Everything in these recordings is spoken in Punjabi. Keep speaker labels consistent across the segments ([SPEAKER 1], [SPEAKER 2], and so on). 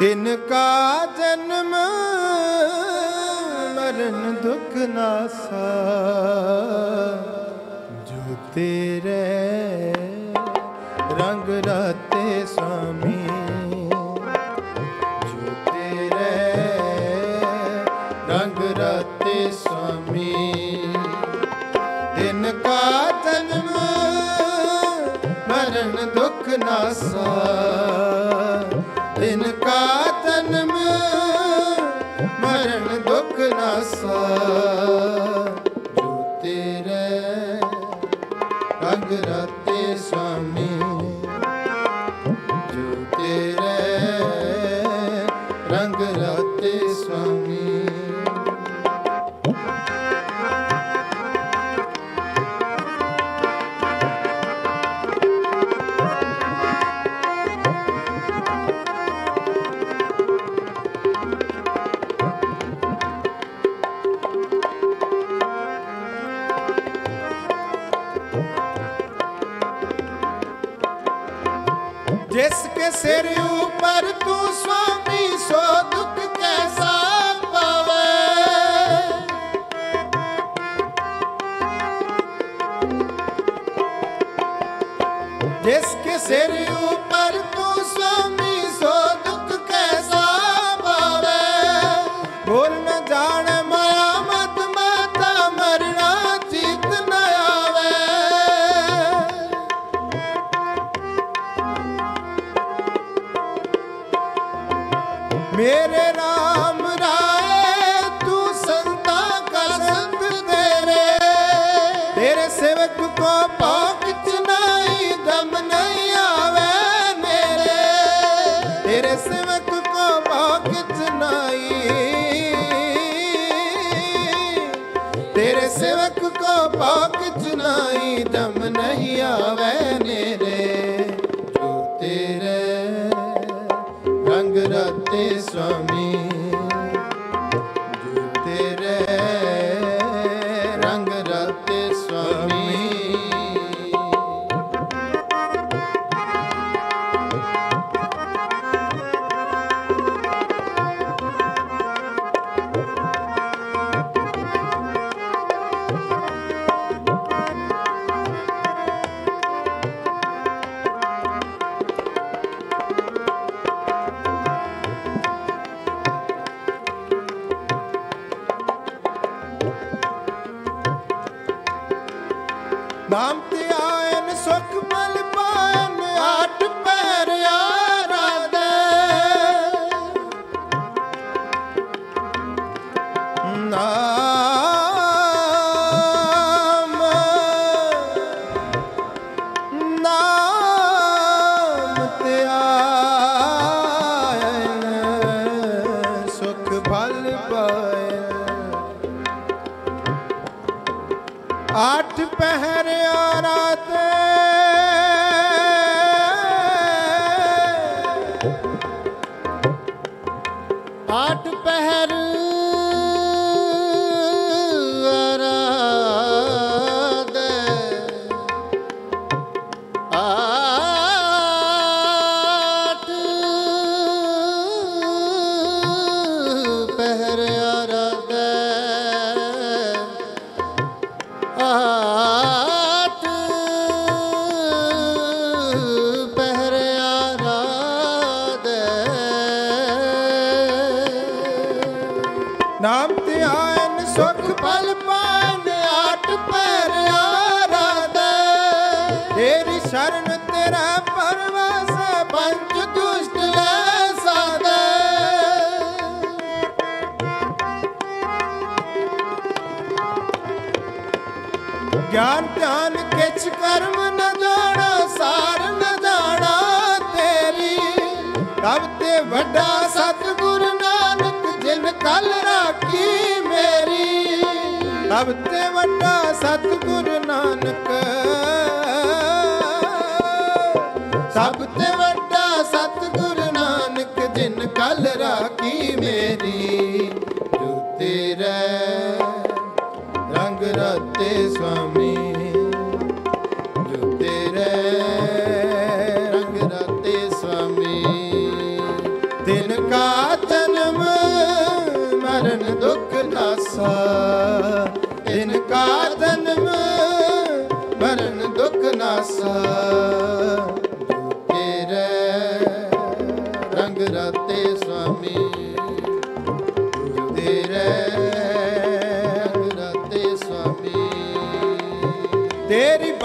[SPEAKER 1] ਤਿਨ ਕਾ ਜਨਮ, ਮਰਨ ਦੁਖ ਨਾਸਾ ਜੋ ਤੇਰੇ ਰੰਗ ਰਾਤੇ ਸਾਮੀ, ਜੋ ਤੇਰੇ ਰੰਗ ਰਤੇ ਸਾਮੀ। ਤਿਨ ਜਨਮ, ਮਰਨ ਦੁਖ ਨਾਸਾ up.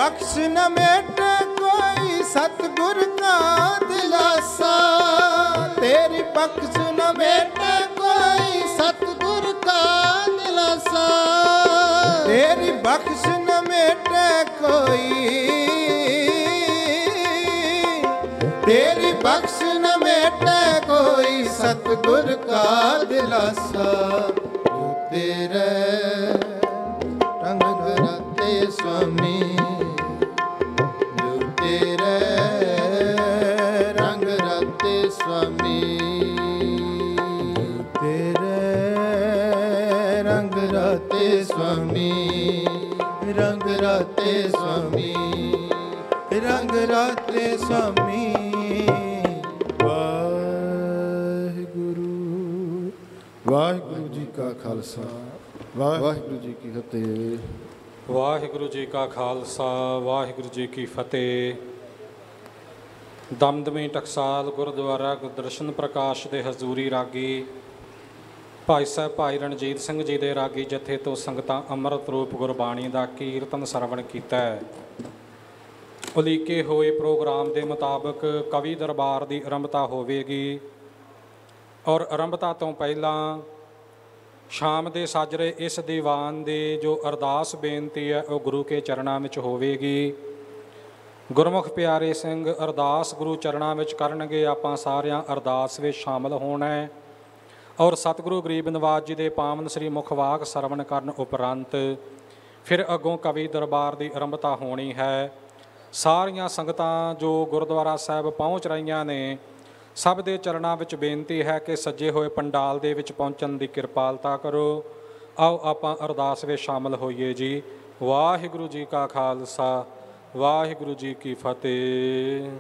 [SPEAKER 1] ਬਖਸ਼ ਨ ਮੇਟੇ ਕੋਈ ਸਤਿਗੁਰ ਕਾ ਦਿਲਾਸਾ ਤੇਰੀ ਬਖਸ਼ ਨ ਮੇਟੇ ਕੋਈ
[SPEAKER 2] ਸਤਿਗੁਰ ਕਾ ਦਿਲਾਸਾ
[SPEAKER 1] ਤੇਰੀ ਬਖਸ਼ ਨ ਮੇਟੇ ਕੋਈ। ਤੇਰੀ ਬਖਸ਼ ਨ ਮੇਟੇ ਕੋਈ ਸਤਿਗੁਰ ਕਾ ਦਿਲਾਸਾ ਜੋ ਤੇਰੇ ਰੰਗ ਰਤੇ ਸੁਆਮੀ
[SPEAKER 2] ਰਾਤੇ ਸੁਆਮੀ
[SPEAKER 1] ਰੰਗ ਰਾਤੇ ਸੁਆਮੀ ਵਾਹਿਗੁਰੂ ਵਾਹਿਗੁਰੂ ਜੀ ਕਾ ਖਾਲਸਾ ਵਾਹਿਗੁਰੂ
[SPEAKER 2] ਵਾਹਿਗੁਰੂ ਜੀ ਕੀ ਫਤਿਹ।
[SPEAKER 3] ਵਾਹਿਗੁਰੂ ਜੀ ਕਾ ਖਾਲਸਾ, ਵਾਹਿਗੁਰੂ ਜੀ ਕੀ ਫਤਿਹ। ਦਮਦਮੀ ਟਕਸਾਲ ਗੁਰਦੁਆਰਾ ਗੁਰਦਰਸ਼ਨ ਪ੍ਰਕਾਸ਼ ਦੇ ਹਜ਼ੂਰੀ ਰਾਗੀ ਭਾਈ ਸਾਹਿਬ, ਭਾਈ ਰਣਜੀਤ ਸਿੰਘ ਜੀ ਦੇ ਰਾਗੀ ਜਥੇ ਤੋਂ ਸੰਗਤਾਂ ਅੰਮ੍ਰਿਤ ਰੂਪ ਗੁਰਬਾਣੀ ਦਾ ਕੀਰਤਨ ਸਰਵਣ ਕੀਤਾ ਹੈ। ਉਲੀਕੇ ਹੋਏ ਪ੍ਰੋਗਰਾਮ ਦੇ ਮੁਤਾਬਕ ਕਵੀ ਦਰਬਾਰ ਦੀ ਆਰੰਭਤਾ ਹੋਵੇਗੀ ਔਰ ਆਰੰਭਤਾ ਤੋਂ ਪਹਿਲਾਂ ਸ਼ਾਮ ਦੇ ਸਾਜਰੇ ਇਸ ਦੀਵਾਨ ਦੀ ਜੋ ਅਰਦਾਸ ਬੇਨਤੀ ਹੈ, ਉਹ ਗੁਰੂ ਕੇ ਚਰਨਾਂ ਵਿੱਚ ਹੋਵੇਗੀ। ਗੁਰਮੁਖ ਪਿਆਰੇ ਸਿੰਘ, ਅਰਦਾਸ ਗੁਰੂ ਚਰਨਾਂ ਵਿੱਚ ਕਰਨਗੇ, ਆਪਾਂ ਸਾਰਿਆਂ ਅਰਦਾਸ ਵਿੱਚ ਸ਼ਾਮਲ ਹੋਣਾ ਹੈ। ਔਰ ਸਤਿਗੁਰੂ ਗਰੀਬ ਨਵਾਜ ਜੀ ਦੇ ਪਾਵਨ ਸ੍ਰੀ ਮੁਖਵਾਕ ਸਰਵਣ ਕਰਨ ਉਪਰੰਤ ਫਿਰ ਅੱਗੋਂ ਕਵੀ ਦਰਬਾਰ ਦੀ ਆਰੰਭਤਾ ਹੋਣੀ ਹੈ। ਸਾਰੀਆਂ ਸੰਗਤਾਂ ਜੋ ਗੁਰਦੁਆਰਾ ਸਾਹਿਬ ਪਹੁੰਚ ਰਹੀਆਂ ਨੇ, ਸਭ ਦੇ ਚਰਨਾਂ ਵਿੱਚ ਬੇਨਤੀ ਹੈ ਕਿ ਸੱਜੇ ਹੋਏ ਪੰਡਾਲ ਦੇ ਵਿੱਚ ਪਹੁੰਚਣ ਦੀ ਕਿਰਪਾਲਤਾ ਕਰੋ। ਆਓ ਆਪਾਂ ਅਰਦਾਸ ਵਿੱਚ ਸ਼ਾਮਲ ਹੋਈਏ ਜੀ। ਵਾਹਿਗੁਰੂ ਜੀ ਕਾ ਖਾਲਸਾ, ਵਾਹਿਗੁਰੂ ਜੀ ਕੀ ਫਤਿਹ।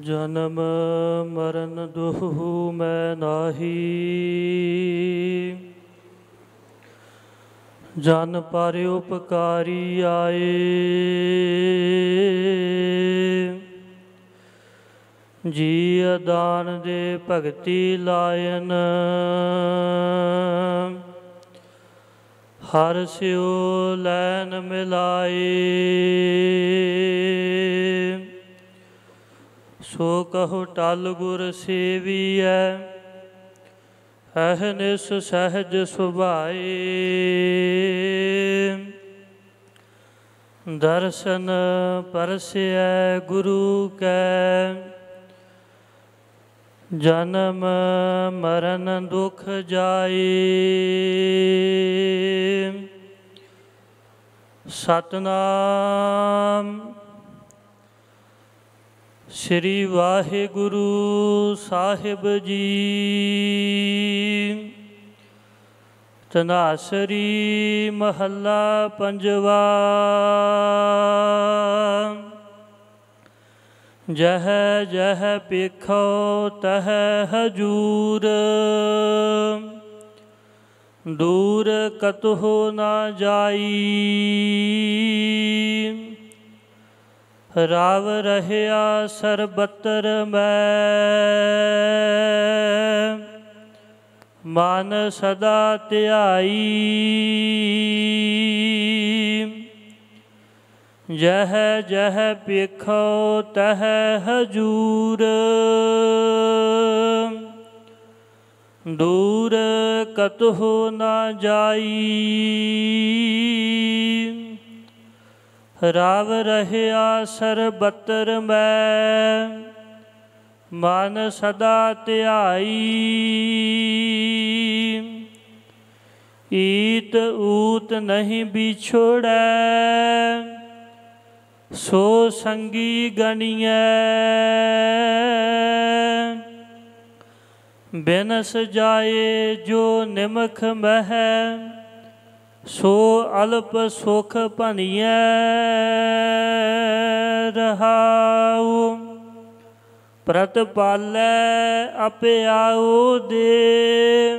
[SPEAKER 4] ਜਨਮ ਮਰਨ ਦੁਹੂ ਮੈਂ ਨਾਹੀ। ਜਨ ਪਰ ਉਪਕਾਰੀ ਆਏ। ਜੀ ਦਾਨ ਦੇ ਭਗਤੀ ਲਾਇਨ। ਹਰ ਸਿਉ ਲੈਨ ਮਿਲਾਏ। ਸੋ ਕਹੋ ਟਲ ਗੁਰ ਸੇਵੀਐ ਅਹਨਿਸ ਸਹਿਜ ਸੁਭਾਈ। ਦਰਸ਼ਨ ਪਰਸਿਐ ਗੁਰੂ ਕੈ, ਜਨਮ ਮਰਨ ਦੁਖ ਜਾਏ ਸਤਨਾਮ ਸ੍ਰੀ ਵਾਹਿਗੁਰੂ ਸਾਹਿਬ ਜੀ। ਤਨਾਸਰੀ ਮਹੱਲਾ ਪੰਜਵਾ। ਜਹ ਜਹ ਪੇਖੋ ਤਹ ਹਜੂਰ। ਦੂਰ ਕਤਹੁ ਨਾ ਜਾਈ। ਰਾਵ ਰਹਿਆ ਸਰਬਤਰ ਮੈਂ। ਮਨ ਸਦਾ ਧਿਆਈ। ਜਹ ਜਹ ਪੇਖੋ ਤਹ ਹਜੂਰ। ਦੂਰ ਕਤਹੁ ਨਾ ਜਾਈ। ਰਾਵ ਰਹਿਆ ਸਰਬਤਰ ਮੈਂ, ਮਨ ਸਦਾ ਧਿਆਈ। ਈਤ ਊਤ ਨਹੀਂ ਵਿਛੋੜੈ, ਸੋ ਸੰਗੀ ਗਣੀਐ। ਬਿਨਸ ਜਾਏ ਜੋ ਨਿਮਖ ਮਹਿ ਸੋ ਅਲਪ ਸੁਖ ਭਣੀਐ ਰਹਾਉ ਪ੍ਰਤਪਾਲੈ ਅਪਿਆਉ ਦੇ।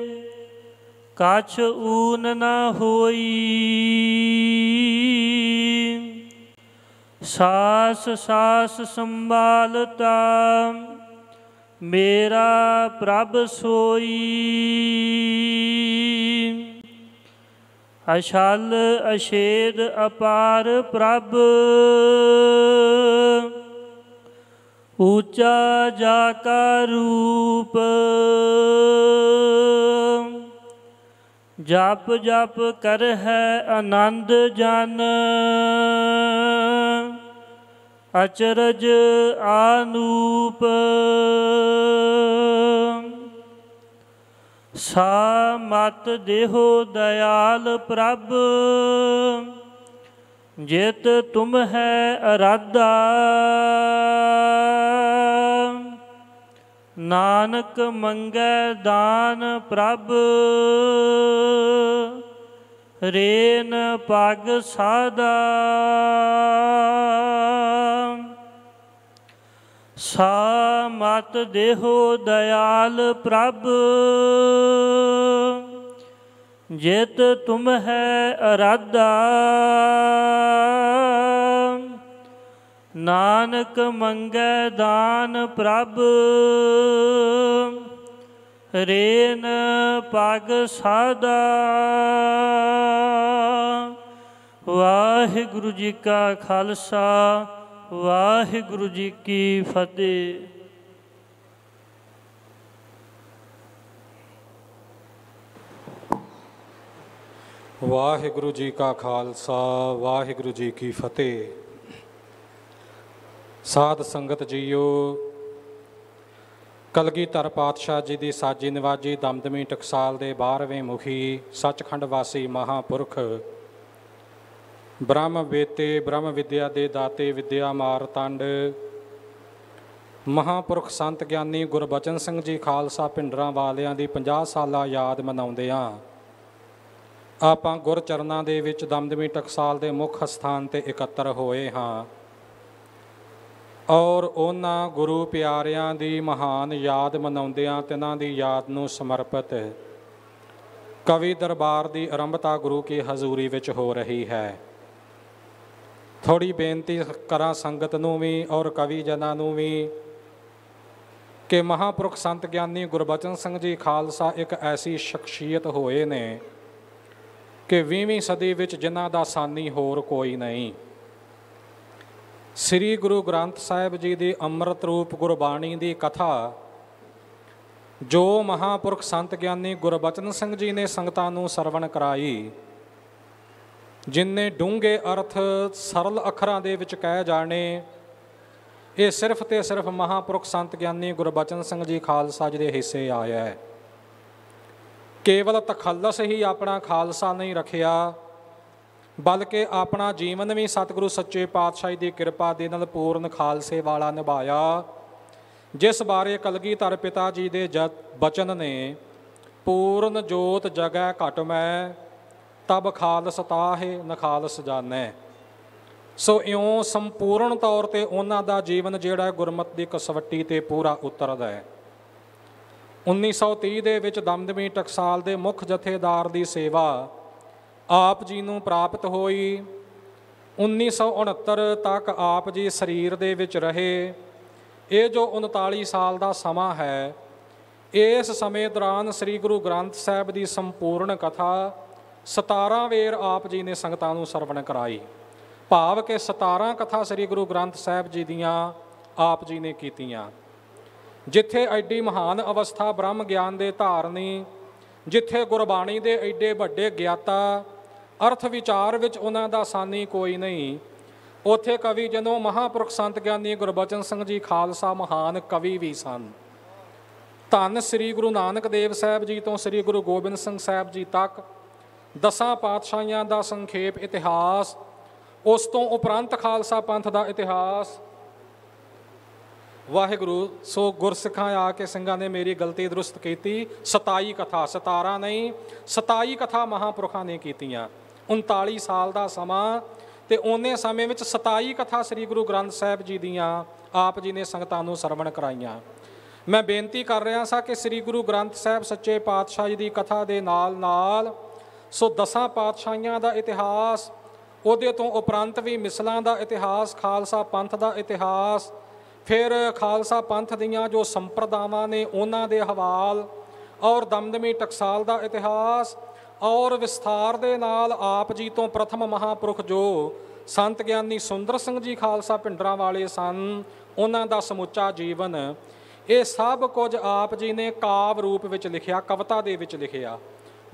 [SPEAKER 4] ਕਛ ਊਨ ਨਾ ਹੋਈ, ਸਾਸ ਸਾਸ ਸੰਭਾਲਤਾ, ਮੇਰਾ ਪ੍ਰਭ ਸੋਈ। ਅਸ਼ਲ ਅਸ਼ੇਦ ਅਪਾਰ ਪ੍ਰਭ। ਊਚਾ ਜਾ ਕਾ ਰੂਪ। ਜਪ ਜਪ ਕਰ ਹੈ ਆਨੰਦ ਜਨ। ਅਚਰਜ ਆਨੂਪ। ਸਾ ਮਤ ਦੇਹੋ ਦਇਆਲ ਪ੍ਰਭ, ਜਿਤ ਤੁਮ ਹੈ ਅਰਾਧਾ। ਨਾਨਕ ਮੰਗੈ ਦਾਨ ਪ੍ਰਭ, ਰੇਨ ਪਗ ਸਾਦਾ। ਸਾ ਮਤ ਦੇਹੋ ਦਇਆਲ ਪ੍ਰਭ। ਜਿਤ ਤੁਮ ਹੈ ਅਰਾਧਾ। ਨਾਨਕ ਮੰਗੈ ਦਾਨ ਪ੍ਰਭ। ਰੇਨ ਪਗ ਸਾਦਾ। ਵਾਹਿਗੁਰੂ ਜੀ ਕਾ ਖਾਲਸਾ। ਵਾਹਿਗੁਰੂ ਜੀ ਕੀ ਫਤਿਹ।
[SPEAKER 3] ਵਾਹਿਗੁਰੂ ਜੀ ਕਾ ਖਾਲਸਾ, ਵਾਹਿਗੁਰੂ ਜੀ ਕੀ ਫਤਿਹ। ਸਾਧ ਸੰਗਤ ਜੀਓ, ਕਲਗੀਧਰ ਪਾਤਸ਼ਾਹ ਜੀ ਦੀ ਸਾਜੀ ਨਿਵਾਜੀ ਦਮਦਮੀ ਟਕਸਾਲ ਦੇ 12ਵੇਂ ਮੁਖੀ, ਸੱਚਖੰਡ ਵਾਸੀ ਮਹਾਪੁਰਖ ਬ੍ਰਹਮ ਵੇਤੇ, ਬ੍ਰਹਮ ਵਿਦਿਆ ਦੇ ਦਾਤੇ, ਵਿਦਿਆ ਮਾਰਤੰਡ ਮਹਾਪੁਰਖ ਸੰਤ ਗਿਆਨੀ ਗੁਰਬਚਨ ਸਿੰਘ ਜੀ ਖਾਲਸਾ ਪਿੰਡਰਾਂ ਵਾਲਿਆਂ ਦੀ 50 ਸਾਲਾ ਯਾਦ ਮਨਾਉਂਦੇ ਆਂ ਆਪਾਂ ਗੁਰ ਚਰਨਾਂ ਦੇ ਵਿੱਚ ਦਮਦਮੀ ਟਕਸਾਲ ਦੇ ਮੁੱਖ ਸਥਾਨ ਤੇ ਇਕੱਤਰ ਹੋਏ ਹਾਂ। ਔਰ ਉਹਨਾਂ ਗੁਰੂ ਪਿਆਰਿਆਂ ਦੀ ਮਹਾਨ ਯਾਦ ਮਨਾਉਂਦਿਆਂ ਤਿਨਾਂ ਦੀ ਯਾਦ ਨੂੰ ਸਮਰਪਿਤ। ਕਵੀ ਦਰਬਾਰ ਦੀ ਆਰੰਭਤਾ ਗੁਰੂ ਕੀ ਹਜ਼ੂਰੀ ਵਿੱਚ ਹੋ ਰਹੀ ਹੈ। ਥੋੜੀ ਬੇਨਤੀ ਕਰਾਂ ਸੰਗਤ ਨੂੰ ਵੀ ਔਰ ਕਵੀ ਜਨਾਂ ਨੂੰ ਵੀ ਕਿ ਮਹਾਪੁਰਖ ਸੰਤ ਗਿਆਨੀ ਗੁਰਬਚਨ ਸਿੰਘ ਜੀ ਖਾਲਸਾ ਇੱਕ ਐਸੀ ਸ਼ਖਸੀਅਤ ਹੋਏ ਨੇ ਕਿ 20ਵੀਂ ਸਦੀ ਵਿੱਚ ਜਿਨ੍ਹਾਂ ਦਾ ਸਾਨੀ ਹੋਰ ਕੋਈ ਨਹੀਂ। ਸ੍ਰੀ ਗੁਰੂ ਗ੍ਰੰਥ ਸਾਹਿਬ ਜੀ ਦੀ ਅੰਮ੍ਰਿਤ ਰੂਪ ਗੁਰਬਾਣੀ ਦੀ ਕਥਾ, ਜੋ ਮਹਾਪੁਰਖ ਸੰਤ ਗਿਆਨੀ ਗੁਰਬਚਨ ਸਿੰਘ ਜੀ ਨੇ ਸੰਗਤਾਂ ਨੂੰ ਸਰਵਣ ਕਰਾਈ ਜਿਨਨੇ ਡੂੰਘੇ ਅਰਥ ਸਰਲ ਅੱਖਰਾਂ ਦੇ ਵਿੱਚ ਕਹਿ ਜਾਣੇ, ਇਹ ਸਿਰਫ ਤੇ ਸਿਰਫ ਮਹਾਪੁਰਖ ਸੰਤ ਗਿਆਨੀ ਗੁਰਬਚਨ ਸਿੰਘ ਜੀ ਖਾਲਸਾ ਜੀ ਦੇ ਹਿੱਸੇ ਆਇਆ ਹੈ ਕੇਵਲ ਤਖੱਲਸ ਹੀ ਆਪਣਾ ਖਾਲਸਾ ਨਹੀਂ ਰੱਖਿਆ, ਬਲਕਿ ਆਪਣਾ ਜੀਵਨ ਵੀ ਸਤਿਗੁਰੂ ਸੱਚੇ ਪਾਤਸ਼ਾਹ ਦੀ ਕਿਰਪਾ ਦੇ ਨਾਲ ਪੂਰਨ ਖਾਲਸੇ ਵਾਲਾ ਨਿਭਾਇਆ, ਜਿਸ ਬਾਰੇ ਕਲਗੀਧਰ ਪਿਤਾ ਜੀ ਦੇ ਜਤ ਬਚਨ ਨੇ, ਪੂਰਨ ਜੋਤ ਜਗੈ ਘਟ ਮੈਂ ਤਬ ਖਾਲਸ ਤਾਹੇ ਨਖਾਲਸ ਜਾਣੈ। ਸੋ ਇਉਂ ਸੰਪੂਰਨ ਤੌਰ ਤੇ ਉਹਨਾਂ ਦਾ ਜੀਵਨ ਜਿਹੜਾ ਹੈ ਗੁਰਮਤ ਦੀ ਕਸਵੱਟੀ ਤੇ ਪੂਰਾ ਉਤਰਦਾ ਹੈ। 1930 ਦੇ ਵਿੱਚ ਦਮਦਮੀ ਟਕਸਾਲ ਦੇ ਮੁੱਖ ਜਥੇਦਾਰ ਦੀ ਸੇਵਾ ਆਪ ਜੀ ਨੂੰ ਪ੍ਰਾਪਤ ਹੋਈ। 1969 ਤੱਕ ਆਪ ਜੀ ਸਰੀਰ ਦੇ ਵਿੱਚ ਰਹੇ। ਇਹ ਜੋ 39 ਸਾਲ ਦਾ ਸਮਾਂ ਹੈ, ਇਸ ਸਮੇਂ ਦੌਰਾਨ ਸ੍ਰੀ ਗੁਰੂ ਗ੍ਰੰਥ ਸਾਹਿਬ ਦੀ ਸੰਪੂਰਨ ਕਥਾ 17 ਵੇਰ ਆਪ ਜੀ ਨੇ ਸੰਗਤਾਂ ਨੂੰ ਸਰਵਣ ਕਰਾਈ। ਭਾਵ ਕਿ 17 ਕਥਾ ਸ੍ਰੀ ਗੁਰੂ ਗ੍ਰੰਥ ਸਾਹਿਬ ਜੀ ਦੀਆਂ ਆਪ ਜੀ ਨੇ ਕੀਤੀਆਂ। ਜਿੱਥੇ ਐਡੀ ਮਹਾਨ ਅਵਸਥਾ ਬ੍ਰਹਮ ਗਿਆਨ ਦੇ ਧਾਰਨੀ, ਜਿੱਥੇ ਗੁਰਬਾਣੀ ਦੇ ਐਡੇ ਵੱਡੇ ਗਿਆਤਾ, ਅਰਥ ਵਿਚਾਰ ਵਿੱਚ ਉਹਨਾਂ ਦਾ ਸਾਨੀ ਕੋਈ ਨਹੀਂ, ਉਥੇ ਕਵੀ ਜਦੋਂ ਮਹਾਪੁਰਖ ਸੰਤ ਗਿਆਨੀ ਗੁਰਬਚਨ ਸਿੰਘ ਜੀ ਖਾਲਸਾ ਮਹਾਨ ਕਵੀ ਵੀ ਸਨ। ਧੰਨ ਸ੍ਰੀ ਗੁਰੂ ਨਾਨਕ ਦੇਵ ਸਾਹਿਬ ਜੀ ਤੋਂ ਸ੍ਰੀ ਗੁਰੂ ਗੋਬਿੰਦ ਸਿੰਘ ਸਾਹਿਬ ਜੀ ਤੱਕ ਦਸਾਂ ਪਾਤਸ਼ਾਹੀਆਂ ਦਾ ਸੰਖੇਪ ਇਤਿਹਾਸ, ਉਸ ਤੋਂ ਉਪਰੰਤ ਖਾਲਸਾ ਪੰਥ ਦਾ ਇਤਿਹਾਸ। ਵਾਹਿਗੁਰੂ, ਸੋ ਗੁਰਸਿੱਖਾਂ ਆ ਕੇ ਸਿੰਘਾਂ ਨੇ ਮੇਰੀ ਗਲਤੀ ਦਰੁਸਤ ਕੀਤੀ। 27 ਕਥਾ 17 ਨਹੀਂ 27 ਕਥਾ ਮਹਾਪੁਰਖਾਂ ਨੇ ਕੀਤੀਆਂ। 39 ਸਾਲ ਦਾ ਸਮਾਂ ਤੇ ਉਹਨੇ ਸਮੇਂ ਵਿੱਚ 27 ਕਥਾ ਸ੍ਰੀ ਗੁਰੂ ਗ੍ਰੰਥ ਸਾਹਿਬ ਜੀ ਦੀਆਂ ਆਪ ਜੀ ਨੇ ਸੰਗਤਾਂ ਨੂੰ ਸਰਵਣ ਕਰਾਈਆਂ। ਮੈਂ ਬੇਨਤੀ ਕਰ ਰਿਹਾ ਸਾਂ ਕਿ ਸ੍ਰੀ ਗੁਰੂ ਗ੍ਰੰਥ ਸਾਹਿਬ ਸੱਚੇ ਪਾਤਸ਼ਾਹ ਜੀ ਦੀ ਕਥਾ ਦੇ ਨਾਲ ਨਾਲ ਸੋ ਦਸਾਂ ਪਾਤਸ਼ਾਹੀਆਂ ਦਾ ਇਤਿਹਾਸ, ਉਹਦੇ ਤੋਂ ਉਪਰੰਤ ਵੀ ਮਿਸਲਾਂ ਦਾ ਇਤਿਹਾਸ, ਖਾਲਸਾ ਪੰਥ ਦਾ ਇਤਿਹਾਸ, ਫਿਰ ਖਾਲਸਾ ਪੰਥ ਦੀਆਂ ਜੋ ਸੰਪਰਦਾਵਾਂ ਨੇ ਉਹਨਾਂ ਦੇ ਹਵਾਲ ਔਰ ਦਮਦਮੀ ਟਕਸਾਲ ਦਾ ਇਤਿਹਾਸ ਔਰ ਵਿਸਥਾਰ ਦੇ ਨਾਲ ਆਪ ਜੀ ਤੋਂ ਪ੍ਰਥਮ ਮਹਾਪੁਰਖ ਜੋ ਸੰਤ ਗਿਆਨੀ ਸੁੰਦਰ ਸਿੰਘ ਜੀ ਖਾਲਸਾ ਪਿੰਡਰਾਂ ਵਾਲੇ ਸਨ, ਉਹਨਾਂ ਦਾ ਸਮੁੱਚਾ ਜੀਵਨ, ਇਹ ਸਭ ਕੁਝ ਆਪ ਜੀ ਨੇ ਕਾਵ ਰੂਪ ਵਿੱਚ ਲਿਖਿਆ, ਕਵਿਤਾ ਦੇ ਵਿੱਚ ਲਿਖਿਆ।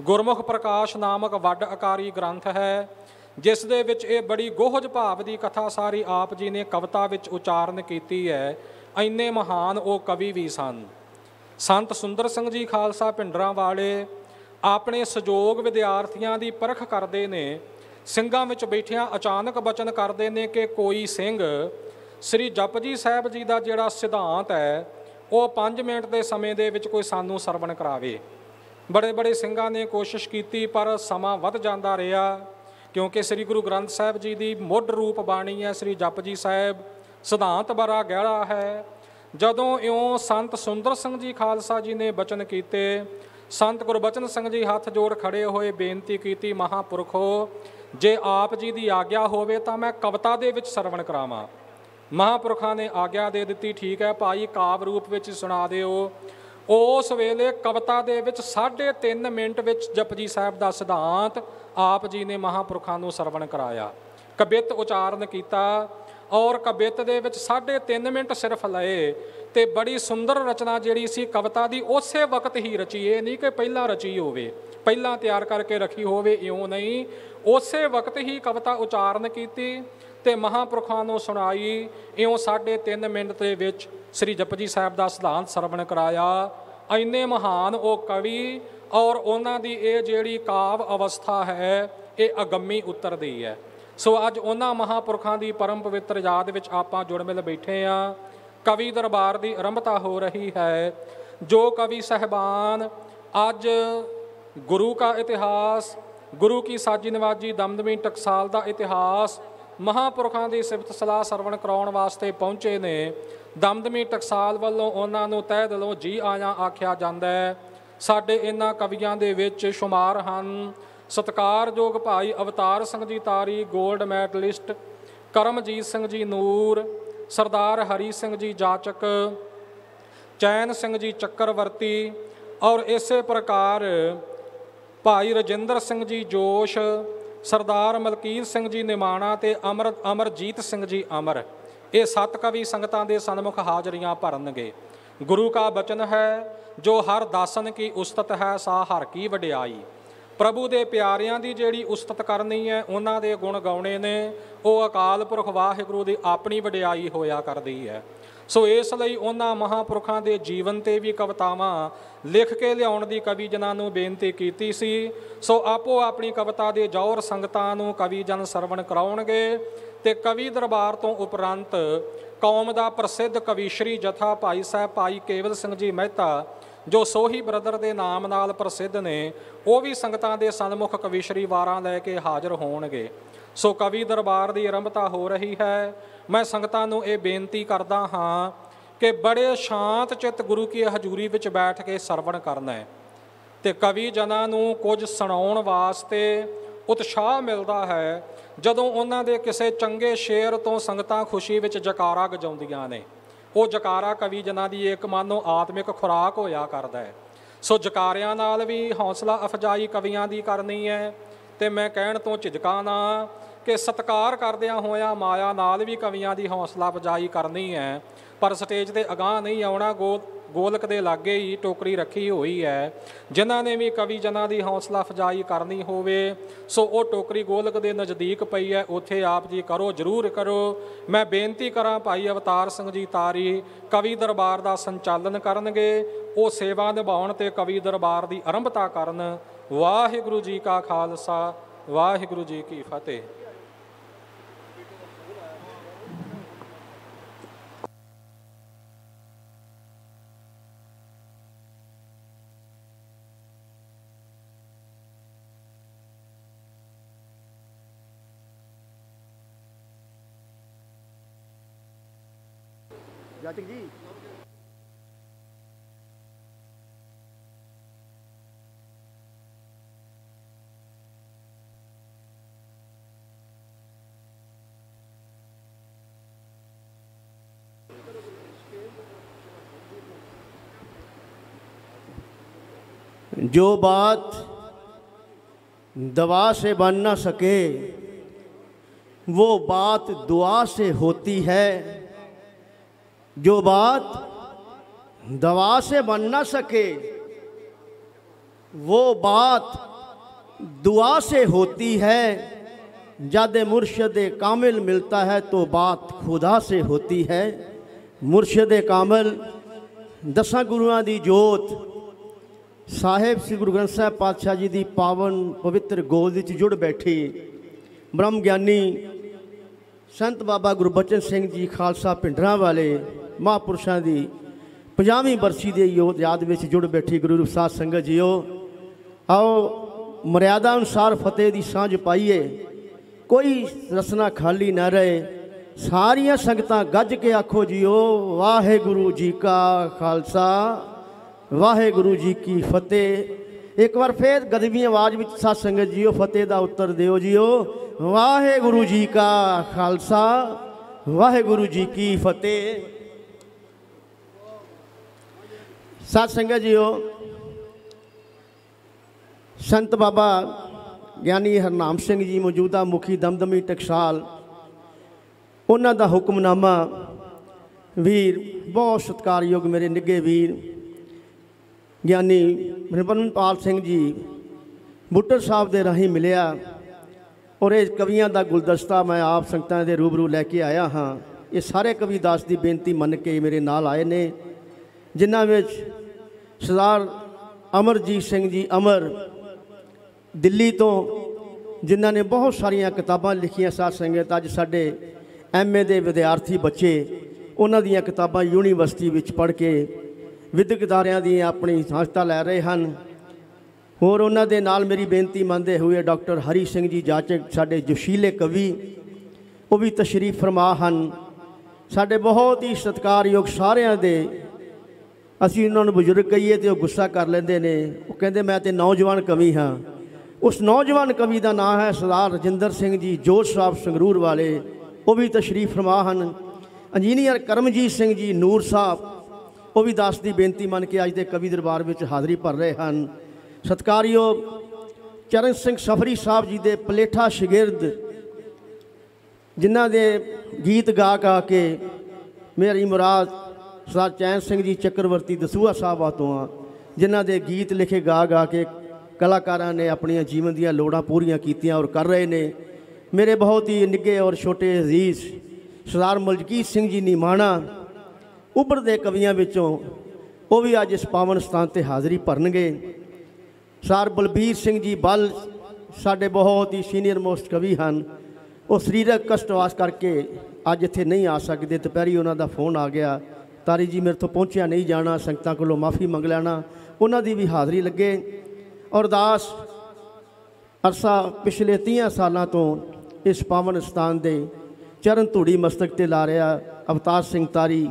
[SPEAKER 3] ਗੁਰਮੁਖ ਪ੍ਰਕਾਸ਼ ਨਾਮਕ ਵੱਡ ਆਕਾਰੀ ਗ੍ਰੰਥ ਹੈ, ਜਿਸ ਦੇ ਵਿੱਚ ਇਹ ਬੜੀ ਗੋਹਜ ਭਾਵ ਦੀ ਕਥਾ ਸਾਰੀ ਆਪ ਜੀ ਨੇ ਕਵਿਤਾ ਵਿੱਚ ਉਚਾਰਨ ਕੀਤੀ ਹੈ ਐਨੇ ਮਹਾਨ ਉਹ ਕਵੀ ਵੀ ਸਨ। ਸੰਤ ਸੁੰਦਰ ਸਿੰਘ ਜੀ ਖਾਲਸਾ ਪਿੰਡਰਾਂ ਵਾਲੇ ਆਪਣੇ ਸਹਿਯੋਗ ਵਿਦਿਆਰਥੀਆਂ ਦੀ ਪਰਖ ਕਰਦੇ ਨੇ, ਸਿੰਘਾਂ ਵਿੱਚ ਬੈਠਿਆਂ ਅਚਾਨਕ ਬਚਨ ਕਰਦੇ ਨੇ ਕਿ ਕੋਈ ਸਿੰਘ ਸ੍ਰੀ ਜਪਜੀ ਸਾਹਿਬ ਜੀ ਦਾ ਜਿਹੜਾ ਸਿਧਾਂਤ ਹੈ, ਉਹ 5 ਮਿੰਟ ਦੇ ਸਮੇਂ ਦੇ ਵਿੱਚ ਕੋਈ ਸਾਨੂੰ ਸਰਵਣ ਕਰਾਵੇ। ਬੜੇ ਬੜੇ ਸਿੰਘਾਂ ਨੇ ਕੋਸ਼ਿਸ਼ ਕੀਤੀ, ਪਰ ਸਮਾਂ ਵੱਧ ਜਾਂਦਾ ਰਿਹਾ, ਕਿਉਂਕਿ ਸ੍ਰੀ ਗੁਰੂ ਗ੍ਰੰਥ ਸਾਹਿਬ ਜੀ ਦੀ ਮੁੱਢ ਰੂਪ ਬਾਣੀ ਹੈ, ਸ੍ਰੀ ਜਪਜੀ ਸਾਹਿਬ ਸਿਧਾਂਤ ਬੜਾ ਗਹਿਰਾ ਹੈ। ਜਦੋਂ ਇਉਂ ਸੰਤ ਸੁੰਦਰ ਸਿੰਘ ਜੀ ਖਾਲਸਾ ਜੀ ਨੇ ਬਚਨ ਕੀਤੇ, ਸੰਤ ਗੁਰਬਚਨ ਸਿੰਘ ਜੀ ਹੱਥ ਜੋੜ ਖੜੇ ਹੋਏ ਬੇਨਤੀ ਕੀਤੀ, ਮਹਾਪੁਰਖੋ, ਜੇ ਆਪ ਜੀ ਦੀ ਆਗਿਆ ਹੋਵੇ ਤਾਂ ਮੈਂ ਕਵਿਤਾ ਦੇ ਵਿੱਚ ਸਰਵਣ ਕਰਾਵਾਂ। ਮਹਾਪੁਰਖਾਂ ਨੇ ਆਗਿਆ ਦੇ ਦਿੱਤੀ, ਠੀਕ ਹੈ, ਭਾਈ ਕਾਵ ਰੂਪ ਵਿੱਚ ਸੁਣਾ ਦਿਓ। ਉਸ ਵੇਲੇ ਕਵਿਤਾ ਦੇ ਵਿੱਚ 3.5 ਮਿੰਟ ਵਿੱਚ ਜਪਜੀ ਸਾਹਿਬ ਦਾ ਸਿਧਾਂਤ ਆਪ ਜੀ ਨੇ ਮਹਾਪੁਰਖਾਂ ਨੂੰ ਸਰਵਣ ਕਰਾਇਆ। ਕਬਿਤ ਉਚਾਰਨ ਕੀਤਾ ਔਰ ਕਬਿਤ ਦੇ ਵਿੱਚ 3.5 ਮਿੰਟ ਸਿਰਫ ਲਏ ਤੇ ਬੜੀ ਸੁੰਦਰ ਰਚਨਾ ਜਿਹੜੀ ਸੀ ਕਵਿਤਾ ਦੀ, ਉਸੇ ਵਕਤ ਹੀ ਰਚੀ। ਇਹ ਨਹੀਂ ਕਿ ਪਹਿਲਾਂ ਰਚੀ ਹੋਵੇ, ਪਹਿਲਾਂ ਤਿਆਰ ਕਰਕੇ ਰੱਖੀ ਹੋਵੇ, ਇਉਂ ਨਹੀਂ। ਉਸੇ ਵਕਤ ਹੀ ਕਵਿਤਾ ਉਚਾਰਨ ਕੀਤੀ ਤੇ ਮਹਾਪੁਰਖਾਂ ਨੂੰ ਸੁਣਾਈ, ਇਉਂ 3.5 ਮਿੰਟ ਦੇ ਵਿੱਚ ਸ੍ਰੀ ਜਪਜੀ ਸਾਹਿਬ ਦਾ ਸਿਧਾਂਤ ਸਰਵਣ ਕਰਾਇਆ। ਐਨੇ ਮਹਾਨ ਉਹ ਕਵੀ ਔਰ ਉਹਨਾਂ ਦੀ ਇਹ ਜਿਹੜੀ ਕਾਵ ਅਵਸਥਾ ਹੈ, ਇਹ ਅਗੰਮੀ ਉਤਰਦੀ ਹੈ। ਸੋ ਅੱਜ ਉਹਨਾਂ ਮਹਾਪੁਰਖਾਂ ਦੀ ਪਰਮ ਪਵਿੱਤਰ ਯਾਦ ਵਿੱਚ ਆਪਾਂ ਜੁੜ ਮਿਲ ਬੈਠੇ ਆ। ਕਵੀ ਦਰਬਾਰ ਦੀ ਆਰੰਭਤਾ ਹੋ ਰਹੀ ਹੈ। ਜੋ ਕਵੀ ਸਹਿਬਾਨ, ਅੱਜ ਗੁਰੂ ਕਾ ਇਤਿਹਾਸ, ਗੁਰੂ ਕੀ ਸਾਜੀ ਨਵਾਜੀ ਦਮਦਮੀ ਟਕਸਾਲ ਦਾ ਇਤਿਹਾਸ ਮਹਾਪੁਰਖਾਂ ਦੀ ਸਿਫਤ ਸਲਾਹ ਸਰਵਣ ਕਰਾਉਣ ਵਾਸਤੇ ਪਹੁੰਚੇ ਨੇ। ਦਮਦਮੀ ਟਕਸਾਲ ਵੱਲੋਂ ਉਹਨਾਂ ਨੂੰ ਤਹਿ ਦਿਲੋਂ ਜੀ ਆਇਆਂ ਆਖਿਆ ਜਾਂਦਾ ਹੈ। ਸਾਡੇ ਇਹਨਾਂ ਕਵੀਆਂ ਦੇ ਵਿੱਚ ਸ਼ੁਮਾਰ ਹਨ। ਸਤਕਾਰਯੋਗ ਭਾਈ ਅਵਤਾਰ ਸਿੰਘ ਜੀ ਤਾਰੀ 골ਡ ਮੈਡਲਿਸਟ, ਕਰਮਜੀਤ ਸਿੰਘ ਜੀ ਨੂਰ, ਸਰਦਾਰ ਹਰੀ ਸਿੰਘ ਜੀ ਜਾਚਕ, ਚੈਨ ਸਿੰਘ ਜੀ ਚੱਕਰਵਰਤੀ ਔਰ ਇਸੇ ਪ੍ਰਕਾਰ ਭਾਈ ਰਜਿੰਦਰ ਸਿੰਘ ਜੀ ਜੋਸ਼ ਸਰਦਾਰ ਮਲਕੀਤ ਸਿੰਘ ਜੀ ਨਿਮਾਣਾ ਤੇ ਅਮਰ ਅਮਰਜੀਤ ਸਿੰਘ ਜੀ ਅਮਰ, ਇਹ ਸੱਤ ਕਵੀ ਸੰਗਤਾਂ ਦੇ ਸਨਮੁਖ ਹਾਜ਼ਰੀਆਂ ਭਰਨਗੇ। ਗੁਰੂ ਕਾ ਬਚਨ ਹੈ, ਜੋ ਹਰ ਦਾਸਨ ਕੀ ਉਸਤਤ ਹੈ, ਸਾ ਹਰ ਕੀ ਵਡਿਆਈ। ਪ੍ਰਭੂ ਦੇ ਪਿਆਰਿਆਂ ਦੀ ਜਿਹੜੀ ਉਸਤਤ ਕਰਨੀ ਹੈ, ਉਹਨਾਂ ਦੇ ਗੁਣ ਗਾਉਣੇ ਨੇ, ਉਹ ਅਕਾਲ ਪੁਰਖ ਵਾਹਿਗੁਰੂ ਦੀ ਆਪਣੀ ਵਡਿਆਈ ਹੋਇਆ ਕਰਦੀ ਹੈ। ਸੋ ਇਸ ਲਈ ਉਹਨਾਂ ਮਹਾਪੁਰਖਾਂ ਦੇ ਜੀਵਨ ਤੇ ਵੀ ਕਵਿਤਾਵਾਂ ਲਿਖ ਕੇ ਲਿਆਉਣ ਦੀ ਕਵੀ ਜਨਾਂ ਨੂੰ ਬੇਨਤੀ ਕੀਤੀ ਸੀ। ਸੋ ਆਪੋ ਆਪਣੀ ਕਵਿਤਾ ਦੇ ਜੌਰ ਸੰਗਤਾਂ ਨੂੰ ਕਵੀ ਜਨ ਸਰਵਣ ਕਰਾਉਣਗੇ ਤੇ ਕਵੀ ਦਰਬਾਰ ਤੋਂ ਉਪਰੰਤ ਕੌਮ ਦਾ ਪ੍ਰਸਿੱਧ ਕਵੀਸ਼ਰੀ ਜਥਾ ਭਾਈ ਸਾਹਿਬ ਭਾਈ ਕੇਵਲ ਸਿੰਘ ਜੀ ਮਹਿਤਾ, ਜੋ ਸੋਹੀ ਬ੍ਰਦਰ ਦੇ ਨਾਮ ਨਾਲ ਪ੍ਰਸਿੱਧ ਨੇ, ਉਹ ਵੀ ਸੰਗਤਾਂ ਦੇ ਸਨਮੁਖ ਕਵੀਸ਼ਰੀ ਵਾਰਾਂ ਲੈ ਕੇ ਹਾਜ਼ਰ ਹੋਣਗੇ। ਸੋ ਕਵੀ ਦਰਬਾਰ ਦੀ ਆਰੰਭਤਾ ਹੋ ਰਹੀ ਹੈ। ਮੈਂ ਸੰਗਤਾਂ ਨੂੰ ਇਹ ਬੇਨਤੀ ਕਰਦਾ ਹਾਂ ਕਿ ਬੜੇ ਸ਼ਾਂਤ ਚਿੱਤ ਗੁਰੂ ਕੀ ਹਜ਼ੂਰੀ ਵਿੱਚ ਬੈਠ ਕੇ ਸਰਵਣ ਕਰਨਾ ਹੈ। ਤੇ ਕਵੀ ਜਨਾਂ ਨੂੰ ਕੁਝ ਸੁਣਾਉਣ ਵਾਸਤੇ ਉਤਸ਼ਾਹ ਮਿਲਦਾ ਹੈ, ਜਦੋਂ ਉਹਨਾਂ ਦੇ ਕਿਸੇ ਚੰਗੇ ਸ਼ੇਰ ਤੋਂ ਸੰਗਤਾਂ ਖੁਸ਼ੀ ਵਿੱਚ ਜਕਾਰਾ ਗਜਾਉਂਦੀਆਂ ਨੇ। ਉਹ ਜਕਾਰਾ ਕਵੀ ਜਨਾਂ ਦੀ ਇੱਕ ਮਾਨੋ ਆਤਮਿਕ ਖੁਰਾਕ ਹੋਇਆ ਕਰਦਾ ਹੈ। ਸੋ ਜਕਾਰਿਆਂ ਨਾਲ ਵੀ ਹੌਸਲਾ ਅਫਜਾਈ ਕਵੀਆਂ ਦੀ ਕਰਨੀ ਹੈ ਤੇ ਮੈਂ ਕਹਿਣ ਤੋਂ ਝਿਜਕਾਂ ਨਾ ਕਿ ਸਤਕਾਰ ਕਰਦਿਆਂ ਹੋਇਆਂ ਮਾਇਆ ਨਾਲ ਵੀ ਕਵੀਆਂ ਦੀ ਹੌਸਲਾ ਅਫਜਾਈ ਕਰਨੀ ਹੈ। ਪਰ ਸਟੇਜ ਤੇ ਅਗਾਹ ਨਹੀਂ ਆਉਣਾ ਗੋ ਗੋਲਕ ਦੇ ਲਾਗੇ ਹੀ ਟੋਕਰੀ ਰੱਖੀ ਹੋਈ ਹੈ। ਜਿਨ੍ਹਾਂ ਨੇ ਵੀ ਕਵੀ ਜਨਾਂ ਦੀ ਹੌਸਲਾ ਅਫਜਾਈ ਕਰਨੀ ਹੋਵੇ, ਸੋ ਉਹ ਟੋਕਰੀ ਗੋਲਕ ਦੇ ਨਜ਼ਦੀਕ ਪਈ ਹੈ। ਉੱਥੇ ਆਪ ਜੀ ਕਰੋ, ਜਰੂਰ ਕਰੋ। ਮੈਂ ਬੇਨਤੀ ਕਰਾਂ ਭਾਈ ਅਵਤਾਰ ਸਿੰਘ ਜੀ ਤਾਰੀ, ਕਵੀ ਦਰਬਾਰ ਦਾ ਸੰਚਾਲਨ ਕਰਨਗੇ। ਉਹ ਸੇਵਾ ਨਿਭਾਉਣ ਤੇ ਕਵੀ ਦਰਬਾਰ ਦੀ ਆਰੰਭਤਾ ਕਰਨ। ਵਾਹਿਗੁਰੂ ਜੀ ਕਾ ਖਾਲਸਾ, ਵਾਹਿਗੁਰੂ ਜੀ ਕੀ ਫਤਿਹ।
[SPEAKER 5] जातिक जी जो बात दवा से बन ना सके, वो बात दुआ से होती है। जो बात दवा से बन ना सके वो बात दुआ से होती है जब मुर्शद कामिल मिलता है तो बात खुदा से होती है मुर्शद कामिल ਦਸਾਂ ਗੁਰੂਆਂ ਦੀ ਜੋਤ ਸਾਹਿਬ ਸ੍ਰੀ ਗੁਰੂ ਗ੍ਰੰਥ ਸਾਹਿਬ ਪਾਤਸ਼ਾਹ ਜੀ ਦੀ ਪਾਵਨ ਪਵਿੱਤਰ ਗੋਦ ਵਿੱਚ ਜੁੜ ਬੈਠੀ ਬ੍ਰਹਮ ਗਿਆਨੀ ਸੰਤ ਬਾਬਾ ਗੁਰਬਚਨ ਸਿੰਘ ਜੀ ਖਾਲਸਾ ਪਿੰਡਰਾਂ ਵਾਲੇ ਮਹਾਂਪੁਰਸ਼ਾਂ ਦੀ 50ਵੀਂ ਬਰਸੀ ਦੇ ਯੋਧ ਯਾਦ ਵਿੱਚ ਜੁੜ ਬੈਠੀ ਗੁਰੂ ਰੂਪ ਸਾਧ ਸੰਗਤ ਜੀਓ। ਆਓ, ਮਰਿਆਦਾ ਅਨੁਸਾਰ ਫਤਿਹ ਦੀ ਸਾਂਝ ਪਾਈਏ। ਕੋਈ ਰਸਨਾ ਖਾਲੀ ਨਾ ਰਹੇ। ਸਾਰੀਆਂ ਸੰਗਤਾਂ ਗੱਜ ਕੇ ਆਖੋ ਜੀਓ, ਵਾਹਿਗੁਰੂ ਜੀ ਕਾ ਖਾਲਸਾ, ਵਾਹਿਗੁਰੂ ਜੀ ਕੀ ਫਤਿਹ। ਇੱਕ ਵਾਰ ਫੇਰ ਗਦਵੀ ਆਵਾਜ਼ ਵਿੱਚ ਸਾਧ ਸੰਗਤ ਜੀਓ, ਫਤਿਹ ਦਾ ਉੱਤਰ ਦਿਓ ਜੀਓ। ਵਾਹਿਗੁਰੂ ਜੀ ਕਾ ਖਾਲਸਾ, ਵਾਹਿਗੁਰੂ ਜੀ ਕੀ ਫਤਿਹ। ਸਾਧ ਸੰਗਤ ਜੀਓ, ਸੰਤ ਬਾਬਾ ਗਿਆਨੀ ਹਰਨਾਮ ਸਿੰਘ ਜੀ ਮੌਜੂਦਾ ਮੁਖੀ ਦਮਦਮੀ ਟਕਸਾਲ, ਉਹਨਾਂ ਦਾ ਹੁਕਮਨਾਮਾ ਵੀਰ, ਬਹੁਤ ਸਤਿਕਾਰਯੋਗ ਮੇਰੇ ਨਿੱਘੇ ਵੀਰ ਗਿਆਨੀ ਨਿਰਮਲਪਾਲ ਸਿੰਘ ਜੀ, ਬੁੱਟਰ ਸਾਹਿਬ ਦੇ ਰਾਹੀਂ ਮਿਲਿਆ ਔਰ ਇਹ ਕਵੀਆਂ ਦਾ ਗੁਲਦਸਤਾ ਮੈਂ ਆਪ ਸੰਗਤਾਂ ਦੇ ਰੂਬਰੂ ਲੈ ਕੇ ਆਇਆ ਹਾਂ। ਇਹ ਸਾਰੇ ਕਵੀ ਦਾਸ ਦੀ ਬੇਨਤੀ ਮੰਨ ਕੇ ਮੇਰੇ ਨਾਲ ਆਏ ਨੇ, ਜਿਨ੍ਹਾਂ ਵਿੱਚ ਸਰਦਾਰ ਅਮਰਜੀਤ ਸਿੰਘ ਜੀ ਅਮਰ, ਦਿੱਲੀ ਤੋਂ, ਜਿਨ੍ਹਾਂ ਨੇ ਬਹੁਤ ਸਾਰੀਆਂ ਕਿਤਾਬਾਂ ਲਿਖੀਆਂ ਸਾਧ ਸੰਗਤ, ਅੱਜ ਸਾਡੇ ਐਮਏ ਦੇ ਵਿਦਿਆਰਥੀ ਬੱਚੇ, ਉਹਨਾਂ ਦੀਆਂ ਕਿਤਾਬਾਂ ਯੂਨੀਵਰਸਿਟੀ ਵਿੱਚ ਪੜ੍ਹ ਕੇ ਵਿਦਿਅਕ ਅਦਾਰਿਆਂ ਦੀ ਆਪਣੀ ਸੰਸਥਾ ਲੈ ਰਹੇ ਹਨ। ਹੋਰ ਉਹਨਾਂ ਦੇ ਨਾਲ ਮੇਰੀ ਬੇਨਤੀ ਮੰਨਦੇ ਹੋਏ ਡਾਕਟਰ ਹਰੀ ਸਿੰਘ ਜੀ ਜਾਚਕ, ਸਾਡੇ ਜੋਸ਼ੀਲੇ ਕਵੀ, ਉਹ ਵੀ ਤਸ਼ਰੀਫ ਫਰਮਾ ਹਨ। ਸਾਡੇ ਬਹੁਤ ਹੀ ਸਤਿਕਾਰਯੋਗ ਸਾਰਿਆਂ ਦੇ ਅਸੀਂ ਉਹਨਾਂ ਨੂੰ ਬਜ਼ੁਰਗ ਕਹੀਏ ਤੇ ਉਹ ਗੁੱਸਾ ਕਰ ਲੈਂਦੇ ਨੇ। ਉਹ ਕਹਿੰਦੇ, ਮੈਂ ਤੇ ਨੌਜਵਾਨ ਕਵੀ ਹਾਂ। ਉਸ ਨੌਜਵਾਨ ਕਵੀ ਦਾ ਨਾਮ ਹੈ ਸਰਦਾਰ ਰਜਿੰਦਰ ਸਿੰਘ ਜੀ, ਜੋਤ ਸਾਹਿਬ ਸੰਗਰੂਰ ਵਾਲੇ। ਉਹ ਵੀ ਤਸ਼ਰੀਫ ਫਰਮਾ ਹਨ। ਇੰਜੀਨੀਅਰ ਕਰਮਜੀਤ ਸਿੰਘ ਜੀ ਨੂਰ ਸਾਹਿਬ, ਉਹ ਵੀ ਦਾਸ ਦੀ ਬੇਨਤੀ ਮੰਨ ਕੇ ਅੱਜ ਦੇ ਕਵੀ ਦਰਬਾਰ ਵਿੱਚ ਹਾਜ਼ਰੀ ਭਰ ਰਹੇ ਹਨ। ਸਤਿਕਾਰਯੋਗ ਚਰਨ ਸਿੰਘ ਸਫਰੀ ਸਾਹਿਬ ਜੀ ਦੇ ਪਲੇਠਾ ਸ਼ਾਗਿਰਦ, ਜਿਨ੍ਹਾਂ ਦੇ ਗੀਤ ਗਾ ਗਾ ਕੇ ਮੇਰੀ ਮੁਰਾਦ ਸਰਦਾਰ ਚੈਨ ਸਿੰਘ ਜੀ ਚੱਕਰਵਰਤੀ ਦਸੂਹਾ ਸਾਹਿਬਾਂ ਤੋਂ ਆ, ਜਿਨ੍ਹਾਂ ਦੇ ਗੀਤ ਲਿਖੇ ਗਾ ਗਾ ਕੇ ਕਲਾਕਾਰਾਂ ਨੇ ਆਪਣੀਆਂ ਜੀਵਨ ਦੀਆਂ ਲੋੜਾਂ ਪੂਰੀਆਂ ਕੀਤੀਆਂ ਔਰ ਕਰ ਰਹੇ ਨੇ। ਮੇਰੇ ਬਹੁਤ ਹੀ ਨਿੱਘੇ ਔਰ ਛੋਟੇ ਅਜ਼ੀਜ਼ ਸਰਦਾਰ ਮਲਕੀਤ ਸਿੰਘ ਜੀ ਨਿਮਾਣਾ, ਉਭਰਦੇ ਕਵੀਆਂ ਵਿੱਚੋਂ ਉਹ ਵੀ ਅੱਜ ਇਸ ਪਾਵਨ ਸਥਾਨ ਤੇ ਹਾਜ਼ਰੀ ਭਰਨਗੇ। ਸਰ ਬਲਬੀਰ ਸਿੰਘ ਜੀ ਬਲ ਸਾਡੇ ਬਹੁਤ ਹੀ ਸੀਨੀਅਰ ਮੋਸਟ ਕਵੀ ਹਨ। ਉਹ ਸਰੀਰਕ ਕਸ਼ਟਵਾਸ ਕਰਕੇ ਅੱਜ ਇੱਥੇ ਨਹੀਂ ਆ ਸਕਦੇ। ਦੁਪਹਿਰੀ ਉਹਨਾਂ ਦਾ ਫੋਨ ਆ ਗਿਆ। ਤਾਰੀ ਜੀ ਮੇਰੇ ਤੋਂ ਪਹੁੰਚਿਆ ਨਹੀਂ ਜਾਣਾ, ਸੰਗਤਾਂ ਕੋਲੋਂ ਮਾਫੀ ਮੰਗ ਲੈਣਾ, ਉਹਨਾਂ ਦੀ ਵੀ ਹਾਜ਼ਰੀ ਲੱਗੇ। ਔਰ ਦਾਸ ਅਰਸਾ ਪਿਛਲੇ 30 ਸਾਲਾਂ ਤੋਂ ਇਸ ਪਾਵਨ ਸਥਾਨ ਦੇ ਚਰਨ ਧੂੜੀ ਮਸਤਕ ਤੇ ਲਾ ਰਿਹਾ ਅਵਤਾਰ ਸਿੰਘ ਤਾਰੀ।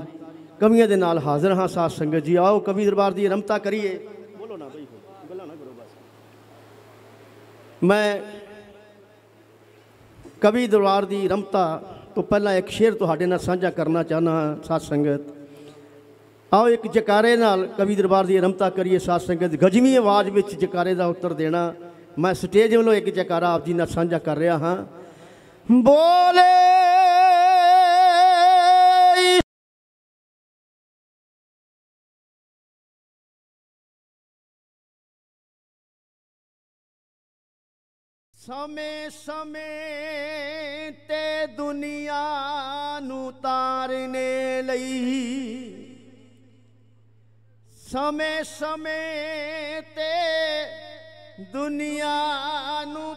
[SPEAKER 5] ਕਵੀਆਂ ਦੇ ਨਾਲ ਹਾਜ਼ਰ ਹਾਂ ਸਾਧ ਸੰਗਤ ਜੀ, ਆਓ ਕਵੀ ਦਰਬਾਰ ਦੀ ਰਮਤਾ ਕਰੀਏ। ਬੋਲੋ ਨਾ ਬਈ, ਗੱਲਾਂ ਨਾ ਕਰੋ ਬਸ। ਮੈਂ ਕਵੀ ਦਰਬਾਰ ਦੀ ਰਮਤਾ ਤੋਂ ਪਹਿਲਾਂ ਇੱਕ ਸ਼ੇਰ ਤੁਹਾਡੇ ਨਾਲ ਸਾਂਝਾ ਕਰਨਾ ਚਾਹਨਾ ਹਾਂ, ਸਾਧ ਸੰਗਤ। ਆਓ ਇੱਕ ਜਕਾਰੇ ਨਾਲ ਕਵੀ ਦਰਬਾਰ ਦੀ ਰਮਤਾ ਕਰੀਏ ਸਾਧ ਸੰਗਤ ਗਜ਼ਮੀ ਆਵਾਜ਼ ਵਿੱਚ ਜਕਾਰੇ ਦਾ ਉੱਤਰ ਦੇਣਾ। ਮੈਂ ਸਟੇਜ ਵੱਲੋਂ ਇੱਕ ਜਕਾਰਾ ਆਪ ਜੀ ਨਾਲ ਸਾਂਝਾ ਕਰ ਰਿਹਾ ਹਾਂ। ਬੋਲੇ ਸਮੇਂ ਸਮੇਂ ਤੇ ਦੁਨੀਆ ਨੂੰ ਤਾਰਨੇ ਲਈ ਸਮੇਂ ਸਮੇਂ ਤੇ ਦੁਨੀਆ ਨੂੰ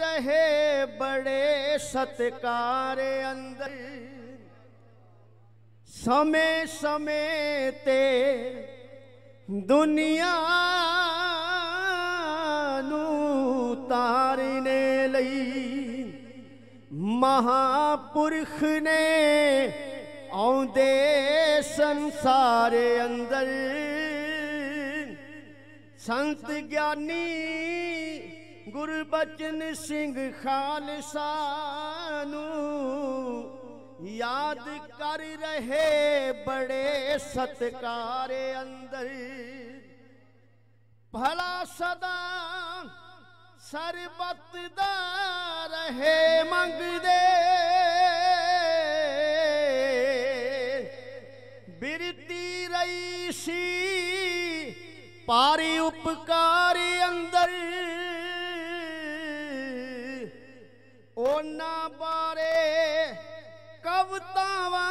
[SPEAKER 5] ਰਹੇ ਬੜੇ ਸਤਕਾਰ ਅੰਦਰ। ਸਮੇਂ ਸਮੇਂ ਤੇ ਦੁਨੀਆ ਨੂੰ ਤਾਰਨੇ ਲਈ ਮਹਾਪੁਰਖ ਨੇ ਆਉਂਦੇ ਸੰਸਾਰ ਅੰਦਰ। ਸੰਤ ਗਿਆਨੀ ਗੁਰਬਚਨ ਸਿੰਘ ਖਾਲਸਾ ਨੂੰ ਯਾਦ ਕਰ ਰਹੇ ਬੜੇ ਸਤਕਾਰ ਅੰਦਰ। ਭਲਾ ਸਦਾ ਸਰਬਤ ਦਾ ਰਹੇ ਮੰਗਦੇ। ਬਿਰਤੀ ਰਹੀ ਸੀ, ਪਾਰੀ ਉਪਕਾਰ ਅੰਦਰ। ਉਹਨਾਂ ਬਾਰੇ ਕਵਤਾਵਾਂ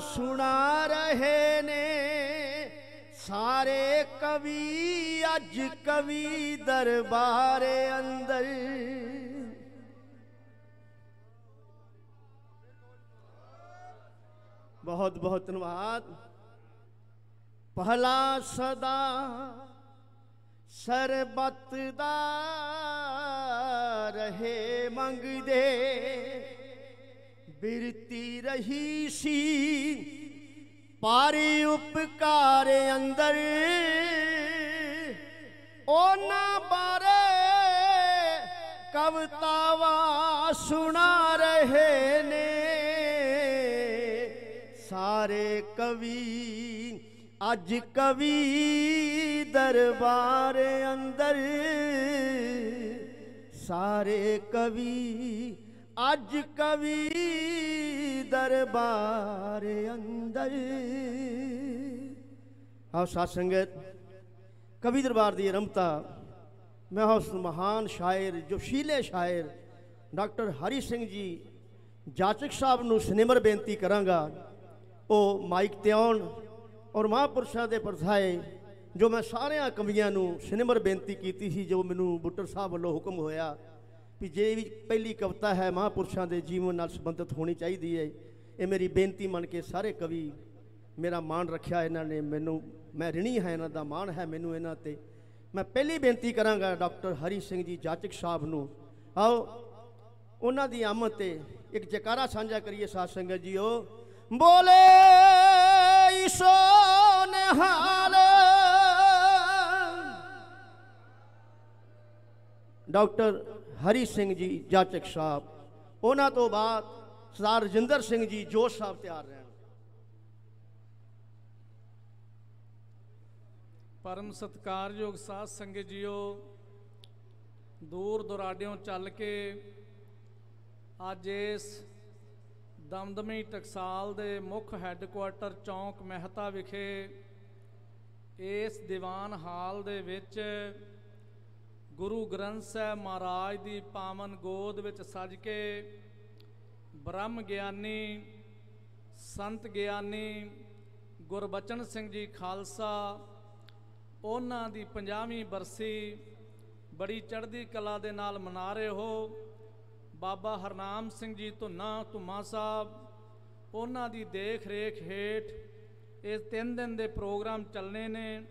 [SPEAKER 5] ਸੁਣਾ ਰਹੇ ਨੇ। ਸਾਰੇ ਕਵੀ, ਅੱਜ ਕਵੀ ਦਰਬਾਰੇ ਅੰਦਰ। ਬਹੁਤ ਬਹੁਤ ਧੰਨਵਾਦ। ਪਹਿਲਾ ਸਦਾ ਸਰਬਤ ਦਾ ਰਹੇ ਮੰਗਦੇ। ਬਿਰਤੀ ਰਹੀ ਸੀ, ਪਾਰੀ ਉਪਕਾਰ ਅੰਦਰ ਉਹਨਾਂ ਬਾਰੇ ਕਵਤਾਵਾਂ ਸੁਣਾ ਰਹੇ ਨੇ। ਸਾਰੇ ਕਵੀ ਅੱਜ ਕਵੀ ਦਰਬਾਰ ਅੰਦਰ ਸਾਰੇ ਕਵੀ, ਅੱਜ ਕਵੀ ਦਰਬਾਰ ਅੰਦਰ। ਆਓ ਸਾਧ ਸੰਗਤ, ਕਵੀ ਦਰਬਾਰ ਦੀ ਰਮਤਾ ਮੈਂ ਉਸ ਮਹਾਨ ਸ਼ਾਇਰ, ਜੋਸ਼ੀਲੇ ਸ਼ਾਇਰ, ਡਾਕਟਰ ਹਰੀ ਸਿੰਘ ਜੀ, ਜਾਚਕ ਸਾਹਿਬ ਨੂੰ ਸਿਨੇਮਰ ਬੇਨਤੀ ਕਰਾਂਗਾ। ਉਹ ਮਾਈਕ ਤੇ ਆਉਣ। ਔਰ ਮਹਾਂਪੁਰਸ਼ਾਂ ਦੇ ਪਰਥਾਏ ਜੋ ਮੈਂ ਸਾਰਿਆਂ ਕਵੀਆਂ ਨੂੰ ਸਿਨਮਰ ਬੇਨਤੀ ਕੀਤੀ ਸੀ, ਜੋ ਮੈਨੂੰ ਬੁੱਟਰ ਸਾਹਿਬ ਵੱਲੋਂ ਹੁਕਮ ਹੋਇਆ ਵੀ ਜੇ ਵੀ ਪਹਿਲੀ ਕਵਿਤਾ ਹੈ ਮਹਾਂਪੁਰਸ਼ਾਂ ਦੇ ਜੀਵਨ ਨਾਲ ਸੰਬੰਧਿਤ ਹੋਣੀ ਚਾਹੀਦੀ ਹੈ, ਇਹ ਮੇਰੀ ਬੇਨਤੀ ਮੰਨ ਕੇ ਸਾਰੇ ਕਵੀ ਮੇਰਾ ਮਾਣ ਰੱਖਿਆ, ਇਹਨਾਂ ਨੇ ਮੈਨੂੰ, ਮੈਂ ਰਿਣੀ ਹੈ, ਇਹਨਾਂ ਦਾ ਮਾਣ ਹੈ ਮੈਨੂੰ ਇਹਨਾਂ ਤੇ। ਮੈਂ ਪਹਿਲੀ ਬੇਨਤੀ ਕਰਾਂਗਾ ਡਾਕਟਰ ਹਰੀ ਸਿੰਘ ਜੀ ਜਾਚਕ ਸਾਹਿਬ ਨੂੰ, ਆਓ, ਉਹਨਾਂ ਦੀ ਆਮਦ ਤੇ ਇੱਕ ਜਕਾਰਾ ਸਾਂਝਾ ਕਰੀਏ, ਸਾਧ ਸੰਗਤ ਜੀਓ। ਬੋਲੇ ਈਸੋ ਨਿਹਾਲ ਡਾਕਟਰ ਹਰੀ ਸਿੰਘ ਜੀ ਜਾਚਕ ਸਾਹਿਬ ਉਹਨਾਂ ਤੋਂ ਬਾਅਦ ਸਰਦਾਰ ਰਜਿੰਦਰ ਸਿੰਘ ਜੀ ਜੋਸ਼ ਸਾਹਿਬ ਤਿਆਰ ਰਹਿਣ
[SPEAKER 6] ਪਰਮ ਸਤਕਾਰਯੋਗ ਸਾਧ ਸੰਗਤ ਜੀਓ ਦੂਰ ਦੁਰਾਡਿਓਂ ਚੱਲ ਕੇ ਅੱਜ ਇਸ ਦਮਦਮੀ ਟਕਸਾਲ ਦੇ ਮੁੱਖ ਹੈੱਡਕੁਆਟਰ ਚੌਂਕ ਮਹਿਤਾ ਵਿਖੇ ਇਸ ਦੀਵਾਨ ਹਾਲ ਦੇ ਵਿੱਚ ਗੁਰੂ ਗ੍ਰੰਥ ਸਾਹਿਬ ਮਹਾਰਾਜ ਦੀ ਪਾਵਨ ਗੋਦ ਵਿੱਚ ਸਜ ਕੇ ਬ੍ਰਹਮ ਗਿਆਨੀ, ਸੰਤ ਗਿਆਨੀ ਗੁਰਬਚਨ ਸਿੰਘ ਜੀ ਖਾਲਸਾ, ਉਹਨਾਂ ਦੀ 50ਵੀਂ ਬਰਸੀ ਬੜੀ ਚੜ੍ਹਦੀ ਕਲਾ ਦੇ ਨਾਲ ਮਨਾ ਰਹੇ ਹੋ। ਬਾਬਾ ਹਰਨਾਮ ਸਿੰਘ ਜੀ ਧੁੰਨਾ ਧੁੰਮਾ ਸਾਹਿਬ, ਉਹਨਾਂ ਦੀ ਦੇਖ ਰੇਖ ਹੇਠ ਇਹ ਤਿੰਨ ਦਿਨ ਦੇ ਪ੍ਰੋਗਰਾਮ ਚੱਲਣੇ ਨੇ।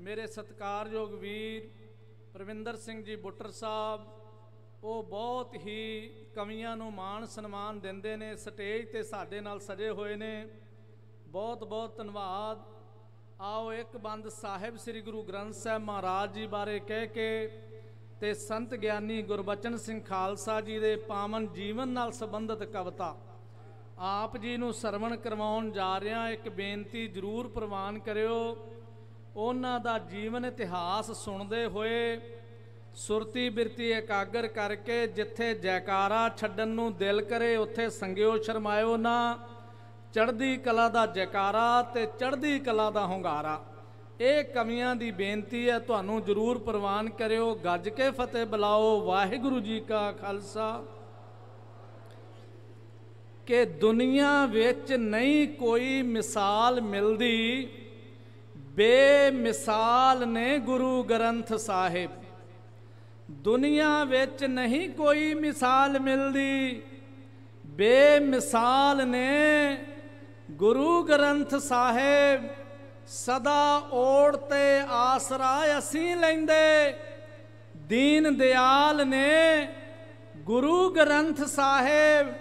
[SPEAKER 6] ਮੇਰੇ ਸਤਿਕਾਰਯੋਗ ਵੀਰ ਪ੍ਰਵਿੰਦਰ ਸਿੰਘ ਜੀ ਬੁੱਟਰ ਸਾਹਿਬ, ਉਹ ਬਹੁਤ ਹੀ ਕਵੀਆਂ ਨੂੰ ਮਾਣ ਸਨਮਾਨ ਦਿੰਦੇ ਨੇ, ਸਟੇਜ ਤੇ ਸਾਡੇ ਨਾਲ ਸਜੇ ਹੋਏ ਨੇ। ਬਹੁਤ ਬਹੁਤ ਧੰਨਵਾਦ। ਆਓ ਇੱਕ ਬੰਦ ਸਾਹਿਬ ਸ੍ਰੀ ਗੁਰੂ ਗ੍ਰੰਥ ਸਾਹਿਬ ਮਹਾਰਾਜ ਜੀ ਬਾਰੇ ਕਹਿ ਕੇ ਤੇ ਸੰਤ ਗਿਆਨੀ ਗੁਰਬਚਨ ਸਿੰਘ ਖਾਲਸਾ ਜੀ ਦੇ ਪਾਵਨ ਜੀਵਨ ਨਾਲ ਸੰਬੰਧਿਤ ਕਵਿਤਾ। ਆਪ ਜੀ ਨੂੰ ਸਰਵਣ ਕਰਵਾਉਣ ਜਾ ਰਿਹਾ, ਇੱਕ ਬੇਨਤੀ ਜ਼ਰੂਰ ਪ੍ਰਵਾਨ ਕਰਿਓ। ਉਹਨਾਂ ਦਾ ਜੀਵਨ ਇਤਿਹਾਸ ਸੁਣਦੇ ਹੋਏ ਸੁਰਤੀ ਬਿਰਤੀ ਇਕਾਗਰ ਕਰਕੇ ਜਿੱਥੇ ਜੈਕਾਰਾ ਛੱਡਣ ਨੂੰ ਦਿਲ ਕਰੇ, ਉੱਥੇ ਸੰਗਿਓ ਸ਼ਰਮਾਇਓ ਨਾ। ਚੜ੍ਹਦੀ ਕਲਾ ਦਾ ਜੈਕਾਰਾ ਤੇ ਚੜ੍ਹਦੀ ਕਲਾ ਦਾ ਹੁੰਗਾਰਾ। ਇਹ ਕਵੀਆਂ ਦੀ ਬੇਨਤੀ ਹੈ, ਤੁਹਾਨੂੰ ਜ਼ਰੂਰ ਪ੍ਰਵਾਨ ਕਰਿਓ। ਗੱਜ ਕੇ ਫਤਿਹ ਬੁਲਾਓ। ਵਾਹਿਗੁਰੂ ਜੀ ਕਾ ਖਾਲਸਾ। ਕਿ ਦੁਨੀਆ ਵਿੱਚ ਨਹੀਂ ਕੋਈ ਮਿਸਾਲ ਮਿਲਦੀ। ਬੇਮਿਸਾਲ ਨੇ ਗੁਰੂ ਗ੍ਰੰਥ ਸਾਹਿਬ। ਦੁਨੀਆ ਵਿੱਚ ਨਹੀਂ ਕੋਈ ਮਿਸਾਲ ਮਿਲਦੀ। ਬੇਮਿਸਾਲ ਨੇ ਗੁਰੂ ਗ੍ਰੰਥ ਸਾਹਿਬ। ਸਦਾ ਓੜ ਤੇ ਆਸਰਾ ਅਸੀਂ ਲੈਂਦੇ। ਦੀਨ ਦਿਆਲ ਨੇ ਗੁਰੂ ਗ੍ਰੰਥ ਸਾਹਿਬ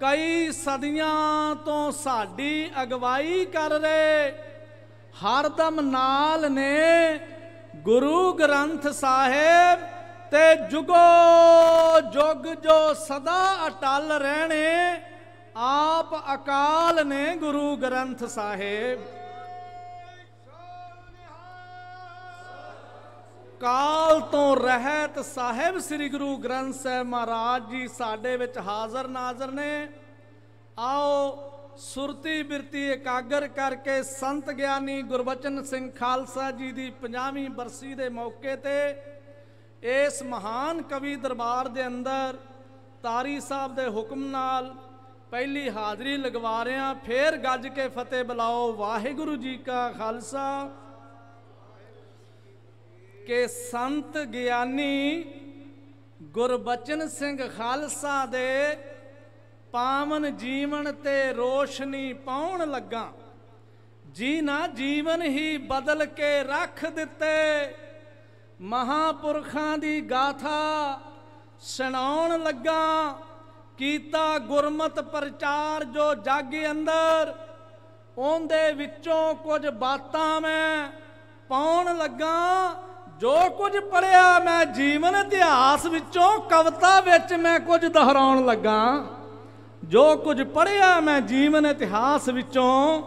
[SPEAKER 6] ਕਈ ਸਦੀਆਂ ਤੋਂ ਸਾਡੀ ਅਗਵਾਈ ਕਰ ਰਹੇ। ਹਰਦਮ ਨਾਲ ਨੇ ਗੁਰੂ ਗ੍ਰੰਥ ਸਾਹਿਬ ਤੇ ਜੁਗੋ ਜੁਗ ਜੋ ਸਦਾ ਅਟਲ ਰਹਿਣੇ, ਆਪ ਅਕਾਲ ਨੇ ਗੁਰੂ ਗ੍ਰੰਥ ਸਾਹਿਬ। ਕਾਲ ਤੋਂ ਰਹਿਤ ਸਾਹਿਬ ਸ੍ਰੀ ਗੁਰੂ ਗ੍ਰੰਥ ਸਾਹਿਬ ਮਹਾਰਾਜ ਜੀ ਸਾਡੇ ਵਿੱਚ ਹਾਜ਼ਰ ਨਾਜ਼ਰ ਨੇ। ਆਓ ਸੁਰਤੀ ਬਿਰਤੀ ਇਕਾਗਰ ਕਰਕੇ ਸੰਤ ਗਿਆਨੀ ਗੁਰਬਚਨ ਸਿੰਘ ਖਾਲਸਾ ਜੀ ਦੀ 50ਵੀਂ ਬਰਸੀ ਦੇ ਮੌਕੇ ਤੇ ਇਸ ਮਹਾਨ ਕਵੀ ਦਰਬਾਰ ਦੇ ਅੰਦਰ ਤਾਰੀ ਸਾਹਿਬ ਦੇ ਹੁਕਮ ਨਾਲ ਪਹਿਲੀ ਹਾਜ਼ਰੀ ਲਗਵਾ ਰਿਆਂ ਫੇਰ ਗੱਜ ਕੇ ਫਤਿਹ ਬੁਲਾਓ। ਵਾਹਿਗੁਰੂ ਜੀ ਕਾ ਖਾਲਸਾ। ਕਿ ਸੰਤ ਗਿਆਨੀ ਗੁਰਬਚਨ ਸਿੰਘ ਖਾਲਸਾ ਦੇ ਪਾਵਨ ਜੀਵਨ ਤੇ ਰੋਸ਼ਨੀ ਪਾਉਣ ਲੱਗਾ। ਜੀ ਨਾ ਜੀਵਨ ਹੀ ਬਦਲ ਕੇ ਰੱਖ ਦਿੱਤੇ। ਮਹਾਪੁਰਖਾਂ ਦੀ ਗਾਥਾ ਸੁਣਾਉਣ ਲੱਗਾ। ਕੀਤਾ ਗੁਰਮਤ ਪ੍ਰਚਾਰ ਜੋ ਜੱਗ ਅੰਦਰ, ਉਹਦੇ ਵਿੱਚੋਂ ਕੁਝ ਬਾਤਾਂ ਮੈਂ ਪਾਉਣ ਲੱਗਾ। ਜੋ ਕੁਝ ਪੜਿਆ ਮੈਂ ਜੀਵਨ ਇਤਿਹਾਸ ਵਿੱਚੋਂ ਕਵਿਤਾ ਵਿੱਚ ਮੈਂ ਕੁਝ ਦੁਹਰਾਉਣ ਲੱਗਾ। ਜੋ ਕੁਝ ਪੜਿਆ ਮੈਂ ਜੀਵਨ ਇਤਿਹਾਸ ਵਿੱਚੋਂ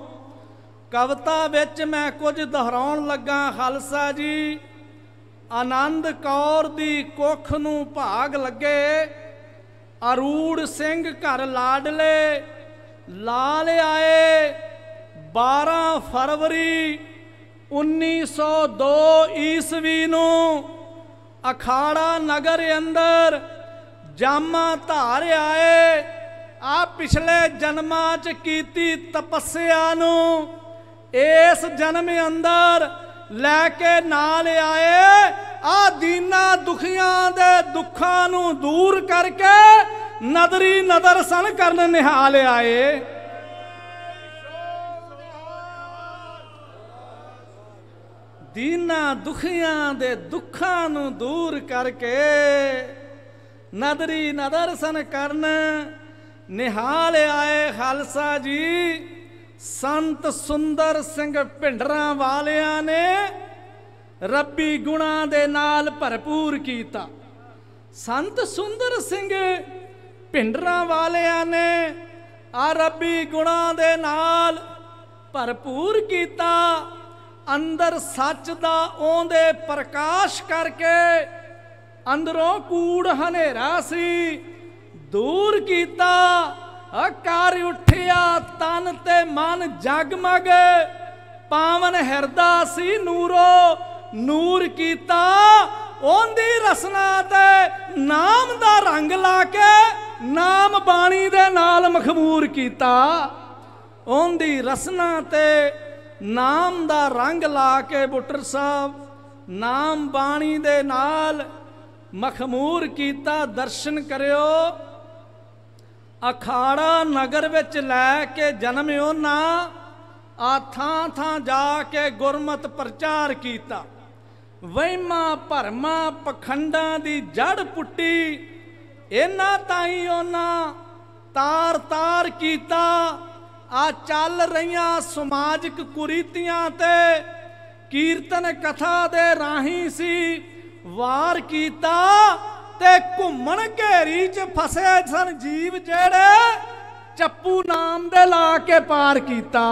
[SPEAKER 6] ਕਵਿਤਾ ਵਿੱਚ ਮੈਂ ਕੁਝ ਦੁਹਰਾਉਣ ਲੱਗਾ, ਖਾਲਸਾ ਜੀ। ਆਨੰਦ ਕੌਰ ਦੀ ਕੁੱਖ ਨੂੰ ਭਾਗ ਲੱਗੇ, ਅਰੂੜ ਸਿੰਘ ਘਰ ਲਾਡਲੇ, ਲਾਲ ਆਏ 12 ਫਰਵਰੀ 1902 ਈਸਵੀ ਨੂੰ ਅਖਾੜਾ ਨਗਰ ਅੰਦਰ ਜਾਮਾ ਧਾਰ ਆਏ। ਆ ਪਿਛਲੇ ਜਨਮਾਂ ਚ ਕੀਤੀ ਤਪੱਸਿਆ ਨੂੰ ਇਸ ਜਨਮ ਅੰਦਰ ਲੈ ਕੇ ਨਾਲ ਆਏ। ਆ ਦੀਨਾ ਦੁਖੀਆਂ ਦੇ ਦੁੱਖਾਂ ਨੂੰ ਦੂਰ ਕਰਕੇ ਨਦਰੀ ਨਦਰ ਸਨ ਕਰਨ ਨਿਹਾਲ ਆਏ। ਦੀਨਾ ਦੁਖੀਆਂ ਦੇ ਦੁੱਖਾਂ ਨੂੰ ਦੂਰ ਕਰਕੇ ਨਦਰੀ ਨਦਰਸ਼ਨ ਕਰਨ, ਨਿਹਾਲ ਆਏ ਖਾਲਸਾ ਜੀ। ਸੰਤ ਸੁੰਦਰ ਸਿੰਘ ਭਿੰਡਰਾਂ ਵਾਲਿਆਂ ਨੇ ਰੱਬੀ ਗੁਣਾ ਦੇ ਨਾਲ ਭਰਪੂਰ ਕੀਤਾ। ਸੰਤ ਸੁੰਦਰ ਸਿੰਘ ਭਿੰਡਰਾਂ ਵਾਲਿਆਂ ਨੇ ਆ ਰੱਬੀ ਗੁਣਾ ਦੇ ਨਾਲ ਭਰਪੂਰ ਕੀਤਾ। ਅੰਦਰ ਸੱਚ ਦਾ ਆਉਂਦੇ ਪ੍ਰਕਾਸ਼ ਕਰਕੇ ਅੰਦਰੋਂ ਕੂੜ ਹਨੇਰਾ ਸੀ, ਦੂਰ ਕੀਤਾ ਆ ਉੱਠਿਆ, ਤਨ ਤੇ ਮਨ ਜਗਮਗ, ਪਾਵਨ ਹਿਰਦਾ ਸੀ ਨੂਰੋ, ਨੂਰ ਕੀਤਾ, ਉਹਦੀ ਰਸਨਾ ਤੇ ਨਾਮ ਦਾ ਰੰਗ ਲਾ ਕੇ ਨਾਮ ਬਾਣੀ ਦੇ ਨਾਲ ਮਖਮੂਰ ਕੀਤਾ, ਉਹਦੀ ਰਸਨਾ ਤੇ ਨਾਮ ਦਾ ਰੰਗ ਲਾ ਕੇ ਬੁੱਟਰ ਸਾਹਿਬ, ਨਾਮ ਬਾਣੀ ਦੇ ਨਾਲ ਮਖਮੂਰ ਕੀਤਾ ਦਰਸ਼ਨ ਕਰਿਓ। ਅਖਾੜਾ ਨਗਰ ਵਿੱਚ ਲੈ ਕੇ ਜਨਮਿਓ ਨਾ, ਆ ਥਾਂ ਥਾਂ ਜਾ ਕੇ ਗੁਰਮਤ ਪ੍ਰਚਾਰ ਕੀਤਾ। ਵਹਿਮਾਂ ਭਰਮਾਂ ਪਖੰਡਾਂ ਦੀ ਜੜ ਪੁੱਟੀ, ਇਹਨਾਂ ਤਾਈ ਉਹਨਾਂ ਤਾਰ ਤਾਰ ਕੀਤਾ। ਆ ਚੱਲ ਰਹੀਆਂ ਸਮਾਜਿਕ ਕੁਰੀਤੀਆਂ ਤੇ ਕੀਰਤਨ ਕਥਾ ਦੇ ਰਾਹੀਂ ਸੀ। ਵਾਰ ਕੀਤਾ ਤੇ ਘੁੰਮਣ ਘੇਰੀ ਚ ਫਸੇ ਸਨ ਜੀਵ ਜਿਹੜੇ ਚੱਪੂ ਨਾਮ ਦੇ ਲਾ ਕੇ ਪਾਰ ਕੀਤਾ।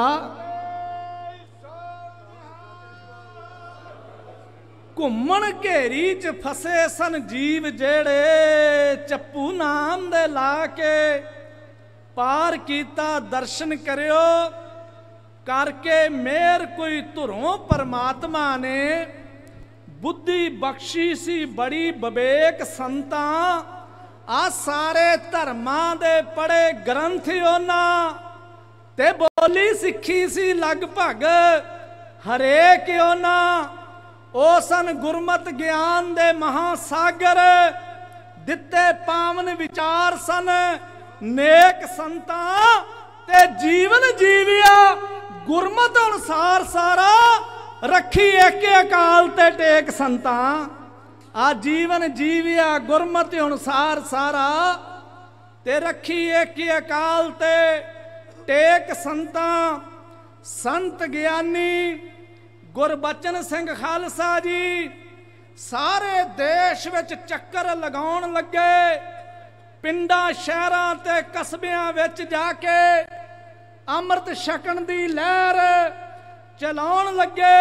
[SPEAKER 6] ਘੁੰਮਣ ਘੇਰੀ ਚ ਫਸੇ ਸਨ ਜੀਵ ਜਿਹੜੇ ਚੱਪੂ ਨਾਮ ਦੇ ਲਾ ਕੇ ਪਾਰ ਕੀਤਾ, ਦਰਸ਼ਨ ਕਰਿਓ। ਕਰਕੇ ਮੇਰ ਕੋਈ ਧੁਰੋਂ ਪਰਮਾਤਮਾ ਨੇ। ਬੁੱਧੀ ਬਖਸ਼ੀ ਸੀ, ਬੜੀ ਵਿਵੇਕ ਸੰਤਾਂ। ਆ ਸਾਰੇ ਧਰਮਾਂ ਦੇ ਪੜੇ ਗ੍ਰੰਥ ਉਹਨਾਂ। ਤੇ ਬੋਲੀ ਸਿੱਖੀ ਸੀ ਲਗਭਗ ਹਰੇਕ ਉਹਨਾਂ। ਉਹ ਸਨ ਗੁਰਮਤ ਗਿਆਨ ਦੇ ਮਹਾਸਾਗਰ। ਦਿੱਤੇ ਪਾਵਨ ਵਿਚਾਰ ਸਨ। ਨੇਕ ਸੰਤਾਂ ਤੇ ਜੀਵਨ ਜੀਵਿਆ, ਗੁਰਮਤ ਅਨੁਸਾਰ ਸਾਰਾ ਰੱਖੀ ਏਕ ਅਕਾਲ ਤੇ ਟੇਕ ਸੰਤਾਂ। ਆ ਜੀਵਨ ਜੀਵਿਆ, ਗੁਰਮਤਿ ਅਨੁਸਾਰ ਸਾਰਾ ਤੇ ਰੱਖੀ ਏਕੇ ਅਕਾਲ ਤੇ ਟੇਕ ਸੰਤਾਂ। ਸੰਤ ਗਿਆਨੀ ਗੁਰਬਚਨ ਸਿੰਘ ਖਾਲਸਾ ਜੀ, ਸਾਰੇ ਦੇਸ਼ ਵਿੱਚ ਚੱਕਰ ਲਗਾਉਣ ਲੱਗੇ। ਪਿੰਡਾਂ, ਸ਼ਹਿਰਾਂ ਤੇ ਕਸਬਿਆਂ ਵਿੱਚ ਜਾ ਕੇ ਅੰਮ੍ਰਿਤ ਛਕਣ ਦੀ ਲਹਿਰ ਚਲਾਉਣ ਲੱਗੇ।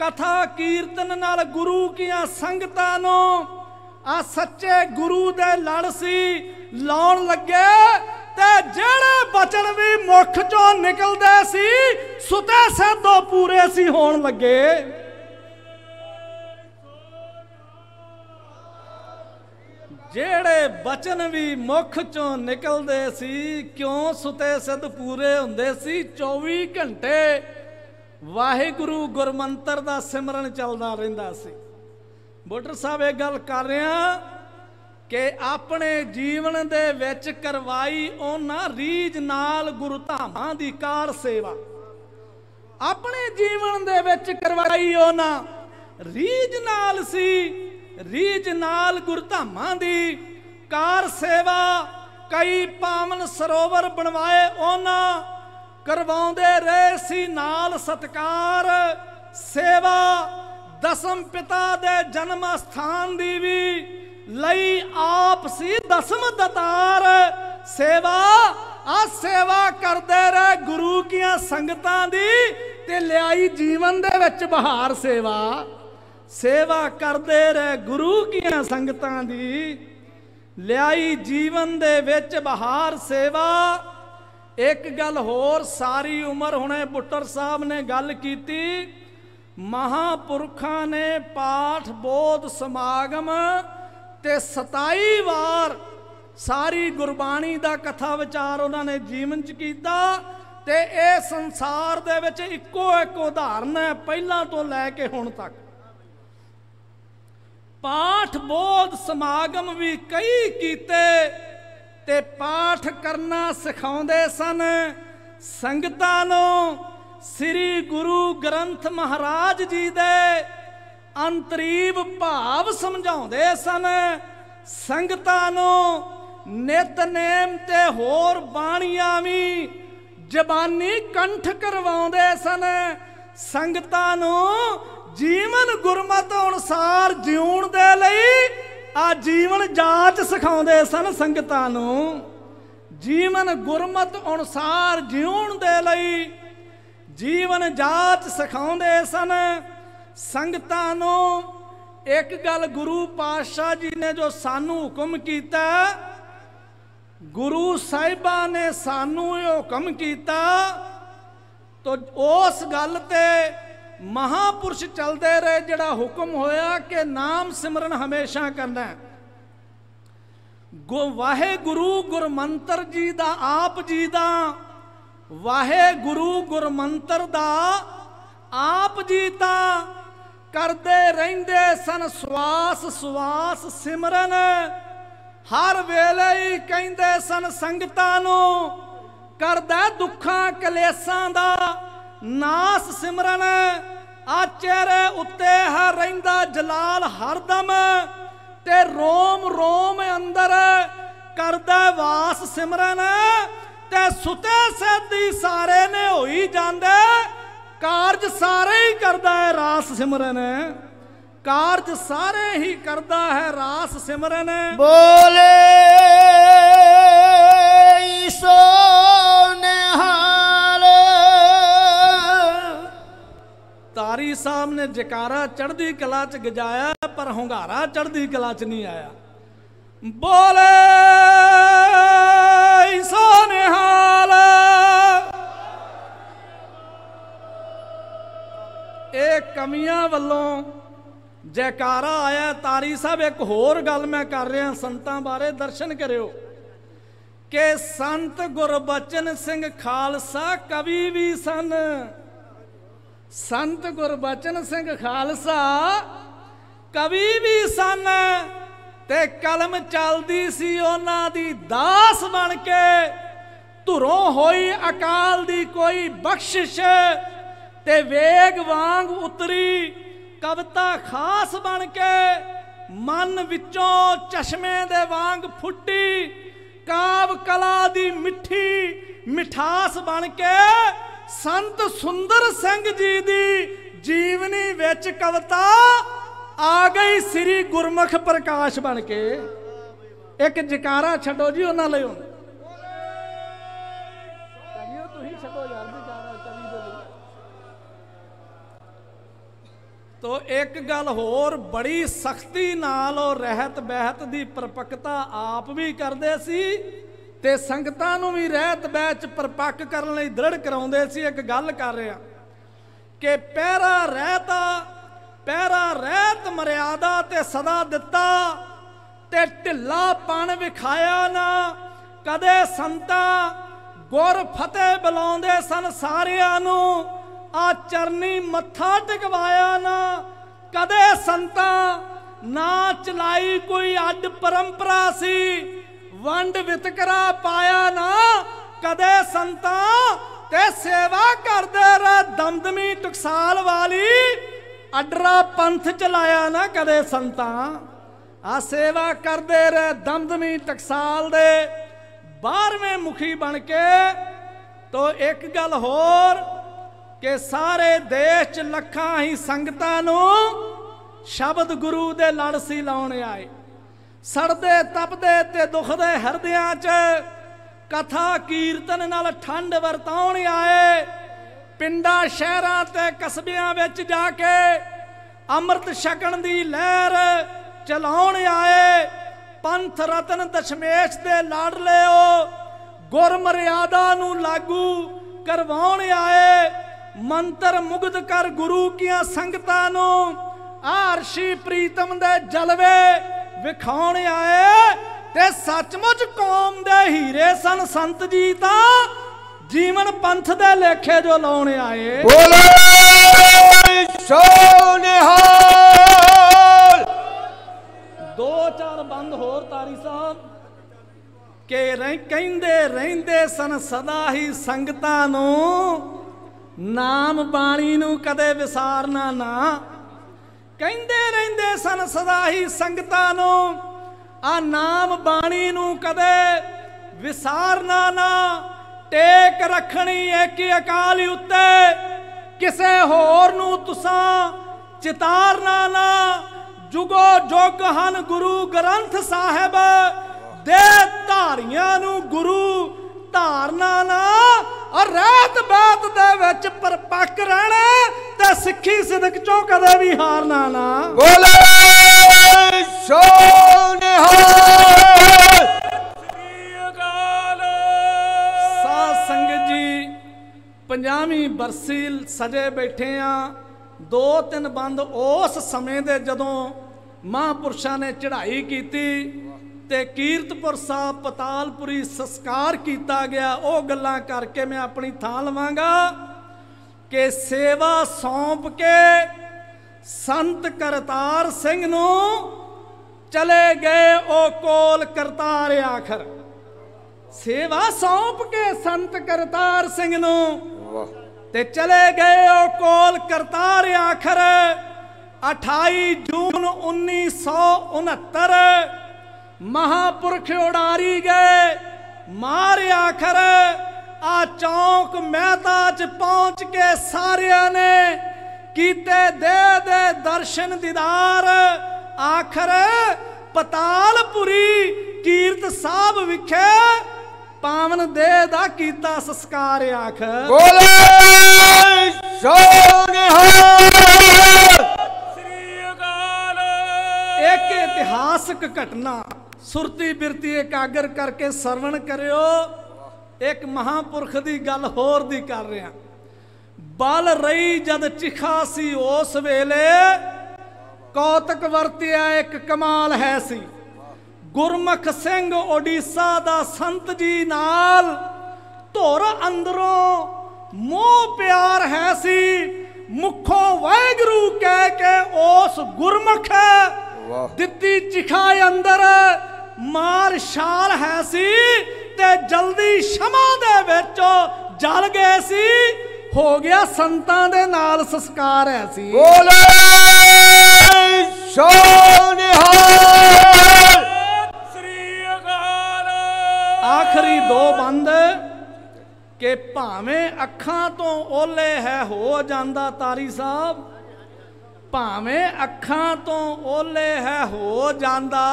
[SPEAKER 6] ਕਥਾ ਕੀਰਤਨ ਨਾਲ ਗੁਰੂ ਕੀਆਂ ਸੰਗਤਾਂ ਨੂੰ ਆ ਸੱਚੇ ਗੁਰੂ ਦੇ ਲੜ ਸੀ ਲਾਉਣ ਲੱਗੇ ਤੇ ਜਿਹੜੇ ਬਚਨ ਵੀ ਮੁਖ ਚੋਂ ਨਿਕਲਦੇ ਸੀ, ਸੁਤੇ ਸੈਦੋ ਪੂਰੇ ਸੀ ਹੋਣ ਲੱਗੇ। ਜਿਹੜੇ ਬਚਨ ਵੀ ਮੁਖ ਚੋਂ ਨਿਕਲਦੇ ਸੀ, ਕਿਉਂ ਸੁਤੇ ਸਿੱਧ ਪੂਰੇ ਹੁੰਦੇ ਸੀ? 24 ਘੰਟੇ ਵਾਹਿਗੁਰੂ ਗੁਰਮੰਤਰ ਦਾ ਸਿਮਰਨ ਚੱਲਦਾ ਰਹਿੰਦਾ ਸੀ। ਬੋਟਰ ਸਾਹਿਬ, ਇਹ ਗੱਲ ਕਰ ਰਿਹਾ ਕਿ ਆਪਣੇ ਜੀਵਨ ਦੇ ਵਿੱਚ ਕਰਵਾਈ ਉਹਨਾਂ ਰੀਜ ਨਾਲ ਗੁਰੂ ਧਾਮਾਂ ਦੀ ਕਾਰ ਸੇਵਾ। ਆਪਣੇ ਜੀਵਨ ਦੇ ਵਿੱਚ ਕਰਵਾਈ ਉਹਨਾਂ ਰੀਜ ਨਾਲ ਸੀ। ਰੀਜ ਨਾਲ ਗੁਰਧਾਮਾਂ ਦੀ ਕਾਰ ਸੇਵਾ ਕਈ ਪਾਵਨ ਸਰੋਵਰ ਬਣਵਾਏ ਉਹਨਾਂ, ਕਰਵਾਉਂਦੇ ਰਹੇ ਸੀ ਨਾਲ ਸਤਕਾਰ, ਸੇਵਾ, ਦਸਮ ਪਿਤਾ ਦੇ ਜਨਮ ਸਥਾਨ ਦੀ ਵੀ ਲਈ ਆਪ ਸੀ ਦਸਮ ਦਤਾਰ। ਸੇਵਾ, ਆ ਸੇਵਾ ਕਰਦੇ ਰਹੇ ਗੁਰੂ ਕੀਆਂ ਸੰਗਤਾਂ ਦੀ ਤੇ ਲਿਆਈ ਜੀਵਨ ਦੇ ਵਿੱਚ ਬਹਾਰ ਸੇਵਾ। ਸੇਵਾ ਕਰਦੇ ਰਹਿ ਗੁਰੂ ਕੀਆਂ ਸੰਗਤਾਂ ਦੀ। ਲਿਆਈ ਜੀਵਨ ਦੇ ਵਿੱਚ ਬਹਾਰ ਸੇਵਾ। ਇੱਕ ਗੱਲ ਹੋਰ, ਸਾਰੀ ਉਮਰ ਹੁਣੇ ਬੁੱਟਰ ਸਾਹਿਬ ਨੇ ਗੱਲ ਕੀਤੀ, ਮਹਾਪੁਰਖਾਂ ਨੇ ਪਾਠ ਬੋਧ ਸਮਾਗਮ ਤੇ 27 ਵਾਰ ਸਾਰੀ ਗੁਰਬਾਣੀ ਦਾ ਕਥਾ ਵਿਚਾਰ ਉਹਨਾਂ ਨੇ ਜੀਵਨ ਚ ਕੀਤਾ ਤੇ ਇਹ ਸੰਸਾਰ ਦੇ ਵਿੱਚ ਇੱਕੋ ਇੱਕ ਉਦਾਹਰਨ ਹੈ, ਪਹਿਲਾਂ ਤੋਂ ਲੈ ਕੇ ਹੁਣ ਤੱਕ। ਪਾਠ ਬੋਧ ਸਮਾਗਮ ਵੀ ਕਈ ਕੀਤੇ ਤੇ ਪਾਠ ਕਰਨਾ ਸਿਖਾਉਂਦੇ ਸਨ। ਸੰਗਤਾਂ ਨੂੰ ਸ੍ਰੀ ਗੁਰੂ ਗ੍ਰੰਥ ਮਹਾਰਾਜ ਜੀ ਦੇ ਅੰਤਰੀਬ ਭਾਵ ਸਮਝਾਉਂਦੇ ਸਨ। ਸੰਗਤਾਂ ਨੂੰ ਨਿਤਨੇਮ ਤੇ ਹੋਰ ਬਾਣੀਆਂ ਵੀ ਜ਼ਬਾਨੀ ਕੰਠ ਕਰਵਾਉਂਦੇ ਸਨ। ਸੰਗਤਾਂ ਨੂੰ ਜੀਵਨ ਗੁਰਮਤ ਅਨੁਸਾਰ ਜਿਉਣ ਦੇ ਲਈ ਆ ਜੀਵਨ ਜਾਂਚ ਸਿਖਾਉਂਦੇ ਸਨ ਸੰਗਤਾਂ ਨੂੰ। ਜੀਵਨ ਗੁਰਮਤ ਅਨੁਸਾਰ ਜਿਉਣ ਦੇ ਲਈ ਜੀਵਨ ਜਾਂਚ ਸਿਖਾਉਂਦੇ ਸਨ ਸੰਗਤਾਂ ਨੂੰ। ਇੱਕ ਗੱਲ ਗੁਰੂ ਪਾਤਸ਼ਾਹ ਜੀ ਨੇ ਜੋ ਸਾਨੂੰ ਹੁਕਮ ਕੀਤਾ, ਗੁਰੂ ਸਾਹਿਬਾਂ ਨੇ ਸਾਨੂੰ ਇਹ ਹੁਕਮ ਕੀਤਾ, ਤੋ ਉਸ ਗੱਲ ਤੇ ਮਹਾਪੁਰਸ਼ ਚਲਦੇ ਰਹੇ, ਜਿਹੜਾ ਹੁਕਮ ਹੋਇਆ ਕਿ ਨਾਮ ਸਿਮਰਨ ਹਮੇਸ਼ਾ ਕਰਨਾ ਹੈ। ਗੋ, ਵਾਹਿਗੁਰੂ ਗੁਰਮੰਤਰ ਜੀ ਦਾ ਆਪ ਜੀ ਦਾ, ਵਾਹਿਗੁਰੂ ਗੁਰਮੰਤਰ ਦਾ ਆਪ ਜੀ ਤਾਂ ਕਰਦੇ ਰਹਿੰਦੇ ਸਨ ਸਵਾਸ ਸਵਾਸ ਸਿਮਰਨ। ਹਰ ਵੇਲੇ ਹੀ ਕਹਿੰਦੇ ਸਨ ਸੰਗਤਾਂ ਨੂੰ, ਕਰਦਾ ਦੁੱਖਾਂ ਕਲੇਸ਼ਾਂ ਦਾ ਨਾਸ ਸਿਮਰਨ, ਆ ਚਿਹਰੇ ਉੱਤੇ ਹੈ ਰਹਿੰਦਾ ਜਲਾਲ ਹਰਦਮ, ਤੇ ਰੋਮ ਰੋਮ ਅੰਦਰ ਕਰਦਾ ਵਾਸ ਸਿਮਰਨ, ਤੇ ਸੁਤੇ ਸੈਦੀ ਸਾਰੇ ਨੇ ਹੋਈ ਜਾਂਦੇ, ਕਾਰਜ ਸਾਰੇ ਹੀ ਕਰਦਾ ਹੈ ਰਾਸ ਸਿਮਰਨ। ਕਾਰਜ ਸਾਰੇ ਹੀ ਕਰਦਾ ਹੈ ਰਾਸ ਸਿਮਰਨ।
[SPEAKER 5] ਬੋਲੇ ਈਸੋ ਨਿਹਾਲ।
[SPEAKER 6] ਤਾਰੀ ਸਾਹਿਬ ਨੇ ਜਕਾਰਾ ਚੜ੍ਹਦੀ ਕਲਾ ਚ ਗਜਾਇਆ, ਪਰ ਹੁੰਗਾਰਾ ਚੜ੍ਹਦੀ ਕਲਾ ਚ ਨਹੀਂ ਆਇਆ। ਬੋਲੇ ਈਸੋ ਨਿਹਾਲ ਇਹ ਕਮੀਆਂ ਵੱਲੋਂ ਜੈਕਾਰਾ ਆਇਆ। ਤਾਰੀ ਸਾਹਿਬ, ਇੱਕ ਹੋਰ ਗੱਲ ਮੈਂ ਕਰ ਰਿਹਾ, ਸੰਤਾਂ ਬਾਰੇ ਦਰਸ਼ਨ ਕਰਿਓ। ਕਿ ਸੰਤ ਗੁਰਬਚਨ ਸਿੰਘ ਖਾਲਸਾ ਕਵੀ ਵੀ ਸਨ। ਸੰਤ ਗੁਰਬਚਨ ਸਿੰਘ ਖਾਲਸਾ, ਕਵੀ ਵੀ ਸਨ ਤੇ ਕਲਮ ਚੱਲਦੀ ਸੀ ਉਹਨਾਂ ਦੀ ਦਾਸ ਬਣ ਕੇ। ਧੁਰੋਂ ਹੋਈ ਅਕਾਲ ਦੀ ਕੋਈ ਬਖਸ਼ਿਸ਼ ਤੇ ਵੇਗ ਵਾਂਗ ਉਤਰੀ ਕਵਿਤਾ ਖਾਸ ਬਣ ਕੇ। ਮਨ ਵਿੱਚੋਂ ਚਸ਼ਮੇ ਦੇ ਵਾਂਗ ਫੁੱਟੀ, ਕਾਵ ਕਲਾ ਦੀ ਮਿੱਠੀ ਮਿਠਾਸ ਬਣ ਕੇ ਸੰਤ ਸੁੰਦਰ ਸਿੰਘ ਜੀ ਦੀ ਜੀਵਨੀ ਵਿੱਚ ਕਵਿਤਾ ਆ ਗਈ ਸ੍ਰੀ ਗੁਰਮੁਖ ਪ੍ਰਕਾਸ਼ ਬਣ ਕੇ। ਇੱਕ ਜਕਾਰਾ ਛੱਡੋ ਜੀ ਉਹਨਾਂ ਲਈ। ਹੁਣ ਕਰਿਓ ਤੁਸੀਂ ਛੱਡੋ ਯਾਰ ਜਕਾਰਾ ਕਵੀ ਦੇ ਲਈ। ਤੋ ਇੱਕ ਗੱਲ ਹੋਰ ਬੜੀ ਸਖਤੀ ਨਾਲ ਉਹ ਰਹਿਤ ਬਹਿਤ ਦੀ ਪਰਪੱਕਤਾ ਆਪ ਵੀ ਕਰਦੇ ਸੀ। ਤੇ ਸੰਗਤਾਂ ਨੂੰ ਵੀ ਰਹਿਤ ਬਹਿਤ ਚ ਪਰਪੱਕ ਕਰਨ ਲਈ ਦ੍ਰਿੜ ਕਰਾਉਂਦੇ ਸੀ, ਇੱਕ ਗੱਲ ਕਰ ਰਿਹਾ। ਕਿ ਪਹਿਰਾ ਰਹਿਤਾ ਪਹਿਰਾ ਰਹਿਤ ਮਰਿਆਦਾ ਤੇ ਸਦਾ ਦਿੱਤਾ, ਤੇ ਢਿੱਲਾ ਪਣ ਵਿਖਾਇਆ ਨਾ, ਕਦੇ ਸੰਤਾ ਗੁਰ ਫਤਿਹ ਬੁਲਾਉਂਦੇ ਸਨ ਸਾਰਿਆਂ ਨੂੰ, ਆ ਚਰਨੀ ਮੱਥਾ ਟਿਕਵਾਇਆ ਨਾ, ਕਦੇ ਸੰਤਾ ਨਾ ਚਲਾਈ ਕੋਈ ਅੱਡ ਪਰੰਪਰਾ ਸੀ ਵੰਡ ਵਿਤਕਰਾ ਪਾਇਆ ਨਾ, ਕਦੇ ਸੰਤਾਂ ਤੇ ਸੇਵਾ ਕਰਦੇ ਰਹਿ, ਦਮਦਮੀ ਟਕਸਾਲ ਵਾਲੀ, ਅਡਰਾ ਪੰਥ ਚਲਾਇਆ ਨਾ ਕਦੇ ਸੰਤਾਂ। ਆ ਸੇਵਾ ਕਰਦੇ ਰਹਿ, ਦਮਦਮੀ ਟਕਸਾਲ ਦੇ 12ਵੇਂ ਮੁਖੀ ਬਣ ਕੇ। ਤੋ ਇੱਕ ਗੱਲ ਹੋਰ, ਕਿ ਸਾਰੇ ਦੇਸ਼ ਚ ਲੱਖਾਂ ਹੀ ਸੰਗਤਾਂ ਨੂੰ ਸ਼ਬਦ ਗੁਰੂ ਦੇ ਲੜ ਸੀ ਲਾਉਣ ਆਏ। ਸੜਦੇ, ਤਪਦੇ ਤੇ ਦੁਖਦੇ ਹਿਰਦਿਆਂ 'ਚ ਕਥਾ ਕੀਰਤਨ ਨਾਲ ਠੰਡ ਵਰਤਾਉਣ ਆਏ। ਪਿੰਡਾਂ, ਸ਼ਹਿਰਾਂ ਤੇ ਕਸਬਿਆਂ ਵਿੱਚ ਜਾ ਕੇ ਅੰਮ੍ਰਿਤ ਛਕਣ ਦੀ ਲਹਿਰ ਚਲਾਉਣ ਆਏ। ਪੰਥ ਰਤਨ ਦਸ਼ਮੇਸ਼ ਦੇ ਲਾਡਲਿਓ ਗੁਰ ਮਰਿਆਦਾ ਨੂੰ ਲਾਗੂ ਕਰਵਾਉਣ ਆਏ। ਮੰਤਰ ਮੁਗਧ ਕਰ ਗੁਰੂ ਕੀਆਂ ਸੰਗਤਾਂ ਨੂੰ, ਆਰਸ਼ੀ ਪ੍ਰੀਤਮ ਦੇ ਜਲਵੇ ਵਿਖਾਉਣ ਆਏ ਤੇ ਸੱਚਮੁੱਚ ਕੌਮ ਦੇ ਹੀਰੇ ਸਨ। ਸੰਤ ਜੀ ਤਾਂ ਜੀਵਨ ਪੰਥ ਦੇ ਲੇਖੇ ਜੋ ਲਾਉਣ ਆਏ।
[SPEAKER 1] ਬੋਲੇ ਸੋ ਨਿਹਾਲ।
[SPEAKER 6] ਦੋ ਚਾਰ ਬੰਦ ਹੋਰ ਤਾਰੀ ਸਾਹਿਬ। ਕਿ ਰਹਿ ਕਹਿੰਦੇ ਰਹਿੰਦੇ ਸਨ ਸਦਾ ਹੀ ਸੰਗਤਾਂ ਨੂੰ। ਨਾਮ ਬਾਣੀ ਨੂੰ ਕਦੇ ਵਿਸਾਰਨਾ ਨਾ। ਕਹਿੰਦੇ ਰਹਿੰਦੇ ਸਨ ਸਦਾ ਹੀ ਸੰਗਤਾਂ ਨੂੰ, ਆ ਨਾਮ ਬਾਣੀ ਨੂੰ ਕਦੇ ਵਿਸਾਰਨਾ ਨਾ ਟੇਕ ਰੱਖਣੀ ਏਕ ਅਕਾਲ ਉੱਤੇ, ਕਿਸੇ ਹੋਰ ਨੂੰ ਤੁਸਾਂ ਚਿਤਾਰਨਾ ਨਾ। ਜੁਗੋ ਜੁਗ ਹਨ ਗੁਰੂ ਗ੍ਰੰਥ ਸਾਹਿਬ, ਦੇ ਧਾਰੀਆਂ ਨੂੰ ਗੁਰੂ ਧਾਰਨਾ ਨਾ ਔਰ ਰਾਤ ਬਾਤ ਦੇ ਵਿੱਚ ਪਰਪੱਕ ਰਹਿਣਾ ਤੇ ਸਿੱਖੀ ਸਿਦਕ ਚੋਂ ਕਦੇ ਵੀ ਹਾਰਨਾ ਨਾ।
[SPEAKER 1] ਬੋਲੇ ਸੋ ਨਿਹਾਲ।
[SPEAKER 6] ਸਾਧ ਸੰਗਤ ਜੀ ਪੰਜਾਬੀ ਬਰਸੀ ਸਜੇ ਬੈਠੇ ਆ। ਦੋ ਤਿੰਨ ਬੰਦ ਉਸ ਸਮੇਂ ਦੇ ਜਦੋਂ ਮਹਾਂਪੁਰਸ਼ਾਂ ਨੇ ਚੜ੍ਹਾਈ ਕੀਤੀ। ਤੇ ਕੀਰਤਪੁਰ ਸਾਹਿਬ ਪਤਾਲਪੁਰੀ ਸੰਸਕਾਰ ਕੀਤਾ ਗਿਆ। ਉਹ ਗੱਲਾਂ ਕਰਕੇ ਮੈਂ ਆਪਣੀ ਥਾਂ ਲਵਾਂਗਾ ਕਿ ਸੇਵਾ ਸੌਂਪ ਕੇ ਸੰਤ ਕਰਤਾਰ ਸਿੰਘ ਨੂੰ ਚਲੇ ਗਏ ਉਹ ਕੋਲ ਕਰਤਾਰ ਆਖਰ। ਸੇਵਾ ਸੌਂਪ ਕੇ ਸੰਤ ਕਰਤਾਰ ਸਿੰਘ ਨੂੰ ਤੇ ਚਲੇ ਗਏ ਉਹ ਕੋਲ ਕਰਤਾਰ ਆਖਰ। 28 ਜੂਨ 1969 ਮਹਾਪੁਰਖ ਉਡਾਰੀ ਗਏ ਮਾਰ ਆਖਰ ਆ ਚੌਂਕ ਮਹਿਤਾ ਚ ਪਹੁੰਚ ਕੇ ਸਾਰਿਆਂ ਨੇ ਕੀਤੇ ਦੇ ਦੇ ਦਰਸ਼ਨ ਦੀਦਾਰ। ਆਖਰ ਪਤਾਲਪੁਰੀ ਕੀਰਤ ਸਾਹਿਬ ਵਿਖੇ ਪਾਵਨ ਦੇ ਦਾ ਕੀਤਾ ਸੰਸਕਾਰ ਆਖ
[SPEAKER 1] ਬੋਲੇ
[SPEAKER 6] ਇੱਕ ਇਤਿਹਾਸਕ ਘਟਨਾ ਸੁਰਤੀ ਬਿਰਤੀ ਇਕਾਗਰ ਕਰਕੇ ਸਰਵਣ ਕਰਿਓ। ਇੱਕ ਮਹਾਪੁਰਖ ਦੀ ਗੱਲ ਹੋਰ ਦੀ ਕਰ ਰਿਹਾ। ਬਲ ਰਹੀ ਜਦ ਚਿਖਾ ਸੀ ਉਸ ਵੇਲੇ। ਕੌਤਕ ਵਰਤਿਆ ਇੱਕ ਕਮਾਲ ਹੈ ਸੀ। ਗੁਰਮੁਖ ਸਿੰਘ ਓਡੀਸਾ ਦਾ ਸੰਤ ਜੀ ਨਾਲ ਧੁਰ ਅੰਦਰੋਂ ਮੋਹ ਪਿਆਰ ਹੈ ਸੀ। ਮੁਖੋਂ ਵਾਹਿਗੁਰੂ ਕਹਿ ਕੇ ਉਸ ਗੁਰਮੁਖ ਦਿੱਤੀ ਚਿਖਾ ਅੰਦਰ। ਮਾਰ ਛਾਲ ਹੈ ਸੀ ਤੇ ਜਲਦੀ ਸ਼ਮਾ ਦੇ ਵਿੱਚ ਜਲ ਗਏ ਸੀ। ਹੋ ਗਿਆ ਸੰਤਾਂ ਦੇ ਨਾਲ ਸੰਸਕਾਰ ਹੈ ਸੀ।
[SPEAKER 1] ਬੋਲੇ ਸੋਨਿਹਾਲ
[SPEAKER 6] ਆਖਰੀ ਦੋ ਬੰਦ ਕਿ ਭਾਵੇਂ ਅੱਖਾਂ ਤੋਂ ਓਲੇ ਹੈ ਹੋ ਜਾਂਦਾ ਤਾਰੀ ਸਾਹਿਬ ਭਾਵੇਂ ਅੱਖਾਂ ਤੋਂ ਓਲੇ ਹੈ ਹੋ ਜਾਂਦਾ।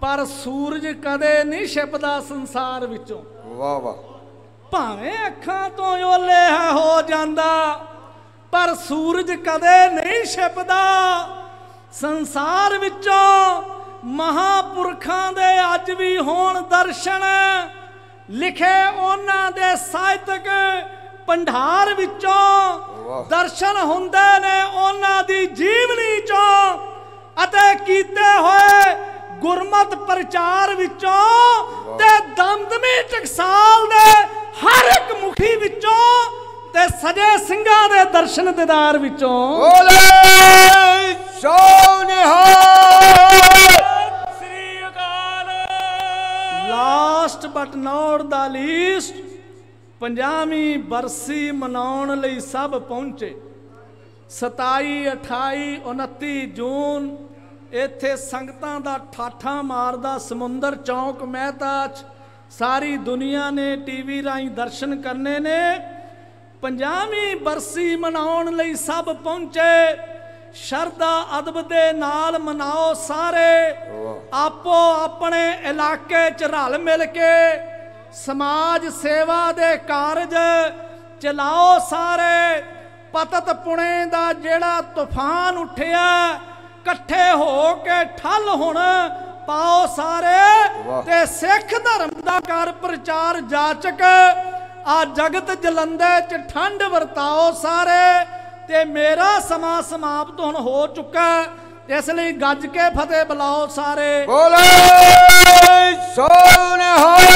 [SPEAKER 6] ਪਰ ਸੂਰਜ ਕਦੇ ਨਹੀਂ ਛਿਪਦਾ ਸੰਸਾਰ ਵਿੱਚੋਂ।
[SPEAKER 1] ਵਾਹ ਵਾਹ।
[SPEAKER 6] ਭਾਵੇਂ ਅੱਖਾਂ ਤੋਂ ਓਲੇ ਹੈ ਜਾਂਦਾ ਪਰ ਸੂਰਜ ਕਦੇ ਨਹੀਂ ਛਿਪਦਾ। ਸੰਸਾਰ ਵਿੱਚੋਂ ਮਹਾਪੁਰਖਾਂ ਦੇ ਅੱਜ ਵੀ ਹੋਣ ਦਰਸ਼ਨ ਲਿਖੇ ਉਹਨਾਂ ਦੇ ਸਾਹਿਤਕ ਭੰਡਾਰ ਵਿੱਚੋਂ ਦਰਸ਼ਨ ਹੁੰਦੇ ਨੇ ਉਹਨਾਂ ਦੀ ਜੀਵਨੀ ਚੋਂ ਅਤੇ ਕੀਤੇ ਹੋਏ ਗੁਰਮਤ ਪ੍ਰਚਾਰ ਵਿੱਚੋਂ ਤੇ ਦਮਦਮੀ ਟਕਸਾਲ ਦੇ ਹਰ ਇੱਕ ਮੁਖੀ ਵਿੱਚੋਂ ਤੇ ਸਜੇ ਸਿੰਘਾਂ ਦੇ ਦਰਸ਼ਨ ਦਿਦਾਰ ਵਿੱਚੋਂ।
[SPEAKER 1] ਬੋਲੇ!
[SPEAKER 6] Last but not the least Punjabi ਬਰਸੀ ਮਨਾਉਣ ਲਈ ਸਭ ਪਹੁੰਚੇ। 27 28 29 ਜੂਨ ਇੱਥੇ ਸੰਗਤਾਂ ਦਾ ਠਾਠਾ ਮਾਰਦਾ ਸਮੁੰਦਰ ਚੌਂਕ ਮਹਿਤਾ 'ਚ। ਸਾਰੀ ਦੁਨੀਆ ਨੇ ਟੀਵੀ ਰਾਹੀਂ ਦਰਸ਼ਨ ਕਰਨੇ ਨੇ। ਪੰਜਾਬੀ ਬਰਸੀ ਮਨਾਉਣ ਲਈ ਸਭ ਪਹੁੰਚੇ। ਸ਼ਰਧਾ ਅਦਬ ਦੇ ਨਾਲ ਮਨਾਓ ਸਾਰੇ। ਆਪੋ ਆਪਣੇ ਇਲਾਕੇ 'ਚ ਰਲ ਮਿਲ ਕੇ ਸਮਾਜ ਸੇਵਾ ਦੇ ਕਾਰਜ ਚਲਾਓ ਸਾਰੇ। ਪਤਤ ਪੁਣੇ ਦਾ ਜਿਹੜਾ ਤੂਫਾਨ ਉੱਠਿਆ ਇਕੱਠੇ ਹੋ ਕੇ ਠੱਲ ਹੁਣ ਪਾਓ ਸਾਰੇ ਤੇ ਸਿੱਖ ਧਰਮ ਦਾ ਕਰ ਪ੍ਰਚਾਰ ਜਾਚਕ ਆ ਜਗਤ ਜਲੰਦੇ ਚ ਠੰਡ ਵਰਤਾਓ ਸਾਰੇ ਤੇ ਮੇਰਾ ਸਮਾਂ ਸਮਾਪਤ ਹੁਣ ਹੋ ਚੁੱਕਾ। ਇਸ ਲਈ ਗੱਜ ਕੇ ਫਤਿਹ ਬੁਲਾਓ ਸਾਰੇ।
[SPEAKER 1] ਬੋਲੇ ਸੋਨਿਹਾਲ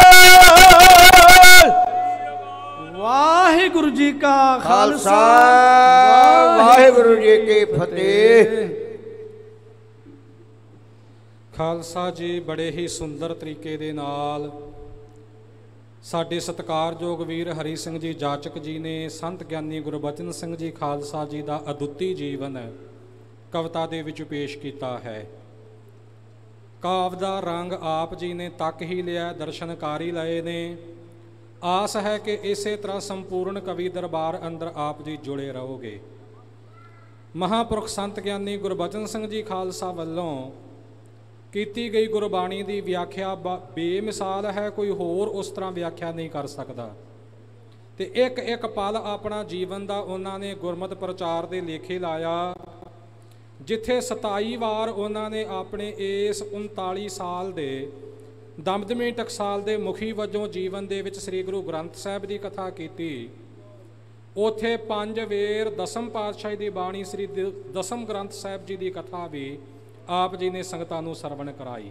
[SPEAKER 6] ਵਾਹਿਗੁਰੂ ਜੀ ਕਾ ਖਾਲਸਾ।
[SPEAKER 1] ਵਾਹਿਗੁਰੂ ਜੀ ਕੀ ਫਤਿਹ।
[SPEAKER 3] ਖਾਲਸਾ ਜੀ, ਬੜੇ ਹੀ ਸੁੰਦਰ ਤਰੀਕੇ ਦੇ ਨਾਲ ਸਾਡੇ ਸਤਿਕਾਰਯੋਗ ਵੀਰ ਹਰੀ ਸਿੰਘ ਜੀ ਜਾਚਕ ਜੀ ਨੇ, ਸੰਤ ਗਿਆਨੀ ਗੁਰਬਚਨ ਸਿੰਘ ਜੀ ਖਾਲਸਾ ਜੀ ਦਾ ਅਦੁੱਤੀ ਜੀਵਨ ਕਵਿਤਾ ਦੇ ਵਿੱਚ ਪੇਸ਼ ਕੀਤਾ ਹੈ। ਕਾਵ ਦਾ ਰੰਗ ਆਪ ਜੀ ਨੇ ਤੱਕ ਹੀ ਲਿਆ, ਦਰਸ਼ਨਕਾਰੀ ਲਏ ਨੇ। ਆਸ ਹੈ ਕਿ ਇਸੇ ਤਰ੍ਹਾਂ ਸੰਪੂਰਨ ਕਵੀ ਦਰਬਾਰ ਅੰਦਰ ਆਪ ਜੀ ਜੁੜੇ ਰਹੋਗੇ। ਮਹਾਪੁਰਖ ਸੰਤ ਗਿਆਨੀ ਗੁਰਬਚਨ ਸਿੰਘ ਜੀ ਖਾਲਸਾ ਵੱਲੋਂ ਕੀਤੀ ਗਈ ਗੁਰਬਾਣੀ ਦੀ ਵਿਆਖਿਆ ਬ- ਬੇਮਿਸਾਲ ਹੈ, ਕੋਈ ਹੋਰ ਉਸ ਤਰ੍ਹਾਂ ਵਿਆਖਿਆ ਨਹੀਂ ਕਰ ਸਕਦਾ। ਤੇ ਇੱਕ ਇੱਕ ਪਲ ਆਪਣਾ ਜੀਵਨ ਦਾ ਉਹਨਾਂ ਨੇ ਗੁਰਮਤ ਪ੍ਰਚਾਰ ਦੇ ਲੇਖੇ ਲਾਇਆ, ਜਿੱਥੇ 27 ਵਾਰ ਉਹਨਾਂ ਨੇ ਆਪਣੇ ਇਸ 39 ਸਾਲ ਦੇ, ਦਮਦਮੀ ਟਕਸਾਲ ਦੇ ਮੁਖੀ ਵਜੋਂ ਜੀਵਨ ਦੇ ਵਿੱਚ ਸ੍ਰੀ ਗੁਰੂ ਗ੍ਰੰਥ ਸਾਹਿਬ ਦੀ ਕਥਾ ਕੀਤੀ। ਉਥੇ ਪੰਜ ਵੇਰ ਦਸਮ ਪਾਤਸ਼ਾਹੀ ਦੀ ਬਾਣੀ ਸ੍ਰੀ ਦ- ਦਸਮ ਗ੍ਰੰਥ ਸਾਹਿਬ ਜੀ ਦੀ ਕਥਾ ਵੀ ਆਪ ਜੀ ਨੇ ਸੰਗਤਾਂ ਨੂੰ ਸਰਵਣ ਕਰਾਈ।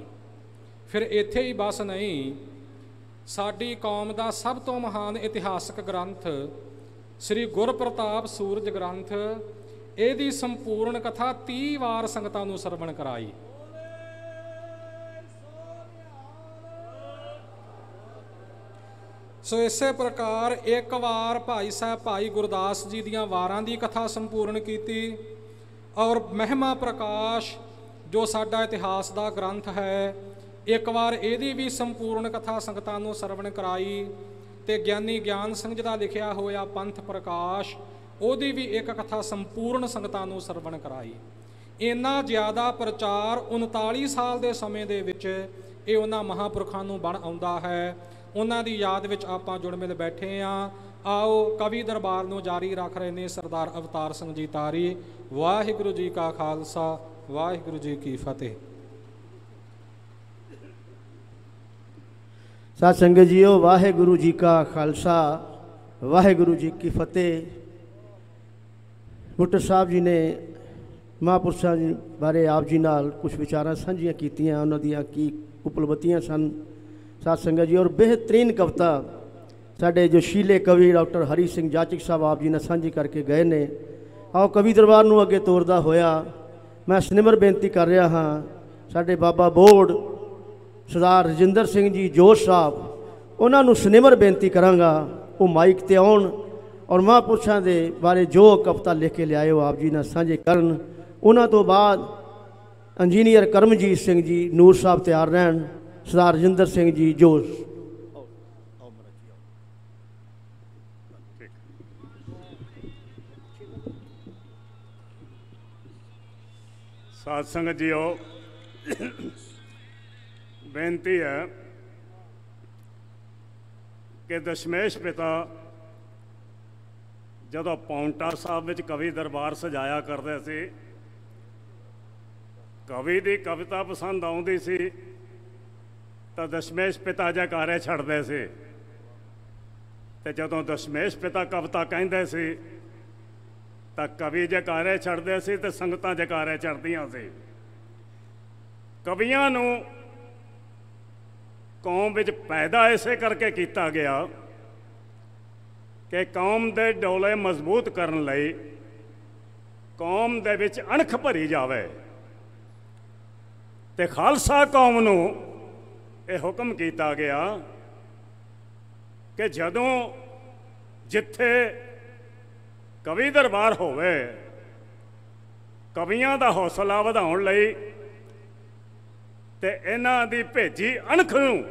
[SPEAKER 3] ਫਿਰ ਇੱਥੇ ਹੀ ਬਸ ਨਹੀਂ, ਸਾਡੀ ਕੌਮ ਦਾ ਸਭ ਤੋਂ ਮਹਾਨ ਇਤਿਹਾਸਕ ਗ੍ਰੰਥ ਸ੍ਰੀ ਗੁਰਪ੍ਰਤਾਪ ਸੂਰਜ ਗ੍ਰੰਥ, ਇਹਦੀ ਸੰਪੂਰਨ ਕਥਾ 30 ਵਾਰ ਸੰਗਤਾਂ ਨੂੰ ਸਰਵਣ ਕਰਾਈ। ਸੋ ਇਸੇ ਪ੍ਰਕਾਰ ਇੱਕ ਵਾਰ ਭਾਈ ਸਾਹਿਬ ਭਾਈ ਗੁਰਦਾਸ ਜੀ ਦੀਆਂ ਵਾਰਾਂ ਦੀ ਕਥਾ ਸੰਪੂਰਨ ਕੀਤੀ ਔਰ ਮਹਿਮਾ ਪ੍ਰਕਾਸ਼ ਜੋ ਸਾਡਾ ਇਤਿਹਾਸ ਦਾ ਗ੍ਰੰਥ ਹੈ, ਇੱਕ ਵਾਰ ਇਹਦੀ ਵੀ ਸੰਪੂਰਨ ਕਥਾ ਸੰਗਤਾਂ ਨੂੰ ਸਰਵਣ ਕਰਾਈ ਤੇ ਗਿਆਨੀ ਗਿਆਨ ਸਿੰਘ ਜੀ ਦਾ ਲਿਖਿਆ ਹੋਇਆ ਪੰਥ ਪ੍ਰਕਾਸ਼, ਉਹਦੀ ਵੀ ਇੱਕ ਕਥਾ ਸੰਪੂਰਨ ਸੰਗਤਾਂ ਨੂੰ ਸਰਵਣ ਕਰਾਈ। ਇੰਨਾ ਜ਼ਿਆਦਾ ਪ੍ਰਚਾਰ 39 ਸਾਲ ਦੇ ਸਮੇਂ ਦੇ ਵਿੱਚ ਇਹ ਉਹਨਾਂ ਮਹਾਪੁਰਖਾਂ ਨੂੰ ਬਣ ਆਉਂਦਾ ਹੈ। ਉਹਨਾਂ ਦੀ ਯਾਦ ਵਿੱਚ ਆਪਾਂ ਜੁੜ ਮਿਲ ਬੈਠੇ ਆ ਆਓ ਕਵੀ ਦਰਬਾਰ ਨੂੰ ਜਾਰੀ ਰੱਖ ਰਹੇ ਨੇ ਸਰਦਾਰ ਅਵਤਾਰ ਸਿੰਘ ਜੀ ਤਾਰੀ। ਵਾਹਿਗੁਰੂ ਜੀ ਕਾ ਖਾਲਸਾ। ਵਾਹਿਗੁਰੂ ਜੀ ਕੀ ਫਤਿਹ।
[SPEAKER 5] ਸਾਧ ਸੰਗਤ ਜੀਓ, ਵਾਹਿਗੁਰੂ ਜੀ ਕਾ ਖਾਲਸਾ, ਵਾਹਿਗੁਰੂ ਜੀ ਕੀ ਫਤਿਹ। ਬੁੱਟਰ ਸਾਹਿਬ ਜੀ ਨੇ ਮਹਾਂਪੁਰਸ਼ਾਂ ਜੀ ਬਾਰੇ ਆਪ ਜੀ ਨਾਲ ਕੁਝ ਵਿਚਾਰਾਂ ਸਾਂਝੀਆਂ ਕੀਤੀਆਂ, ਉਹਨਾਂ ਦੀਆਂ ਕੀ ਉਪਲਬਧੀਆਂ ਸਨ। ਸਾਧ ਸੰਗਤ ਜੀ ਔਰ ਬਿਹਤਰੀਨ ਕਵਿਤਾ ਸਾਡੇ ਜੋ ਸ਼ੀਲੇ ਕਵੀ ਡਾਕਟਰ ਹਰੀ ਸਿੰਘ ਜਾਚਕ ਸਾਹਿਬ ਆਪ ਜੀ ਨੇ ਸਾਂਝੀ ਕਰਕੇ ਗਏ ਨੇ। ਆਓ ਕਵੀ ਦਰਬਾਰ ਨੂੰ ਅੱਗੇ ਤੋਰਦਾ ਹੋਇਆ ਮੈਂ ਸਨਿਮਰ ਬੇਨਤੀ ਕਰ ਰਿਹਾ ਹਾਂ, ਸਾਡੇ ਬਾਬਾ ਬੋੜ, ਸਰਦਾਰ ਰਜਿੰਦਰ ਸਿੰਘ ਜੀ ਜੋਸ਼ ਸਾਹਿਬ, ਉਹਨਾਂ ਨੂੰ ਸਨਿਮਰ ਬੇਨਤੀ ਕਰਾਂਗਾ, ਉਹ ਮਾਈਕ ਤੇ ਆਉਣ ਔਰ ਮਹਾਂਪੁਰਸ਼ਾਂ ਦੇ ਬਾਰੇ ਜੋ ਕਵਿਤਾ ਲਿਖ ਕੇ ਲਿਆਏ ਹੋ ਆਪ ਜੀ ਨਾਲ ਸਾਂਝੇ ਕਰਨ। ਉਹਨਾਂ ਤੋਂ ਬਾਅਦ ਇੰਜੀਨੀਅਰ ਕਰਮਜੀਤ ਸਿੰਘ ਜੀ ਨੂਰ ਸਾਹਿਬ ਤਿਆਰ ਰਹਿਣ, ਸਰਦਾਰ ਰਜਿੰਦਰ ਸਿੰਘ ਜੀ ਜੋਸ਼।
[SPEAKER 7] ਸਾਧ ਸੰਗਤ ਜੀਓ, ਬੇਨਤੀ ਹੈ ਕਿ ਦਸ਼ਮੇਸ਼ ਪਿਤਾ ਜਦੋਂ ਪੌਂਟਾ ਸਾਹਿਬ ਵਿੱਚ ਕਵੀ ਦਰਬਾਰ ਸਜਾਇਆ ਕਰਦੇ ਸੀ, ਕਵੀ ਦੀ ਕਵਿਤਾ ਪਸੰਦ ਆਉਂਦੀ ਸੀ, ਤਾਂ ਦਸ਼ਮੇਸ਼ ਪਿਤਾ ਜਕਾਰੇ ਛੱਡਦੇ ਸੀ। ਤੇ ਜਦੋਂ ਦਸ਼ਮੇਸ਼ ਪਿਤਾ ਕਵਿਤਾ ਕਹਿੰਦੇ ਸੀ ਤਾਂ ਕਵੀ ਜਕਾਰੇ ਛੱਡਦੇ ਸੀ ਤੇ ਸੰਗਤਾਂ ਜਕਾਰੇ ਛੱਡਦੀਆਂ ਸੀ। ਕਵੀਆਂ ਨੂੰ ਕੌਮ ਵਿੱਚ ਪੈਦਾ ਇਸੇ ਕਰਕੇ ਕੀਤਾ ਗਿਆ ਕਿ ਕੌਮ ਦੇ ਡੋਲੇ ਮਜ਼ਬੂਤ ਕਰਨ ਲਈ ਕੌਮ ਦੇ ਵਿੱਚ ਅਣਖ ਭਰੀ ਜਾਵੇ ਤੇ ਖਾਲਸਾ ਕੌਮ ਨੂੰ ਇਹ ਹੁਕਮ ਕੀਤਾ ਗਿਆ ਕਿ ਜਦੋਂ ਜਿੱਥੇ ਕਵੀ ਦਰਬਾਰ ਹੋਵੇ, ਕਵੀਆਂ ਦਾ ਹੌਸਲਾ ਵਧਾਉਣ ਲਈ ਤੇ ਇਹਨਾਂ ਦੀ ਭੇਜੀ ਅਣਖ ਨੂੰ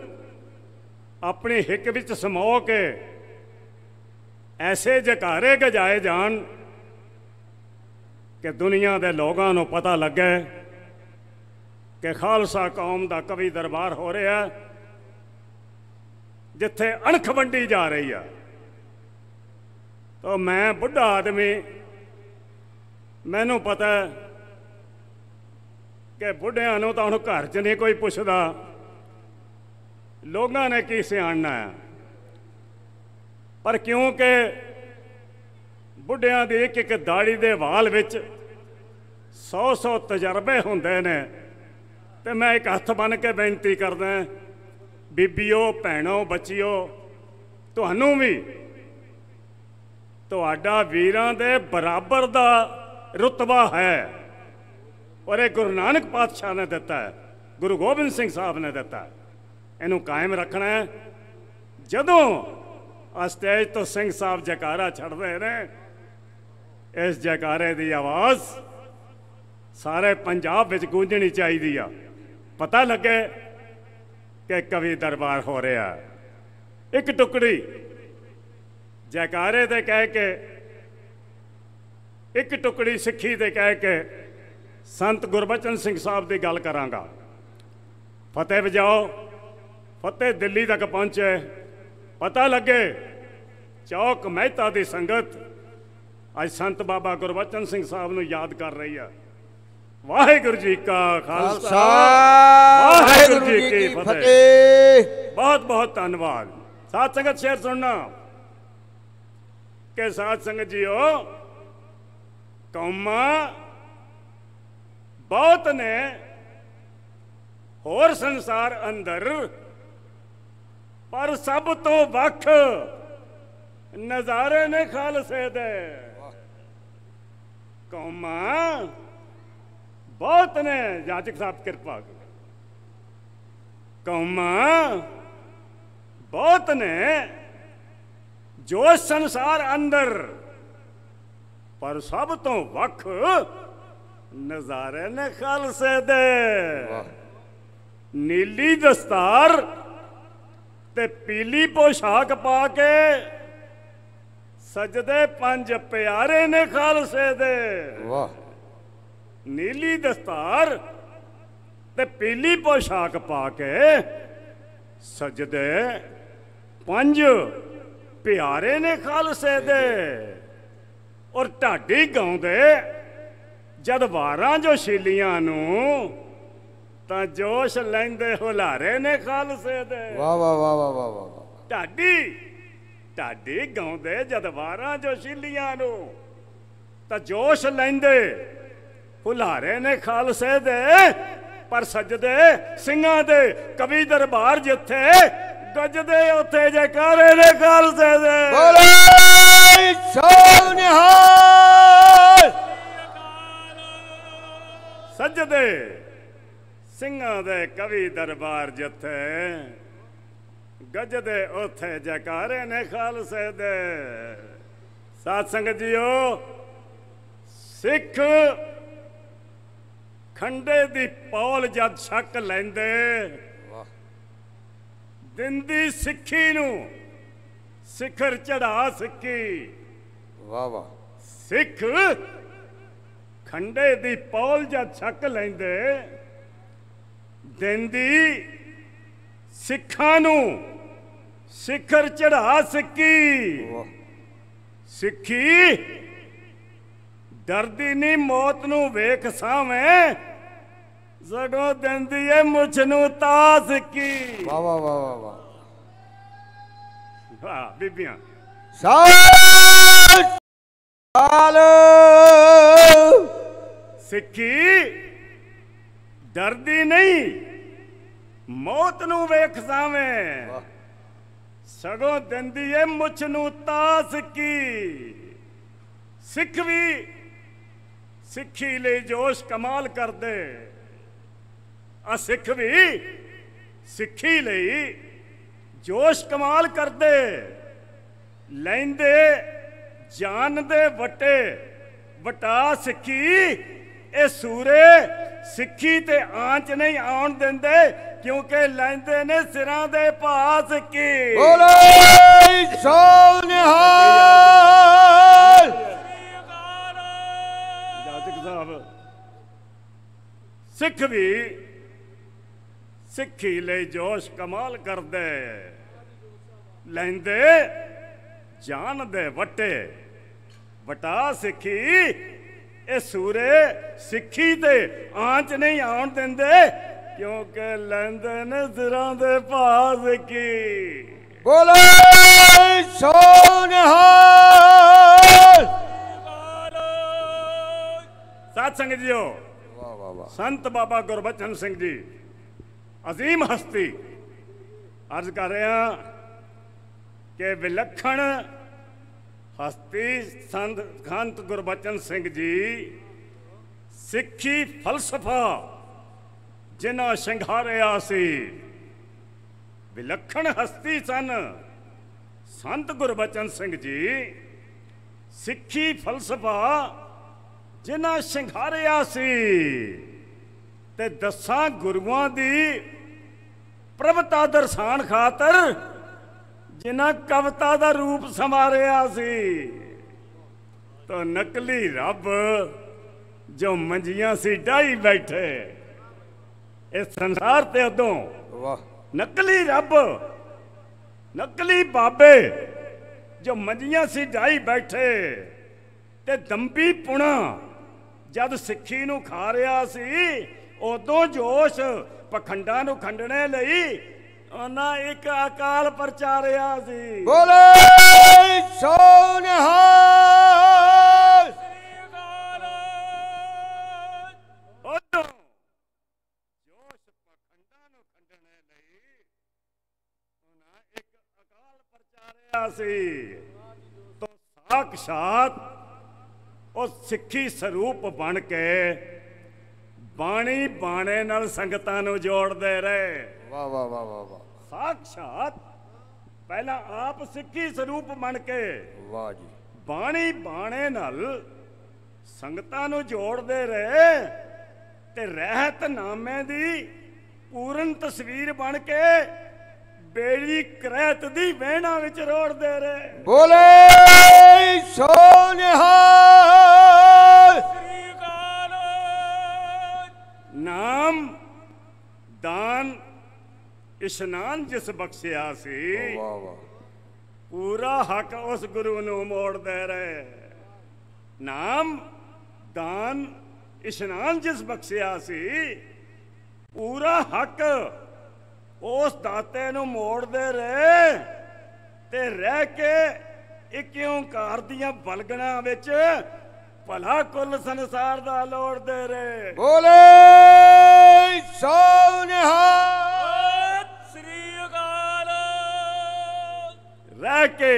[SPEAKER 7] ਆਪਣੀ ਹਿੱਕ ਵਿੱਚ ਸਮੋ ਕੇ ਐਸੇ ਜਕਾਰੇ ਗਜਾਏ ਜਾਣ ਕਿ ਦੁਨੀਆ ਦੇ ਲੋਕਾਂ ਨੂੰ ਪਤਾ ਲੱਗੇ ਕਿ ਖਾਲਸਾ ਕੌਮ ਦਾ ਕਵੀ ਦਰਬਾਰ ਹੋ ਰਿਹਾ, ਜਿੱਥੇ ਅਣਖ ਵੰਡੀ ਜਾ ਰਹੀ ਆ। ਤਾਂ ਮੈਂ ਬੁੱਢਾ ਆਦਮੀ। ਮੈਨੂੰ ਪਤਾ ਕਿ ਬੁੱਢਿਆਂ ਨੂੰ ਤਾਂ ਹੁਣ ਘਰ 'ਚ ਨਹੀਂ ਕੋਈ ਪੁੱਛਦਾ। ਲੋਕਾਂ ਨੇ ਕੀ ਸਿਆਣਨਾ ਹੈ? ਪਰ ਕਿਉਂਕਿ ਬੁੱਢਿਆਂ ਦੀ ਇੱਕ ਇੱਕ ਦਾੜੀ ਦੇ ਵਾਲ ਵਿੱਚ 100-100 ਤਜਰਬੇ ਹੁੰਦੇ ਨੇ ਤੇ ਮੈਂ ਇੱਕ ਹੱਥ ਬੰਨ ਕੇ ਬੇਨਤੀ ਕਰਦਾ ਬੀਬੀਓ, ਭੈਣੋ, ਬੱਚਿਓ, ਤੁਹਾਨੂੰ ਵੀ ਤੁਹਾਡਾ ਵੀਰਾਂ ਦੇ ਬਰਾਬਰ ਦਾ ਰੁਤਬਾ ਹੈ। ਔਰ ਇਹ ਗੁਰੂ ਨਾਨਕ ਪਾਤਸ਼ਾਹ ਨੇ ਦਿੱਤਾ ਹੈ। ਗੁਰੂ ਗੋਬਿੰਦ ਸਿੰਘ ਸਾਹਿਬ ਨੇ ਦਿੱਤਾ ਇਹਨੂੰ ਕਾਇਮ ਰੱਖਣਾ ਹੈ। ਜਦੋਂ ਆ ਤੋਂ ਸਿੰਘ ਸਾਹਿਬ ਜਕਾਰਾ ਛੱਡਦੇ ਨੇ, ਇਸ ਜਕਾਰੇ ਦੀ ਆਵਾਜ਼ ਸਾਰੇ ਪੰਜਾਬ ਵਿੱਚ ਗੂੰਜਣੀ ਚਾਹੀਦੀ ਆ। ਪਤਾ ਲੱਗੇ ਕਿ ਕਵੀ ਦਰਬਾਰ ਹੋ ਰਿਹਾ ਇੱਕ ਟੁਕੜੀ ਜੈਕਾਰੇ ਤੇ ਕਹਿ ਕੇ ਇੱਕ ਟੁਕੜੀ ਸਿੱਖੀ ਤੇ ਕਹਿ ਕੇ ਸੰਤ ਗੁਰਬਚਨ ਸਿੰਘ ਸਾਹਿਬ ਦੀ ਗੱਲ ਕਰਾਂਗਾ। ਫਤਿਹ ਵਜਾਓ ਫਤਿਹ ਦਿੱਲੀ ਤੱਕ ਪਹੁੰਚੇ। ਪਤਾ ਲੱਗੇ ਚੌਕ ਮਹਿਤਾ ਦੀ ਸੰਗਤ ਅੱਜ ਸੰਤ ਬਾਬਾ ਗੁਰਬਚਨ ਸਿੰਘ ਸਾਹਿਬ ਨੂੰ ਯਾਦ ਕਰ ਰਹੀ ਆ। ਵਾਹਿਗੁਰੂ ਜੀ ਕਾ ਖਾਲਸਾ। ਵਾਹਿਗੁਰੂ ਜੀ ਕੀ ਫਤਿਹ। ਬਹੁਤ ਬਹੁਤ ਧੰਨਵਾਦ। ਸਾਧ ਸੰਗਤ ਸ਼ੇਰ ਸੁਣਨਾ। ਕਿ ਸਾਧ ਸੰਗਤ ਜੀਓ ਕੌਮਾਂ ਬਹੁਤ ਨੇ ਹੋਰ ਸੰਸਾਰ ਅੰਦਰ ਪਰ ਸਭ ਤੋਂ ਵੱਖ ਨਜ਼ਾਰੇ ਨੇ ਖਾਲਸੇ ਦੇ ਕੌਮਾਂ ਬਹੁਤ ਨੇ ਜਾਜਕ ਸਾਹਿਬ ਕਿਰਪਾ ਕਰੋ ਕੌਮਾਂ ਬਹੁਤ ਨੇ ਜੋ ਸੰਸਾਰ ਅੰਦਰ ਪਰ ਸਭ ਤੋਂ ਵੱਖ ਨਜ਼ਾਰੇ ਨੇ ਖਾਲਸੇ ਦੇ। ਨੀਲੀ ਦਸਤਾਰ ਤੇ ਪੀਲੀ ਪੋਸ਼ਾਕ ਪਾ ਕੇ ਸਜਦੇ ਪੰਜ ਪਿਆਰੇ ਨੇ ਖਾਲਸੇ ਦੇ।
[SPEAKER 2] ਵਾਹ।
[SPEAKER 7] ਨੀਲੀ ਦਸਤਾਰ ਤੇ ਪੀਲੀ ਪੋਸ਼ਾਕ ਪਾ ਕੇ ਸਜਦੇ ਪੰਜ ਪਿਆਰੇ ਨੇ ਖਾਲਸੇ ਦੇ। ਔਰ ਢਾਡੀ ਗਾਉਂਦੇ ਜਦ ਵਾਰਾਂ ਜੋ ਸ਼ੀਲੀਆਂ ਨੂੰ ਤਾਂ ਜੋਸ਼ ਲੈਂਦੇ ਹੁਲਾਰੇ ਨੇ ਖਾਲਸੇ ਦੇ।
[SPEAKER 2] ਵਾਹ ਵਾਹ ਵਾਹ ਵਾਹ ਵਾਹ ਵਾਹ।
[SPEAKER 7] ਢਾਡੀ ਢਾਡੀ ਗਾਉਂਦੇ ਜਦ ਵਾਰਾਂ ਜੋ ਸ਼ੀਲੀਆਂ ਨੂੰ ਤਾਂ ਜੋਸ਼ ਲੈਂਦੇ ਹੁਲਾਰੇ ਨੇ ਖਾਲਸੇ ਦੇ। ਪਰ ਸਜਦੇ ਸਿੰਘਾਂ ਦੇ ਕਵੀ ਦਰਬਾਰ ਜਿੱਥੇ ਗੱਜਦੇ ਉੱਥੇ ਜੈਕਾਰੇ ਨੇ ਖਾਲਸੇ ਦੇ।
[SPEAKER 2] ਬੋਲੇ! ਸੋ ਨਿਹਾਲ!
[SPEAKER 7] ਸਜਦੇ ਸਿੰਘਾਂ ਦੇ ਕਵੀ ਦਰਬਾਰ ਜਿੱਥੇ ਗੱਜਦੇ ਉੱਥੇ ਜੈਕਾਰੇ ਨੇ ਖਾਲਸੇ ਦੇ। ਸਾਧ ਸੰਗਤ ਜੀਓ ਸਿੱਖ ਖੰਡੇ ਦੀ ਪੌਲ ਜਦ ਛੱਕ ਲੈਂਦੇ ਦਿੰਦੀ ਸਿੱਖੀ ਨੂੰ। ਸਿਖਰ ਚੜਾ ਸਿੱਕੀ।
[SPEAKER 2] ਵਾਹ ਵਾਹ।
[SPEAKER 7] ਸਿੱਖ ਖੰਡੇ ਦੀ ਪੌਲ ਜਦ ਛੱਕ ਲੈਂਦੇ। ਦਿੰਦੀ ਸਿੱਖਾਂ ਨੂੰ। ਸਿਖਰ ਚੜਾ ਸਿੱਕੀ। ਸਿੱਖੀ ਡਰਦੀ ਨਹੀਂ ਮੌਤ ਨੂੰ ਵੇਖ ਸਾਵੇਂ। ਜ਼ਗੋ ਦਿੰਦੀ ਏ ਮੁੱਛ ਨੂੰ ਤਾ ਸਿੱਕੀ
[SPEAKER 2] ਵਾਹ ਵਾਹ ਵਾਹ ਵਾਹ ਵਾਹ।
[SPEAKER 7] ਵਾਹ ਬੀਬੀਆਂ।
[SPEAKER 2] ਸਾਲ
[SPEAKER 7] ਸਿੱਖੀ ਡਰਦੀ ਨਹੀਂ ਮੌਤ ਨੂੰ ਵੇਖ ਸਾਵੇਂ। ਸਗੋਂ ਦਿੰਦੀ ਏ ਮੁੱਛ ਨੂੰ ਤਾਸ ਕੀ। ਸਿੱਖ ਵੀ ਸਿੱਖੀ ਲਈ ਜੋਸ਼ ਕਮਾਲ ਕਰਦੇ। ਆ ਸਿੱਖ ਵੀ ਸਿੱਖੀ ਲਈ ਜੋਸ਼ ਕਮਾਲ ਕਰਦੇ ਲੈਂਦੇ ਜਾਨ ਦੇ ਵਟੇ ਵਟਾ ਸਿੱਖੀ ਇਹ ਸੂਰੇ ਸਿੱਖੀ ਤੇ ਆਂਚ ਨਹੀਂ ਆਉਣ ਦਿੰਦੇ ਕਿਉਂਕਿ ਲੈਂਦੇ ਨੇ ਸਿਰਾਂ ਦੇ ਭਾ ਸਿੱਕੀ
[SPEAKER 2] ਬੋਲੇ ਸੋ ਨਿਹਾਲ।
[SPEAKER 7] ਜਾਜਕ ਸਾਹਿਬ ਸਿੱਖ ਵੀ ਸਿੱਖੀ ਲਈ ਜੋਸ਼ ਕਮਾਲ ਕਰਦੇ। ਲੈਂਦੇ ਜਾਨ ਦੇ ਵਟੇ। ਵਟਾ ਸਿੱਖੀ ਇਹ ਸੂਰੇ ਸਿੱਖੀ ਤੇ ਆਂਚ ਨਹੀਂ ਆਉਣ ਦਿੰਦੇ ਕਿਉਂਕਿ ਲੈਂਦੇ ਨੇ ਸਿਰਾਂ ਦੇ ਭਾ ਸਿੱਖੀ
[SPEAKER 2] ਬੋਲੇ ਸੋ ਨਿਹਾਲ
[SPEAKER 7] ਸਾਧ ਸੰਗਤ ਜੀਓ
[SPEAKER 2] ਵਾਹ ਵਾਹ ਵਾਹ।
[SPEAKER 7] ਸੰਤ ਬਾਬਾ ਗੁਰਬਚਨ ਸਿੰਘ ਜੀ ਅਜ਼ੀਮ ਹਸਤੀ। ਅਰਜ਼ ਕਰ ਰਿਹਾ ਕਿ ਵਿਲੱਖਣ ਹਸਤੀ ਸੰਤ ਖੰਤ ਗੁਰਬਚਨ ਸਿੰਘ ਜੀ ਸਿੱਖੀ ਫਲਸਫਾ ਜਿਨ੍ਹਾਂ ਸ਼ਿੰਗਾਰਿਆ ਸੀ। ਵਿਲੱਖਣ ਹਸਤੀ ਸਨ ਸੰਤ ਗੁਰਬਚਨ ਸਿੰਘ ਜੀ ਸਿੱਖੀ ਫਲਸਫਾ ਜਿਨ੍ਹਾਂ ਸ਼ਿੰਗਾਰਿਆ ਸੀ। ਤੇ ਦਸਾਂ ਗੁਰੂਆਂ ਦੀ ਪ੍ਰਭਤਾ ਦਰਸਾਨ ਖਾਤਰ ਜਿਨ੍ਹਾਂ ਕਵਤਾ ਦਾ ਰੂਪ ਸੰਵਾਰਿਆ ਸੀ ਤਾਂ ਨਕਲੀ ਰੱਬ ਜੋ ਮੰਜੀਆਂ ਸੀ ਡਾਈ ਬੈਠੇ। ਇਸ ਸੰਸਾਰ ਤੇ ਉਦੋਂ
[SPEAKER 2] ਵਾਹ।
[SPEAKER 7] ਨਕਲੀ ਰੱਬ ਨਕਲੀ ਬਾਬੇ ਜੋ ਮੰਜੀਆਂ ਸੀ ਡਾਈ ਬੈਠੇ ਤੇ ਦੰਬੀ ਪੁਣਾ ਜਦ ਸਿੱਖੀ ਨੂੰ ਖਾ ਰਿਆ ਸੀ ਉਦੋਂ ਜੋਸ਼ ਪਖੰਡਾਂ ਨੂੰ ਖੰਡਣੇ ਲਈ ਉਹਨਾਂ ਇੱਕ ਅਕਾਲ ਪ੍ਰਚਾਰਿਆ ਸੀ।
[SPEAKER 2] ਬੋਲੇ ਸੋਨਹਾ ਨੂੰ ਖੰਡਣੇ ਲਈ ਉਹਨਾਂ ਇੱਕ ਅਕਾਲ ਪ੍ਰਚਾਰਿਆ
[SPEAKER 7] ਸੀ। ਤੋਂ ਸਾਖਸ਼ਾਤ ਉਹ ਸਿੱਖੀ ਸਰੂਪ ਬਣ ਕੇ ਬਾਣੀ ਬਾਣੇ ਨਾਲ ਸੰਗਤਾਂ ਨੂੰ ਜੋੜਦੇ ਰਹੇ।
[SPEAKER 2] ਵਾਹ ਵਾਹ ਵਾਹ ਵਾਹ ਵਾਹ।
[SPEAKER 7] ਸਾਖਸ਼ਾਤ ਪਹਿਲਾਂ ਆਪ ਸਿੱਖੀ ਸਰੂਪ ਬਣ ਕੇ
[SPEAKER 2] ਵਾਹ ਜੀ।
[SPEAKER 7] ਬਾਣੀ ਬਾਣੇ ਨਾਲ ਸੰਗਤਾਂ ਨੂੰ ਜੋੜਦੇ ਰਹੇ ਤੇ ਰਹਿਤ ਨਾਮੇ ਦੀ ਪੂਰਨ ਤਸਵੀਰ ਬਣ ਕੇ ਬੇੜੀ ਕਰੈਤ ਦੀ ਵਹਿਣਾ ਵਿੱਚ ਰੋੜਦੇ ਰਹੇ।
[SPEAKER 2] ਬੋਲੇ ਸੋ ਨਿਹਾਲ।
[SPEAKER 7] ਨਾਮ ਦਾਨ ਇਸ਼ਨਾਨ ਜਿਸ ਬਖਸ਼ਿਆ ਸੀ
[SPEAKER 2] ਵਾਹ ਵਾਹ
[SPEAKER 7] ਪੂਰਾ ਹੱਕ ਉਸ ਗੁਰੂ ਨੂੰ ਮੋੜਦੇ ਰਹੇ। ਨਾਮ ਦਾਨ ਇਸ਼ਨਾਨ ਜਿਸ ਬਖਸ਼ਿਆ ਸੀ ਪੂਰਾ ਹੱਕ ਉਸ ਦਾਤੇ ਨੂੰ ਮੋੜਦੇ ਰਹੇ ਤੇ ਰਹਿ ਕੇ ਇੱਕ ਓੰਕਾਰ ਦੀਆਂ ਬਲਗਣਾ ਵਿੱਚ ਭਲਾ ਕੁੱਲ ਸੰਸਾਰ ਦਾ ਲੋੜਦੇ ਰਹੇ
[SPEAKER 2] ਬੋਲੇ ਸੋ ਨਿਹਾਲ।
[SPEAKER 7] ਰਹਿ ਕੇ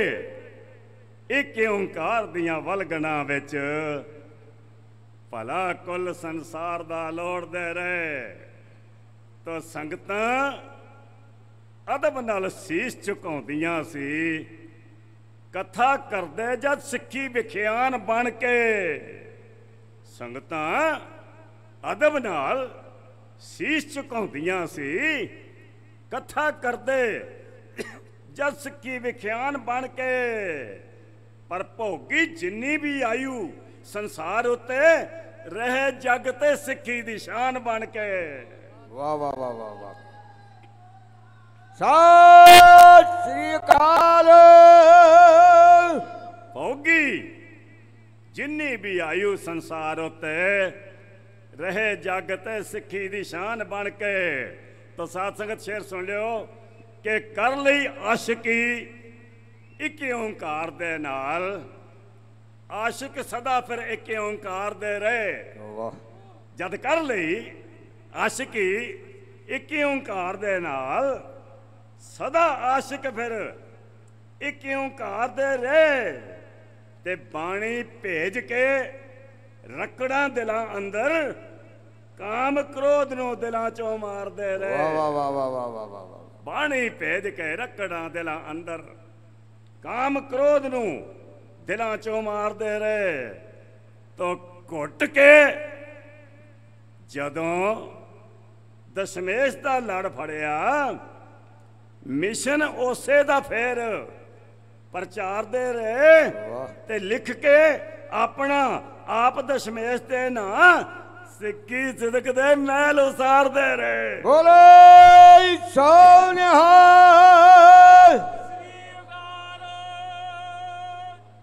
[SPEAKER 7] ਇੱਕ ਓੰਕਾਰ ਦੀਆਂ ਵਲਗਣਾ ਵਿੱਚ ਭਲਾ ਕੁੱਲ ਸੰਸਾਰ ਦਾ ਲੋੜਦੇ ਰਹੇ ਤੋ ਸੰਗਤਾਂ ਅਦਬ ਨਾਲ ਸੀਸ ਝੁਕਾਉਂਦੀਆਂ ਸੀ। ਕਥਾ ਕਰਦੇ ਜਦ ਸਿੱਖੀ ਵਿਖਿਆਨ ਬਣ ਕੇ। ਸੰਗਤਾਂ ਅਦਬ ਨਾਲ ਸੀਸ ਝੁਕਾਉਂਦੀਆਂ ਸੀ। ਕਥਾ ਕਰਦੇ ਜਦ ਸਿੱਖੀ ਵਿਖਿਆਨ ਬਣ ਕੇ। ਪਰ ਭੋਗੀ ਜਿੰਨੀ ਵੀ ਆਯੂ ਸੰਸਾਰ ਉਤੇ ਰਹੇ ਜਗ ਤੇ ਸਿੱਖੀ ਦੀ ਸ਼ਾਨ ਬਣ ਕੇ।
[SPEAKER 2] ਵਾਹ ਵਾਹ ਵਾਹ ਵਾਹ ਵਾਹ। ਸਤਿ ਸ੍ਰੀ ਅਕਾਲ।
[SPEAKER 7] ਭੋਗੀ ਜਿੰਨੀ ਵੀ ਆਯੂ ਸੰਸਾਰ ਉਤੇ ਰਹੇ ਜਗ ਤੇ ਸਿੱਖੀ ਦੀ ਸ਼ਾਨ ਬਣ ਕੇ ਤਾਂ ਸਾਧ ਸੰਗਤ ਸ਼ੇਰ ਸੁਣ ਲਿਓ ਕਿ ਕਰ ਲਈ ਆਸ਼ਿਕੀ ਇੱਕ ਓੰਕਾਰ ਦੇ ਨਾਲ। ਆਸ਼ਿਕ ਸਦਾ ਫਿਰ ਇੱਕ ਓੰਕਾਰ ਦੇ ਰਹੇ।
[SPEAKER 2] ਵਾਹ।
[SPEAKER 7] ਜਦ ਕਰ ਲਈ ਆਸ਼ਿਕੀ ਇੱਕ ਓੰਕਾਰ ਦੇ ਨਾਲ ਸਦਾ ਆਸ਼ਿਕ ਫਿਰ ਇੱਕ ਓੰਕਾਰ ਦੇ ਰਹੇ ਤੇ ਬਾਣੀ ਭੇਜ ਕੇ ਰਕੜਾਂ ਦਿਲਾਂ ਅੰਦਰ ਕਾਮ ਕ੍ਰੋਧ ਨੂੰ ਦਿਲਾਂ ਚੋਂ ਮਾਰਦੇ ਰਹੇ।
[SPEAKER 2] ਵਾਹ ਵਾਹ ਵਾਹ ਵਾਹ ਵਾਹ ਵਾਹ ਵਾਹ।
[SPEAKER 7] ਬਾਣੀ ਭੇਜ ਕੇ ਰਕੜਾਂ ਦਿਲਾਂ ਅੰਦਰ ਕਾਮ ਕ੍ਰੋਧ ਨੂੰ ਦਿਲਾਂ ਚੋਂ ਮਾਰਦੇ ਰਹੇ। ਤੋ ਘੁੱਟ ਕੇ ਜਦੋਂ ਦਸ਼ਮੇਸ਼ ਦਾ ਲੜ ਫੜਿਆ ਮਿਸ਼ਨ ਉਸੇ ਦਾ ਫੇਰ। ਪ੍ਰਚਾਰਦੇ ਰਹੇ ਤੇ ਲਿਖ ਕੇ ਆਪਣਾ ਆਪ ਦਸ਼ਮੇਸ਼ ਤੇ ਨਾ ਸਿੱਕੀ ਸਿਦਕ ਦੇ ਮਹਿਲ ਉਸਾਰਦੇ ਰਹੇ।
[SPEAKER 2] ਬੋਲੇ ਸੋ ਨਿਹਾਲ।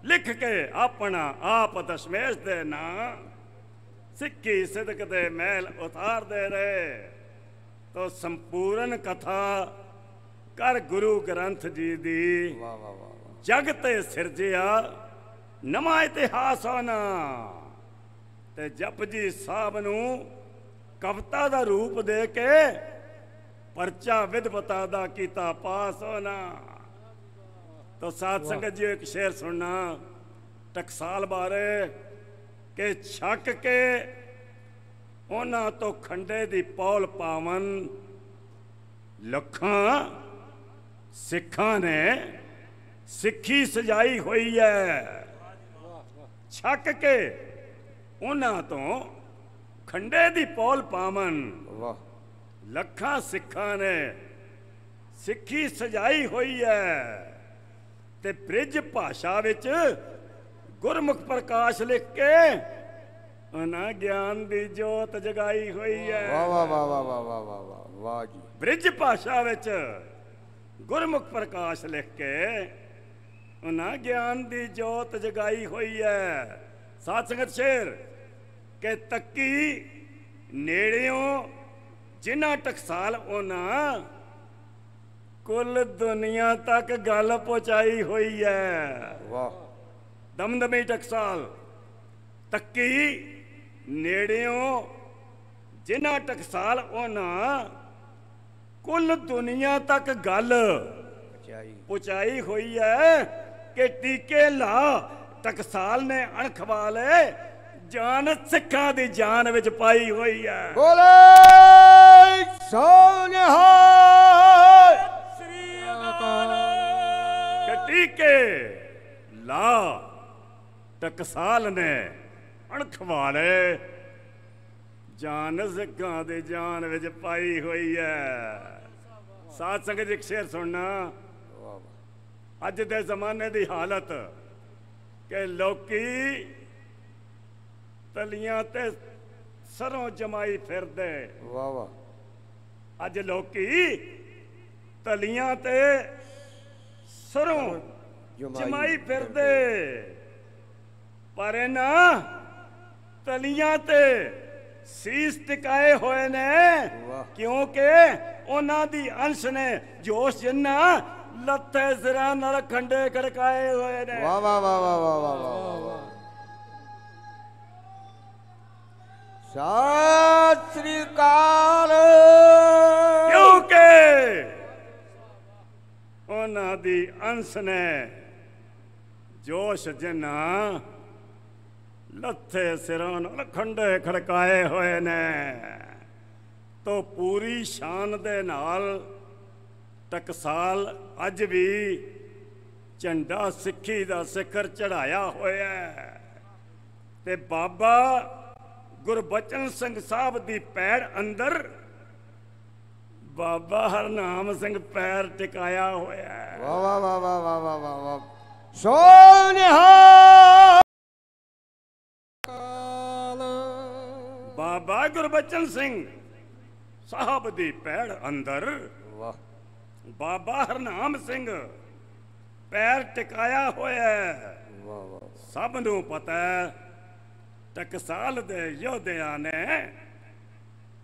[SPEAKER 7] ਲਿਖ ਕੇ ਆਪਣਾ ਆਪ ਦਸ਼ਮੇਸ਼ ਦੇ ਨਾਂ ਸਿੱਕੀ ਸਿਦਕ ਦੇ ਮਹਿਲ ਉਤਾਰਦੇ ਰਹੇ। ਤੋ ਸੰਪੂਰਨ ਕਥਾ ਕਰ ਗੁਰੂ ਗ੍ਰੰਥ ਜੀ ਦੀ।
[SPEAKER 2] ਵਾਹ ਵਾਹ ਵਾਹ
[SPEAKER 7] ਜਗ ਤੇ ਸਿਰਜਿਆ ਨਵਾਂ ਇਤਿਹਾਸ ਹੋਣਾ ਤੇ ਜਪਜੀ ਸਾਹਿਬ ਨੂੰ ਕਵਿਤਾ ਦਾ ਰੂਪ ਦੇ ਕੇ ਪਰਚਾ ਵਿਦਵਤਾ ਦਾ ਕੀਤਾ ਪਾਸ ਹੋਣਾ। ਤੋ ਸਾਧ ਸੰਗਤ ਜੀ ਇੱਕ ਸ਼ੇਰ ਸੁਣਨਾ। ਟਕਸਾਲ ਬਾਰੇ ਕਿ ਛੱਕ ਕੇ ਉਹਨਾਂ ਤੋਂ ਖੰਡੇ ਦੀ ਪੌਲ ਪਾਵਨ ਲੱਖਾਂ ਸਿੱਖਾਂ ਨੇ ਸਿੱਖੀ ਸਜਾਈ ਹੋਈ ਹੈ ਛੱਕ ਕੇ ਉਹਨਾਂ ਤੋਂ ਖੰਡੇ ਦੀ ਪੌਲ ਪਾਵਨ।
[SPEAKER 2] ਵਾਹ।
[SPEAKER 7] ਲੱਖਾਂ ਸਿੱਖਾਂ ਨੇ ਸਿੱਖੀ ਸਜਾਈ ਹੋਈ ਹੈ ਤੇ ਬ੍ਰਿਜ ਭਾਸ਼ਾ ਵਿੱਚ ਗੁਰਮੁਖ ਪ੍ਰਕਾਸ਼ ਲਿਖ ਕੇ ਉਹਨਾਂ ਗਿਆਨ ਦੀ ਜੋਤ ਜਗਾਈ ਹੋਈ ਹੈ
[SPEAKER 2] ਵਾਹ ਵਾਹ ਵਾਹ ਵਾਹ ਵਾਹ ਵਾਹ ਵਾਹ ਜੀ।
[SPEAKER 7] ਬ੍ਰਿਜ ਭਾਸ਼ਾ ਵਿੱਚ ਗੁਰਮੁਖ ਪ੍ਰਕਾਸ਼ ਲਿਖ ਕੇ ਉਹਨਾਂ ਗਿਆਨ ਦੀ ਜੋਤ ਜਗਾਈ ਹੋਈ ਹੈ ਸਾਧ ਸੰਗਤ ਸ਼ੇਰ ਕਿ ਤੱਕੀ ਨੇੜਿਓਂ ਜਿਨ੍ਹਾਂ ਟਕਸਾਲ ਉਹਨਾਂ ਕੁੱਲ ਦੁਨੀਆ ਤੱਕ ਗੱਲ ਪਹੁੰਚਾਈ ਹੋਈ ਹੈ
[SPEAKER 2] ਵਾਹ।
[SPEAKER 7] ਦਮਦਮੀ ਟਕਸਾਲ ਤੱਕੀ ਨੇੜਿਓਂ ਜਿਨ੍ਹਾਂ ਟਕਸਾਲ ਉਹਨਾਂ ਕੁੱਲ ਦੁਨੀਆ ਤੱਕ ਗੱਲ
[SPEAKER 2] ਚਾਹੀ
[SPEAKER 7] ਪਹੁੰਚਾਈ ਹੋਈ ਹੈ ਕਿ ਟੀਕੇ ਲਾ ਟਕਸਾਲ ਨੇ ਅਣਖ ਵਾਲੇ ਜਾਨ ਸਿੱਖਾਂ ਦੀ ਜਾਨ ਵਿੱਚ ਪਾਈ ਹੋਈ ਹੈ
[SPEAKER 2] ਬੋਲੇ ਸੋਨਿਹਾਲ
[SPEAKER 7] ਕਿ ਟੀਕੇ ਲਾ ਟਕਸਾਲ ਨੇ ਅਣਖ ਵਾਲੇ ਜਾਨ ਸਿੱਖਾਂ ਦੀ ਜਾਨ ਵਿੱਚ ਪਾਈ ਹੋਈ ਹੈ ਸਾਧ ਸੰਗਤ ਇੱਕ ਸ਼ੇਰ ਸੁਣਨਾ। ਅੱਜ ਦੇ ਜ਼ਮਾਨੇ ਦੀ ਹਾਲਤ ਕਿ ਲੋਕੀ ਤਲੀਆਂ ਤੇ ਸਰੋਂ ਜਮਾਈ ਫਿਰਦੇ।
[SPEAKER 2] ਵਾਹ ਵਾਹ।
[SPEAKER 7] ਅੱਜ ਲੋਕੀ ਤਲੀਆਂ ਤੇ ਸਰੋਂ
[SPEAKER 2] ਜਮਾਈ
[SPEAKER 7] ਜਮਾਈ ਫਿਰਦੇ। ਪਰ ਇਹਨਾਂ ਤਲੀਆਂ ਤੇ ਸੀਸ ਟਿਕਾਏ ਹੋਏ ਨੇ? ਕਿਉਂਕਿ ਉਹਨਾਂ ਦੀ ਅੰਸ਼ ਨੇ ਜੋਸ਼ ਜਿੰਨਾ ਲੱਤੇ ਜ਼ਰਾ ਨਾਲ ਖੰਡੇ ਖੜਕਾਏ ਹੋਏ ਨੇ।
[SPEAKER 2] ਵਾ ਵਾ ਵਾ ਵਾ ਵਾ ਵਾ ਵਾ ਸਤਿ ਸ੍ਰੀ ਅਕਾਲ।
[SPEAKER 7] ਕਿਉਂਕਿ ਉਹਨਾਂ ਦੀ ਅੰਸ਼ ਨੇ ਜੋਸ਼ ਜਿੰਨਾ ਲੱਥੇ ਸਿਰਾਂ ਨਾਲ ਖੰਡੇ ਖੜਕਾਏ ਹੋਏ ਨੇ। ਤੋ ਪੂਰੀ ਸ਼ਾਨ ਦੇ ਨਾਲ ਟਕਸਾਲ ਅੱਜ ਵੀ ਝੰਡਾ ਸਿੱਖੀ ਦਾ ਸਿਖਰ ਚੜਾਇਆ ਹੋਇਆ ਹੈ। ਤੇ ਬਾਬਾ ਗੁਰਬਚਨ ਸਿੰਘ ਸਾਹਿਬ ਦੀ ਪੈੜ ਅੰਦਰ ਬਾਬਾ ਹਰਨਾਮ ਸਿੰਘ ਪੈਰ ਟਿਕਾਇਆ ਹੋਇਆ ਹੈ।
[SPEAKER 2] ਵਾਹ ਵਾਹ ਵਾਹ ਵਾਹ ਵਾਹ ਵਾਹ ਵਾਹ ਸੋਨਿਹਾਲ
[SPEAKER 7] ਬਾਬਾ ਗੁਰਬਚਨ ਸਿੰਘ ਸਾਹਿਬ ਦੀ ਪੈੜ ਅੰਦਰ
[SPEAKER 2] ਵਾਹ।
[SPEAKER 7] ਬਾਬਾ ਹਰਨਾਮ ਸਿੰਘ ਪੈਰ ਟਿਕਾਇਆ ਹੋਇਆ ਹੈ।
[SPEAKER 2] ਵਾਹ ਵਾਹ।
[SPEAKER 7] ਸਭ ਨੂੰ ਪਤਾ ਹੈ ਟਕਸਾਲ ਦੇ ਯੋਧਿਆਂ ਨੇ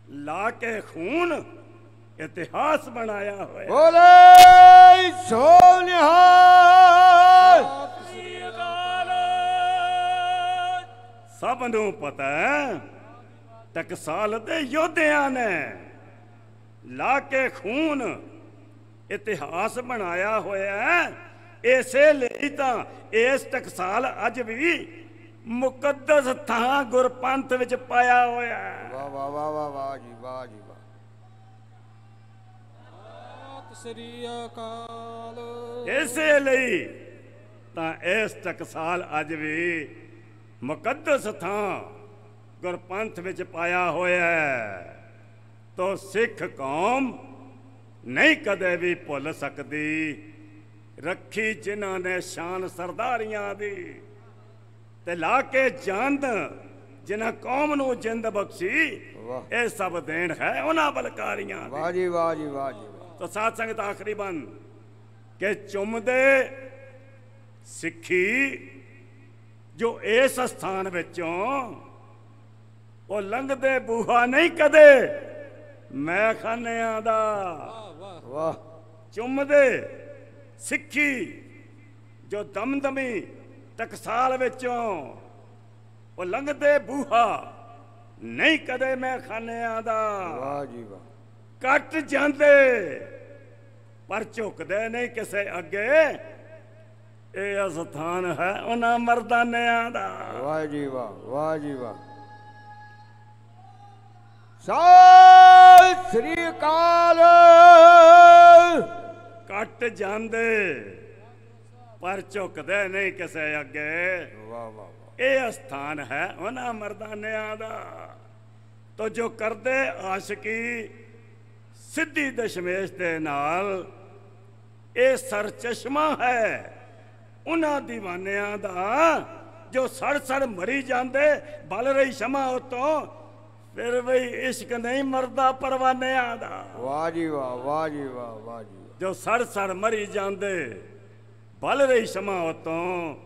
[SPEAKER 7] ਲਾ ਕੇ ਖੂਨ ਇਤਿਹਾਸ ਬਣਾਇਆ ਹੋਇਆ
[SPEAKER 2] ਬੋਲੇ ਸੋਨਿਹਾਲ
[SPEAKER 7] ਸਭ ਨੂੰ ਪਤਾ ਹੈ। ਟਕਸਾਲ ਦੇ ਯੋਧਿਆਂ ਨੇ ਲਾ ਕੇ ਖੂਨ ਇਤਿਹਾਸ ਬਣਾਇਆ ਹੋਇਆ ਹੈ। ਇਸੇ ਲਈ ਤਾਂ ਇਸ ਟਕਸਾਲ ਅੱਜ ਵੀ ਮੁਕੱਦਸ ਥਾਂ ਗੁਰਪੰਥ ਵਿੱਚ ਪਾਇਆ ਹੋਇਆ ਹੈ।
[SPEAKER 2] ਵਾਹ ਵਾਹ ਵਾਹ ਵਾਹ ਵਾਹ ਜੀ ਵਾਹ ਜੀ ਵਾਹ।
[SPEAKER 3] ਸਤਿ ਸ੍ਰੀ ਅਕਾਲ।
[SPEAKER 7] ਇਸੇ ਲਈ ਤਾਂ ਇਸ ਟਕਸਾਲ ਅੱਜ ਵੀ ਮੁਕੱਦਸ ਥਾਂ ਗੁਰਪੰਥ ਵਿੱਚ ਪਾਇਆ ਹੋਇਆ ਹੈ। ਤੋ ਸਿੱਖ ਕੌਮ ਨਹੀਂ ਕਦੇ ਵੀ ਭੁੱਲ ਸਕਦੀ। ਰੱਖੀ ਜਿਨ੍ਹਾਂ ਨੇ ਸ਼ਾਨ ਸਰਦਾਰੀਆਂ ਦੀ ਤੇ ਲਾ ਕੇ ਜੰਦ ਜਿਨ੍ਹਾਂ ਕੌਮ ਨੂੰ ਜਿੰਦ ਬਖਸ਼ੀ। ਇਹ ਸਭ ਦੇਣ ਹੈ ਉਹਨਾਂ ਬਲਕਾਰੀਆਂ ਦੀ।
[SPEAKER 2] ਵਾਹ ਜੀ ਵਾਹ ਜੀ ਵਾਹ ਜੀ
[SPEAKER 7] ਤੋ ਸਾਧ ਸੰਗਤ ਆਖਰੀ ਬੰਦ ਕਿ ਚੁੰਮਦੇ ਸਿੱਖੀ ਜੋ ਇਸ ਸਥਾਨ ਵਿੱਚੋਂ ਉਹ ਲੰਘਦੇ ਬੂਹਾ ਨਹੀਂ ਕਦੇ ਮੈਂ ਖਾਨਿਆਂ ਦਾ।
[SPEAKER 2] ਵਾਹ।
[SPEAKER 7] ਚੁੰਮਦੇ ਸਿੱਖੀ ਜੋ ਦਮਦਮੀ ਟਕਸਾਲ ਵਿੱਚੋਂ ਉਹ ਲੰਘਦੇ ਬੂਹਾ ਨਹੀਂ ਕਦੇ ਮੈਂ ਖਾਨਿਆਂ ਦਾ।
[SPEAKER 2] ਵਾਹ ਜੀ ਵਾਹ।
[SPEAKER 7] ਕੱਟ ਜਾਂਦੇ ਪਰ ਝੁਕਦੇ ਨਹੀਂ ਕਿਸੇ ਅੱਗੇ। ਇਹ ਅਸਥਾਨ ਹੈ ਉਹਨਾਂ ਮਰਦਾਨਿਆਂ ਦਾ।
[SPEAKER 2] ਵਾਹ ਜੀ ਵਾਹ ਵਾਹ ਜੀ ਵਾਹ। ਸਤਿ ਸ੍ਰੀ ਅਕਾਲ।
[SPEAKER 7] ਕੱਟ ਜਾਂਦੇ ਪਰ ਝੁਕਦੇ ਨਹੀਂ ਕਿਸੇ ਅੱਗੇ।
[SPEAKER 2] ਵਾਹ ਵਾਹ।
[SPEAKER 7] ਇਹ ਅਸਥਾਨ ਹੈ ਉਹਨਾਂ ਮਰਦਾਨਿਆਂ ਦਾ। ਤੋ ਜੋ ਕਰਦੇ ਆਸ਼ਕੀ ਸਿੱਧੀ ਦਸ਼ਮੇਸ਼ ਦੇ ਨਾਲ ਇਹ ਸਰਚਸ਼ਮਾ ਹੈ। ਉਹਨਾਂ دیਵਾਨਿਆਂ ਦਾ ਜੋ ਸੜ ਸੜ ਮਰੀ ਜਾਂਦੇ ਬਲ ਰਹੀ ਸ਼ਮਾ ਉਤੋਂ ਫਿਰ ਵੀ ਇਸ਼ਕ ਨਹੀਂ ਮਰਦਾ ਪਰਵਾਨਿਆਂ ਦਾ।
[SPEAKER 2] ਵਾਹ ਜੀ ਵਾਹ ਵਾਹ ਜੀ ਵਾਹ ਵਾਹ ਜੀ
[SPEAKER 7] ਜੋ ਸੜ ਸੜ ਮਰੀ ਜਾਂਦੇ ਬਲ ਰਹੀ ਸ਼ਮਾ ਉਤੋਂ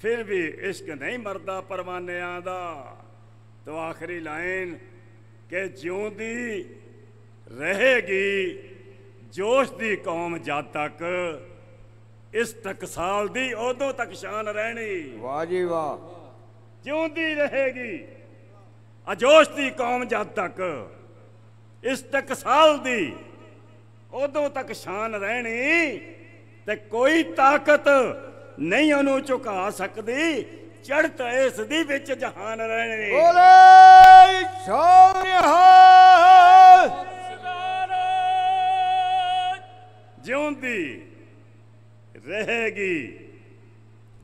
[SPEAKER 7] ਫਿਰ ਵੀ ਇਸ਼ਕ ਨਹੀਂ ਮਰਦਾ ਪਰਵਾਨਿਆਂ ਦਾ। ਤੋ ਆਖਰੀ ਲਾਈਨ ਕਿ ਜਿਉਂਦੀ ਰਹੇਗੀ ਜੋਸ਼ ਦੀ ਕੌਮ ਜਦ ਤੱਕ ਇਸ ਟਕਸਾਲ ਦੀ ਉਦੋਂ ਤੱਕ ਸ਼ਾਨ ਰਹਿਣੀ।
[SPEAKER 2] ਵਾਹ ਜੀ ਵਾਹ।
[SPEAKER 7] ਜਿਉਂਦੀ ਰਹੇਗੀ। ਅਜੋਸ਼ ਦੀ ਕੌਮ ਜਦ ਤੱਕ ਇਸ ਟਕਸਾਲ ਦੀ ਉਦੋਂ ਤੱਕ ਸ਼ਾਨ ਰਹਿਣੀ ਤੇ ਕੋਈ ਤਾਕਤ ਨਹੀਂ ਉਹਨੂੰ ਝੁਕਾ ਸਕਦੀ ਚੜ੍ਹਤ ਇਸ ਦੀ ਵਿੱਚ ਜਹਾਨ ਰਹਿਣੀ।
[SPEAKER 2] ਬੋਲੇ ਸੋਨਿਹਾ
[SPEAKER 7] ਜਿਉਂਦੀ ਰਹੇਗੀ।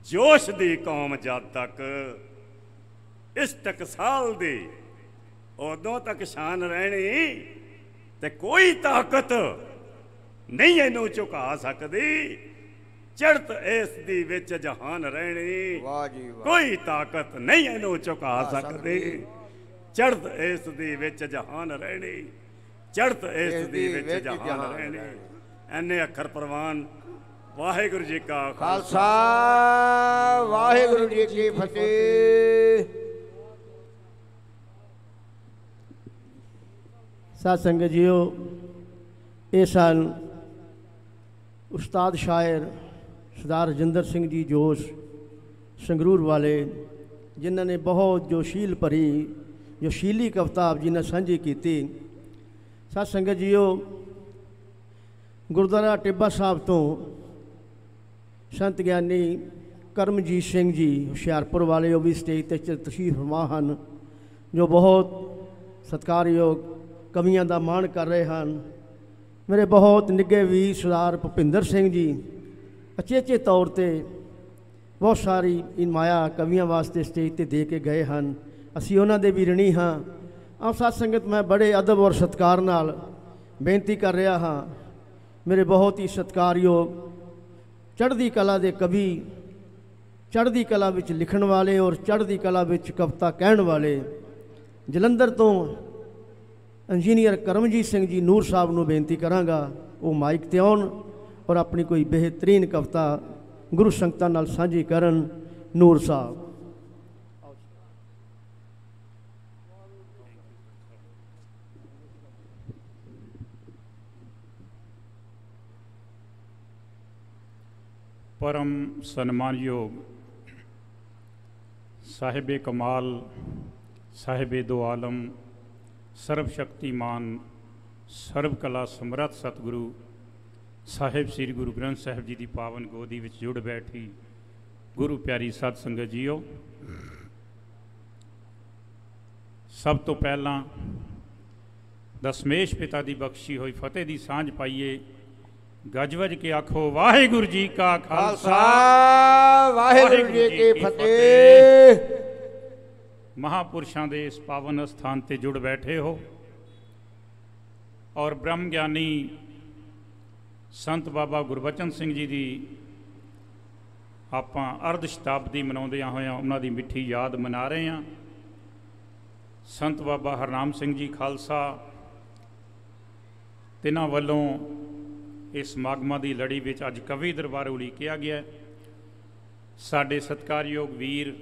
[SPEAKER 7] ਜੋਸ਼ ਦੀ ਕੌਮ ਜਦ ਤੱਕ ਇਸ ਟਕਸਾਲ ਦੀ ਉਦੋਂ ਤੱਕ ਸ਼ਾਨ ਰਹਿਣੀ ਤੇ ਕੋਈ ਤਾਕਤ ਨਹੀਂ ਇਹਨੂੰ ਝੁਕਾ ਸਕਦੀ। ਚੜ੍ਹਤ ਇਸ ਦੀ ਵਿੱਚ ਜਹਾਨ ਰਹਿਣੀ
[SPEAKER 2] ਵਾਹ ਜੀ ਵਾਹ।
[SPEAKER 7] ਕੋਈ ਤਾਕਤ ਨਹੀਂ ਇਹਨੂੰ ਝੁਕਾ ਸਕਦੀ। ਚੜ੍ਹਤ ਇਸ ਦੀ ਵਿੱਚ ਜਹਾਨ ਰਹਿਣੀ ਚੜ੍ਹਤ ਇਸ ਦੀ ਵਿੱਚ ਜਹਾਨ ਰਹਿਣੀ। ਐਨੇ ਅੱਖਰ ਪ੍ਰਵਾਨ ਵਾਹਿਗੁਰੂ ਜੀ ਕਾ ਖਾਲਸਾ।
[SPEAKER 2] ਵਾਹਿਗੁਰੂ ਜੀ ਕੀ ਫਤਿਹ।
[SPEAKER 5] ਸਾਧ ਸੰਗਤ ਜੀਓ ਇਹ ਸਨ ਉਸਤਾਦ ਸ਼ਾਇਰ ਸਰਦਾਰ ਰਜਿੰਦਰ ਸਿੰਘ ਜੀ ਜੋਸ਼ ਸੰਗਰੂਰ ਵਾਲੇ ਜਿਨ੍ਹਾਂ ਨੇ ਬਹੁਤ ਜੋਸ਼ੀਲ ਭਰੀ ਜੋਸ਼ੀਲੀ ਕਵਿਤਾ ਆਪ ਜੀ ਨਾਲ ਸਾਂਝੀ ਕੀਤੀ। ਸਾਧ ਸੰਗਤ ਜੀਓ ਗੁਰਦੁਆਰਾ ਟਿੱਬਾ ਸਾਹਿਬ ਤੋਂ ਸੰਤ ਗਿਆਨੀ ਕਰਮਜੀਤ ਸਿੰਘ ਜੀ, ਹੁਸ਼ਿਆਰਪੁਰ ਵਾਲੇ, ਉਹ ਵੀ ਸਟੇਜ ਤੇ ਚ- ਤਸ਼ਰੀਫ ਫਰਮਾ ਹਨ, ਜੋ ਬਹੁਤ ਸਤਿਕਾਰਯੋਗ ਕਵੀਆਂ ਦਾ ਮਾਣ ਕਰ ਰਹੇ ਹਨ। ਮੇਰੇ ਬਹੁਤ ਨਿੱਘੇ ਵੀਰ ਸਰਦਾਰ ਭੁਪਿੰਦਰ ਸਿੰਘ ਜੀ, ਅਚੇਚੇ ਤੌਰ ਤੇ ਬਹੁਤ ਸਾਰੀ ਇਨਮਾਇਆ ਕਵੀਆਂ ਵਾਸਤੇ ਸਟੇਜ ਤੇ ਦੇ ਕੇ ਗਏ ਹਨ। ਅਸੀਂ ਉਹਨਾਂ ਦੇ ਵੀ ਰਣੀ ਹਾਂ। ਆਪ ਸਾਧ ਸੰਗਤ ਮੈਂ ਬੜੇ ਅਦਬ ਔਰ ਸਤਿਕਾਰ ਨਾਲ ਬੇਨਤੀ ਕਰ ਰਿਹਾ ਹਾਂ। ਮੇਰੇ ਬਹੁਤ ਹੀ ਸਤਿਕਾਰਯੋਗ ਚੜ੍ਹਦੀ ਕਲਾ ਦੇ ਕਵੀ, ਚੜ੍ਹਦੀ ਕਲਾ ਵਿੱਚ ਲਿਖਣ ਵਾਲੇ ਔਰ ਚੜ੍ਹਦੀ ਕਲਾ ਵਿੱਚ ਕਵਿਤਾ ਕਹਿਣ ਵਾਲੇ, ਜਲੰਧਰ ਤੋਂ ਇੰਜੀਨੀਅਰ ਕਰਮਜੀਤ ਸਿੰਘ ਜੀ ਨੂਰ ਸਾਹਿਬ ਨੂੰ ਬੇਨਤੀ ਕਰਾਂਗਾ, ਉਹ ਮਾਈਕ ਤੇ ਆਉਣ ਔਰ ਆਪਣੀ ਕੋਈ ਬਿਹਤਰੀਨ ਕਵਿਤਾ ਗੁਰੂ ਸੰਗਤਾਂ ਨਾਲ ਸਾਂਝੀ ਕਰਨ ਨੂਰ ਸਾਹਿਬ।
[SPEAKER 8] ਪਰਮ ਸਨਮਾਨਯੋਗ ਸਾਹਿਬੇ ਕਮਾਲ, ਸਾਹਿਬੇ ਦੋ ਆਲਮ ਸਰਬ ਸ਼ਕਤੀਮਾਨ ਸਰਬ ਕਲਾ ਸਮਰੱਥ ਸਤਿਗੁਰੂ, ਸਾਹਿਬ ਸ੍ਰੀ ਗੁਰੂ ਗ੍ਰੰਥ ਸਾਹਿਬ ਜੀ ਦੀ ਪਾਵਨ ਗੋਦੀ ਵਿੱਚ ਜੁੜ ਬੈਠੀ ਗੁਰੂ ਪਿਆਰੀ ਸਤ ਸੰਗਤ ਜੀਓ। ਸਭ ਤੋਂ ਪਹਿਲਾਂ ਦਸਮੇਸ਼ ਪਿਤਾ ਦੀ ਬਖਸ਼ੀ ਹੋਈ ਫਤਿਹ ਦੀ ਸਾਂਝ ਪਾਈਏ। ਗੱਜ-ਵੱਜ ਕੇ ਆਖੋ ਵਾਹਿਗੁਰੂ ਜੀ ਕਾ ਖਾਲਸਾ।
[SPEAKER 2] ਵਾਹਿਗੁਰੂ ਜੀ ਕੀ ਫਤਿਹ।
[SPEAKER 8] ਮਹਾਪੁਰਸ਼ਾਂ ਦੇ ਇਸ ਪਾਵਨ ਸਥਾਨ ਤੇ ਜੁੜ ਬੈਠੇ ਹੋ। ਔਰ ਬ੍ਰਹਮ ਗਿਆਨੀ ਸੰਤ ਬਾਬਾ ਗੁਰਬਚਨ ਸਿੰਘ ਜੀ ਦੀ ਆਪਾਂ ਅਰਧ ਸ਼ਤਾਬਦੀ ਮਨਾਉਂਦਿਆਂ ਹੋਇਆਂ ਉਹਨਾਂ ਦੀ ਮਿੱਠੀ ਯਾਦ ਮਨਾ ਰਹੇ ਹਾਂ। ਸੰਤ ਬਾਬਾ ਹਰਨਾਮ ਸਿੰਘ ਜੀ ਖਾਲਸਾ। ਤਿਨਾਂ ਵੱਲੋਂ ਇਸ ਸਮਾਗਮਾਂ ਦੀ ਲੜੀ ਵਿੱਚ ਅੱਜ ਕਵੀ ਦਰਬਾਰ ਉਲੀਕਿਆ ਗਿਆ ਸਾਡੇ ਸਤਿਕਾਰਯੋਗ ਵੀਰ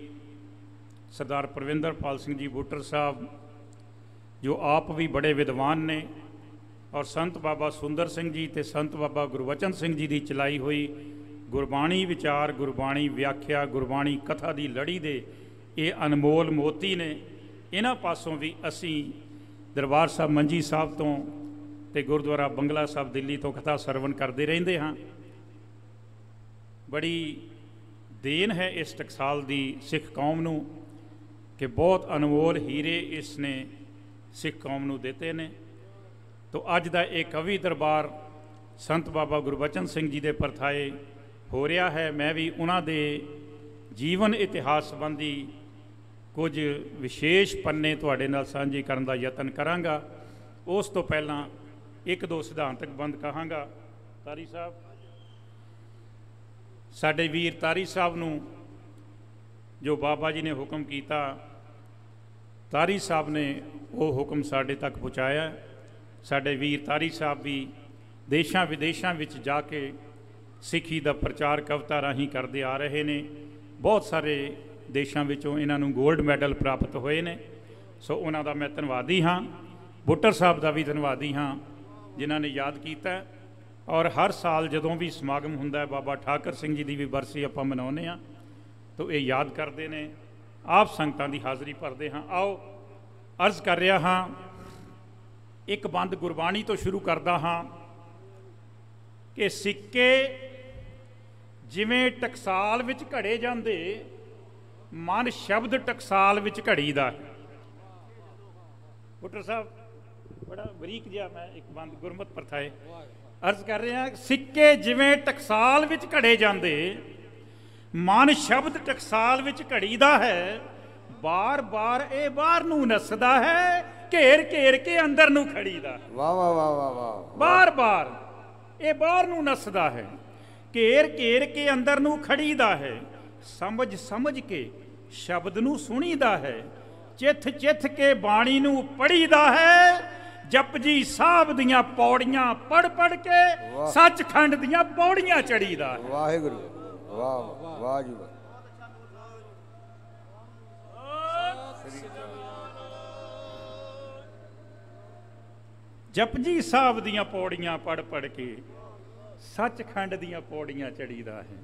[SPEAKER 8] ਸਰਦਾਰ ਪ੍ਰਵਿੰਦਰਪਾਲ ਸਿੰਘ ਜੀ ਬੁੱਟਰ ਸਾਹਿਬ, ਜੋ ਆਪ ਵੀ ਬੜੇ ਵਿਦਵਾਨ ਨੇ ਔਰ ਸੰਤ ਬਾਬਾ ਸੁੰਦਰ ਸਿੰਘ ਜੀ ਤੇ ਸੰਤ ਬਾਬਾ ਗੁਰਵਚਨ ਸਿੰਘ ਜੀ ਦੀ ਚਲਾਈ ਹੋਈ ਗੁਰਬਾਣੀ ਵਿਚਾਰ, ਗੁਰਬਾਣੀ ਵਿਆਖਿਆ, ਗੁਰਬਾਣੀ ਕਥਾ ਦੀ ਲੜੀ ਦੇ ਇਹ ਅਨਮੋਲ ਮੋਤੀ ਨੇ, ਇਹਨਾਂ ਪਾਸੋਂ ਵੀ ਅਸੀਂ ਦਰਬਾਰ ਸਾਹਿਬ ਮੰਜੀ ਸਾਹਿਬ ਤੋਂ ਤੇ ਗੁਰਦੁਆਰਾ ਬੰਗਲਾ ਸਾਹਿਬ ਦਿੱਲੀ ਤੋਂ ਕਥਾ ਸਰਵਣ ਕਰਦੇ ਰਹਿੰਦੇ ਹਾਂ। ਬੜੀ ਦੇਨ ਹੈ ਇਸ ਟਕਸਾਲ ਦੀ ਸਿੱਖ ਕੌਮ ਨੂੰ ਕਿ ਬਹੁਤ ਅਨਮੋਲ ਹੀਰੇ ਇਸ ਨੇ ਸਿੱਖ ਕੌਮ ਨੂੰ ਦਿੱਤੇ ਨੇ। ਤੋ ਅੱਜ ਦਾ ਇਹ ਕਵੀ ਦਰਬਾਰ ਸੰਤ ਬਾਬਾ ਗੁਰਬਚਨ ਸਿੰਘ ਜੀ ਦੇ ਪਰਥਾਏ ਹੋ ਰਿਹਾ ਹੈ। ਮੈਂ ਵੀ ਉਹਨਾਂ ਦੇ ਜੀਵਨ ਇਤਿਹਾਸ ਸੰਬੰਧੀ ਕੁਝ ਵਿਸ਼ੇਸ਼ ਪੰਨੇ ਤੁਹਾਡੇ ਨਾਲ ਸਾਂਝੇ ਕਰਨ ਦਾ ਯਤਨ ਕਰਾਂਗਾ। ਉਸ ਤੋਂ ਪਹਿਲਾਂ ਇੱਕ ਦੋ ਸਿਧਾਂਤਕ ਬੰਦ ਕਹਾਂਗਾ। ਤਾਰੀ ਸਾਹਿਬ? ਸਾਡੇ ਵੀਰ ਤਾਰੀ ਸਾਹਿਬ ਨੂੰ ਜੋ ਬਾਬਾ ਜੀ ਨੇ ਹੁਕਮ ਕੀਤਾ, ਤਾਰੀ ਸਾਹਿਬ ਨੇ ਉਹ ਹੁਕਮ ਸਾਡੇ ਤੱਕ ਪਹੁੰਚਾਇਆ। ਸਾਡੇ ਵੀਰ ਤਾਰੀ ਸਾਹਿਬ ਵੀ ਦੇਸ਼ਾਂ ਵਿਦੇਸ਼ਾਂ ਵਿੱਚ ਜਾ ਕੇ ਸਿੱਖੀ ਦਾ ਪ੍ਰਚਾਰ ਕਵਿਤਾ ਰਾਹੀਂ ਕਰਦੇ ਆ ਰਹੇ ਨੇ। ਬਹੁਤ ਸਾਰੇ ਦੇਸ਼ਾਂ ਵਿੱਚੋਂ ਇਹਨਾਂ ਨੂੰ 골ਡ ਮੈਡਲ ਪ੍ਰਾਪਤ ਹੋਏ ਨੇ। ਸੋ ਉਹਨਾਂ ਦਾ ਮੈਂ ਧੰਨਵਾਦੀ ਹਾਂ। ਬੁੱਟਰ ਸਾਹਿਬ ਦਾ ਵੀ ਧੰਨਵਾਦੀ ਹਾਂ। ਜਿਨ੍ਹਾਂ ਨੇ ਯਾਦ ਕੀਤਾ ਔਰ ਹਰ ਸਾਲ ਜਦੋਂ ਵੀ ਸਮਾਗਮ ਹੁੰਦਾ ਹੈ, ਬਾਬਾ ਠਾਕਰ ਸਿੰਘ ਜੀ ਦੀ ਵੀ ਬਰਸੀ ਆਪਾਂ ਮਨਾਉਂਦੇ ਹਾਂ। ਤਾਂ ਇਹ ਯਾਦ ਕਰਦੇ ਨੇ। ਆਪ ਸੰਗਤਾਂ ਦੀ ਹਾਜ਼ਰੀ ਭਰਦੇ ਹਾਂ। ਆਓ, ਅਰਜ਼ ਕਰ ਰਿਹਾ ਹਾਂ, ਇੱਕ ਬੰਦ ਗੁਰਬਾਣੀ ਤੋਂ ਸ਼ੁਰੂ ਕਰਦਾ ਹਾਂ ਕਿ ਸਿੱਕੇ ਜਿਵੇਂ ਟਕਸਾਲ ਵਿੱਚ ਘੜੇ ਜਾਂਦੇ, ਮਨ ਸ਼ਬਦ ਟਕਸਾਲ ਵਿੱਚ ਘੜੀਦਾ ਹੈ। ਬੁੱਟਰ ਸਾਹਿਬ ਬੜਾ ਬਰੀਕ ਜਿਹਾ ਮੈਂ ਇੱਕ ਬੰਦ ਗੁਰਮਤ ਪ੍ਰਥਾਏ ਅਰਜ਼ ਕਰ ਰਿਹਾ ਸਿੱਕੇ ਜਿਵੇਂ ਟਕਸਾਲ ਵਿੱਚ ਘੜੇ ਜਾਂਦੇ ਮਨ ਸ਼ਬਦ ਟਕਸਾਲ ਵਿੱਚ ਘੜੀਦਾ ਹੈ ਬਾਰ-ਬਾਰ ਇਹ ਬਾਹਰ ਨੂੰ ਨੱਸਦਾ ਹੈ ਘੇਰ ਘੇਰ ਕੇ ਅੰਦਰ ਨੂੰ ਖੜੀਦਾ
[SPEAKER 2] ਵਾਹ ਵਾਹ ਵਾਹ ਵਾਹ ਵਾਹ
[SPEAKER 8] ਬਾਰ-ਬਾਰ ਇਹ ਬਾਹਰ ਨੂੰ ਨੱਸਦਾ ਹੈ ਘੇਰ ਘੇਰ ਕੇ ਅੰਦਰ ਨੂੰ ਖੜੀਦਾ ਹੈ ਸਮਝ ਸਮਝ ਕੇ ਸ਼ਬਦ ਨੂੰ ਸੁਣੀਦਾ ਹੈ ਚਿੱਥ ਚਿੱਥ ਕੇ ਬਾਣੀ ਨੂੰ ਪੜੀਦਾ ਹੈ ਜਪਜੀ ਸਾਹਿਬ ਦੀਆਂ ਪੌੜੀਆਂ ਪੜ ਪੜ ਕੇ ਸੱਚਖੰਡ ਦੀਆਂ ਪੌੜੀਆਂ ਚੜੀਦਾ
[SPEAKER 2] ਵਾਹਿਗੁਰੂ ਵਾਹ ਵਾਹ ਵਾਹ ਜੀ ਵਾਹ।
[SPEAKER 8] ਜਪਜੀ ਸਾਹਿਬ ਦੀਆਂ ਪੌੜੀਆਂ ਪੜ ਪੜ ਕੇ ਸੱਚਖੰਡ ਦੀਆਂ ਪੌੜੀਆਂ ਚੜੀਦਾ ਹੈ।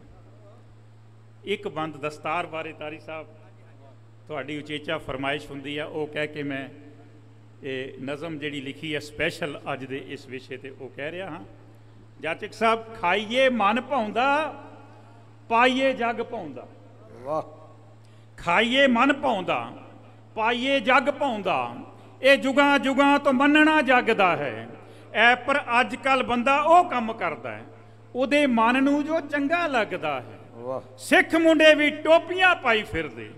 [SPEAKER 8] ਇੱਕ ਬੰਦ ਦਸਤਾਰ ਬਾਰੇ ਤਾਰੀ ਸਾਹਿਬ ਤੁਹਾਡੀ ਉਚੇਚਾ ਫਰਮਾਇਸ਼ ਹੁੰਦੀ ਆ ਉਹ ਕਹਿ ਕੇ ਮੈਂ ਇਹ ਨਜ਼ਮ ਜਿਹੜੀ ਲਿਖੀ ਹੈ ਸਪੈਸ਼ਲ ਅੱਜ ਦੇ ਇਸ ਵਿਸ਼ੇ ਤੇ ਉਹ ਕਹਿ ਰਿਹਾ ਹਾਂ। ਜਾਚਕ ਸਾਹਿਬ ਖਾਈਏ ਮਨ ਭਾਉਂਦਾ ਪਾਈਏ ਜਗ ਭਾਉਂਦਾ।
[SPEAKER 2] ਵਾਹ।
[SPEAKER 8] ਖਾਈਏ ਮਨ ਭਾਉਂਦਾ ਪਾਈਏ ਜਗ ਭਾਉਂਦਾ। ਇਹ ਜੁਗਾਂ ਜੁਗਾਂ ਤੋਂ ਮੰਨਣਾ ਜੱਗ ਦਾ ਹੈ। ਐ ਪਰ ਅੱਜ ਕੱਲ ਬੰਦਾ ਉਹ ਕੰਮ ਕਰਦਾ ਹੈ ਉਹਦੇ ਮਨ ਨੂੰ ਜੋ ਚੰਗਾ ਲੱਗਦਾ ਹੈ।
[SPEAKER 2] ਵਾਹ।
[SPEAKER 8] ਸਿੱਖ ਮੁੰਡੇ ਵੀ ਟੋਪੀਆਂ ਪਾਈ ਫਿਰਦੇ।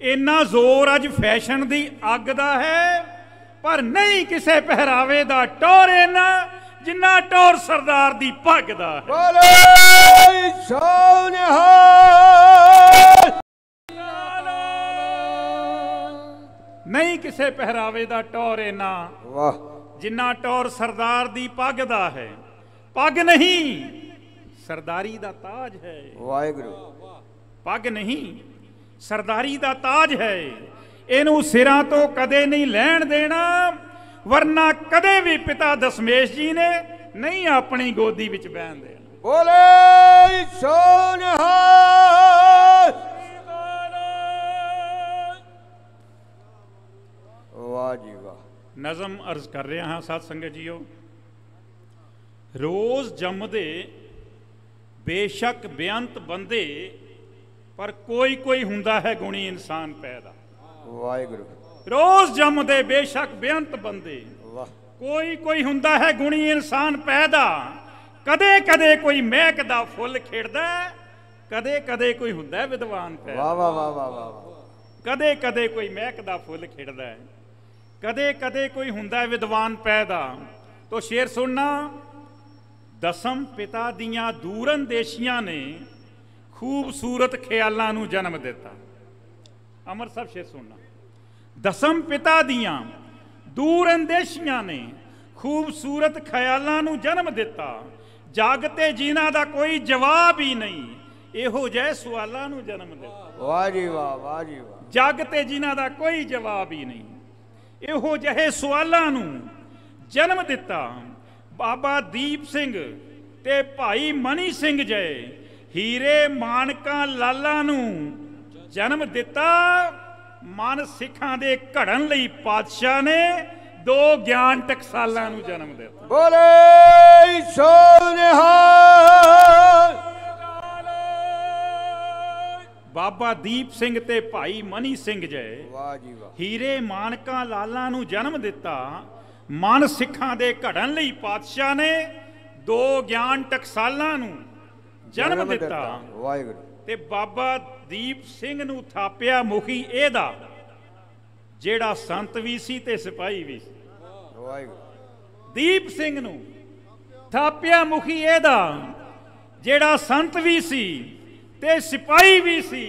[SPEAKER 8] ਇੰਨਾ ਜ਼ੋਰ ਅੱਜ ਫੈਸ਼ਨ ਦੀ ਅੱਗ ਦਾ ਹੈ। ਪਰ ਨਹੀਂ ਕਿਸੇ ਪਹਿਰਾਵੇ ਦਾ ਟੌਰ ਇੰਨਾ ਜਿੰਨਾ ਟੌਰ ਸਰਦਾਰ ਦੀ ਪੱਗ ਦਾ ਹੈ।
[SPEAKER 2] ਬੋਲੇ ਸੋਨਿਹਾਲ
[SPEAKER 8] ਨਹੀਂ ਕਿਸੇ ਪਹਿਰਾਵੇ ਦਾ ਟੌਰ ਇੰਨਾ
[SPEAKER 2] ਵਾਹ।
[SPEAKER 8] ਜਿੰਨਾ ਟੌਰ ਸਰਦਾਰ ਦੀ ਪੱਗ ਦਾ ਹੈ। ਪੱਗ ਨਹੀਂ ਸਰਦਾਰੀ ਦਾ ਤਾਜ ਹੈ।
[SPEAKER 2] ਵਾਹਿਗੁਰੂ।
[SPEAKER 8] ਪੱਗ ਨਹੀਂ ਸਰਦਾਰੀ ਦਾ ਤਾਜ ਹੈ। ਇਹਨੂੰ ਸਿਰਾਂ ਤੋਂ ਕਦੇ ਨਹੀਂ ਲੈਣ ਦੇਣਾ ਵਰਨਾ ਕਦੇ ਵੀ ਪਿਤਾ ਦਸ਼ਮੇਸ਼ ਜੀ ਨੇ ਨਹੀਂ ਆਪਣੀ ਗੋਦੀ ਵਿੱਚ ਬਹਿਣ ਦੇਣਾ।
[SPEAKER 2] ਬੋਲੇ ਸੋਨਿਹਾਲ ਵਾਹ ਜੀ ਵਾਹ।
[SPEAKER 8] ਨਜ਼ਮ ਅਰਜ਼ ਕਰ ਰਿਹਾ ਹਾਂ ਸਾਧ ਸੰਗਤ ਜੀਓ। ਰੋਜ਼ ਜੰਮਦੇ ਬੇਸ਼ੱਕ ਬੇਅੰਤ ਬੰਦੇ ਪਰ ਕੋਈ ਕੋਈ ਹੁੰਦਾ ਹੈ ਗੁਣੀ ਇਨਸਾਨ ਪੈਦਾ।
[SPEAKER 2] ਵਾਹਿਗੁਰੂ।
[SPEAKER 8] ਰੋਜ਼ ਜੰਮਦੇ ਬੇਸ਼ੱਕ ਬੇਅੰਤ ਬੰਦੇ।
[SPEAKER 2] ਵਾਹ।
[SPEAKER 8] ਕੋਈ ਕੋਈ ਹੁੰਦਾ ਹੈ ਗੁਣੀ ਇਨਸਾਨ ਪੈਦਾ। ਕਦੇ ਕਦੇ ਕੋਈ ਮਹਿਕ ਦਾ ਫੁੱਲ ਖਿੜਦਾ ਕਦੇ ਕਦੇ ਕੋਈ ਹੁੰਦਾ ਹੈ ਵਿਦਵਾਨ
[SPEAKER 2] ਵਾਹ ਵਾਹ ਵਾਹ ਵਾਹ ਵਾਹ ਵਾਹ।
[SPEAKER 8] ਕਦੇ ਕਦੇ ਕੋਈ ਮਹਿਕ ਦਾ ਫੁੱਲ ਖਿੜਦਾ ਹੈ। ਕਦੇ ਕਦੇ ਕੋਈ ਹੁੰਦਾ ਹੈ ਵਿਦਵਾਨ ਪੈਦਾ। ਤੋ ਸ਼ੇਰ ਸੁਣਨਾ ਦਸਮ ਪਿਤਾ ਦੀਆਂ ਦੂਰ ਅੰਦੇਸ਼ੀਆਂ ਨੇ ਖੂਬਸੂਰਤ ਖਿਆਲਾਂ ਨੂੰ ਜਨਮ ਦਿੱਤਾ। ਅਮਰ ਸਾਹਿਬ ਸ਼ੇਰ ਸੁਣਨਾ। ਦਸਮ ਪਿਤਾ ਦੀਆਂ ਦੂਰ ਅੰਦੇਸ਼ੀਆਂ ਨੇ ਖੂਬਸੂਰਤ ਖਿਆਲਾਂ ਨੂੰ ਜਨਮ ਦਿੱਤਾ। ਜਗ ਤੇ ਦਾ ਕੋਈ ਜਵਾਬ ਹੀ ਨਹੀਂ ਇਹੋ ਜਿਹੇ ਸਵਾਲਾਂ ਨੂੰ ਜਨਮ ਦਿੱਤਾ।
[SPEAKER 2] ਵਾਹ ਜੀ ਵਾਹ ਵਾਹ ਜੀ ਵਾਹ।
[SPEAKER 8] ਜਗ ਤੇ ਜਿਨ੍ਹਾਂ ਦਾ ਕੋਈ ਜਵਾਬ ਹੀ ਨਹੀਂ। ਇਹੋ ਜਿਹੇ ਸਵਾਲਾਂ ਨੂੰ ਜਨਮ ਦਿੱਤਾ ਬਾਬਾ ਦੀਪ ਸਿੰਘ ਤੇ ਭਾਈ ਮਨੀ ਸਿੰਘ ਜੈ। ਹੀਰੇ ਮਾਨਕਾਂ ਲਾਲਾਂ ਨੂੰ ਜਨਮ ਦਿੱਤਾ। ਮਨ ਸਿੱਖਾਂ ਦੇ ਘੜਨ ਲਈ ਪਾਤਸ਼ਾਹ ਨੇ ਦੋ ਗਿਆਨ ਟਕਸਾਲਾਂ ਨੂੰ ਜਨਮ ਦਿੱਤਾ।
[SPEAKER 2] ਬੋਲੇ ਸੋਨਿਹਾਲ
[SPEAKER 8] ਬਾਬਾ ਦੀਪ ਸਿੰਘ ਤੇ ਭਾਈ ਮਨੀ ਸਿੰਘ ਜੈ
[SPEAKER 2] ਵਾਹ ਜੀ ਵਾਹ।
[SPEAKER 8] ਹੀਰੇ ਮਾਨਕਾਂ ਲਾਲਾਂ ਨੂੰ ਜਨਮ ਦਿੱਤਾ। ਮਨ ਸਿੱਖਾਂ ਦੇ ਘੜਨ ਲਈ ਪਾਤਸ਼ਾਹ ਨੇ ਦੋ ਗਿਆਨ ਟਕਸਾਲਾਂ ਨੂੰ ਜਨਮ ਦਿੱਤਾ।
[SPEAKER 2] ਵਾਹਿਗੁਰੂ।
[SPEAKER 8] ਤੇ ਬਾਬਾ ਦੀਪ ਸਿੰਘ ਨੂੰ ਥਾਪਿਆ ਮੁਖੀ ਇਹਦਾ ਜਿਹੜਾ ਸੰਤ ਵੀ ਸੀ ਤੇ ਸਿਪਾਹੀ ਵੀ ਸੀ।
[SPEAKER 2] ਵਾਹਿਗੁਰੂ।
[SPEAKER 8] ਦੀਪ ਸਿੰਘ ਨੂੰ ਥਾਪਿਆ ਮੁਖੀ ਇਹਦਾ ਜਿਹੜਾ ਸੰਤ ਵੀ ਸੀ ਤੇ ਸਿਪਾਹੀ ਵੀ ਸੀ।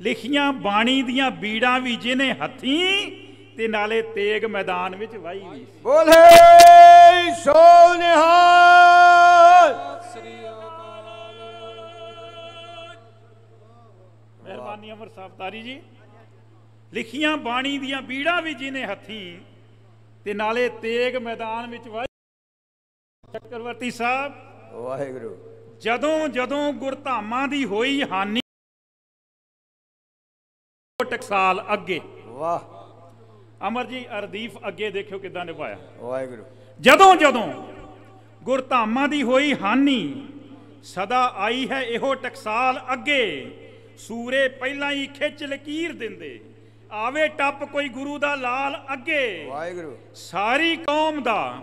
[SPEAKER 8] ਲਿਖੀਆਂ ਬਾਣੀ ਦੀਆਂ ਬੀੜਾਂ ਵੀ ਜਿਹਨੇ ਹੱਥੀਂ ਤੇ ਨਾਲੇ ਤੇਗ ਮੈਦਾਨ ਵਿੱਚ ਵਾਹੀ ਵੀ ਸੀ।
[SPEAKER 2] ਬੋਲੇ ਸੋਨਿਹਾਲ
[SPEAKER 8] ਮਿਹਰਬਾਨੀ ਅਮਰ ਸਾਹਿਬ ਤਾਰੀ ਜੀ। ਲਿਖੀਆਂ ਬਾਣੀ ਦੀਆਂ ਬੀੜਾਂ ਵੀ ਜਿਹਨੇ ਹੱਥੀਂ ਤੇ ਨਾਲੇ ਤੇਗ ਮੈਦਾਨ ਵਿੱਚ ਚੱਕਰਵਰਤੀ ਸਾਹਿਬ
[SPEAKER 2] ਵਾਹਿਗੁਰੂ।
[SPEAKER 8] ਜਦੋਂ ਜਦੋਂ ਗੁਰਧਾਮਾਂ ਦੀ ਹੋਈ ਹਾਨੀ ਟਕਸਾਲ ਅੱਗੇ।
[SPEAKER 2] ਵਾਹ।
[SPEAKER 8] ਅਮਰ ਜੀ ਅਰਦੀਫ ਅੱਗੇ ਦੇਖਿਓ ਕਿਦਾਂ ਨਿਭਾਇਆ।
[SPEAKER 2] ਵਾਹਿਗੁਰੂ।
[SPEAKER 8] ਜਦੋਂ ਜਦੋਂ ਗੁਰਧਾਮਾਂ ਦੀ ਹੋਈ ਹਾਨੀ ਸਦਾ ਆਈ ਹੈ ਇਹੋ ਟਕਸਾਲ ਅੱਗੇ। ਸੂਰੇ ਪਹਿਲਾਂ ਹੀ ਖਿੱਚ ਲਕੀਰ ਦਿੰਦੇ। ਆਵੇ ਟੱਪ ਕੋਈ ਗੁਰੂ ਦਾ ਲਾਲ ਅੱਗੇ।
[SPEAKER 2] ਵਾਹਿਗੁਰੂ।
[SPEAKER 8] ਸਾਰੀ ਕੌਮ ਦਾ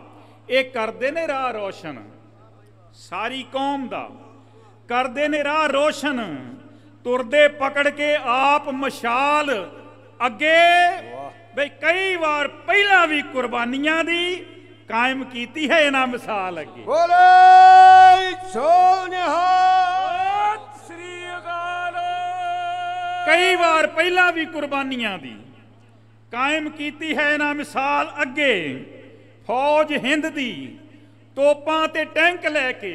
[SPEAKER 8] ਇਹ ਕਰਦੇ ਨੇ ਰਾਹ ਰੋਸ਼ਨ। ਸਾਰੀ ਕੌਮ ਦਾ ਕਰਦੇ ਨੇ ਰਾਹ ਰੋਸ਼ਨ। ਤੁਰਦੇ ਪਕੜ ਕੇ ਆਪ ਮਸ਼ਾਲ ਅੱਗੇ। ਬਈ ਕਈ ਵਾਰ ਪਹਿਲਾਂ ਵੀ ਕੁਰਬਾਨੀਆਂ ਦੀ ਕਾਇਮ ਕੀਤੀ ਹੈ ਇਹਨਾਂ ਮਿਸਾਲ ਅੱਗੇ।
[SPEAKER 2] ਬੋਲੇ ਸੋਨਿਹਾਲ
[SPEAKER 8] ਸ੍ਰੀ ਕਈ ਵਾਰ ਪਹਿਲਾਂ ਵੀ ਕੁਰਬਾਨੀਆਂ ਦੀ। ਕਾਇਮ ਕੀਤੀ ਹੈ ਇਹਨਾਂ ਮਿਸਾਲ ਅੱਗੇ ਫੌਜ ਹਿੰਦ ਦੀ ਤੋਪਾਂ ਤੇ ਟੈਂਕ ਲੈ ਕੇ।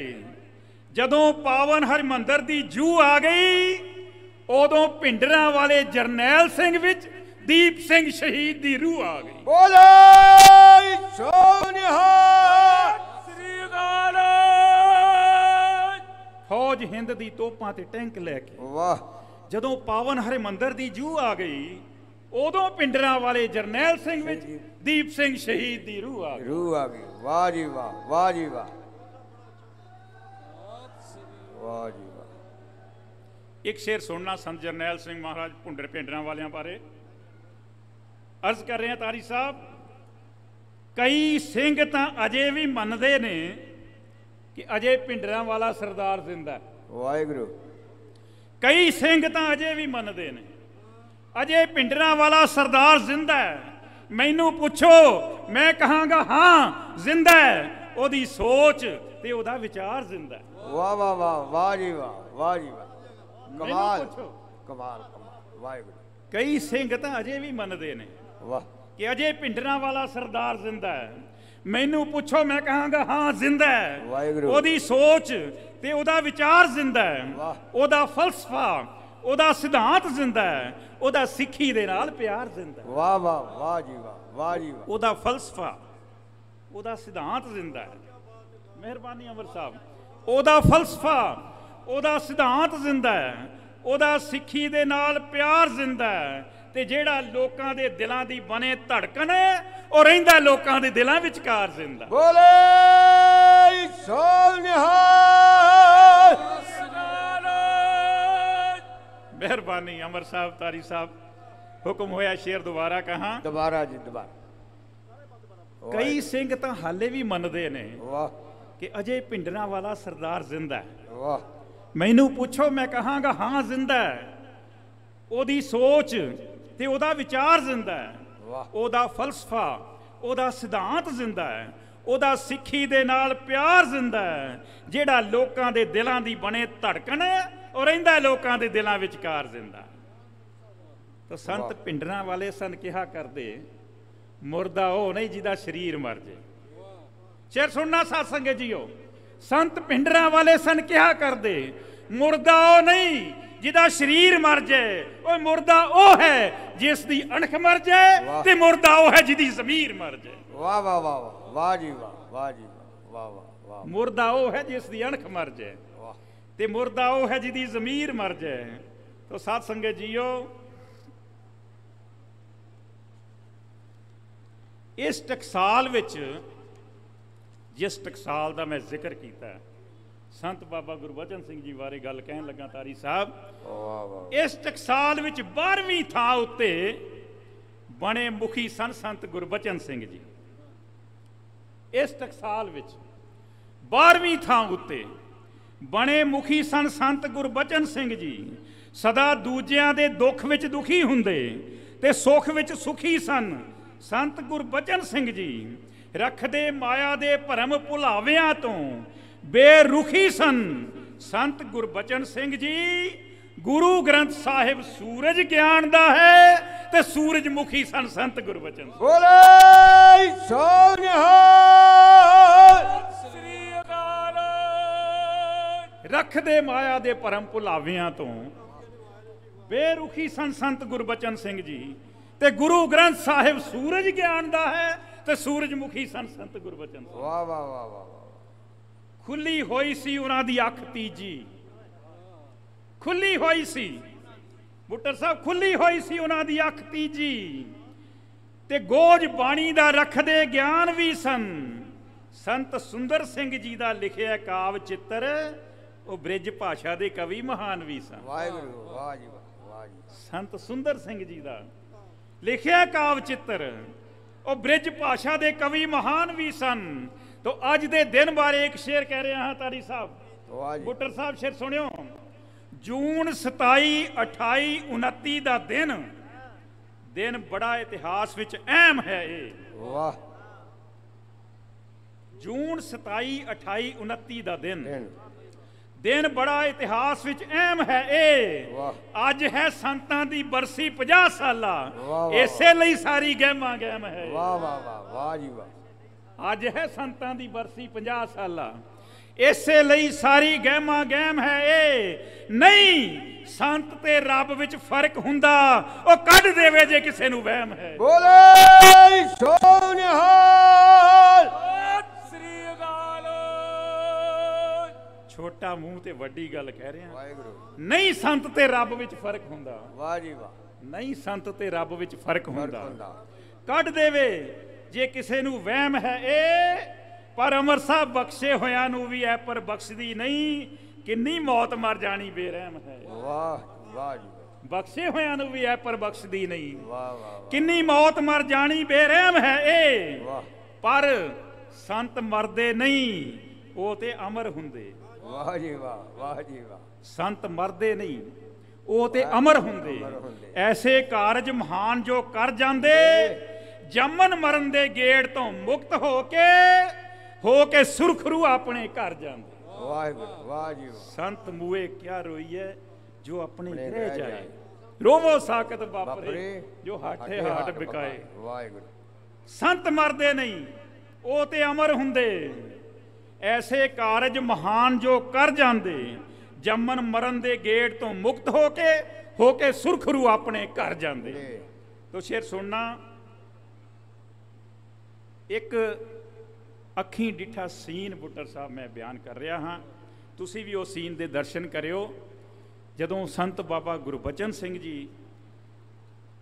[SPEAKER 8] ਜਦੋਂ ਪਾਵਨ ਹਰਮੰਦਰ ਦੀ ਜੂ ਆ ਗਈ ਉਦੋਂ ਭਿੰਡਰਾਂ ਵਾਲੇ ਜਰਨੈਲ ਸਿੰਘ ਵਿੱਚ ਦੀਪ ਸਿੰਘ ਸ਼ਹੀਦ ਦੀ ਰੂਹ ਆ ਗਈ।
[SPEAKER 2] ਬੋਲੇ ਸੋਨਿਹਾਲ
[SPEAKER 8] ਸ੍ਰੀ ਅਕਾਲ। ਫੌਜ ਹਿੰਦ ਦੀ ਤੋਪਾਂ ਤੇ ਟੈਂਕ ਲੈ ਕੇ।
[SPEAKER 2] ਵਾਹ।
[SPEAKER 8] ਜਦੋਂ ਪਾਵਨ ਹਰਿਮੰਦਰ ਦੀ ਜੂ ਆ ਗਈ ਉਦੋਂ ਪਿੰਡਰਾਂ ਵਾਲੇ ਜਰਨੈਲ ਸਿੰਘ ਵਿੱਚ ਦੀਪ ਸਿੰਘ ਸ਼ਹੀਦ ਦੀ ਰੂਹ ਆ ਗਈ।
[SPEAKER 2] ਰੂਹ ਆ ਗਈ। ਵਾਹ ਜੀ ਵਾਹ ਵਾਹ ਜੀ ਵਾਹ। ਵਾਹ ਜੀ ਵਾਹ।
[SPEAKER 8] ਇੱਕ ਸ਼ੇਰ ਸੁਣਨਾ ਸੰਤ ਜਰਨੈਲ ਸਿੰਘ ਮਹਾਰਾਜ ਭੁੰਡਰ ਪਿੰਡਰਾਂ ਵਾਲਿਆਂ ਬਾਰੇ। ਅਰਜ਼ ਕਰ ਰਹੇ ਹਾਂ ਤਾਰੀ ਸਾਹਿਬ ਕਈ ਸਿੰਘ ਤਾਂ ਅਜੇ ਵੀ ਮੰਨਦੇ ਨੇ ਕਿ ਅਜੇ ਪਿੰਡਰਾਂ ਵਾਲਾ ਸਰਦਾਰ ਜ਼ਿੰਦਾ
[SPEAKER 2] ਵਾਹਿਗੁਰੂ।
[SPEAKER 8] ਕਈ ਸਿੰਘ ਤਾਂ ਅਜੇ ਵੀ ਮੰਨਦੇ ਨੇ। ਅਜੇ ਪਿੰਡਰਾਂ ਵਾਲਾ ਸਰਦਾਰ ਜ਼ਿੰਦਾ ਹੈ। ਮੈਨੂੰ ਪੁੱਛੋ ਮੈਂ ਕਹਾਂਗਾ ਹਾਂ ਜ਼ਿੰਦਾ ਹੈ। ਉਹਦੀ ਸੋਚ ਤੇ ਉਹਦਾ ਵਿਚਾਰ ਜ਼ਿੰਦਾ ਹੈ।
[SPEAKER 2] ਵਾਹ ਵਾਹ ਵਾਹ ਵਾਹ ਜੀ ਵਾਹ ਵਾਹ ਜੀ ਵਾਹ। ਕਮਾਲ। ਕਮਾਲ ਕਮਾਲ ਵਾਹਿਗੁਰੂ।
[SPEAKER 8] ਕਈ ਸਿੰਘ ਤਾਂ ਅਜੇ ਵੀ ਮੰਨਦੇ ਨੇ
[SPEAKER 2] ਵਾਹ।
[SPEAKER 8] ਕਿ ਅਜੇ ਪਿੰਡਰਾਂ ਵਾਲਾ ਸਰਦਾਰ ਜ਼ਿੰਦਾ ਹੈ। ਮੈਨੂੰ ਪੁੱਛੋ ਮੈਂ ਕਹਾਂਗਾ ਹਾਂ ਜ਼ਿੰਦਾ ਹੈ। ਉਹਦੀ ਸੋਚ ਤੇ ਉਹਦਾ ਵਿਚਾਰ ਜ਼ਿੰਦਾ ਹੈ। ਉਹਦਾ ਫਲਸਫਾ ਉਹਦਾ ਸਿਧਾਂਤ ਜ਼ਿੰਦਾ ਹੈ ਉਹਦਾ ਸਿੱਖੀ ਦੇ ਨਾਲ ਪਿਆਰ ਜ਼ਿੰਦਾ ਹੈ।
[SPEAKER 2] ਵਾਹ ਵਾਹ ਵਾਹ ਜੀ ਵਾਹ ਵਾਹ ਜੀ ਵਾਹ।
[SPEAKER 8] ਉਹਦਾ ਫਲਸਫਾ ਉਹਦਾ ਸਿਧਾਂਤ ਜ਼ਿੰਦਾ ਹੈ। ਮਿਹਰਬਾਨੀ ਅਮਰ ਸਾਹਿਬ। ਉਹਦਾ ਫਲਸਫਾ ਉਹਦਾ ਸਿਧਾਂਤ ਜ਼ਿੰਦਾ ਹੈ ਉਹਦਾ ਸਿੱਖੀ ਦੇ ਨਾਲ ਪਿਆਰ ਜ਼ਿੰਦਾ ਹੈ ਤੇ ਜਿਹੜਾ ਲੋਕਾਂ ਦੇ ਦਿਲਾਂ ਦੀ ਬਣੇ ਧੜਕਣ ਉਹ ਰਹਿੰਦਾ ਲੋਕਾਂ ਦੇ ਦਿਲਾਂ ਵਿਚਕਾਰ ਜ਼ਿੰਦਾ
[SPEAKER 2] ਬੋਲੇ ਸੋਨਿਹਾਲ
[SPEAKER 8] ਮਿਹਰਬਾਨੀ ਅਮਰ ਸਾਹਿਬ ਤਾਰੀ ਸਾਹਿਬ। ਹੁਕਮ ਹੋਇਆ ਸ਼ੇਰ ਦੁਬਾਰਾ ਕਹਾਂ।
[SPEAKER 2] ਦੁਬਾਰਾ ਜੀ ਦੁਬਾਰਾ।
[SPEAKER 8] ਕਈ ਸਿੰਘ ਤਾਂ ਹਾਲੇ ਵੀ ਮੰਨਦੇ ਨੇ
[SPEAKER 2] ਵਾਹ।
[SPEAKER 8] ਕਿ ਅਜੇ ਪਿੰਡਰਾਂ ਵਾਲਾ ਸਰਦਾਰ ਜ਼ਿੰਦਾ ਹੈ।
[SPEAKER 2] ਵਾਹ।
[SPEAKER 8] ਮੈਨੂੰ ਪੁੱਛੋ ਮੈਂ ਕਹਾਂਗਾ ਹਾਂ ਜ਼ਿੰਦਾ ਹੈ। ਉਹਦੀ ਸੋਚ ਤੇ ਉਹਦਾ ਵਿਚਾਰ ਜ਼ਿੰਦਾ ਹੈ। ਉਹਦਾ ਫਲਸਫਾ ਉਹਦਾ ਸਿਧਾਂਤ ਜ਼ਿੰਦਾ ਹੈ। ਉਹਦਾ ਸਿੱਖੀ ਦੇ ਨਾਲ ਪਿਆਰ ਜ਼ਿੰਦਾ ਹੈ। ਜਿਹੜਾ ਲੋਕਾਂ ਦੇ ਦਿਲਾਂ ਦੀ ਬਣੇ ਧੜਕਣ ਉਹ ਰਹਿੰਦਾ ਲੋਕਾਂ ਦੇ ਦਿਲਾਂ ਵਿਚਕਾਰ ਜ਼ਿੰਦਾ ਤਾਂ ਸੰਤ ਪਿੰਡਰਾਂ ਵਾਲੇ ਸਨ ਕਿਹਾ ਕਰਦੇ ਮੁਰਦਾ ਉਹ ਨਹੀਂ ਜਿਹਦਾ ਸਰੀਰ ਮਰ ਜੇ। ਸ਼ੇਰ ਸੁਣਨਾ ਸਾਧ ਸੰਗਤ ਜੀਓ ਸੰਤ ਪਿੰਡਰਾਂ ਵਾਲੇ ਸਨ ਕਿਹਾ ਕਰਦੇ ਮੁਰਦਾ ਉਹ ਨਹੀਂ ਜਿਹਦਾ ਸਰੀਰ ਮਰ ਜਾਏ ਓਏ ਮੁਰਦਾ ਉਹ ਹੈ ਜਿਸ ਦੀ ਅਣਖ ਮਰ ਜਾਏ। ਤੇ ਮੁਰਦਾ ਉਹ ਹੈ ਜਿਹਦੀ ਜ਼ਮੀਰ ਮਰ ਜਾਏ
[SPEAKER 2] ਵਾਹ ਵਾਹ ਵਾਹ ਵਾਹ ਜੀ ਵਾਹ ਵਾਹ ਜੀ ਵਾਹ ਵਾਹ ਵਾਹ
[SPEAKER 8] ਮੁਰਦਾ ਉਹ ਹੈ ਜਿਸ ਦੀ ਅਣਖ ਮਰ ਜਾਏ ਤੇ ਮੁਰਦਾ ਉਹ ਹੈ ਜਿਹਦੀ ਜ਼ਮੀਰ ਮਰ ਜਾਏ ਤੋ ਸਾਧ ਸੰਗਤ ਜੀਓ ਇਸ ਟਕਸਾਲ ਵਿੱਚ ਜਿਸ ਟਕਸਾਲ ਦਾ ਮੈਂ ਜ਼ਿਕਰ ਕੀਤਾ ਹੈ, ਸੰਤ ਬਾਬਾ ਗੁਰਬਚਨ ਸਿੰਘ ਜੀ ਬਾਰੇ ਗੱਲ ਕਹਿਣ ਲੱਗਾ ਤਾਰੀ ਸਾਹਿਬ।
[SPEAKER 2] ਵਾਹ ਵਾਹ
[SPEAKER 8] ਇਸ ਟਕਸਾਲ ਵਿੱਚ 12ਵੀਂ ਥਾਂ ਉੱਤੇ ਬਣੇ ਮੁਖੀ ਸਨ ਸੰਤ ਗੁਰਬਚਨ ਸਿੰਘ ਜੀ। ਇਸ ਟਕਸਾਲ ਵਿੱਚ 12ਵੀਂ ਥਾਂ ਉੱਤੇ ਬਣੇ ਮੁਖੀ ਸਨ ਸੰਤ ਗੁਰਬਚਨ ਸਿੰਘ ਜੀ। ਸਦਾ ਦੂਜਿਆਂ ਦੇ ਦੁੱਖ ਵਿੱਚ ਦੁਖੀ ਹੁੰਦੇ ਤੇ ਸੁੱਖ ਵਿੱਚ ਸੁਖੀ ਸਨ ਸੰਤ ਗੁਰਬਚਨ ਸਿੰਘ ਜੀ। ਰੱਖਦੇ ਮਾਇਆ ਦੇ ਭਰਮ ਭੁਲਾਵਿਆਂ ਤੋਂ ਬੇਰੁਖੀ ਸਨ। ਸੰਤ ਗੁਰਬਚਨ ਸਿੰਘ ਜੀ ਗੁਰੂ ਗ੍ਰੰਥ ਸਾਹਿਬ ਸੂਰਜ ਗਿਆਨ ਦਾ ਹੈ ਤੇ ਸੂਰਜਮੁਖੀ ਸਨ ਸੰਤ ਗੁਰਬਚਨ।
[SPEAKER 2] ਬੋਲੇ ਸੋਨਿਹਾਲ
[SPEAKER 8] ਰੱਖਦੇ ਮਾਇਆ ਦੇ ਭਰਮ ਭੁਲਾਵਿਆਂ ਤੋਂ ਬੇਰੁਖੀ ਸਨ ਸੰਤ ਗੁਰਬਚਨ ਸਿੰਘ ਜੀ ਤੇ ਗੁਰੂ ਗ੍ਰੰਥ ਸਾਹਿਬ ਸੂਰਜ ਗਿਆਨ ਦਾ ਹੈ ਤੇ ਸੂਰਜਮੁਖੀ ਸਨ ਸੰਤ ਗੁਰਬਚਨ
[SPEAKER 2] ਵਾਹ ਵਾਹ ਵਾਹ ਵਾਹ।
[SPEAKER 8] ਖੁੱਲੀ ਹੋਈ ਸੀ ਉਹਨਾਂ ਦੀ ਅੱਖ ਤੀਜੀ। ਖੁੱਲੀ ਹੋਈ ਸੀ। ਬੁੱਟਰ ਸਾਹਿਬ ਖੁੱਲੀ ਹੋਈ ਸੀ ਉਹਨਾਂ ਦੀ ਅੱਖ ਤੀਜੀ। ਤੇ ਗੋਜ ਬਾਣੀ ਦਾ ਰੱਖਦੇ ਗਿਆਨ ਵੀ ਸਨ। ਸੰਤ ਸੁੰਦਰ ਸਿੰਘ ਜੀ ਦਾ ਲਿਖਿਆ ਕਾਵ ਚਿੱਤਰ ਉਹ ਬ੍ਰਿਜ ਭਾਸ਼ਾ ਦੇ ਕਵੀ ਮਹਾਨ ਵੀ ਸਨ।
[SPEAKER 2] ਵਾਹਿਗੁਰੂ ਵਾਹ ਜੀ ਵਾਹ ਵਾਹ ਜੀ।
[SPEAKER 8] ਸੰਤ ਸੁੰਦਰ ਸਿੰਘ ਜੀ ਦਾ ਲਿਖਿਆ ਕਾਵ ਚਿੱਤਰ ਉਹ ਬ੍ਰਿਜ ਭਾਸ਼ਾ ਦੇ ਕਵੀ ਮਹਾਨ ਵੀ ਸਨ। ਤੋ ਅੱਜ ਦੇ ਦਿਨ ਬਾਰੇ ਇੱਕ ਸ਼ੇਰ ਕਹਿ ਰਿਹਾ ਹਾਂ ਤਾਰੀ ਸਾਹਿਬ। ਬੁੱਟਰ ਸਾਹਿਬ ਸ਼ੇਰ ਸੁਣਿਓ। ਜੂਨ 27 28 29 ਦਾ ਦਿਨ। ਦਿਨ ਬੜਾ ਇਤਿਹਾਸ ਵਿੱਚ ਅਹਿਮ ਹੈ ਇਹ।
[SPEAKER 2] ਵਾਹ।
[SPEAKER 8] ਜੂਨ 27 28 29 ਦਾ ਦਿਨ।
[SPEAKER 2] ਦਿਨ।
[SPEAKER 8] ਬੜਾ ਇਤਿਹਾਸ ਵਿੱਚ ਅਹਿਮ ਹੈ ਇਹ।
[SPEAKER 2] ਵਾਹ।
[SPEAKER 8] ਅੱਜ ਹੈ ਸੰਤਾਂ ਦੀ ਬਰਸੀ 50 ਸਾਲਾ। ਇਸੇ ਲਈ ਸਾਰੀ ਗਹਿਮਾ ਗਹਿਮ ਹੈ
[SPEAKER 2] ਵਾਹ ਵਾਹ ਵਾਹ ਵਾਹ ਜੀ ਵਾਹ।
[SPEAKER 8] ਅੱਜ ਹੈ ਸੰਤਾਂ ਦੀ ਬਰਸੀ 50 ਸਾਲਾ। ਇਸੇ ਲਈ ਸਾਰੀ ਗਹਿਮਾ ਗਹਿਮ ਹੈ ਇਹ ਨਹੀਂ ਸੰਤ ਤੇ ਰੱਬ ਵਿੱਚ ਫ਼ਰਕ ਹੁੰਦਾ ਉਹ ਕੱਢ ਦੇਵੇ ਜੇ ਕਿਸੇ ਨੂੰ ਵਹਿਮ ਹੈ।
[SPEAKER 2] ਬੋਲੇ ਸੋਨਿਹਾਲ
[SPEAKER 8] ਸ੍ਰੀ ਅਕਾਲ। ਛੋਟਾ ਮੂੰਹ ਤੇ ਵੱਡੀ ਗੱਲ ਕਹਿ ਰਿਹਾ।
[SPEAKER 2] ਵਾਹਿਗੁਰੂ।
[SPEAKER 8] ਨਹੀਂ ਸੰਤ ਤੇ ਰੱਬ ਵਿੱਚ ਫ਼ਰਕ ਹੁੰਦਾ।
[SPEAKER 2] ਵਾਹ ਜੀ ਵਾਹ।
[SPEAKER 8] ਨਹੀਂ ਸੰਤ ਤੇ ਰੱਬ ਵਿੱਚ ਫ਼ਰਕ ਹੁੰਦਾ। ਕੱਢ ਦੇਵੇ। ਜੇ ਕਿਸੇ ਨੂੰ ਵਹਿਮ ਹੈ ਇਹ ਪਰ ਅਮਰ ਸਾਹਿਬ ਬਖਸ਼ੇ ਹੋਇਆਂ ਨੂੰ ਵੀ ਐ ਪਰ ਬਖਸ਼ਦੀ ਨਹੀਂ ਕਿੰਨੀ ਮੌਤ ਮਰ ਜਾਣੀ ਬੇਰਹਿਮ ਹੈ।
[SPEAKER 2] ਵਾਹ ਵਾਹ ਜੀ।
[SPEAKER 8] ਬਖਸ਼ੇ ਹੋਇਆਂ ਨੂੰ ਵੀ ਐ ਪਰ ਬਖਸ਼ਦੀ ਨਹੀਂ।
[SPEAKER 2] ਵਾਹ ਵਾਹ
[SPEAKER 8] ਕਿੰਨੀ ਮੌਤ ਮਰ ਜਾਣੀ ਬੇਰਹਿਮ ਹੈ ਇਹ
[SPEAKER 2] ਵਾਹ।
[SPEAKER 8] ਪਰ ਸੰਤ ਮਰਦੇ ਨਹੀਂ ਉਹ ਤੇ ਅਮਰ ਹੁੰਦੇ।
[SPEAKER 2] ਵਾਹ ਜੀ ਵਾਹ ਵਾਹ ਜੀ ਵਾਹ।
[SPEAKER 8] ਸੰਤ ਮਰਦੇ ਨਹੀਂ ਉਹ ਤੇ ਅਮਰ ਹੁੰਦੇ। ਐਸੇ ਕਾਰਜ ਮਹਾਨ ਜੋ ਕਰ ਜਾਂਦੇ ਜੰਮਨ ਮਰਨ ਦੇ ਗੇੜ ਤੋਂ ਮੁਕਤ ਹੋ ਕੇ ਹੋ ਕੇ ਸੁਰਖਰੂ ਆਪਣੇ ਘਰ ਜਾਂਦੇ।
[SPEAKER 2] ਵਾਹਿਗੁਰੂ ਵਾਹ ਜੀ ਵਾਹ
[SPEAKER 8] ਸੰਤ ਮੂਏ ਕਿਆ ਰੋਈਐ ਜੋ ਆਪਣੇ ਗ੍ਰਹਿ ਜਾਏ। ਰੋਵੋ ਸਾਕਤ ਵਾਪਰੇ
[SPEAKER 2] ਵਾਪਰੇ
[SPEAKER 8] ਜੋ ਹਾਠੇ
[SPEAKER 2] ਹਾਟੇ
[SPEAKER 8] ਬਿਕਾਏ
[SPEAKER 2] ਵਾਹਿਗੁਰੂ।
[SPEAKER 8] ਸੰਤ ਮਰਦੇ ਨਹੀਂ ਉਹ ਤੇ ਅਮਰ ਹੁੰਦੇ। ਐਸੇ ਕਾਰਜ ਮਹਾਨ ਜੋ ਕਰ ਜਾਂਦੇ ਜੰਮਨ ਮਰਨ ਦੇ ਗੇੜ ਤੋਂ ਮੁਕਤ ਹੋ ਕੇ ਹੋ ਕੇ ਸੁਰਖਰੂ ਆਪਣੇ ਘਰ ਜਾਂਦੇ।
[SPEAKER 2] ਤੋ
[SPEAKER 8] ਸ਼ੇਰ ਸੁਣਨਾ ਇੱਕ ਅੱਖੀਂ ਡਿਠਾ ਸੀਨ ਬੁੱਟਰ ਸਾਹਿਬ ਮੈਂ ਬਿਆਨ ਕਰ ਰਿਹਾ ਹਾਂ। ਤੁਸੀਂ ਵੀ ਉਹ ਸੀਨ ਦੇ ਦਰਸ਼ਨ ਕਰਿਓ। ਜਦੋਂ ਸੰਤ ਬਾਬਾ ਗੁਰਬਚਨ ਸਿੰਘ ਜੀ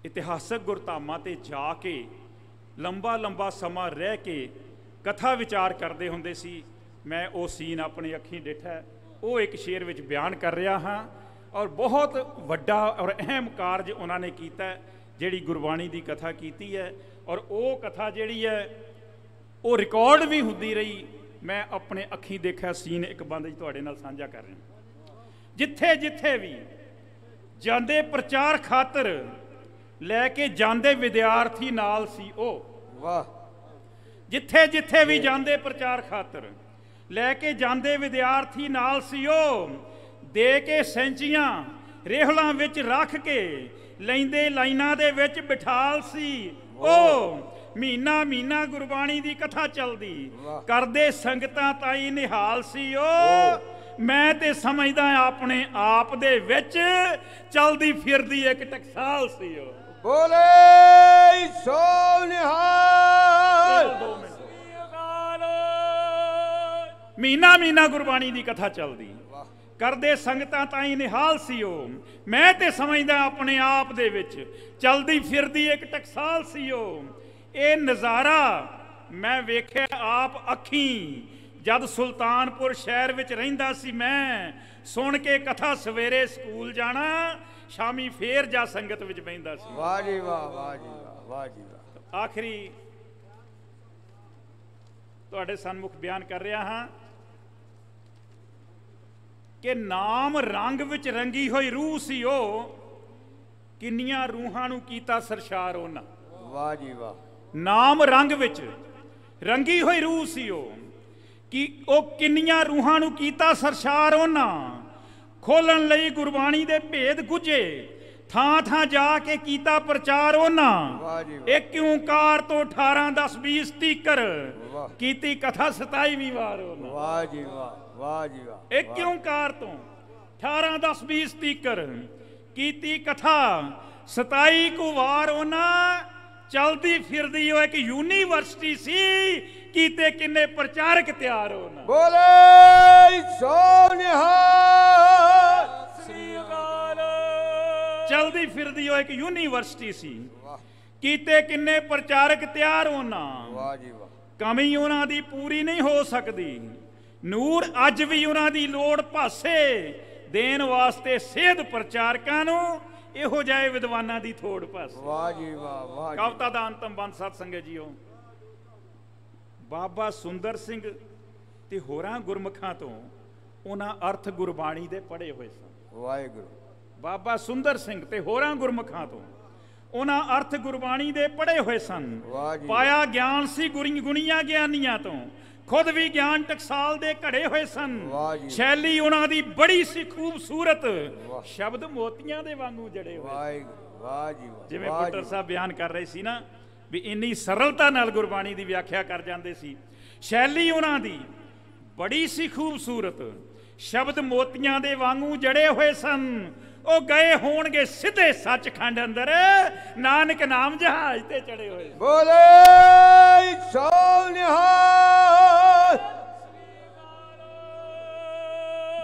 [SPEAKER 8] ਇਤਿਹਾਸਕ ਗੁਰਧਾਮਾਂ ਤੇ ਜਾ ਕੇ ਲੰਬਾ ਲੰਬਾ ਸਮਾਂ ਰਹਿ ਕੇ ਕਥਾ ਵਿਚਾਰ ਕਰਦੇ ਹੁੰਦੇ ਸੀ, ਮੈਂ ਉਹ ਸੀਨ ਆਪਣੀ ਅੱਖੀਂ ਡਿਠਾ, ਉਹ ਇੱਕ ਸ਼ੇਰ ਵਿੱਚ ਬਿਆਨ ਕਰ ਰਿਹਾ ਹਾਂ ਔਰ ਬਹੁਤ ਵੱਡਾ ਔਰ ਅਹਿਮ ਕਾਰਜ ਉਹਨਾਂ ਨੇ ਕੀਤਾ, ਜਿਹੜੀ ਗੁਰਬਾਣੀ ਦੀ ਕਥਾ ਕੀਤੀ ਹੈ ਔਰ ਉਹ ਕਥਾ ਜਿਹੜੀ ਹੈ ਉਹ ਰਿਕਾਰਡ ਵੀ ਹੁੰਦੀ ਰਹੀ। ਮੈਂ ਆਪਣੇ ਅੱਖੀਂ ਦੇਖਿਆ ਸੀਨ ਇੱਕ ਬੰਦ 'ਚ ਤੁਹਾਡੇ ਨਾਲ ਸਾਂਝਾ ਕਰ ਰਿਹਾ। ਜਿੱਥੇ ਜਿੱਥੇ ਵੀ ਜਾਂਦੇ ਪ੍ਰਚਾਰ ਖਾਤਰ ਲੈ ਕੇ ਜਾਂਦੇ ਵਿਦਿਆਰਥੀ ਨਾਲ ਸੀ ਉਹ।
[SPEAKER 2] ਵਾਹ।
[SPEAKER 8] ਜਿੱਥੇ ਜਿੱਥੇ ਵੀ ਜਾਂਦੇ ਪ੍ਰਚਾਰ ਖਾਤਰ ਲੈ ਕੇ ਜਾਂਦੇ ਵਿਦਿਆਰਥੀ ਨਾਲ ਸੀ ਉਹ। ਦੇ ਕੇ ਸੈਂਚੀਆਂ ਰੇਹਲਾਂ ਵਿੱਚ ਰੱਖ ਕੇ ਲੈਂਦੇ ਲਾਈਨਾਂ ਦੇ ਵਿੱਚ ਬਿਠਾਲ ਸੀ ਉਹ। ਮਹੀਨਾ ਮਹੀਨਾ ਗੁਰਬਾਣੀ ਦੀ ਕਥਾ ਚੱਲਦੀ। ਕਰਦੇ ਸੰਗਤਾਂ ਤਾਈ ਨਿਹਾਲ ਸੀ ਉਹ ਮੈਂ ਤੇ ਸਮਝਦਾ ਆਪਣੇ ਆਪ ਦੇ ਵਿੱਚ ਚਲਦੀ ਫਿਰਦੀ ਇੱਕ ਟਕਸਾਲ ਸੀ ਉਹ
[SPEAKER 2] ਬੋਲੇ ਸੋਨਿਹਾਲ
[SPEAKER 8] ਮਹੀਨਾ ਮਹੀਨਾ ਗੁਰਬਾਣੀ ਦੀ ਕਥਾ ਚੱਲਦੀ। ਕਰਦੇ ਸੰਗਤਾਂ ਤਾਈ ਨਿਹਾਲ ਸੀ ਉਹ ਮੈਂ ਤੇ ਸਮਝਦਾ ਆਪਣੇ ਆਪ ਦੇ ਵਿੱਚ ਚਲਦੀ ਫਿਰਦੀ ਇੱਕ ਟਕਸਾਲ ਸੀ ਉਹ ਇਹ ਨਜ਼ਾਰਾ ਮੈਂ ਵੇਖਿਆ ਆਪ ਅੱਖੀਂ। ਜਦ ਸੁਲਤਾਨਪੁਰ ਸ਼ਹਿਰ ਵਿੱਚ ਰਹਿੰਦਾ ਸੀ ਮੈਂ ਸੁਣ ਕੇ ਕਥਾ ਸਵੇਰੇ ਸਕੂਲ ਜਾਣਾ ਸ਼ਾਮੀ ਫੇਰ ਜਾ ਸੰਗਤ ਵਿੱਚ ਬੈਂਦਾ ਸੀ।
[SPEAKER 2] ਵਾਹ ਜੀ ਵਾਹ ਵਾਹ ਜੀ ਵਾਹ ਵਾਹ ਜੀ ਵਾਹ।
[SPEAKER 8] ਆਖਰੀ ਤੁਹਾਡੇ ਸਨਮੁਖ ਬਿਆਨ ਕਰ ਰਿਹਾ ਹਾਂ ਕਿ ਨਾਮ ਰੰਗ ਵਿੱਚ ਰੰਗੀ ਹੋਈ ਰੂਹ ਸੀ ਉਹ ਕਿੰਨੀਆਂ ਰੂਹਾਂ ਨੂੰ ਕੀਤਾ ਸਰਸ਼ਾਰ ਉਹਨਾਂ।
[SPEAKER 2] ਵਾਹ ਜੀ ਵਾਹ।
[SPEAKER 8] ਨਾਮ ਰੰਗ ਵਿੱਚ ਰੰਗੀ ਹੋਈ ਰੂਹ ਸੀ ਉਹ। ਕਿ ਉਹ ਕਿੰਨੀਆਂ ਰੂਹਾਂ ਨੂੰ ਕੀਤਾ ਸਰਸ਼ਾਰ ਉਹਨਾਂ? ਖੋਲਣ ਲਈ ਗੁਰਬਾਣੀ ਦੇ ਭੇਦ ਗੁੱਝੇ ਥਾਂ ਥਾਂ ਜਾ ਕੇ ਕੀਤਾ ਪ੍ਰਚਾਰ ਉਹਨਾਂ। ਇੱਕ ਓੰਕਾਰ ਤੋਂ 18 10 20 ਤੀਕਰ। ਕੀਤੀ ਕਥਾ 27ਵੀਂ ਵਾਰ ਉਹਨਾਂ।
[SPEAKER 2] ਵਾਹ ਜੀ ਵਾਹ ਵਾਹ ਜੀ ਵਾਹ
[SPEAKER 8] ਇੱਕ ਓੰਕਾਰ ਤੋਂ 18 10 20 ਤੀਕਰ ਕੀਤੀ ਕਥਾ 27 ਕੁ ਵਾਰ ਉਹਨਾਂ। ਚਲਦੀ ਫਿਰਦੀ ਉਹ ਇੱਕ ਯੂਨੀਵਰਸਿਟੀ ਸੀ ਕੀਤੇ ਕਿੰਨੇ ਪ੍ਰਚਾਰਕ ਤਿਆਰ ਉਹਨਾਂ
[SPEAKER 2] ਬੋਲੇ ਸੋਨਿਹਾਲ
[SPEAKER 8] ਚਲਦੀ ਫਿਰਦੀ ਉਹ ਇੱਕ ਯੂਨੀਵਰਸਿਟੀ ਸੀ ਕੀਤੇ ਕਿੰਨੇ ਪ੍ਰਚਾਰਕ ਤਿਆਰ ਉਹਨਾਂ
[SPEAKER 2] ਵਾਹ ਜੀ ਵਾਹ।
[SPEAKER 8] ਕਮੀ ਉਹਨਾਂ ਦੀ ਪੂਰੀ ਨਹੀਂ ਹੋ ਸਕਦੀ ਨੂਰ ਅੱਜ ਵੀ ਉਹਨਾਂ ਦੀ ਲੋੜ ਭਾਸੇ ਦੇਣ ਵਾਸਤੇ ਸੇਧ ਪ੍ਰਚਾਰਕਾਂ ਨੂੰ ਇਹੋ ਜਿਹੇ ਵਿਦਵਾਨਾਂ ਦੀ ਥੋੜ ਭਾਸੇ
[SPEAKER 2] ਵਾਹ ਜੀ ਵਾਹ ਵਾਹ
[SPEAKER 8] ਕਵਤਾ ਦਾ ਅੰਤਮ ਬੰਦ ਸਤ ਸੰਗਤ ਜੀਓ। ਬਾਬਾ ਸੁੰਦਰ ਸਿੰਘ ਤੇ ਹੋਰਾਂ ਗੁਰਮੁਖਾਂ ਤੋਂ ਉਹਨਾਂ ਅਰਥ ਗੁਰਬਾਣੀ ਦੇ ਪੜ੍ਹੇ ਹੋਏ ਸਨ।
[SPEAKER 2] ਵਾਹਿਗੁਰੂ।
[SPEAKER 8] ਬਾਬਾ ਸੁੰਦਰ ਸਿੰਘ ਤੇ ਹੋਰਾਂ ਗੁਰਮੁਖਾਂ ਤੋਂ ਉਹਨਾਂ ਅਰਥ ਗੁਰਬਾਣੀ ਦੇ ਪੜ੍ਹੇ ਹੋਏ ਸਨ। ਪਾਇਆ ਗਿਆਨ ਸੀ ਗੁਰੀ ਗੁਣੀਆਂ ਗਿਆਨੀਆਂ ਤੋਂ। ਖੁਦ ਵੀ ਗਿਆਨ ਟਕਸਾਲ ਦੇ ਘੜੇ ਹੋਏ ਸਨ। ਸ਼ੈਲੀ ਉਹਨਾਂ ਦੀ ਬੜੀ ਸੀ ਖੂਬਸੂਰਤ। ਸ਼ਬਦ ਮੋਤੀਆਂ ਦੇ ਵਾਂਗੂ ਜੜੇ ਹੋਏ।
[SPEAKER 2] ਵਾਹਿਗੁਰੂ ਵਾਹ ਜੀ ਵਾਹ
[SPEAKER 8] ਜਿਵੇਂ ਪੁੱਤਰ। ਸਾਹਿਬ ਬਿਆਨ ਕਰ ਰਹੇ ਸੀ ਨਾ ਵੀ ਇੰਨੀ ਸਰਲਤਾ ਨਾਲ ਗੁਰਬਾਣੀ ਦੀ ਵਿਆਖਿਆ ਕਰ ਜਾਂਦੇ ਸੀ। ਸ਼ੈਲੀ ਉਹਨਾਂ ਦੀ ਬੜੀ ਸੀ ਖੂਬਸੂਰਤ। ਸ਼ਬਦ ਮੋਤੀਆਂ ਦੇ ਵਾਂਗੂ ਜੜੇ ਹੋਏ ਸਨ। ਉਹ ਗਏ ਹੋਣਗੇ ਸਿੱਧੇ ਸੱਚਖੰਡ ਅੰਦਰ। ਨਾਨਕ ਨਾਮ ਜਹਾਜ਼ ਤੇ ਚੜੇ ਹੋਏ।
[SPEAKER 2] ਬੋਲੇ ਸੋ ਨਿਹਾਲ।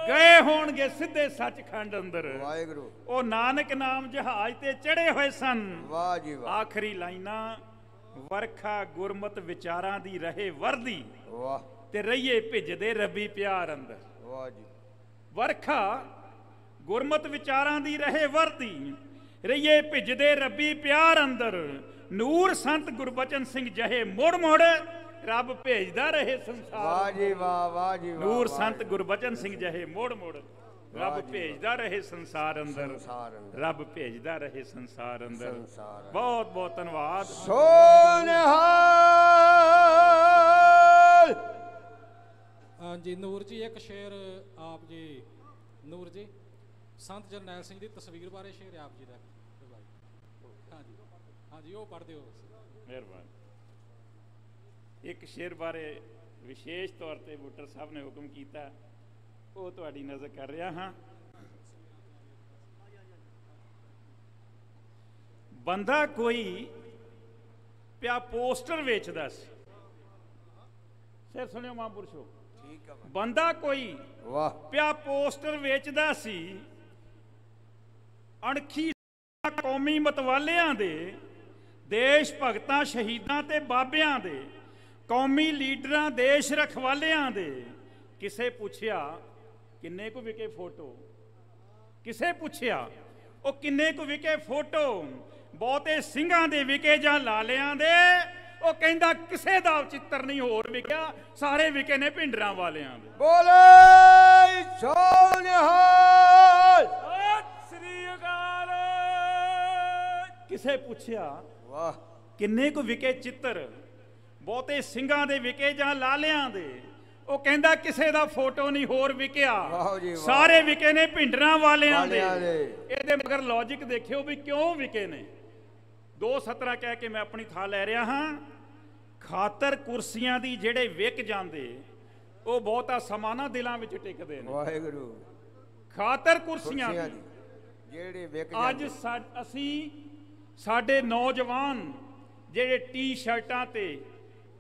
[SPEAKER 8] ਗਏ ਹੋਣਗੇ ਸਿੱਧੇ ਸੱਚਖੰਡ ਅੰਦਰ।
[SPEAKER 2] ਵਾਹਿਗੁਰੂ।
[SPEAKER 8] ਉਹ ਨਾਨਕ ਨਾਮ ਜਹਾਜ਼ ਤੇ ਚੜੇ ਹੋਏ ਸਨ।
[SPEAKER 2] ਵਾਹ ਜੀ ਵਾਹ।
[SPEAKER 8] ਆਖਰੀ ਲਾਈਨਾਂ ਵਰਖਾ ਗੁਰਮਤ ਵਿਚਾਰਾਂ ਦੀ ਰਹੇ ਵਰਦੀ।
[SPEAKER 2] ਵਾਹ।
[SPEAKER 8] ਤੇ ਰਹੀਏ ਭਿੱਜਦੇ ਰੱਬੀ ਪਿਆਰ ਅੰਦਰ।
[SPEAKER 2] ਵਾਹ ਜੀ।
[SPEAKER 8] ਵਰਖਾ ਗੁਰਮਤ ਵਿਚਾਰਾਂ ਦੀ ਰਹੇ ਵਰਦੀ ਰਹੀਏ ਭਿੱਜਦੇ ਰੱਬੀ ਪਿਆਰ ਅੰਦਰ। ਨੂਰ ਸੰਤ ਗੁਰਬਚਨ ਸਿੰਘ ਜਹੇ ਮੁੜ ਮੁੜ ਰੱਬ ਭੇਜਦਾ ਰਹੇ ਸੰਸਾਰ।
[SPEAKER 2] ਵਾਹ ਜੀ ਵਾਹ ਵਾਹ ਜੀ ਵਾਹ
[SPEAKER 8] ਨੂਰ ਸੰਤ। ਗੁਰਬਚਨ ਸਿੰਘ ਜਹੇ ਮੋੜ ਮੋੜ ਰੱਬ ਭੇਜਦਾ ਰਹੇ ਸੰਸਾਰ ਅੰਦਰ। ਰੱਬ ਭੇਜਦਾ ਰਹੇ ਸੰਸਾਰ ਅੰਦਰ।
[SPEAKER 2] ਸੰਸਾਰ ਅੰਦਰ।
[SPEAKER 8] ਬਹੁਤ ਬਹੁਤ ਧੰਨਵਾਦ।
[SPEAKER 2] ਸੋ ਨਿਹਾਲ
[SPEAKER 3] ਹਾਂਜੀ ਨੂਰ ਜੀ ਇੱਕ ਸ਼ੇਰ ਆਪ ਜੀ। ਨੂਰ ਜੀ। ਸੰਤ ਜਰਨੈਲ ਸਿੰਘ ਦੀ ਤਸਵੀਰ ਬਾਰੇ ਸ਼ੇਰ ਆਪ ਜੀ ਦਾ ਹਾਂਜੀ ਹਾਂਜੀ ਉਹ ਪੜ੍ਹ ਦਿਓ
[SPEAKER 8] ਮਿਹਰਬਾਨੀ। ਇੱਕ ਸ਼ੇਰ ਬਾਰੇ ਵਿਸ਼ੇਸ਼ ਤੌਰ ਤੇ ਬੁੱਟਰ ਸਾਹਿਬ ਨੇ ਹੁਕਮ ਕੀਤਾ ਉਹ ਤੁਹਾਡੀ ਨਜ਼ਰ ਕਰ ਰਿਹਾ ਹਾਂ। ਬੰਦਾ ਕੋਈ ਪਿਆ ਪੋਸਟਰ ਵੇਚਦਾ ਸੀ। ਸਿਰ ਸੁਣਿਓ ਮਹਾਂਪੁਰਸ਼ੋ
[SPEAKER 2] ਠੀਕ ਆ
[SPEAKER 8] ਬੰਦਾ ਕੋਈ
[SPEAKER 2] ਵਾਹ।
[SPEAKER 8] ਪਿਆ ਪੋਸਟਰ ਵੇਚਦਾ ਸੀ ਅਣਖੀ ਕੌਮੀ ਮਤਵਾਲਿਆਂ ਦੇ ਦੇਸ਼ ਭਗਤਾਂ ਸ਼ਹੀਦਾਂ ਤੇ ਬਾਬਿਆਂ ਦੇ ਕੌਮੀ ਲੀਡਰਾਂ ਦੇਸ਼ ਰਖਵਾਲਿਆਂ ਦੇ। ਕਿਸੇ ਪੁੱਛਿਆ ਕਿੰਨੇ ਕੁ ਵਿਕੇ ਫੋਟੋ? ਕਿਸੇ ਪੁੱਛਿਆ ਉਹ ਕਿੰਨੇ ਕੁ ਵਿਕੇ ਫੋਟੋ? ਬਹੁਤੇ ਸਿੰਘਾਂ ਦੇ ਵਿਕੇ ਜਾਂ ਲਾਲਿਆਂ ਦੇ? ਉਹ ਕਹਿੰਦਾ ਕਿਸੇ ਦਾ ਚਿੱਤਰ ਨਹੀਂ ਹੋਰ ਵਿਕਿਆ ਸਾਰੇ ਵਿਕੇ ਨੇ ਭਿੰਡਰਾਂ ਵਾਲਿਆਂ ਦੇ।
[SPEAKER 2] ਬੋਲੇ ਸੋ ਨਿਹਾਲ
[SPEAKER 8] ਸ੍ਰੀ ਅਕਾਲ ਕਿਸੇ ਪੁੱਛਿਆ
[SPEAKER 2] ਵਾਹ।
[SPEAKER 8] ਕਿੰਨੇ ਕੁ ਵਿਕੇ ਚਿੱਤਰ? ਬਹੁਤੇ ਸਿੰਘਾਂ ਦੇ ਵਿਕੇ ਜਾਂ ਲਾਲਿਆਂ ਦੇ? ਉਹ ਕਹਿੰਦਾ ਕਿਸੇ ਦਾ ਫੋਟੋ ਨਹੀਂ ਹੋਰ ਵਿਕਿਆ। ਸਾਰੇ ਵਿਕੇ ਨੇ ਭਿੰਡਰਾਂ ਵਾਲਿਆਂ ਦੇ। ਇਹਦੇ ਮਗਰ ਲੌਜੀਕ ਦੇਖਿਓ ਵੀ ਕਿਉਂ ਵਿਕੇ ਨੇ। ਦੋ ਸਤਰਾ ਕਹਿ ਕੇ ਮੈਂ ਆਪਣੀ ਥਾਂ ਲੈ ਰਿਹਾ ਹਾਂ। ਖਾਤਰ ਕੁਰਸੀਆਂ ਦੀ ਜਿਹੜੇ ਵਿਕ ਜਾਂਦੇ ਉਹ ਬਹੁਤਾ ਸਮਾਨਾ ਦਿਲਾਂ ਵਿੱਚ ਟਿਕਦੇ ਨੇ।
[SPEAKER 2] ਵਾਹਿਗੁਰੂ।
[SPEAKER 8] ਖਾਤਰ ਕੁਰਸੀਆਂ ਦੀ।
[SPEAKER 2] ਜਿਹੜੇ ਵਿਕ
[SPEAKER 8] ਅੱਜ ਅਸੀਂ ਸਾਡੇ ਨੌਜਵਾਨ ਜਿਹੜੇ ਟੀ-ਸ਼ਰਟਾਂ ਤੇ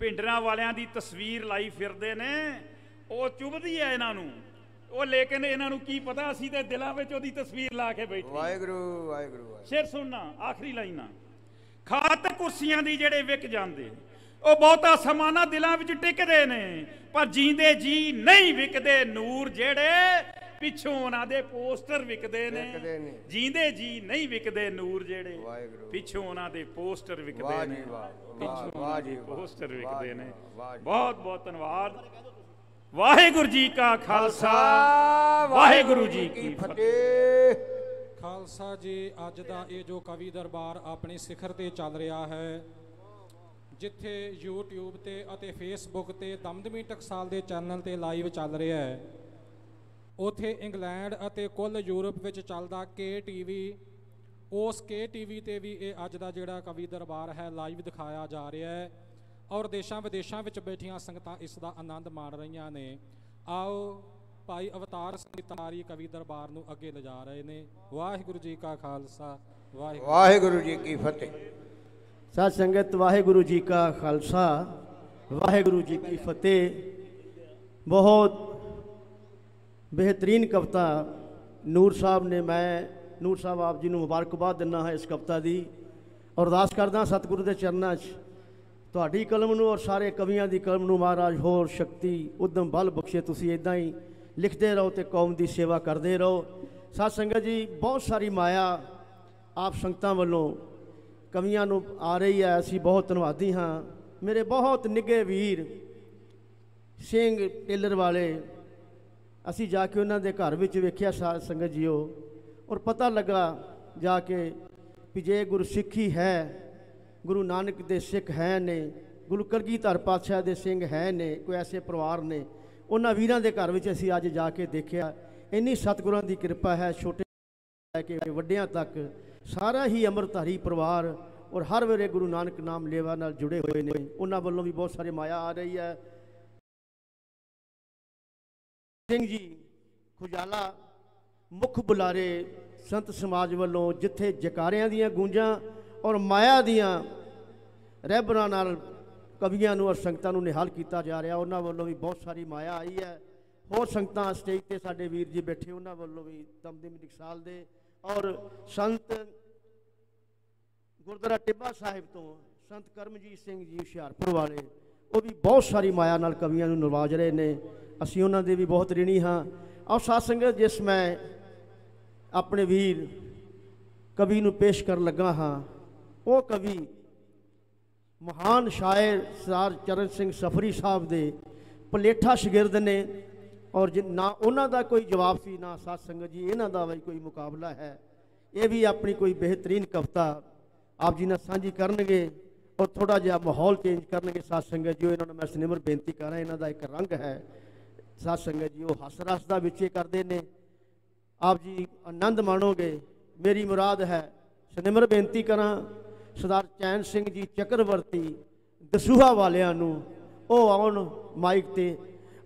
[SPEAKER 8] ਭਿੰਡਰਾਂ ਵਾਲਿਆਂ ਦੀ ਤਸਵੀਰ ਲਾਈ ਫਿਰਦੇ ਨੇ ਉਹ ਚੁਭਦੀ ਹੈ ਇਹਨਾਂ ਨੂੰ। ਉਹ ਲੇਕਿਨ ਇਹਨਾਂ ਨੂੰ ਕੀ ਪਤਾ ਅਸੀਂ ਤੇ ਦਿਲਾਂ ਵਿੱਚ ਉਹਦੀ ਤਸਵੀਰ ਲਾ ਕੇ ਬੈਠੇ
[SPEAKER 2] ਵਾਹਿਗੁਰੂ ਵਾਹਿਗੁਰੂ।
[SPEAKER 8] ਸ਼ੇਰ ਸੁਣਨਾ ਆਖਰੀ ਲਾਈਨਾਂ। ਖਾਤਰ ਕੁਰਸੀਆਂ ਦੀ ਜਿਹੜੇ ਵਿਕ ਜਾਂਦੇ ਉਹ ਬਹੁਤਾ ਸਮਾਨਾ ਦਿਲਾਂ ਵਿੱਚ ਟਿਕਦੇ ਨੇ ਪਰ ਜੀਂਦੇ ਜੀ ਨਹੀਂ ਵਿਕਦੇ ਨੂਰ ਜਿਹੜੇ ਪਿੱਛੋਂ ਉਹਨਾਂ ਦੇ ਪੋਸਟਰ ਵਿਕਦੇ ਨੇ। ਜੀਂਦੇ ਜੀ ਨਹੀਂ ਵਿਕਦੇ ਨੂਰ ਜਿਹੜੇ। ਪਿੱਛੋਂ ਉਹਨਾਂ ਦੇ ਪੋਸਟਰ ਵਿਕਦੇ ਨੇ ਪਿੱਛੋਂ
[SPEAKER 2] ਵਾਹ
[SPEAKER 8] ਉਹਨਾਂ
[SPEAKER 2] ਜੀ
[SPEAKER 8] ਦੇ ਪੋਸਟਰ ਵਿਕਦੇ ਨੇ। ਬਹੁਤ ਬਹੁਤ ਧੰਨਵਾਦ ਵਾਹਿਗੁਰੂ ਜੀ ਕਾ ਖਾਲਸਾ ਵਾਹਿਗੁਰੂ ਜੀ ਕੀ ਫਤਿਹ
[SPEAKER 2] ਫਤਿਹ
[SPEAKER 3] ਖਾਲਸਾ ਜੀ ਅੱਜ ਦਾ ਇਹ ਜੋ ਕਵੀ ਦਰਬਾਰ ਆਪਣੇ ਸਿਖਰ ਤੇ ਚੱਲ ਰਿਹਾ ਹੈ ਜਿੱਥੇ YouTube ਤੇ ਅਤੇ Facebook ਤੇ ਦਮਦਮੀ ਟਕਸਾਲ ਦੇ ਚੈਨਲ ਤੇ ਲਾਈਵ ਚੱਲ ਰਿਹਾ ਹੈ ਉਥੇ ਇੰਗਲੈਂਡ ਅਤੇ ਕੁੱਲ ਯੂਰਪ ਵਿੱਚ ਚੱਲਦਾ KTV ਉਸ KTV ਤੇ ਵੀ ਇਹ ਅੱਜ ਦਾ ਜਿਹੜਾ ਕਵੀ ਦਰਬਾਰ ਹੈ ਲਾਈਵ ਦਿਖਾਇਆ ਜਾ ਰਿਹਾ ਹੈ ਔਰ ਦੇਸ਼ਾਂ ਵਿਦੇਸ਼ਾਂ ਵਿੱਚ ਬੈਠੀਆਂ ਸੰਗਤਾਂ ਇਸ ਦਾ ਆਨੰਦ ਮਾਣ ਰਹੀਆਂ ਨੇ। ਆਓ ਭਾਈ ਅਵਤਾਰ ਸਿੰਘ ਤਾਰੀ ਕਵੀ ਦਰਬਾਰ ਨੂੰ ਅੱਗੇ ਲਿਜਾ ਰਹੇ ਨੇ। ਵਾਹਿਗੁਰੂ ਜੀ ਕਾ ਖਾਲਸਾ ਵਾਹਿਗੁਰੂ
[SPEAKER 2] ਵਾਹਿਗੁਰੂ ਜੀ ਕੀ ਫਤਿਹ।
[SPEAKER 5] ਸਾਧ ਸੰਗਤ ਵਾਹਿਗੁਰੂ ਜੀ ਕਾ ਖਾਲਸਾ ਵਾਹਿਗੁਰੂ ਜੀ ਕੀ ਫਤਿਹ। ਬਹੁਤ ਬਿਹਤਰੀਨ ਕਵਿਤਾ ਨੂਰ ਸਾਹਿਬ ਨੇ ਮੈਂ, ਨੂਰ ਸਾਹਿਬ ਆਪ ਜੀ ਨੂੰ ਮੁਬਾਰਕਬਾਦ ਦਿੰਦਾ ਹਾਂ ਇਸ ਕਵਿਤਾ ਦੀ ਅਰਦਾਸ ਕਰਦਾ ਸਤਿਗੁਰੂ ਦੇ ਚਰਨਾਂ 'ਚ, ਤੁਹਾਡੀ ਕਲਮ ਨੂੰ ਔਰ ਸਾਰੇ ਕਵੀਆਂ ਦੀ ਕਲਮ ਨੂੰ ਮਹਾਰਾਜ ਹੋਰ ਸ਼ਕਤੀ, ਉਦਮ, ਬਲ ਬਖਸ਼ੇ ਤੁਸੀਂ ਇਦਾਂ ਹੀ ਲਿਖਦੇ ਰਹੋ ਤੇ ਕੌਮ ਦੀ ਸੇਵਾ ਕਰਦੇ ਰਹੋ। ਸਾਧ ਸੰਗਤ ਜੀ, ਬਹੁਤ ਸਾਰੀ ਮਾਇਆ ਆਪ ਸੰਗਤਾਂ ਵੱਲੋਂ ਕਵੀਆਂ ਨੂੰ ਆ ਰਹੀ ਹੈ, ਅਸੀਂ ਬਹੁਤ ਧੰਨਵਾਦੀ ਹਾਂ। ਮੇਰੇ ਬਹੁਤ ਨਿੱਘੇ ਵੀਰ ਸਿੰਘ ਟੇਲਰ ਵਾਲੇ ਅਸੀਂ ਜਾ ਕੇ ਉਹਨਾਂ ਦੇ ਘਰ ਵਿੱਚ ਵੇਖਿਆ ਸਾਧ ਸੰਗਤ ਜੀਓ, ਔਰ ਪਤਾ ਲੱਗਾ ਜਾ ਕੇ ਵੀ ਜੇ ਗੁਰਸਿੱਖੀ ਹੈ, ਗੁਰੂ ਨਾਨਕ ਦੇ ਸਿੱਖ ਹੈ ਨੇ, ਗੁਰੂ ਕਲਗੀਧਰ ਪਾਤਸ਼ਾਹ ਦੇ ਸਿੰਘ ਹੈ ਨੇ, ਕੋਈ ਐਸੇ ਪਰਿਵਾਰ ਨੇ, ਉਹਨਾਂ ਵੀਰਾਂ ਦੇ ਘਰ ਵਿੱਚ ਅਸੀਂ ਅੱਜ ਜਾ ਕੇ ਦੇਖਿਆ, ਇੰਨੀ ਸਤਿਗੁਰਾਂ ਦੀ ਕਿਰਪਾ ਹੈ, ਛੋਟੇ ਲੈ ਕੇ ਵੱਡਿਆਂ ਤੱਕ, ਸਾਰਾ ਹੀ ਅੰਮ੍ਰਿਤਧਾਰੀ ਪਰਿਵਾਰ, ਔਰ ਹਰ ਵੇਲੇ ਗੁਰੂ ਨਾਨਕ ਨਾਮ ਲੇਵਾ ਨਾਲ ਜੁੜੇ ਹੋਏ ਨੇ, ਉਹਨਾਂ ਵੱਲੋਂ ਵੀ ਬਹੁਤ ਸਾਰੇ ਮਾਇਆ ਆ ਰਹੀ ਹੈ ਸਿੰਘ ਜੀ ਖੁਜਾਲਾ, ਮੁੱਖ ਬੁਲਾਰੇ ਸੰਤ ਸਮਾਜ ਵੱਲੋਂ ਜਿੱਥੇ ਜਕਾਰਿਆਂ ਦੀਆਂ ਗੂੰਜਾਂ ਔਰ ਮਾਇਆ ਦੀਆਂ ਰਹਿਬਰਾਂ ਨਾਲ ਕਵੀਆਂ ਨੂੰ ਔਰ ਸੰਗਤਾਂ ਨੂੰ ਨਿਹਾਲ ਕੀਤਾ ਜਾ ਰਿਹਾ, ਉਹਨਾਂ ਵੱਲੋਂ ਵੀ ਬਹੁਤ ਸਾਰੀ ਮਾਇਆ ਆਈ ਹੈ। ਹੋਰ ਸੰਗਤਾਂ ਸਟੇਜ ਤੇ ਸਾਡੇ ਵੀਰ ਜੀ ਬੈਠੇ, ਉਹਨਾਂ ਵੱਲੋਂ ਵੀ ਦਮਦਮੀ ਟਕਸਾਲ ਦੇ ਔਰ ਸੰਤ ਗੁਰਦੁਆਰਾ ਟਿੱਬਾ ਸਾਹਿਬ ਤੋਂ ਸੰਤ ਕਰਮਜੀਤ ਸਿੰਘ ਜੀ ਹੁਸ਼ਿਆਰਪੁਰ ਵਾਲੇ, ਉਹ ਵੀ ਬਹੁਤ ਸਾਰੀ ਮਾਇਆ ਨਾਲ ਕਵੀਆਂ ਨੂੰ ਨਵਾਜ ਰਹੇ ਨੇ। ਅਸੀਂ ਉਹਨਾਂ ਦੇ ਵੀ ਬਹੁਤ ਰਿਣੀ ਹਾਂ। ਔਰ ਸਾਧ ਸੰਗਤ, ਜਿਸ ਮੈਂ ਆਪਣੇ ਵੀਰ ਕਵੀ ਨੂੰ ਪੇਸ਼ ਕਰਨ ਲੱਗਾ ਹਾਂ, ਉਹ ਕਵੀ ਮਹਾਨ ਸ਼ਾਇਰ ਸਰਦਾਰ ਚਰਨ ਸਿੰਘ ਸਫਰੀ ਸਾਹਿਬ ਦੇ ਪਲੇਠਾ ਸ਼ਾਗਿਰਦ ਨੇ। ਔਰ ਜਿ- ਨਾ ਉਹਨਾਂ ਦਾ ਕੋਈ ਜਵਾਬ ਸੀ, ਨਾ ਸਾਧ ਸੰਗਤ ਜੀ, ਇਹਨਾਂ ਦਾ ਵੀ ਕੋਈ ਮੁਕਾਬਲਾ ਹੈ। ਇਹ ਵੀ ਆਪਣੀ ਕੋਈ ਬਿਹਤਰੀਨ ਕਵਿਤਾ ਆਪ ਜੀ ਨਾਲ ਸਾਂਝੀ ਕਰਨਗੇ ਔਰ ਥੋੜਾ ਜਿਹਾ ਮਾਹੌਲ ਚੇਂਜ ਕਰਨਗੇ ਸਾਧ ਸੰਗਤ ਜੀ ਇਹਨਾਂ ਨੂੰ ਮੈਂ ਸਨਿਮਰ ਬੇਨਤੀ ਕਰਾਂ ਇਹਨਾਂ ਦਾ ਇੱਕ ਰੰਗ ਹੈ। ਸਾਧ ਸੰਗਤ ਜੀ, ਉਹ ਹੱਸ ਰਸ ਦਾ ਵਿੱਚ ਕਰਦੇ ਨੇ। ਆਪ ਜੀ ਆਨੰਦ ਮਾਣੋਗੇ, ਮੇਰੀ ਮੁਰਾਦ ਹੈ, ਸਨਿਮਰ ਬੇਨਤੀ ਕਰਾਂ, ਸਰਦਾਰ ਚੈਨ ਸਿੰਘ ਜੀ ਚੱਕਰਵਰਤੀ ਦਸੂਹਾ ਵਾਲਿਆਂ ਨੂੰ, ਉਹ ਆਉਣ ਮਾਈਕ ਤੇ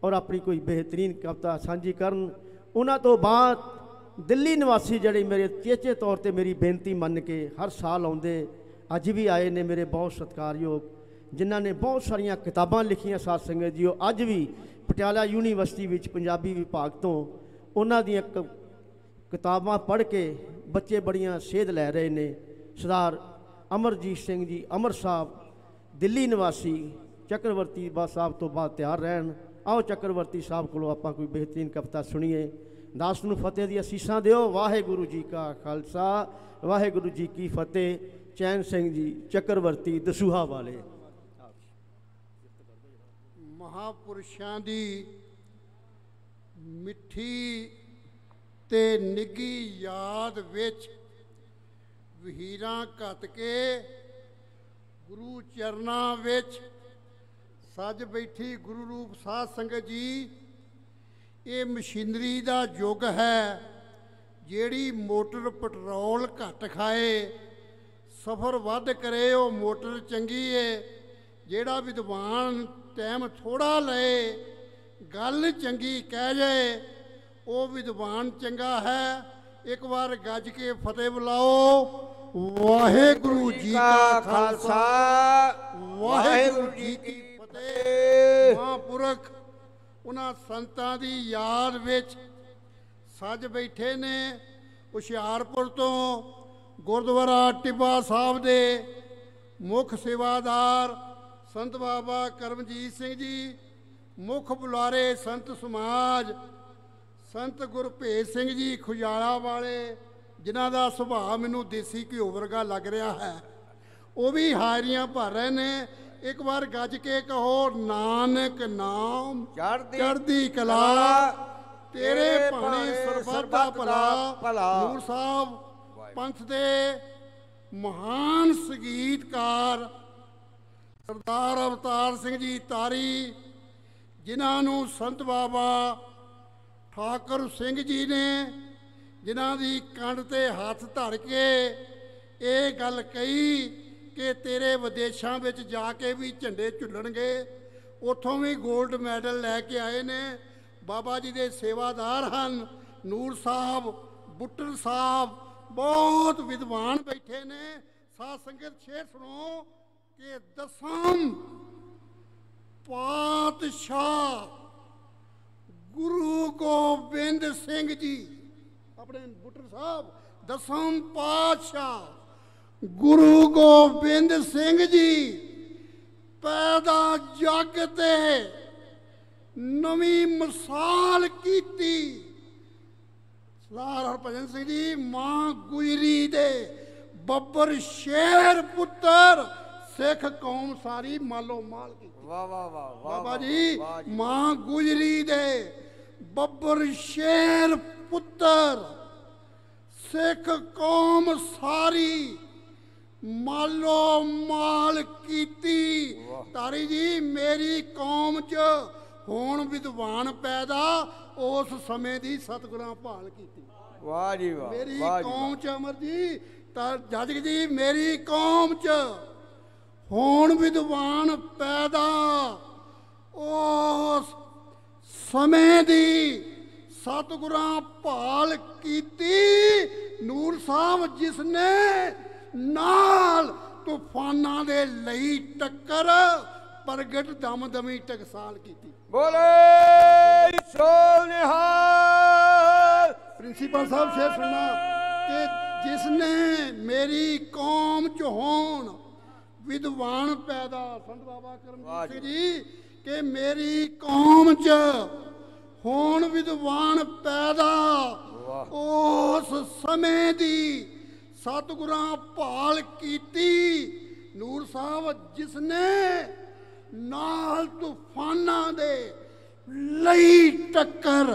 [SPEAKER 5] ਔਰ ਆਪਣੀ ਕੋਈ ਬਿਹਤਰੀਨ ਕਵਿਤਾ ਸਾਂਝੀ ਕਰਨ। ਉਹਨਾਂ ਤੋਂ ਬਾਅਦ ਦਿੱਲੀ ਨਿਵਾਸੀ ਜਿਹੜੇ ਮੇਰੇ ਚੇਚੇ ਤੌਰ ਤੇ ਮੇਰੀ ਬੇਨਤੀ ਮੰਨ ਕੇ ਹਰ ਸਾਲ ਆਉਂਦੇ, ਅੱਜ ਵੀ ਆਏ ਨੇ ਮੇਰੇ ਬਹੁਤ ਸਤਿਕਾਰਯੋਗ ਜਿਨ੍ਹਾਂ ਨੇ ਬਹੁਤ ਸਾਰੀਆਂ ਕਿਤਾਬਾਂ ਲਿਖੀਆਂ ਸਾਧ ਸੰਗਤ ਉਹ ਅੱਜ ਵੀ ਪਟਿਆਲਾ ਯੂਨੀਵਰਸਿਟੀ ਵਿੱਚ ਪੰਜਾਬੀ ਵਿਭਾਗ ਤੋਂ ਉਹਨਾਂ ਦੀਆਂ ਕ- ਕਿਤਾਬਾਂ ਪੜ੍ਹ ਕੇ ਬੱਚੇ ਬੜੀਆਂ ਸੇਧ ਲੈ ਰਹੇ ਨੇ। ਸਰਦਾਰ ਅਮਰਜੀਤ ਸਿੰਘ ਜੀ, ਅਮਰ ਸਾਹਿਬ, ਦਿੱਲੀ ਨਿਵਾਸੀ ਚੱਕਰਵਰਤੀ ਬਾ ਸਾਹਿਬ ਤੋਂ ਬਾਅਦ ਤਿਆਰ ਰਹਿਣ। ਆਓ ਚੱਕਰਵਰਤੀ ਸਾਹਿਬ ਕੋਲੋਂ ਆਪਾਂ ਕੋਈ ਬਿਹਤਰੀਨ ਕਵਿਤਾ ਸੁਣੀਏ। ਦਾਸ ਨੂੰ ਫਤਿਹ ਦੀ ਅਸੀਸਾਂ ਦਿਓ। ਵਾਹਿਗੁਰੂ ਜੀ ਕਾ ਖਾਲਸਾ। ਵਾਹਿਗੁਰੂ ਜੀ ਕੀ ਫਤਿਹ। ਚੈਨ ਸਿੰਘ ਜੀ, ਚੱਕਰਵਰਤੀ ਦਸੂਹਾ ਵਾਲੇ।
[SPEAKER 9] ਮਹਾਪੁਰਸ਼ਾਂ ਦੀ ਮਿੱਠੀ ਤੇ ਨਿੱਗੀ ਯਾਦ ਵਿੱਚ ਵਹੀਰਾਂ ਘੱਤ ਕੇ ਗੁਰੂ ਚਰਨਾਂ ਵਿੱਚ ਸੱਜ ਬੈਠੀ ਗੁਰੂ ਰੂਪ ਸਾਧ ਸੰਗਤ ਜੀ, ਇਹ ਮਸ਼ੀਨਰੀ ਦਾ ਯੁੱਗ ਹੈ ਜਿਹੜੀ ਮੋਟਰ ਪੈਟਰੋਲ ਘੱਟ ਖਾਏ, ਸਫ਼ਰ ਵੱਧ ਕਰੇ, ਉਹ ਮੋਟਰ ਚੰਗੀ ਏ, ਜਿਹੜਾ ਵਿਦਵਾਨ ਟਾਈਮ ਥੋੜਾ ਲਏ, ਗੱਲ ਚੰਗੀ ਕਹਿ ਜਾਏ ਉਹ ਵਿਦਵਾਨ ਚੰਗਾ ਹੈ, ਇੱਕ ਵਾਰ ਗੱਜ ਕੇ ਫਤਿਹ ਬੁਲਾਓ। ਵਾਹਿਗੁਰੂ ਜੀ ਕਾ ਖਾਲਸਾ, ਵਾਹਿਗੁਰੂ ਜੀ ਕੀ ਫਤਿਹ। ਮਹਾਂਪੁਰਖ, ਉਹਨਾਂ ਸੰਤਾਂ ਦੀ ਯਾਦ ਵਿੱਚ ਸੱਜ ਬੈਠੇ ਨੇ ਹੁਸ਼ਿਆਰਪੁਰ ਤੋਂ ਗੁਰਦੁਆਰਾ ਟਿੱਬਾ ਸਾਹਿਬ ਦੇ ਮੁੱਖ ਸੇਵਾਦਾਰ ਸੰਤ ਬਾਬਾ ਕਰਮਜੀਤ ਸਿੰਘ ਜੀ ਮੁੱਖ ਬੁਲਾਰੇ ਸੰਤ ਸਮਾਜ ਸੰਤ ਗੁਰਭੇਜ ਸਿੰਘ ਜੀ ਖੁਜਾਲਾ ਵਾਲੇ ਜਿਨ੍ਹਾਂ ਦਾ ਸੁਭਾਅ ਮੈਨੂੰ ਦੇਸੀ ਘਿਓ ਵਰਗਾ ਲੱਗ ਰਿਹਾ ਹੈ। ਉਹ ਵੀ ਹਾਜ਼ਰੀਆਂ ਭਰ ਰਹੇ ਨੇ। ਇੱਕ ਵਾਰ ਗੱਜ ਕੇ ਕਹੋ ਨਾਨਕ ਨਾਮ
[SPEAKER 2] ਚੜ੍ਹਦੀ
[SPEAKER 9] ਚੜ੍ਹਦੀ ਕਲਾ ਤੇਰੇ ਭਾਣੇ ਸਰਬੱਤ ਦਾ ਭਲਾ। ਨੂਰ ਸਾਹਿਬ ਪੰਥ ਦੇ ਮਹਾਨ ਸੰਗੀਤਕਾਰ ਸਰਦਾਰ ਅਵਤਾਰ ਸਿੰਘ ਜੀ ਤਾਰੀ, ਜਿਨ੍ਹਾਂ ਨੂੰ ਸੰਤ ਬਾਬਾ ਠਾਕੁਰ ਸਿੰਘ ਜੀ ਨੇ ਜਿਨ੍ਹਾਂ ਦੀ ਕੰਡ ਤੇ ਹੱਥ ਧਰ ਕੇ ਇਹ ਗੱਲ ਕਹੀ ਕਿ ਤੇਰੇ ਵਿਦੇਸ਼ਾਂ ਵਿੱਚ ਜਾ ਕੇ ਵੀ ਝੰਡੇ ਝੁੱਲਣਗੇ, ਉੱਥੋਂ ਵੀ 골ਡ ਮੈਡਲ ਲੈ ਕੇ ਆਏ ਨੇ। ਬਾਬਾ ਜੀ ਦੇ ਸੇਵਾਦਾਰ ਹਨ, ਨੂਰ ਸਾਹਿਬ, ਬੁੱਟਰ ਸਾਹਿਬ, ਬਹੁਤ ਵਿਦਵਾਨ ਬੈਠੇ ਨੇ। ਸਾਧ ਸੰਗਤ, ਸ਼ੇਰ ਸੁਣੋ। ਕਿ ਦਸਮ ਪਾਤਸ਼ਾਹ ਗੁਰੂ ਗੋਬਿੰਦ ਸਿੰਘ ਜੀ, ਆਪਣੇ ਬੁੱਟਰ ਸਾਹਿਬ ਦਸਮ ਪਾਤਸ਼ਾਹ ਗੁਰੂ ਗੋਬਿੰਦ ਸਿੰਘ ਜੀ ਪੈਦਾ ਜਗ ਤੇ ਨਵੀਂ ਮਿਸਾਲ ਕੀਤੀ। ਸਰਦਾਰ ਹਰਭਜਨ ਸਿੰਘ ਜੀ, ਮਾਂ ਗੁਜਰੀ ਦੇ ਬੱਬਰ ਸ਼ੇਰ ਪੁੱਤਰ ਸਿੱਖ ਕੌਮ ਸਾਰੀ ਮਾਲੋ ਮਾਲ ਕੀਤੀ।
[SPEAKER 2] ਵਾਹ ਵਾਹ ਵਾਹ
[SPEAKER 9] ਬਾਬਾ ਜੀ ਮਾਂ ਗੁਜਰੀ ਦੇ ਬੱਬਰ ਸ਼ੇਰ ਪੁੱਤਰ ਸਿੱਖ ਕੌਮ ਸਾਰੀ ਮਾਲੋ ਮਾਲ ਕੀਤੀ। ਤਾਰੀ ਜੀ ਮੇਰੀ ਕੌਮ ਚ ਹੁਣ ਵਿਦਵਾਨ ਪੈਦਾ ਉਸ ਸਮੇਂ ਦੀ ਸਤਿਗੁਰਾਂ ਭਾਲ ਕੀਤੀ।
[SPEAKER 2] ਵਾਹ ਜੀ ਵਾਹ
[SPEAKER 9] ਮੇਰੀ ਕੌਮ ਚ ਅਮਰ ਜੀ ਤਾਂ ਜੱਜ ਜੀ ਮੇਰੀ ਕੌਮ ਚ ਹੁਣ ਵਿਦਵਾਨ ਪੈਦਾ ਉਸ ਸਮੇਂ ਦੀ ਸਤਿਗੁਰਾਂ ਭਾਲ ਕੀਤੀ ਨੂਰ ਸਾਹਿਬ ਜਿਸ ਨੇ ਨਾਲ ਤੂਫਾਨਾਂ ਦੇ ਲਈ ਟੱਕਰ ਪ੍ਰਗਟ ਦਮ ਦਮੀ ਟਕਸਾਲ ਕੀਤੀ।
[SPEAKER 2] ਬੋਲੇ ਸੋ ਨਿਹਾਲ।
[SPEAKER 9] ਪ੍ਰਿੰਸੀਪਲ ਸਾਹਿਬ ਸ਼ੇਰ ਸੁਣਨਾ ਕਿ ਜਿਸ ਨੇ ਮੇਰੀ ਕੌਮ ਚ ਹੋਣ ਵਿਦਵਾਨ ਪੈਦਾ। ਸੰਤ ਬਾਬਾ ਕਰਮਜੀਤ ਸਿੰਘ ਜੀ। ਕਿ ਮੇਰੀ ਕੌਮ ਚ ਹੋਣ ਵਿਦਵਾਨ ਪੈਦਾ। ਉਸ ਸਮੇਂ ਦੀ ਸਤਿਗੁਰਾਂ ਭਾਲ ਕੀਤੀ। ਨੂਰ ਸਾਹਿਬ ਜਿਸ ਨੇ ਨਾਲ ਤੂਫਾਨਾਂ ਦੇ ਲਈ ਟੱਕਰ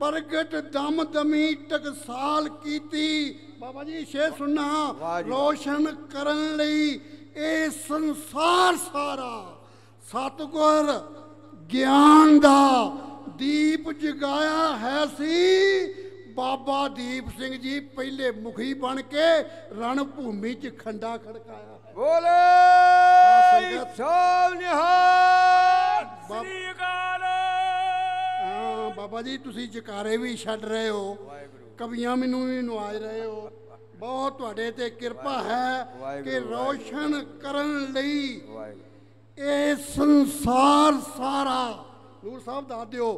[SPEAKER 9] ਪ੍ਰਗਟ ਦਮ ਦਮੀ ਟਕਸਾਲ ਕੀਤੀ। ਬਾਬਾ ਜੀ ਸ਼ੇਰ ਸੁਣਨਾ। ਰੋਸ਼ਨ ਕਰਨ ਲਈ ਇਹ ਸੰਸਾਰ ਸਾਰਾ ਸਤਿਗੁਰ ਗਿਆਨ ਦਾ ਦੀਪ ਜਗਾਇਆ ਹੈ ਸੀ। ਬਾਬਾ ਦੀਪ ਸਿੰਘ ਜੀ ਪਹਿਲੇ ਮੁਖੀ ਬਣ ਕੇ ਰਣ ਭੂਮੀ 'ਚ ਖੰਡਾ ਖੜਕਾਇਆ ਹੈ।
[SPEAKER 2] ਬੋਲੇ
[SPEAKER 9] ਸੰਗਤ।
[SPEAKER 2] ਸੋ ਨਿਹਾਲ ਸ੍ਰੀ ਅਕਾਲ।
[SPEAKER 9] ਹਾਂ ਬਾਬਾ ਜੀ ਤੁਸੀਂ ਜਕਾਰੇ ਵੀ ਛੱਡ ਰਹੇ ਹੋ। ਕਵੀਆਂ ਮੈਨੂੰ ਵੀ ਨਵਾਜ ਰਹੇ ਹੋ। ਬਹੁਤ ਤੁਹਾਡੇ ਤੇ ਕਿਰਪਾ ਹੈ ਕਿ ਰੋਸ਼ਨ ਕਰਨ ਲਈ ਇਹ ਸੰਸਾਰ ਸਾਰਾ ਨੂਰ ਸਾਹਿਬ ਦੱਸ ਦਿਓ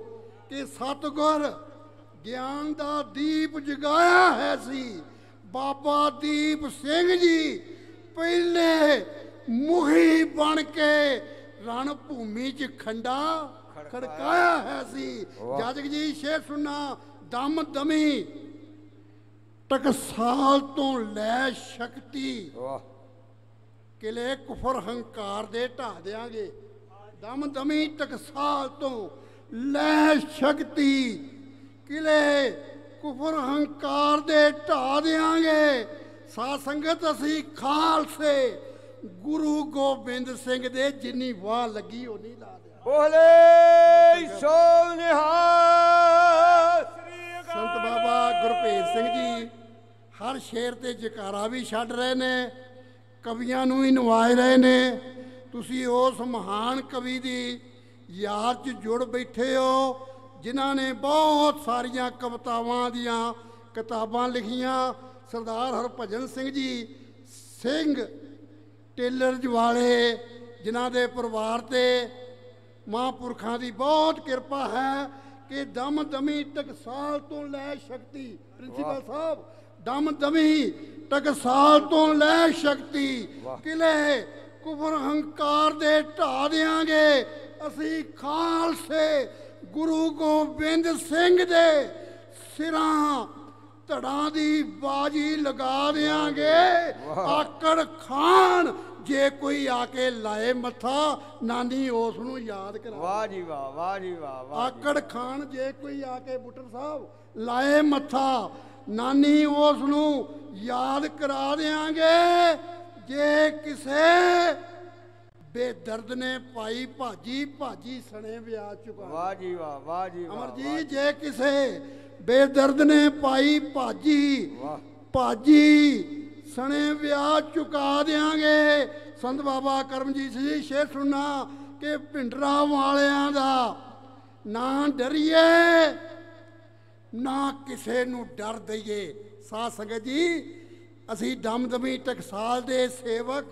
[SPEAKER 9] ਕਿ ਸਤਿਗੁਰ ਗਿਆਨ ਦਾ ਦੀਪ ਜਗਾਇਆ ਹੈ ਸੀ। ਬਾਬਾ ਦੀਪ ਸਿੰਘ ਜੀ ਪਹਿਲੇ ਮੁਖੀ ਬਣ ਕੇ ਰਣ ਭੂਮੀ 'ਚ ਖੰਡਾ ਖੜਕਾਇਆ। ਹੈ ਸੀ। ਜਾਜਕ ਜੀ ਸ਼ੇਰ ਸੁਣਾ ਦਮ ਦਮੀ ਟਕਸਾਲ ਤੋਂ ਲੈ ਸ਼ਕਤੀ
[SPEAKER 2] ਵਾਹ।
[SPEAKER 9] ਕਿਲੇ ਕੁਫਰ ਹੰਕਾਰ ਦੇ ਢਾ ਦਿਆਂਗੇ। ਦਮ ਦਮੀ ਟਕਸਾਲ ਤੋਂ ਲੈ ਸ਼ਕਤੀ ਕਿਲੇ ਕੁਫਰ ਹੰਕਾਰ ਦੇ ਢਾ ਦਿਆਂਗੇ। ਸਾਧ ਸੰਗਤ ਅਸੀਂ ਖਾਲਸੇ ਗੁਰੂ ਗੋਬਿੰਦ ਸਿੰਘ ਦੇ ਜਿੰਨੀ ਵਾਹ ਲੱਗੀ ਉਨੀ ਲਾ ਦਿਆਂ
[SPEAKER 2] ਬੋਲੇ ਸੋ ਨਿਹਾਲ। ਸ੍ਰੀ
[SPEAKER 9] ਸੰਤ ਬਾਬਾ ਗੁਰਭੇਜ ਸਿੰਘ ਜੀ, ਹਰ ਸ਼ੇਰ ਤੇ ਜਕਾਰਾ ਵੀ ਛੱਡ ਰਹੇ ਨੇ, ਕਵੀਆਂ ਨੂੰ ਵੀ ਨਵਾਜ ਰਹੇ ਨੇ। ਤੁਸੀਂ ਉਸ ਮਹਾਨ ਕਵੀ ਦੀ ਯਾਦ 'ਚ ਜੁੜ ਬੈਠੇ ਹੋ, ਜਿਨ੍ਹਾਂ ਨੇ ਬਹੁਤ ਸਾਰੀਆਂ ਕਵਿਤਾਵਾਂ ਦੀਆਂ ਕਿਤਾਬਾਂ ਲਿਖੀਆਂ। ਸਰਦਾਰ ਹਰਭਜਨ ਸਿੰਘ ਜੀ, ਸਿੰਘ ਟੇਲਰਜ਼ ਵਾਲੇ, ਜਿਨ੍ਹਾਂ ਦੇ ਪਰਿਵਾਰ ਤੇ ਮਹਾਂਪੁਰਖਾਂ ਦੀ ਬਹੁਤ ਕਿਰਪਾ ਹੈ। ਕਿ ਦਮ ਦਮੀ ਟਕਸਾਲ ਤੋਂ ਲੈ ਸ਼ਕਤੀ ਪ੍ਰਿੰਸੀਪਲ ਸਾਹਿਬ ਦਮ ਦਮੀ ਟਕਸਾਲ ਤੋਂ ਲੈ ਸ਼ਕਤੀ ਕਿਲੇ ਕੁਫਰ ਹੰਕਾਰ ਦੇ ਢਾ ਦਿਆਂਗੇ। ਅਸੀਂ ਖਾਲਸੇ ਗੁਰੂ ਗੋਬਿੰਦ ਸਿੰਘ ਦੇ ਸਿਰਾਂ ਧੜਾਂ ਦੀ ਬਾਜੀ ਲਗਾ ਦਿਆਂਗੇ। ਆਕੜ ਖਾਨ ਜੇ ਕੋਈ ਆ ਕੇ ਲਾਏ ਮੱਥਾ ਨਾਨੀ ਉਸ ਨੂੰ ਯਾਦ ਕਰਾ
[SPEAKER 2] ਵਾਹ ਜੀ ਵਾਹ ਵਾਹ ਜੀ ਵਾਹ ਵਾਹ।
[SPEAKER 9] ਆਕੜ ਖਾਨ ਜੇ ਕੋਈ ਆ ਕੇ ਬੁੱਟਰ ਸਾਹਿਬ ਲਾਏ ਮੱਥਾ ਨਾਨੀ ਉਸ ਨੂੰ ਯਾਦ ਕਰਾ ਦਿਆਂਗੇ। ਜੇ ਕਿਸੇ ਬੇਦਰਦ ਨੇ ਪਾਈ ਭਾਜੀ ਭਾਜੀ ਸਣੇ ਵਿਆਹ ਚੁਕਾ
[SPEAKER 2] ਵਾਹ ਜੀ ਵਾਹ ਵਾਹ ਜੀ ਵਾਹ,
[SPEAKER 9] ਅਮਰ ਜੀ। ਜੇ ਕਿਸੇ ਬੇਦਰਦ ਨੇ ਪਾਈ ਭਾਜੀ
[SPEAKER 2] ਵਾਹ।
[SPEAKER 9] ਭਾਜੀ ਸਣੇ ਵਿਆਹ ਚੁਕਾ ਦਿਆਂਗੇ। ਸੰਤ ਬਾਬਾ ਕਰਮਜੀਤ ਜੀ, ਸ਼ੇਰ ਸੁਣਨਾ ਕਿ ਭਿੰਡਰਾ ਵਾਲਿਆਂ ਦਾ ਨਾ ਡਰੀਏ, ਨਾ ਕਿਸੇ ਨੂੰ ਡਰ ਦਈਏ। ਸਾਧ ਸੰਗਤ ਜੀ, ਅਸੀਂ ਦਮਦਮੀ ਟਕਸਾਲ ਦੇ ਸੇਵਕ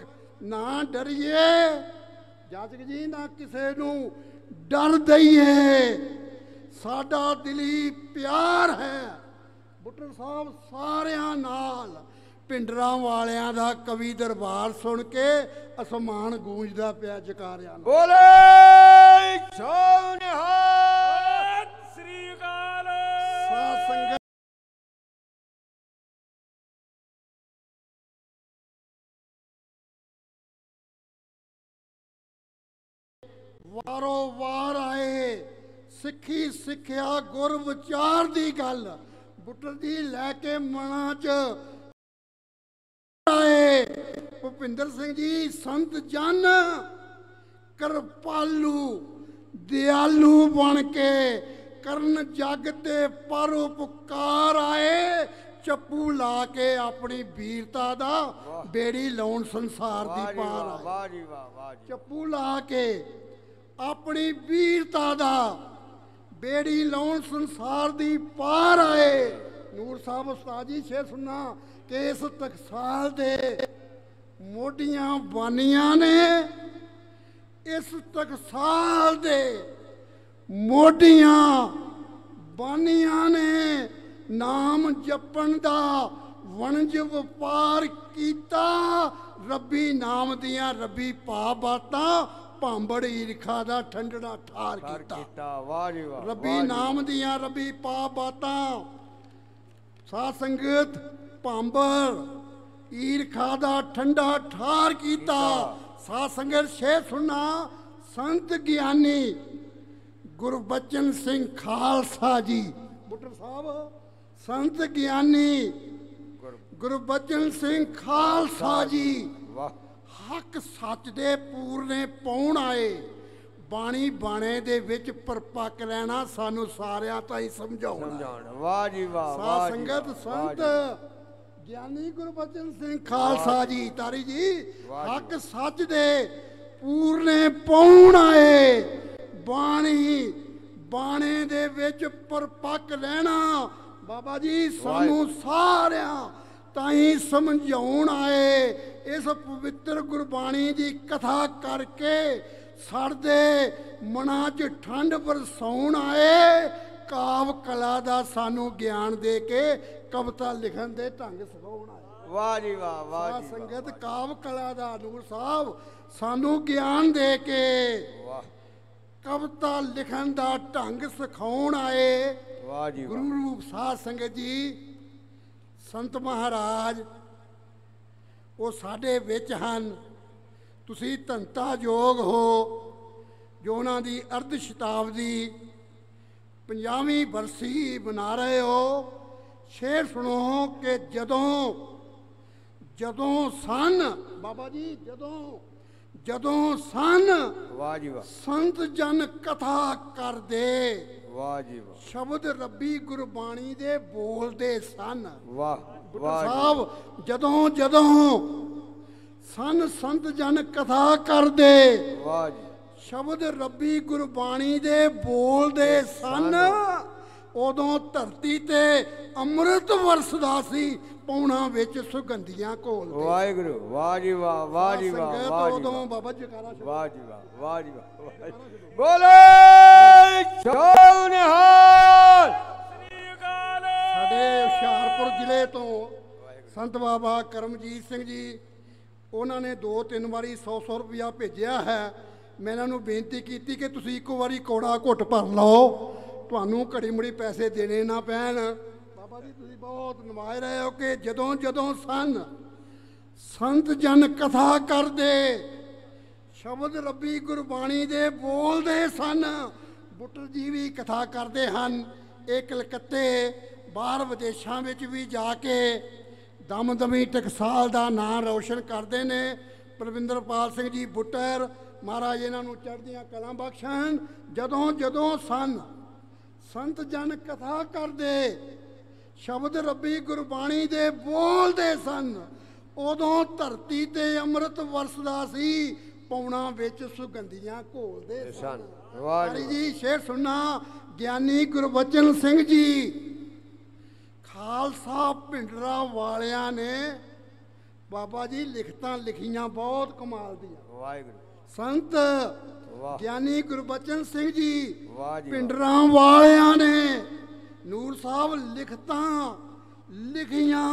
[SPEAKER 9] ਨਾ ਡਰੀਏ। ਜਾਤਕ ਜੀ, ਨਾ ਕਿਸੇ ਨੂੰ ਡਰ ਦਈਏ। ਸਾਡਾ ਦਿਲੀ ਪਿਆਰ ਹੈ। ਬੁੱਟਰ ਸਾਹਿਬ ਸਾਰਿਆਂ ਨਾਲ ਪਿੰਡਰਾਂ ਵਾਲਿਆਂ ਦਾ ਕਵੀ ਦਰਬਾਰ ਸੁਣ ਕੇ ਅਸਮਾਨ ਗੂੰਜਦਾ ਪਿਆ ਜਕਾਰਿਆਂ ਨਾਲ
[SPEAKER 2] ਬੋਲੇ! ਸੋ ਨਿਹਾਲ!
[SPEAKER 8] ਸ੍ਰੀ ਅਕਾਲ!
[SPEAKER 9] ਸਾਧ ਸੰਗਤ ਵਾਰੋ ਵਾਰ ਆਏ ਸਿੱਖੀ ਸਿੱਖਿਆ ਗੁਰ ਵਿਚਾਰ ਦੀ ਗੱਲ। ਬੁੱਟਰ ਦੀ ਲੈ ਕੇ ਮਨਾਂ 'ਚ ਆਏ ਭੁਪਿੰਦਰ ਸਿੰਘ ਜੀ ਸੰਤ ਜਨ ਕਿਰਪਾਲੂ ਦਿਆਲੂ ਬਣ ਕੇ ਕਰਨ ਜਗ ਤੇ ਪਰਉਪਕਾਰ ਆਏ। ਚੱਪੂ ਲਾ ਕੇ ਆਪਣੀ ਵੀਰਤਾ ਦਾ ਬੇੜੀ ਲਾਉਣ ਸੰਸਾਰ ਦੀ ਪਾਰ ਆਏ।
[SPEAKER 2] ਵਾਹ ਜੀ ਵਾਹ ਵਾਹ ਜੀ।
[SPEAKER 9] ਚੱਪੂ ਲਾ ਕੇ ਆਪਣੀ ਵੀਰਤਾ ਦਾ ਬੇੜੀ ਲਾਉਣ ਸੰਸਾਰ ਦੀ ਪਾਰ ਆਏ। ਨੂਰ ਸਾਹਿਬ ਉਸਤਾਦ ਜੀ ਛੇ ਸੁਣਨਾ ਕਿ ਇਸ ਟਕਸਾਲ ਦੇ ਮੋਢੀਆਂ ਬਾਨੀਆਂ ਨੇ ਇਸ ਟਕਸਾਲ ਦੇ ਮੋਢੀਆਂ ਬਾਨੀਆਂ ਨੇ ਨਾਮ ਜਪਣ ਦਾ ਵਣਜ ਵਪਾਰ ਕੀਤਾ ਰੱਬੀ ਨਾਮ ਦੀਆਂ ਰੱਬੀ ਪਾ ਬਾਤਾਂ ਭਾਂਬੜ ਈਰਖਾ ਦਾ ਠੰਡੜਾ ਠਾਰ ਕੀਤਾ
[SPEAKER 2] ਵਾਹ ਜੀ ਵਾਹ
[SPEAKER 9] ਰੱਬੀ। ਨਾਮ ਦੀਆਂ ਰੱਬੀ ਪਾ ਬਾਤਾਂ ਸਾਧ ਸੰਗਤ ਭਾਂਬਰ ਈਰਖਾ ਦਾ ਠੰਡਾ ਠਾਰ ਕੀਤਾ। ਸਾਧ ਸੰਗਤ ਛੇ ਸੁਣਨਾ ਸੰਤ ਗਿਆਨੀ। ਗੁਰਬਚਨ ਸਿੰਘ ਖਾਲਸਾ ਜੀ। ਬੁੱਟਰ ਸਾਹਿਬ ਸੰਤ ਗਿਆਨੀ। ਗੁਰਬਚਨ ਸਿੰਘ ਖਾਲਸਾ ਜੀ।
[SPEAKER 2] ਵਾਹ।
[SPEAKER 9] ਹੱਕ ਸੱਚ ਦੇ ਪੂਰਨੇ ਪਾਉਣ ਆਏ। ਬਾਣੀ ਬਾਣੇ ਦੇ ਵਿੱਚ ਪਰਪੱਕ ਰਹਿਣਾ ਸਾਨੂੰ ਸਾਰਿਆਂ ਤਾਂ ਹੀ
[SPEAKER 2] ਸਮਝਾਉਣਾ। ਵਾਹ ਜੀ ਵਾਹ ਵਾਹ
[SPEAKER 9] ਸੰਗਤ ਸੰਤ। ਗਿਆਨੀ ਗੁਰਬਚਨ ਸਿੰਘ ਖਾਲਸਾ ਜੀ ਤਾਰੀ ਜੀ ਹੱਕ ਸੱਚ ਦੇ ਪੂਰਨੇ ਪਾਉਣ ਆਏ। ਬਾਣੀ ਬਾਣੇ ਦੇ ਵਿੱਚ ਪਰਪੱਕ ਰਹਿਣਾ। ਬਾਬਾ ਜੀ ਸਾਨੂੰ ਸਾਰਿਆਂ ਤਾਈ ਸਮਝਾਉਣ ਆਏ। ਇਸ ਪਵਿੱਤਰ ਗੁਰਬਾਣੀ ਦੀ ਕਥਾ ਕਰਕੇ ਸਾਡੇ ਮਨਾਂ 'ਚ ਠੰਡ ਵਰਸਾਉਣ ਆਏ। ਕਾਵ ਕਲਾ ਦਾ ਸਾਨੂੰ ਗਿਆਨ ਦੇ ਕੇ ਕਵਿਤਾ ਲਿਖਣ ਦੇ ਢੰਗ ਸਿਖਾਉਣ ਆਏ।
[SPEAKER 2] ਵਾਹ ਜੀ ਵਾਹ ਵਾਹ ਜੀ।
[SPEAKER 9] ਸੰਗਤ ਕਾਵ ਕਲਾ ਦਾ ਨੂਰ ਸਾਹਿਬ ਸਾਨੂੰ ਗਿਆਨ ਦੇ ਕੇ
[SPEAKER 2] ਵਾਹ।
[SPEAKER 9] ਕਵਿਤਾ ਲਿਖਣ ਦਾ ਢੰਗ ਸਿਖਾਉਣ ਆਏ।
[SPEAKER 2] ਵਾਹ ਜੀ
[SPEAKER 9] ਗੁਰੂ ਰੂਪ ਸਾਧ ਸੰਗਤ ਜੀ ਸੰਤ ਮਹਾਰਾਜ ਉਹ ਸਾਡੇ ਵਿੱਚ ਹਨ। ਤੁਸੀਂ ਧੰਤਾ ਯੋਗ ਹੋ ਜੋ ਉਹਨਾਂ ਦੀ ਅਰਧ ਸ਼ਤਾਬਦੀ 50ਵੀਂ ਬਰਸੀ ਮਨਾ ਰਹੇ ਹੋ। ਸ਼ੇਰ ਸੁਣੋ ਕਿ ਜਦੋਂ ਜਦੋਂ ਸਨ ਬਾਬਾ ਜੀ ਜਦੋਂ ਜਦੋਂ ਸਨ
[SPEAKER 2] ਵਾਹ ਜੀ ਵਾਹ।
[SPEAKER 9] ਸੰਤ ਜਨ ਕਥਾ ਕਰਦੇ।
[SPEAKER 2] ਵਾਹ ਜੀ ਵਾਹ।
[SPEAKER 9] ਸ਼ਬਦ ਰੱਬੀ ਗੁਰਬਾਣੀ ਦੇ ਬੋਲਦੇ ਸਨ।
[SPEAKER 2] ਵਾਹ ਵਾਹ।
[SPEAKER 9] ਸਾਹਿਬ ਜਦੋਂ ਜਦੋਂ ਸਨ ਸੰਤ ਜਨ ਕਥਾ ਕਰਦੇ।
[SPEAKER 2] ਵਾਹ ਜੀ।
[SPEAKER 9] ਸ਼ਬਦ ਰੱਬੀ ਗੁਰਬਾਣੀ ਦੇ ਬੋਲਦੇ ਸਨ ਉਦੋਂ ਧਰਤੀ ਤੇ ਅੰਮ੍ਰਿਤ ਵਰਸਦਾ ਸੀ ਪੌਣਾ ਵਿੱਚ ਸੁਗੰਧੀਆਂ ਘੋਲਦੇ
[SPEAKER 2] ਵਾਹਿਗੁਰੂ ਵਾਹ ਜੀ ਵਾਹ ਵਾਹ ਜੀ ਵਾਹ ਵਾਹ ਜੀ
[SPEAKER 9] ਉਦੋਂ। ਬਾਬਾ ਜਕਾਰਾ।
[SPEAKER 2] ਵਾਹ ਜੀ ਵਾਹ ਵਾਹ ਜੀ ਵਾਹ। ਬੋਲੇ ਸੋ ਨਿਹਾਲ
[SPEAKER 9] ਸਾਡੇ ਹੁਸ਼ਿਆਰਪੁਰ ਜ਼ਿਲ੍ਹੇ ਤੋਂ ਸੰਤ ਬਾਬਾ ਕਰਮਜੀਤ ਸਿੰਘ ਜੀ ਉਹਨਾਂ ਨੇ ਦੋ ਤਿੰਨ ਵਾਰੀ 100-100 ਰੁਪਇਆ ਭੇਜਿਆ ਹੈ ਮੈਂ ਇਹਨਾਂ ਨੂੰ ਬੇਨਤੀ ਕੀਤੀ ਕਿ ਤੁਸੀਂ ਇੱਕੋ ਵਾਰੀ ਕੋੜਾ ਘੁੱਟ ਭਰ ਲਓ। ਤੁਹਾਨੂੰ ਘੜੀ ਮੁੜੀ ਪੈਸੇ ਦੇਣੇ ਨਾ ਪੈਣ। ਬਾਬਾ ਜੀ, ਤੁਸੀਂ ਬਹੁਤ ਨਮਾਜ਼ ਰਹੇ ਹੋ ਕਿ ਜਦੋਂ ਜਦੋਂ ਸਨ ਸੰਤ ਜਨ ਕਥਾ ਕਰਦੇ, ਸ਼ਬਦ ਰੱਬੀ ਗੁਰਬਾਣੀ ਦੇ ਬੋਲਦੇ ਸਨ, ਬੁੱਟਰ ਜੀ ਵੀ ਕਥਾ ਕਰਦੇ ਹਨ। ਇਹ ਕਲਕੱਤੇ ਬਾਹਰ ਵਿਦੇਸ਼ਾਂ ਵਿੱਚ ਵੀ ਜਾ ਕੇ ਦਮਦਮੀ ਟਕਸਾਲ ਦਾ ਨਾਂ ਰੌਸ਼ਨ ਕਰਦੇ ਨੇ। ਪ੍ਰਵਿੰਦਰਪਾਲ ਸਿੰਘ ਜੀ ਬੁੱਟਰ ਮਹਾਰਾਜ ਇਹਨਾਂ ਨੂੰ ਚੜ੍ਹਦੀਆਂ ਕਲਾਂ ਬਖਸ਼ਣ। ਜਦੋਂ ਜਦੋਂ ਸਨ ਸੰਤ ਜਨ ਕਥਾ ਕਰਦੇ ਸ਼ਬਦ ਰੱਬੀ ਗੁਰਬਾਣੀ ਦੇ ਬੋਲਦੇ ਸਨ ਉਦੋਂ ਧਰਤੀ ਤੇ ਅੰਮ੍ਰਿਤ ਵਰਸਦਾ ਸੀ ਪੌਣਾ ਵਿੱਚ ਸੁਗੰਧੀਆਂ ਘੋਲਦੇ ਸਨ।
[SPEAKER 2] ਵਾਹ ਜੀ
[SPEAKER 9] ਸ਼ੇਰ ਸੁਣਨਾ ਗਿਆਨੀ ਗੁਰਬਚਨ ਸਿੰਘ ਜੀ ਖਾਲਸਾ ਪਿੰਡਰਾ ਵਾਲਿਆਂ ਨੇ ਬਾਬਾ ਜੀ ਲਿਖਤਾਂ ਲਿਖੀਆਂ ਬਹੁਤ ਕਮਾਲ ਦੀਆਂ।
[SPEAKER 2] ਵਾਹ। ਵਾਹਿਗੁਰੂ।
[SPEAKER 9] ਸੰਤ ਗਿਆਨੀ ਗੁਰਬਚਨ ਸਿੰਘ ਜੀ
[SPEAKER 2] ਵਾਹ ਜੀ ਵਾਹ।
[SPEAKER 9] ਪਿੰਡਰਾਂ ਵਾਲਿਆਂ ਨੇ ਨੂਰ ਸਾਹਿਬ ਲਿਖਤਾਂ ਲਿਖੀਆਂ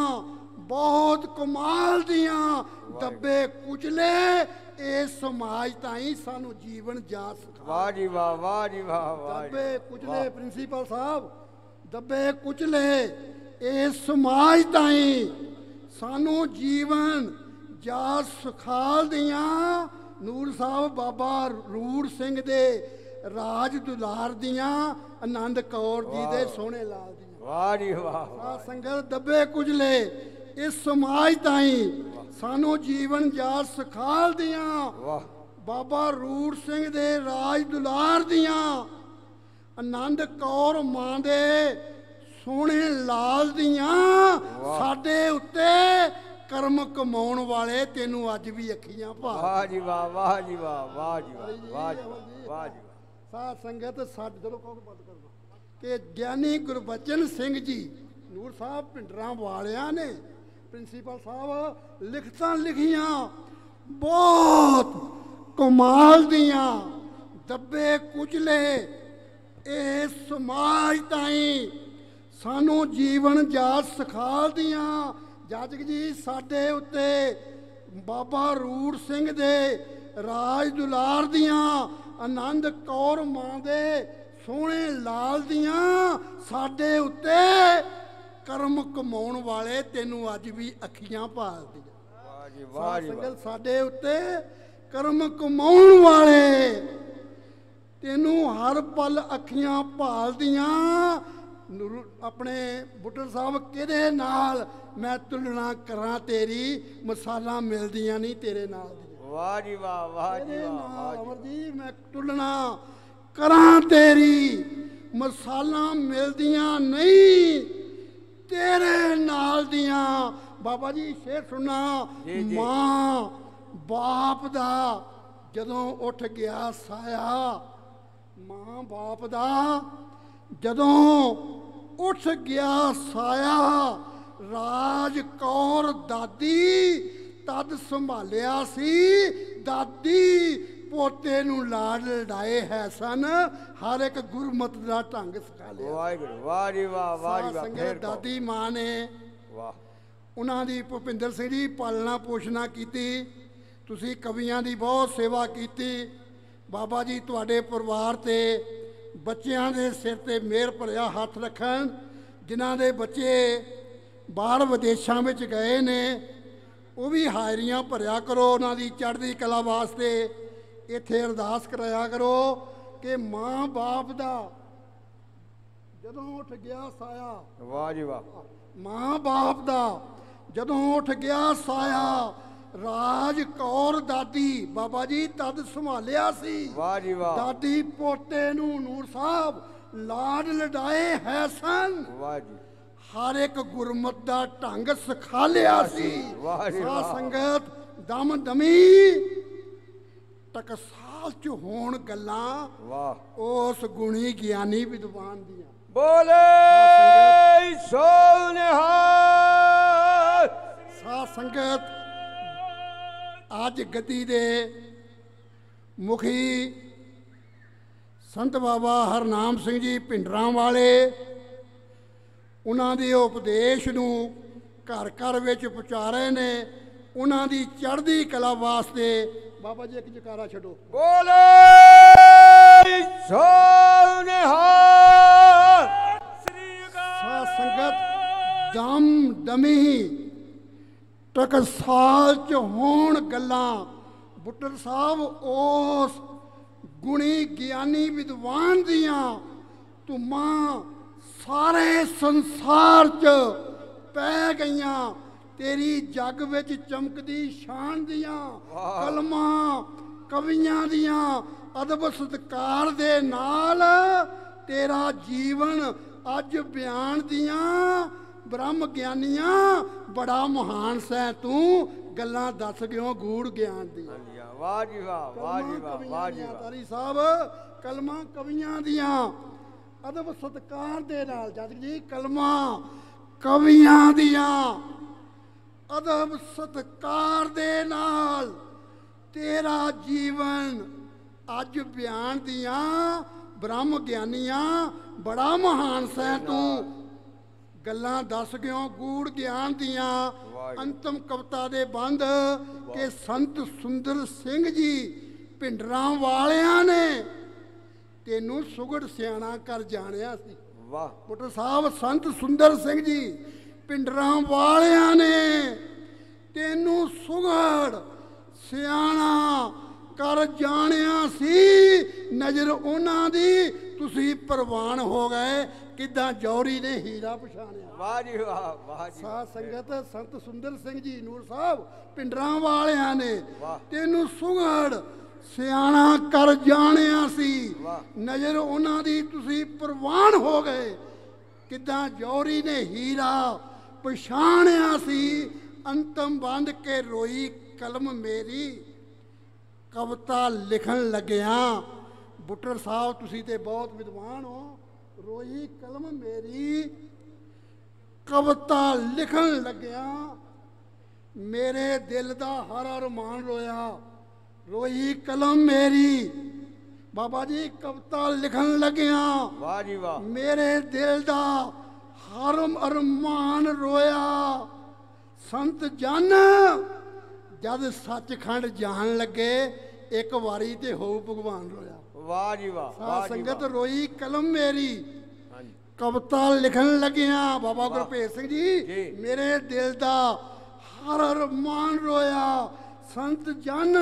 [SPEAKER 9] ਬਹੁਤ ਕਮਾਲ ਦੀਆਂ ਦੱਬੇ ਕੁਚਲੇ ਇਸ ਸਮਾਜ ਤਾਈਂ ਸਾਨੂੰ ਜੀਵਨ ਜਾ ਸਿਖਾ
[SPEAKER 2] ਵਾਹ ਜੀ ਵਾਹ ਵਾਹ ਜੀ ਵਾਹ ਵਾਹ।
[SPEAKER 9] ਦੱਬੇ ਕੁਚਲੇ ਪ੍ਰਿੰਸੀਪਲ ਸਾਹਿਬ ਦੱਬੇ ਕੁਚਲੇ ਇਸ ਸਮਾਜ ਤਾਈਂ ਸਾਨੂੰ ਜੀਵਨ ਜਾ ਸਿਖਾਲ ਦੀਆਂ ਨੂਰ ਸਾਹਿਬ ਬਾਬਾ ਰੂੜ ਸਿੰਘ ਦੇ ਰਾਜ ਦੁਲਾਰ ਦੀਆਂ ਆਨੰਦ ਕੌਰ ਜੀ ਦੇ ਸੋਹਣੇ ਲਾਲ ਦੀਆਂ।
[SPEAKER 2] ਵਾਹ ਜੀ ਵਾਹ
[SPEAKER 9] ਸਾ ਸੰਗਤ ਦੱਬੇ ਕੁਚਲੇ ਇਸ ਸਮਾਜ ਤਾਈਂ ਸਾਨੂੰ ਜੀਵਨ ਜਾ ਸਿਖਾਲ ਦੀਆਂ।
[SPEAKER 2] ਵਾਹ।
[SPEAKER 9] ਬਾਬਾ ਰੂੜ ਸਿੰਘ ਦੇ ਰਾਜ ਦੁਲਾਰ ਦੀਆਂ ਆਨੰਦ ਕੌਰ ਮਾਂ ਦੇ ਸੋਹਣੇ ਲਾਲ ਦੀਆਂ। ਸਾਡੇ ਉੱਤੇ ਕਰਮ ਕਮਾਉਣ ਵਾਲੇ ਤੈਨੂੰ ਅੱਜ ਵੀ ਅੱਖੀਆਂ ਭਾ
[SPEAKER 2] ਵਾਹ ਜੀ ਵਾਹ ਵਾਹ ਜੀ ਵਾਹ ਵਾਹ ਜੀ ਵਾਹ ਵਾਹ ਜੀ ਵਾਹ, ਜੀ
[SPEAKER 9] ਸਾਧ ਸੰਗਤ ਸਾਡੇ ਜਦੋਂ ਕਹੋ ਬੰਦ ਕਰ ਦੋ ਕਿ ਗਿਆਨੀ ਗੁਰਬਚਨ ਸਿੰਘ ਜੀ ਨੂਰ ਸਾਹਿਬ ਪਿੰਡਰਾਂ ਵਾਲਿਆਂ ਨੇ ਪ੍ਰਿੰਸੀਪਲ ਸਾਹਿਬ ਲਿਖਤਾਂ ਲਿਖੀਆਂ ਬਹੁਤ ਕਮਾਲ ਦੀਆਂ ਦੱਬੇ ਕੁਚਲੇ ਇਹ ਸਮਾਜ ਤਾਈਂ ਸਾਨੂੰ ਜੀਵਨ ਜਾਚ ਸਿਖਾਲਦੀਆਂ। ਜਾਜਕ ਜੀ ਸਾਡੇ ਉੱਤੇ ਬਾਬਾ ਰੂੜ ਸਿੰਘ ਦੇ ਰਾਜ ਦੁਲਾਰ ਦੀਆਂ ਆਨੰਦ ਕੌਰ ਮਾਂ ਦੇ ਸੋਹਣੇ ਲਾਲ ਦੀਆਂ ਸਾਡੇ ਉੱਤੇ ਕਰਮ ਕਮਾਉਣ ਵਾਲੇ ਤੈਨੂੰ ਅੱਜ ਵੀ ਅੱਖੀਆਂ ਭਾਲਦੀਆਂ
[SPEAKER 2] ਵਾਹ ਜੀ ਵਾਹ ਜੀ
[SPEAKER 9] ਸੰਗਤ ਸਾਡੇ ਉੱਤੇ ਕਰਮ ਕਮਾਉਣ ਵਾਲੇ ਤੈਨੂੰ ਹਰ ਪਲ ਅੱਖੀਆਂ ਭਾਲਦੀਆਂ। ਆਪਣੇ ਬੁੱਟਰ ਸਾਹਿਬ ਕਿਹਦੇ ਨਾਲ? ਮੈਂ ਤੁਲਨਾ ਕਰਾਂ ਤੇਰੀ ਮਸਾਲਾ ਮਿਲਦੀਆਂ ਨਹੀਂ ਤੇਰੇ ਨਾਲ ਦੀਆਂ
[SPEAKER 2] ਵਾਹ ਜੀ ਵਾਹ ਵਾਹ ਜੀ ਵਾਹ
[SPEAKER 9] ਅਮਰ ਜੀ ਮੈਂ ਤੁਲਨਾ ਕਰਾਂ ਤੇਰੀ ਮਸਾਲਾ ਮਿਲਦੀਆਂ ਨਹੀਂ ਤੇਰੇ ਨਾਲ ਦੀਆਂ ਬਾਬਾ ਜੀ ਸ਼ੇਰ ਸੁਣਾ। ਮਾਂ ਬਾਪ ਦਾ ਜਦੋਂ ਉੱਠ ਗਿਆ ਸਾਇਆ ਮਾਂ ਬਾਪ ਦਾ ਜਦੋਂ ਉੱਠ ਗਿਆ ਸਾਇਆ ਰਾਜ ਕੌਰ ਦਾਦੀ ਤਦ ਸੰਭਾਲਿਆ ਸੀ। ਦਾਦੀ ਪੋਤੇ ਨੂੰ ਲਾਡ ਲਡਾਏ ਹੈ ਸਨ। ਹਰ ਇੱਕ ਗੁਰਮਤ ਦਾ ਢੰਗ ਸਿਖਾ ਲਿਆ।
[SPEAKER 2] ਵਾਹਿਗੁਰੂ ਵਾਹ ਜੀ ਵਾਹ ਵਾਹ ਜੀ ਵਾਹ ਕਹੋ।
[SPEAKER 9] ਦਾਦੀ ਮਾਂ ਨੇ
[SPEAKER 2] ਵਾਹ।
[SPEAKER 9] ਉਹਨਾਂ ਦੀ ਭੁਪਿੰਦਰ ਸਿੰਘ ਜੀ ਪਾਲਣਾ ਪੋਸ਼ਣਾ ਕੀਤੀ। ਤੁਸੀਂ ਕਵੀਆਂ ਦੀ ਬਹੁਤ ਸੇਵਾ ਕੀਤੀ। ਬਾਬਾ ਜੀ ਤੁਹਾਡੇ ਪਰਿਵਾਰ ਤੇ ਬੱਚਿਆਂ ਦੇ ਸਿਰ ਤੇ ਮਿਹਰ ਭਰਿਆ ਹੱਥ ਰੱਖਣ। ਜਿਨ੍ਹਾਂ ਦੇ ਬੱਚੇ ਬਾਹਰ ਵਿਦੇਸ਼ਾਂ ਵਿੱਚ ਗਏ ਨੇ ਉਹ ਵੀ ਹਾਜ਼ਰੀਆਂ ਭਰਿਆ ਕਰੋ ਉਹਨਾਂ ਦੀ ਚੜ੍ਹਦੀ ਕਲਾ ਵਾਸਤੇ। ਇੱਥੇ ਅਰਦਾਸ ਕਰਾਇਆ ਕਰੋ ਕਿ ਮਾਂ ਬਾਪ ਦਾ ਜਦੋਂ ਉੱਠ ਗਿਆ ਸਾਇਆ
[SPEAKER 2] ਵਾਹ ਜੀ ਵਾਹ।
[SPEAKER 9] ਮਾਂ ਬਾਪ ਦਾ ਜਦੋਂ ਉੱਠ ਗਿਆ ਸਾਇਆ ਰਾਜ ਕੌਰ ਦਾਦੀ ਬਾਬਾ ਜੀ ਤਦ ਸੰਭਾਲਿਆ ਸੀ।
[SPEAKER 2] ਵਾਹ ਜੀ ਵਾਹ।
[SPEAKER 9] ਦਾਦੀ ਪੋਤੇ ਨੂੰ ਨੂਰ ਸਾਹਿਬ ਲਾਡ ਲਡਾਏ ਹੈ ਸਨ।
[SPEAKER 2] ਵਾਹ ਜੀ।
[SPEAKER 9] ਹਰ ਇੱਕ ਗੁਰਮਤ ਦਾ ਢੰਗ ਸਿਖਾ ਲਿਆ ਸੀ।
[SPEAKER 2] ਵਾਹ।
[SPEAKER 9] ਸੰਗਤ ਦਮ ਦਮੀ ਟਕਸਾਲ ਚ ਹੋਣ ਗੱਲਾਂ
[SPEAKER 2] ਵਾਹ।
[SPEAKER 9] ਉਸ ਗੁਣੀ ਗਿਆਨੀ ਵਿਦਵਾਨ ਦੀਆਂ।
[SPEAKER 2] ਬੋਲੇ ਸੋ ਨਿਹਾਲ।
[SPEAKER 9] ਸਾਧ ਸੰਗਤ ਅੱਜ ਗੱਦੀ ਦੇ ਮੁਖੀ ਸੰਤ ਬਾਬਾ ਹਰਨਾਮ ਸਿੰਘ ਜੀ ਪਿੰਡਰਾਂ ਵਾਲੇ ਉਹਨਾਂ ਦੇ ਉਪਦੇਸ਼ ਨੂੰ ਘਰ ਘਰ ਵਿੱਚ ਪਹੁੰਚਾ ਰਹੇ ਨੇ ਉਹਨਾਂ ਦੀ ਚੜ੍ਹਦੀ ਕਲਾ ਵਾਸਤੇ। ਬਾਬਾ ਜੀ ਇੱਕ ਜਕਾਰਾ ਛੱਡੋ।
[SPEAKER 2] ਬੋਲੇ ਸੋ ਨਿਹਾਲ।
[SPEAKER 9] ਸਾਧ ਸੰਗਤ ਦਮ ਦਮੀ ਟਕਸਾਲ ਚ ਹੋਣ ਗੱਲਾਂ। ਬੁੱਟਰ ਸਾਹਿਬ ਉਸ ਗੁਣੀ ਗਿਆਨੀ ਵਿਦਵਾਨ ਦੀਆਂ ਧੁੰਮਾਂ ਸਾਰੇ ਸੰਸਾਰ ਚ ਪੈ ਗਈਆਂ। ਤੇਰੀ ਜੱਗ ਵਿੱਚ ਚਮਕਦੀ ਸ਼ਾਨ ਦੀਆਂ ਕਲਮਾਂ ਕਵੀਆਂ ਦੀਆਂ ਅਦਬ ਸਤਕਾਰ ਦੇ ਨਾਲ ਤੇਰਾ ਜੀਵਨ ਅੱਜ ਬਿਆਨ ਦੀਆਂ ਬ੍ਰਹਮ ਗਿਆਨੀਆਂ ਬੜਾ ਮਹਾਨ ਸੈ ਤੂੰ। ਗੱਲਾਂ ਦੱਸ ਗਿਓ ਗੂੜ ਗਿਆਨ ਦੀਆਂ?
[SPEAKER 2] ਵਾਹ ਜੀ ਵਾਹ ਵਾਹ ਜੀ ਵਾਹ ਵਾਹ ਜੀ ਵਾਹ।
[SPEAKER 9] ਸਾਹਿਬ ਕਲਮਾਂ ਕਵੀਆਂ ਦੀਆਂ। ਅਦਬ ਸਤਕਾਰ ਦੇ ਨਾਲ ਜਦ ਜੀ ਕਲਮਾਂ ਕਵੀਆਂ ਦੀਆਂ ਅਦਬ ਸਤਕਾਰ ਦੇ ਨਾਲ ਤੇਰਾ ਜੀਵਨ ਅੱਜ ਬਿਆਨ ਦੀਆਂ ਬ੍ਰਹਮ ਗਿਆਨੀਆਂ ਬੜਾ ਮਹਾਨ ਸੈ ਤੂੰ। ਗੱਲਾਂ ਦੱਸ ਗਿਓ ਗੂੜ ਗਿਆਨ ਦੀਆਂ। ਅੰਤਮ ਕਵਿਤਾ ਦੇ ਬੰਦ ਕਿ ਸੰਤ ਸੁੰਦਰ ਸਿੰਘ ਜੀ ਪਿੰਡਰਾਂ ਵਾਲਿਆਂ ਨੇ ਤੈਨੂੰ ਸੁਗੜ ਸਿਆਣਾ ਕਰ ਜਾਣਿਆ ਸੀ।
[SPEAKER 2] ਵਾਹ।
[SPEAKER 9] ਪੁੱਤਰ ਸਾਹਿਬ ਸੰਤ ਸੁੰਦਰ ਸਿੰਘ ਜੀ ਪਿੰਡਰਾਂ ਵਾਲਿਆਂ ਨੇ ਤੈਨੂੰ ਸੁਗੜ ਸਿਆਣਾ ਕਰ ਜਾਣਿਆ ਸੀ। ਨਜ਼ਰ ਉਹਨਾਂ ਦੀ ਤੁਸੀਂ ਪ੍ਰਵਾਨ ਹੋ ਗਏ ਕਿਦਾਂ ਜੌਰੀ ਨੇ ਹੀਰਾ ਪਛਾਣਿਆ।
[SPEAKER 2] ਵਾਹ ਜੀ ਵਾਹ ਵਾਹ ਜੀ।
[SPEAKER 9] ਸਾਧ ਸੰਗਤ ਸੰਤ ਸੁੰਦਰ ਸਿੰਘ ਜੀ ਨੂਰ ਸਾਹਿਬ ਪਿੰਡਰਾਂ ਵਾਲਿਆਂ ਨੇ ਤੈਨੂੰ ਸੁਗੜ ਸਿਆਣਾ ਕਰ ਜਾਣਿਆ ਸੀ। ਨਜ਼ਰ ਉਹਨਾਂ ਦੀ ਤੁਸੀਂ ਪ੍ਰਵਾਨ ਹੋ ਗਏ। ਕਿਦਾਂ ਜੌਰੀ ਨੇ ਹੀਰਾ ਪਛਾਣਿਆ ਸੀ। ਅੰਤਮ ਬੰਦ ਕੇ ਰੋਈ ਕਲਮ ਮੇਰੀ। ਕਵਿਤਾ ਲਿਖਣ ਲੱਗਿਆ ਬੁੱਟਰ ਸਾਹਿਬ ਤੁਸੀਂ ਤੇ ਬਹੁਤ ਵਿਦਵਾਨ ਹੋ। ਰੋਈ ਕਲਮ ਮੇਰੀ। ਕਵਿਤਾ ਲਿਖਣ ਲੱਗਿਆ ਮੇਰੇ ਦਿਲ ਦਾ ਹਰ ਅਰਮਾਨ ਰੋਇਆ। ਰੋਈ ਕਲਮ ਮੇਰੀ। ਬਾਬਾ ਜੀ ਕਵਿਤਾ ਲਿਖਣ ਲੱਗਿਆ
[SPEAKER 2] ਵਾਹ ਜੀ ਵਾਹ।
[SPEAKER 9] ਮੇਰੇ ਦਿਲ ਦਾ ਹਰ ਅਰਮਾਨ ਰੋਇਆ। ਸੰਤ ਜਨ ਜਦ ਸੱਚਖੰਡ ਜਾਣ ਲੱਗੇ ਇੱਕ ਵਾਰੀ ਤੇ ਹੋ ਭਗਵਾਨ ਰੋਇਆ।
[SPEAKER 2] ਵਾਹ ਜੀ ਵਾਹ
[SPEAKER 9] ਸੰਗਤ ਰੋਈ ਕਲਮ ਮੇਰੀ। ਕਵਿਤਾ ਲਿਖਣ ਲੱਗਿਆ ਬਾਬਾ ਗੁਰਭੇਜ ਸਿੰਘ।
[SPEAKER 2] ਜੀ।
[SPEAKER 9] ਮੇਰੇ ਦਿਲ ਦਾ ਹਰ ਅਰਮਾਨ ਰੋਇਆ। ਸੰਤ ਜਨ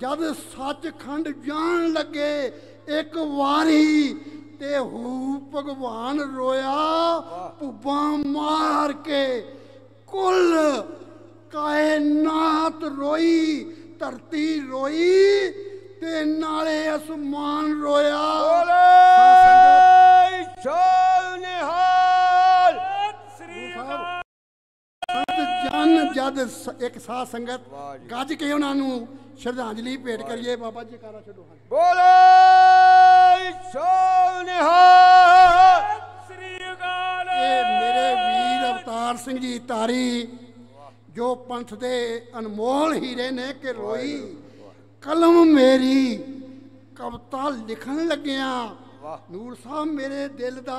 [SPEAKER 9] ਜਦ ਸੱਚਖੰਡ ਜਾਣ ਲੱਗੇ ਇੱਕ ਵਾਰੀ ਤੇ ਹੂ ਭਗਵਾਨ ਰੋਇਆ ਪੁੱਬਾਂ ਮਾਰ ਕੇ ਕੁੱਲ ਕਾਇਨਾਤ ਰੋਈ ਧਰਤੀ ਰੋਈ ਤੇ ਨਾਲੇ ਅਸਮਾਨ ਰੋਇਆ।
[SPEAKER 2] ਬੋਲੇ! ਸੋ ਨਿਹਾਲ!
[SPEAKER 9] ਸੰਤ ਜਨ ਜਦ ਇੱਕ ਸਾਧ ਸੰਗਤ। ਗੱਜ ਕੇ ਉਹਨਾਂ ਨੂੰ ਸ਼ਰਧਾਂਜਲੀ ਭੇਟ ਕਰੀਏ। ਬਾਬਾ ਜੀ ਕਾਰਾ ਛੱਡੋ ਹਾਂਜੀ
[SPEAKER 2] ਬੋਲੇ ਸੋ ਨਿਹਾਲ।
[SPEAKER 9] ਇਹ ਮੇਰੇ ਵੀਰ ਅਵਤਾਰ ਸਿੰਘ ਜੀ ਤਾਰੀ ਜੋ ਪੰਥ ਦੇ ਅਨਮੋਲ ਹੀਰੇ ਨੇ ਕਿ ਰੋਈ ਕਲਮ ਮੇਰੀ ਕਵਿਤਾ ਲਿਖਣ ਲੱਗਿਆ ਨੂਰ ਸਾਹਿਬ ਮੇਰੇ ਦਿਲ ਦਾ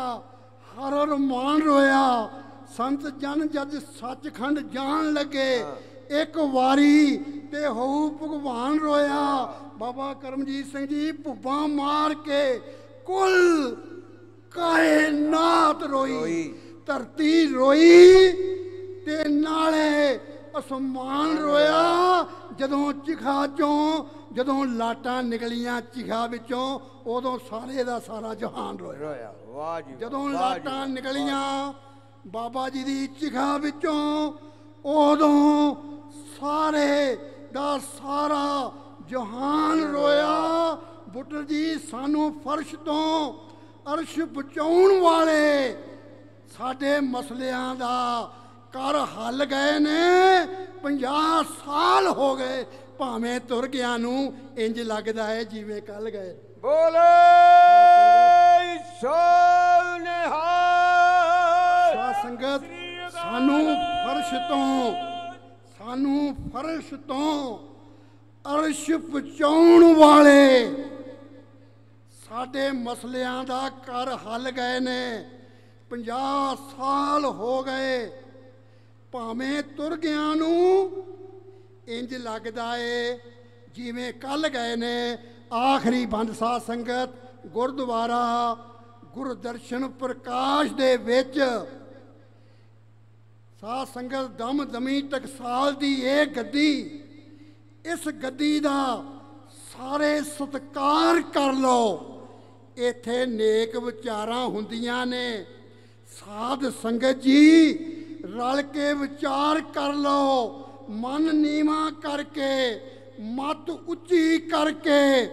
[SPEAKER 9] ਹਰ ਅਰਮਾਨ ਰੋਇਆ ਸੰਤ ਜਨ ਜਦ ਸੱਚਖੰਡ ਜਾਣ ਲੱਗੇ ਇੱਕ ਵਾਰੀ ਤੇ ਹੋਊ ਭਗਵਾਨ ਰੋਇਆ। ਬਾਬਾ ਕਰਮਜੀਤ ਸਿੰਘ ਜੀ ਭੁੱਬਾਂ ਮਾਰ ਕੇ ਕੁੱਲ ਕਾਇਨਾਤ ਰੋਈ। ਧਰਤੀ ਰੋਈ ਤੇ ਨਾਲੇ ਅਸਮਾਨ ਰੋਇਆ। ਜਦੋਂ ਚਿਖਾ ਚੋਂ ਜਦੋਂ ਲਾਟਾਂ ਨਿਕਲੀਆਂ ਚਿਖਾ ਵਿੱਚੋਂ ਉਦੋਂ ਸਾਰੇ ਦਾ ਸਾਰਾ ਜਹਾਨ ਰੋਇਆ।
[SPEAKER 2] ਰੋਇਆ। ਵਾਹ ਜੀ
[SPEAKER 9] ਜਦੋਂ ਲਾਟਾਂ। ਨਿਕਲੀਆਂ ਬਾਬਾ ਜੀ ਦੀ ਚਿਖਾ ਵਿੱਚੋਂ ਉਦੋਂ ਸਾਰੇ ਦਾ ਸਾਰਾ ਜਹਾਨ ਰੋਇਆ। ਬੁੱਟਰ ਜੀ ਸਾਨੂੰ ਫਰਸ਼ ਤੋਂ ਅਰਸ਼ ਬਚਾਉਣ ਵਾਲੇ ਸਾਡੇ ਮਸਲਿਆਂ ਦਾ ਕਰ ਹੱਲ ਗਏ ਨੇ। 50 ਸਾਲ ਹੋ ਗਏ ਭਾਵੇਂ ਤੁਰ ਗਿਆ ਨੂੰ ਇੰਜ ਲੱਗਦਾ ਹੈ ਜਿਵੇਂ ਕੱਲ ਗਏ।
[SPEAKER 2] ਬੋਲੇ ਸੋ ਨਿਹਾਲ।
[SPEAKER 9] ਸਾਧ ਸੰਗਤ। ਸਾਨੂੰ ਫਰਸ਼ ਤੋਂ, ਸਾਨੂੰ ਫਰਸ਼ ਤੋਂ ਅਰਸ਼ ਪਹੁੰਚਾਉਣ ਵਾਲੇ ਸਾਡੇ ਮਸਲਿਆਂ ਦਾ ਕਰ ਹੱਲ ਗਏ ਨੇ 50 ਸਾਲ ਹੋ ਗਏ। ਭਾਵੇਂ ਤੁਰ ਗਿਆ ਨੂੰ ਇੰਜ ਲੱਗਦਾ ਏ, ਜਿਵੇਂ ਕੱਲ ਗਏ ਨੇ ਆਖਰੀ ਬੰਦ ਸਾਧ ਸੰਗਤ ਗੁਰਦੁਆਰਾ ਗੁਰਦਰਸ਼ਨ ਪ੍ਰਕਾਸ਼ ਦੇ ਵਿੱਚ। ਸਾਧ ਸੰਗਤ ਦਮ ਦਮੀ ਟਕਸਾਲ ਦੀ ਇਹ ਗੱਦੀ, ਇਸ ਗੱਦੀ ਦਾ ਸਾਰੇ ਸਤਿਕਾਰ ਕਰ ਲਓ। ਇੱਥੇ ਨੇਕ ਵਿਚਾਰਾਂ ਹੁੰਦੀਆਂ ਨੇ। ਸਾਧ ਸੰਗਤ ਜੀ, ਰਲ ਕੇ ਵਿਚਾਰ ਕਰ ਲਓ। ਮਨ ਨੀਵਾ ਕਰਕੇ, ਮਤ ਉੱਚੀ ਕਰਕੇ,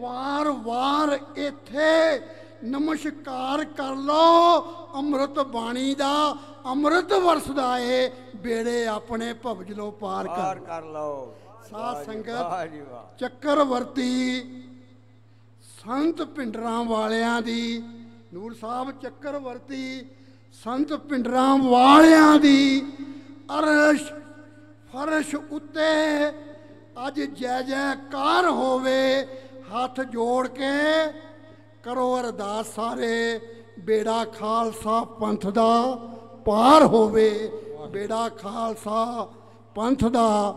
[SPEAKER 9] ਵਾਰ-ਵਾਰ ਇੱਥੇ ਨਮਸਕਾਰ ਕਰ ਲਓ। ਅੰਮ੍ਰਿਤ ਬਾਣੀ ਦਾ ਅੰਮ੍ਰਿਤ ਵਰਸਦਾ ਏ ਬੇੜੇ ਆਪਣੇ ਭਵਜਲੋ ਪਾਰ
[SPEAKER 2] ਪਾਰ
[SPEAKER 9] ਕਰ।
[SPEAKER 2] ਕਰ ਲਓ।
[SPEAKER 9] ਸਾਧ ਸੰਗਤ ਚੱਕਰਵਰਤੀ ਸੰਤ ਪਿੰਡਰਾਂ ਵਾਲਿਆਂ ਦੀ ਨੂਰ ਸਾਹਿਬ ਚੱਕਰਵਰਤੀ ਸੰਤ ਪਿੰਡਰਾਂ ਵਾਲਿਆਂ ਦੀ ਅਰਸ਼ ਫਰਸ਼ ਉੱਤੇ ਅੱਜ ਜੈ ਜੈਕਾਰ ਹੋਵੇ ਹੱਥ ਜੋੜ ਕੇ ਕਰੋ ਅਰਦਾਸ ਸਾਰੇ ਬੇੜਾ ਖਾਲਸਾ ਪੰਥ ਦਾ। ਪਾਰ ਹੋਵੇ ਬੇੜਾ ਖਾਲਸਾ ਪੰਥ ਦਾ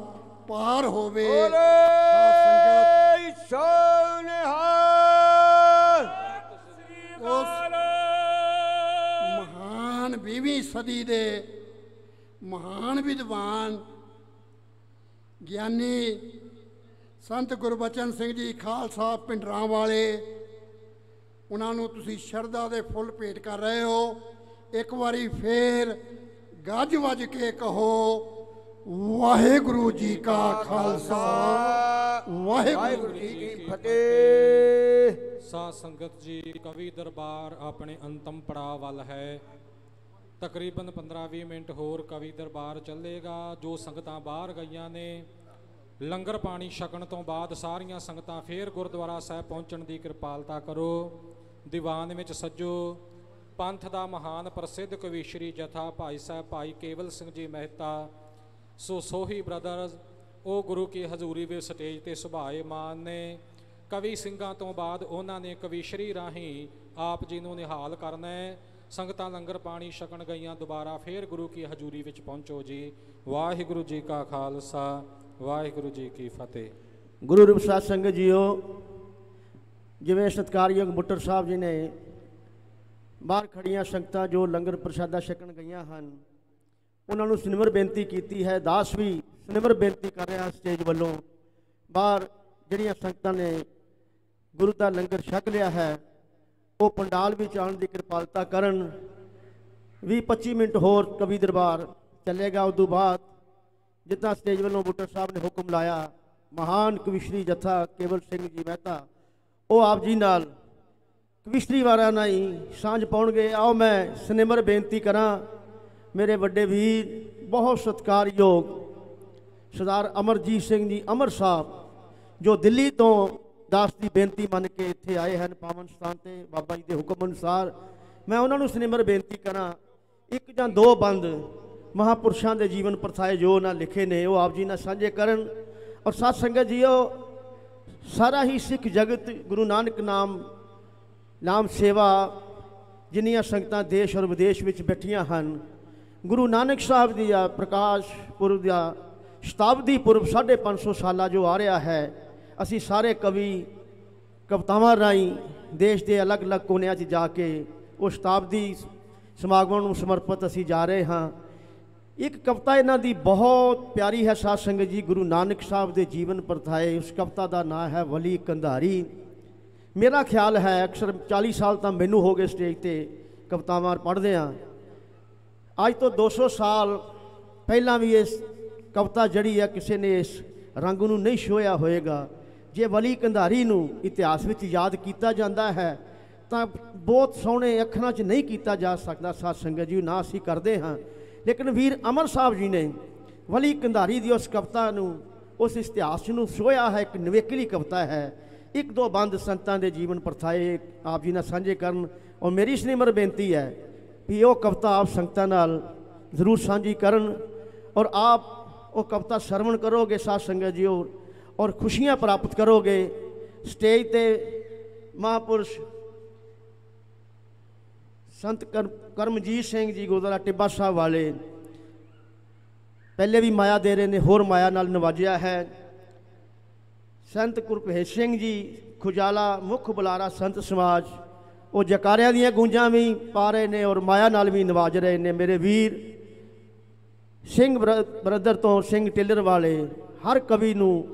[SPEAKER 9] ਪਾਰ ਹੋਵੇ। ਸਾਧ ਸੰਗਤ
[SPEAKER 2] ਸੋ ਨਿਹਾਲ
[SPEAKER 9] ਉਸ ਮਹਾਨ 20ਵੀਂ ਸਦੀ ਦੇ ਮਹਾਨ ਵਿਦਵਾਨ ਗਿਆਨੀ ਸੰਤ ਗੁਰਬਚਨ ਸਿੰਘ ਜੀ ਖਾਲਸਾ ਪਿੰਡਰਾਂ ਵਾਲੇ ਉਹਨਾਂ ਨੂੰ ਤੁਸੀਂ ਸ਼ਰਧਾ ਦੇ ਫੁੱਲ ਭੇਟ ਕਰ ਰਹੇ ਹੋ। ਇੱਕ ਵਾਰੀ ਫੇਰ ਗੱਜ ਵੱਜ ਕੇ ਕਹੋ ਵਾਹਿਗੁਰੂ ਜੀ ਕਾ ਖਾਲਸਾ। ਵਾਹਿਗੁਰੂ ਜੀ ਕੀ
[SPEAKER 2] ਫਤਿਹ।
[SPEAKER 3] ਸਾਧ ਸੰਗਤ ਜੀ ਕਵੀ ਦਰਬਾਰ ਆਪਣੇ ਅੰਤਮ ਪੜਾਅ ਵੱਲ ਹੈ। ਤਕਰੀਬਨ 15-20 ਮਿੰਟ ਹੋਰ ਕਵੀ ਦਰਬਾਰ ਚੱਲੇਗਾ ਜੋ ਸੰਗਤਾਂ ਬਾਹਰ ਗਈਆਂ ਨੇ। ਲੰਗਰ ਪਾਣੀ ਛਕਣ ਤੋਂ ਬਾਅਦ ਸਾਰੀਆਂ ਸੰਗਤਾਂ ਫੇਰ ਗੁਰਦੁਆਰਾ ਸਾਹਿਬ ਪਹੁੰਚਣ ਦੀ ਕਿਰਪਾਲਤਾ ਕਰੋ। ਦੀਵਾਨ ਵਿੱਚ ਸੱਜੋ। ਪੰਥ ਦਾ ਮਹਾਨ ਪ੍ਰਸਿੱਧ ਕਵੀਸ਼ਰੀ ਜਥਾ ਭਾਈ ਸਾਹਿਬ ਭਾਈ ਕੇਵਲ ਸਿੰਘ ਜੀ ਮਹਿਤਾ, ਸੋ ਸੋਹੀ ਬ੍ਰਦਰਜ਼ ਉਹ ਗੁਰੂ ਕੀ ਹਜ਼ੂਰੀ ਵਿੱਚ ਸਟੇਜ ਤੇ ਸੁਭਾਏਮਾਨ ਨੇ। ਕਵੀ ਸਿੰਘਾਂ ਤੋਂ ਬਾਅਦ ਉਹਨਾਂ ਨੇ ਕਵੀਸ਼ਰੀ ਰਾਹੀਂ ਆਪ ਜੀ ਨੂੰ ਨਿਹਾਲ ਕਰਨਾ ਹੈ। ਸੰਗਤਾਂ ਲੰਗਰ ਪਾਣੀ ਛਕਣ ਗਈਆਂ, ਦੁਬਾਰਾ ਫੇਰ ਗੁਰੂ ਕੀ ਹਜ਼ੂਰੀ ਵਿੱਚ ਪਹੁੰਚੋ ਜੀ। ਵਾਹਿਗੁਰੂ ਜੀ ਕਾ ਖਾਲਸਾ, ਵਾਹਿਗੁਰੂ ਜੀ ਕੀ ਫਤਿਹ।
[SPEAKER 5] ਗੁਰੂ ਰੂਪ ਸਾਧ ਸੰਗਤ ਜੀਓ, ਜਿਵੇਂ ਸਤਿਕਾਰਯੋਗ ਬੁੱਟਰ ਸਾਹਿਬ ਜੀ ਨੇ ਬਾਹਰ ਖੜੀਆਂ ਸੰਗਤਾਂ ਜੋ ਲੰਗਰ ਪ੍ਰਸ਼ਾਦਾ ਛਕਣ ਗਈਆਂ ਹਨ, ਉਹਨਾਂ ਨੂੰ ਸਿਨਮਰ ਬੇਨਤੀ ਕੀਤੀ ਹੈ, ਦਾਸ ਵੀ ਸਿਨਮਰ ਬੇਨਤੀ ਕਰ ਰਿਹਾ ਸਟੇਜ ਵੱਲੋਂ। ਬਾਹਰ ਜਿਹੜੀਆਂ ਸੰਗਤਾਂ ਨੇ ਗੁਰੂ ਦਾ ਲੰਗਰ ਛਕ ਲਿਆ ਹੈ, ਉਹ ਪੰਡਾਲ ਵਿੱਚ ਆਉਣ ਦੀ ਕਿਰਪਾਲਤਾ ਕਰਨ। 20 25 ਮਿੰਟ ਹੋਰ ਕਵੀ ਦਰਬਾਰ ਚੱਲੇਗਾ, ਉਸ ਤੋਂ ਬਾਅਦ ਜਿੱਦਾਂ ਸਟੇਜ ਵੱਲੋਂ ਬੁੱਟਰ ਸਾਹਿਬ ਨੇ ਹੁਕਮ ਲਾਇਆ, ਮਹਾਨ ਕਵਿਸ਼ਰੀ ਜਥਾ ਕੇਵਲ ਸਿੰਘ ਜੀ ਮਹਿਤਾ, ਉਹ ਆਪ ਜੀ ਨਾਲ ਕਵਿਸ਼ਰੀ ਵਾਰਾਂ ਨਾਲ ਹੀ ਸਾਂਝ ਪਾਉਣਗੇ। ਆਓ ਮੈਂ ਸਨਿਮਰ ਬੇਨਤੀ ਕਰਾਂ, ਮੇਰੇ ਵੱਡੇ ਵੀਰ, ਬਹੁਤ ਸਤਿਕਾਰਯੋਗ ਸਰਦਾਰ ਅਮਰਜੀਤ ਸਿੰਘ ਜੀ ਅਮਰ ਸਾਹਿਬ, ਜੋ ਦਿੱਲੀ ਤੋਂ ਦਾਸ ਦੀ ਬੇਨਤੀ ਮੰਨ ਕੇ ਇੱਥੇ ਆਏ ਹਨ ਪਾਵਨ ਸਥਾਨ ਤੇ, ਬਾਬਾ ਜੀ ਦੇ ਹੁਕਮ ਅਨੁਸਾਰ। ਮੈਂ ਉਹਨਾਂ ਨੂੰ ਸਨਿਮਰ ਬੇਨਤੀ ਕਰਾਂ, ਇੱਕ ਜਾਂ ਦੋ ਬੰਦ ਮਹਾਪੁਰਸ਼ਾਂ ਦੇ ਜੀਵਨ ਪਰਥਾਏ ਜੋ ਉਹਨਾਂ ਲਿਖੇ ਨੇ, ਉਹ ਆਪ ਜੀ ਨਾਲ ਸਾਂਝੇ ਕਰਨ। ਔਰ ਸਾਧ ਸੰਗਤ ਜੀਓ, ਸਾਰਾ ਹੀ ਸਿੱਖ ਜਗਤ ਗੁਰੂ ਨਾਨਕ ਨਾਮ ਨਾਮ ਸੇਵਾ ਜਿੰਨੀਆਂ ਸੰਗਤਾਂ ਦੇਸ਼ ਔਰ ਵਿਦੇਸ਼ ਵਿੱਚ ਬੈਠੀਆਂ ਹਨ, ਗੁਰੂ ਨਾਨਕ ਸਾਹਿਬ ਦੀ ਆ ਪ੍ਰਕਾਸ਼ ਪੁਰਬ ਦਾ ਸ਼ਤਾਬਦੀ ਪੁਰਬ 550 ਸਾਲਾ ਜੋ ਆ ਰਿਹਾ ਹੈ, ਅਸੀਂ ਸਾਰੇ ਕਵੀ ਕਵਿਤਾਵਾਂ ਰਾਹੀਂ ਦੇਸ਼ ਦੇ ਅਲੱਗ-ਅਲੱਗ ਕੋਨਿਆਂ 'ਚ ਜਾ ਕੇ ਉਹ ਸ਼ਤਾਬਦੀ ਸਮਾਗਮ ਨੂੰ ਸਮਰਪਿਤ ਅਸੀਂ ਜਾ ਰਹੇ ਹਾਂ। ਇੱਕ ਕਵਿਤਾ ਇਹਨਾਂ ਦੀ ਬਹੁਤ ਪਿਆਰੀ ਹੈ ਸਾਧ ਸੰਗਤ ਜੀ, ਗੁਰੂ ਨਾਨਕ ਸਾਹਿਬ ਦੇ ਜੀਵਨ ਪਰਥਾਏ ਉਸ ਕਵਿਤਾ ਦਾ ਨਾਂ ਹੈ ਵਲੀ ਕੰਧਾਰੀ। ਮੇਰਾ ਖਿਆਲ ਹੈ ਅਕਸਰ 40 ਸਾਲ ਤਾਂ ਮੈਨੂੰ ਹੋ ਗਏ ਸਟੇਜ ਤੇ ਕਵਿਤਾਵਾਂ ਪੜ੍ਹਦੇ ਆ ਅੱਜ ਤੋਂ 200 ਸਾਲ ਪਹਿਲਾਂ ਵੀ ਇਸ ਕਵਿਤਾ ਜਿਹੜੀ ਹੈ ਕਿਸੇ ਨੇ ਇਸ ਰੰਗ ਨੂੰ ਨਹੀਂ ਛੋਇਆ ਹੋਏਗਾ। ਜੇ ਵਲੀ ਕੰਧਾਰੀ ਨੂੰ ਇਤਿਹਾਸ ਵਿੱਚ ਯਾਦ ਕੀਤਾ ਜਾਂਦਾ ਹੈ, ਤਾਂ ਬਹੁਤ ਸੋਹਣੇ ਅੱਖਰਾਂ 'ਚ ਨਹੀਂ ਕੀਤਾ ਜਾ ਸਕਦਾ ਸਾਧ ਸੰਗਤ ਜੀ, ਨਾ ਅਸੀਂ ਕਰਦੇ ਹਾਂ। ਲੇਕਿਨ ਵੀਰ ਅਮਰ ਸਾਹਿਬ ਜੀ ਨੇ ਵਲੀ ਕੰਧਾਰੀ ਦੀ ਉਸ ਕਵਿਤਾ ਨੂੰ, ਉਸ ਇਤਿਹਾਸ ਨੂੰ ਛੋਇਆ ਹੈ, ਇੱਕ ਨਿਵੇਕਲੀ ਕਵਿਤਾ ਹੈ। ਇੱਕ ਦੋ ਬੰਦ ਸੰਤਾਂ ਦੇ ਜੀਵਨ ਪਰਥਾਏ ਆਪ ਜੀ ਨਾਲ ਸਾਂਝੇ ਕਰਨ ਔਰ ਮੇਰੀ ਸਨੇਮਰ ਬੇਨਤੀ ਹੈ ਵੀ ਉਹ ਕਵਿਤਾ ਆਪ ਸੰਗਤਾਂ ਨਾਲ ਜ਼ਰੂਰ ਸਾਂਝੀ ਕਰਨ ਔਰ ਆਪ ਉਹ ਕਵਿਤਾ ਸਰਵਣ ਕਰੋਗੇ ਸਾਧ ਸੰਗਤ ਜੀਓ ਔਰ ਖੁਸ਼ੀਆਂ ਪ੍ਰਾਪਤ ਕਰੋਗੇ। ਸਟੇਜ ਤੇ ਮਹਾਪੁਰਸ਼ ਸੰਤ ਕਰਮਜੀਤ ਸਿੰਘ ਜੀ ਗੁਰਦੁਆਰਾ ਟਿੱਬਾ ਸਾਹਿਬ ਵਾਲੇ ਪਹਿਲੇ ਵੀ ਮਾਇਆ ਦੇ ਰਹੇ ਨੇ, ਹੋਰ ਮਾਇਆ ਨਾਲ ਨਵਾਜਿਆ ਹੈ। ਸੰਤ ਗੁਰਭੇਜ ਸਿੰਘ ਜੀ, ਖੁਜਾਲਾ ਮੁੱਖ ਬੁਲਾਰਾ ਸੰਤ ਸਮਾਜ, ਉਹ ਜਕਾਰਿਆਂ ਦੀਆਂ ਗੂੰਜਾਂ ਵੀ ਪਾ ਰਹੇ ਨੇ ਔਰ ਮਾਇਆ ਨਾਲ ਵੀ ਨਵਾਜ ਰਹੇ ਨੇ ਮੇਰੇ ਵੀਰ ਸਿੰਘ ਬਰ- ਬਰਦਰ ਤੋਂ ਸਿੰਘ ਟੇਲਰ ਵਾਲੇ, ਹਰ ਕਵੀ ਨੂੰ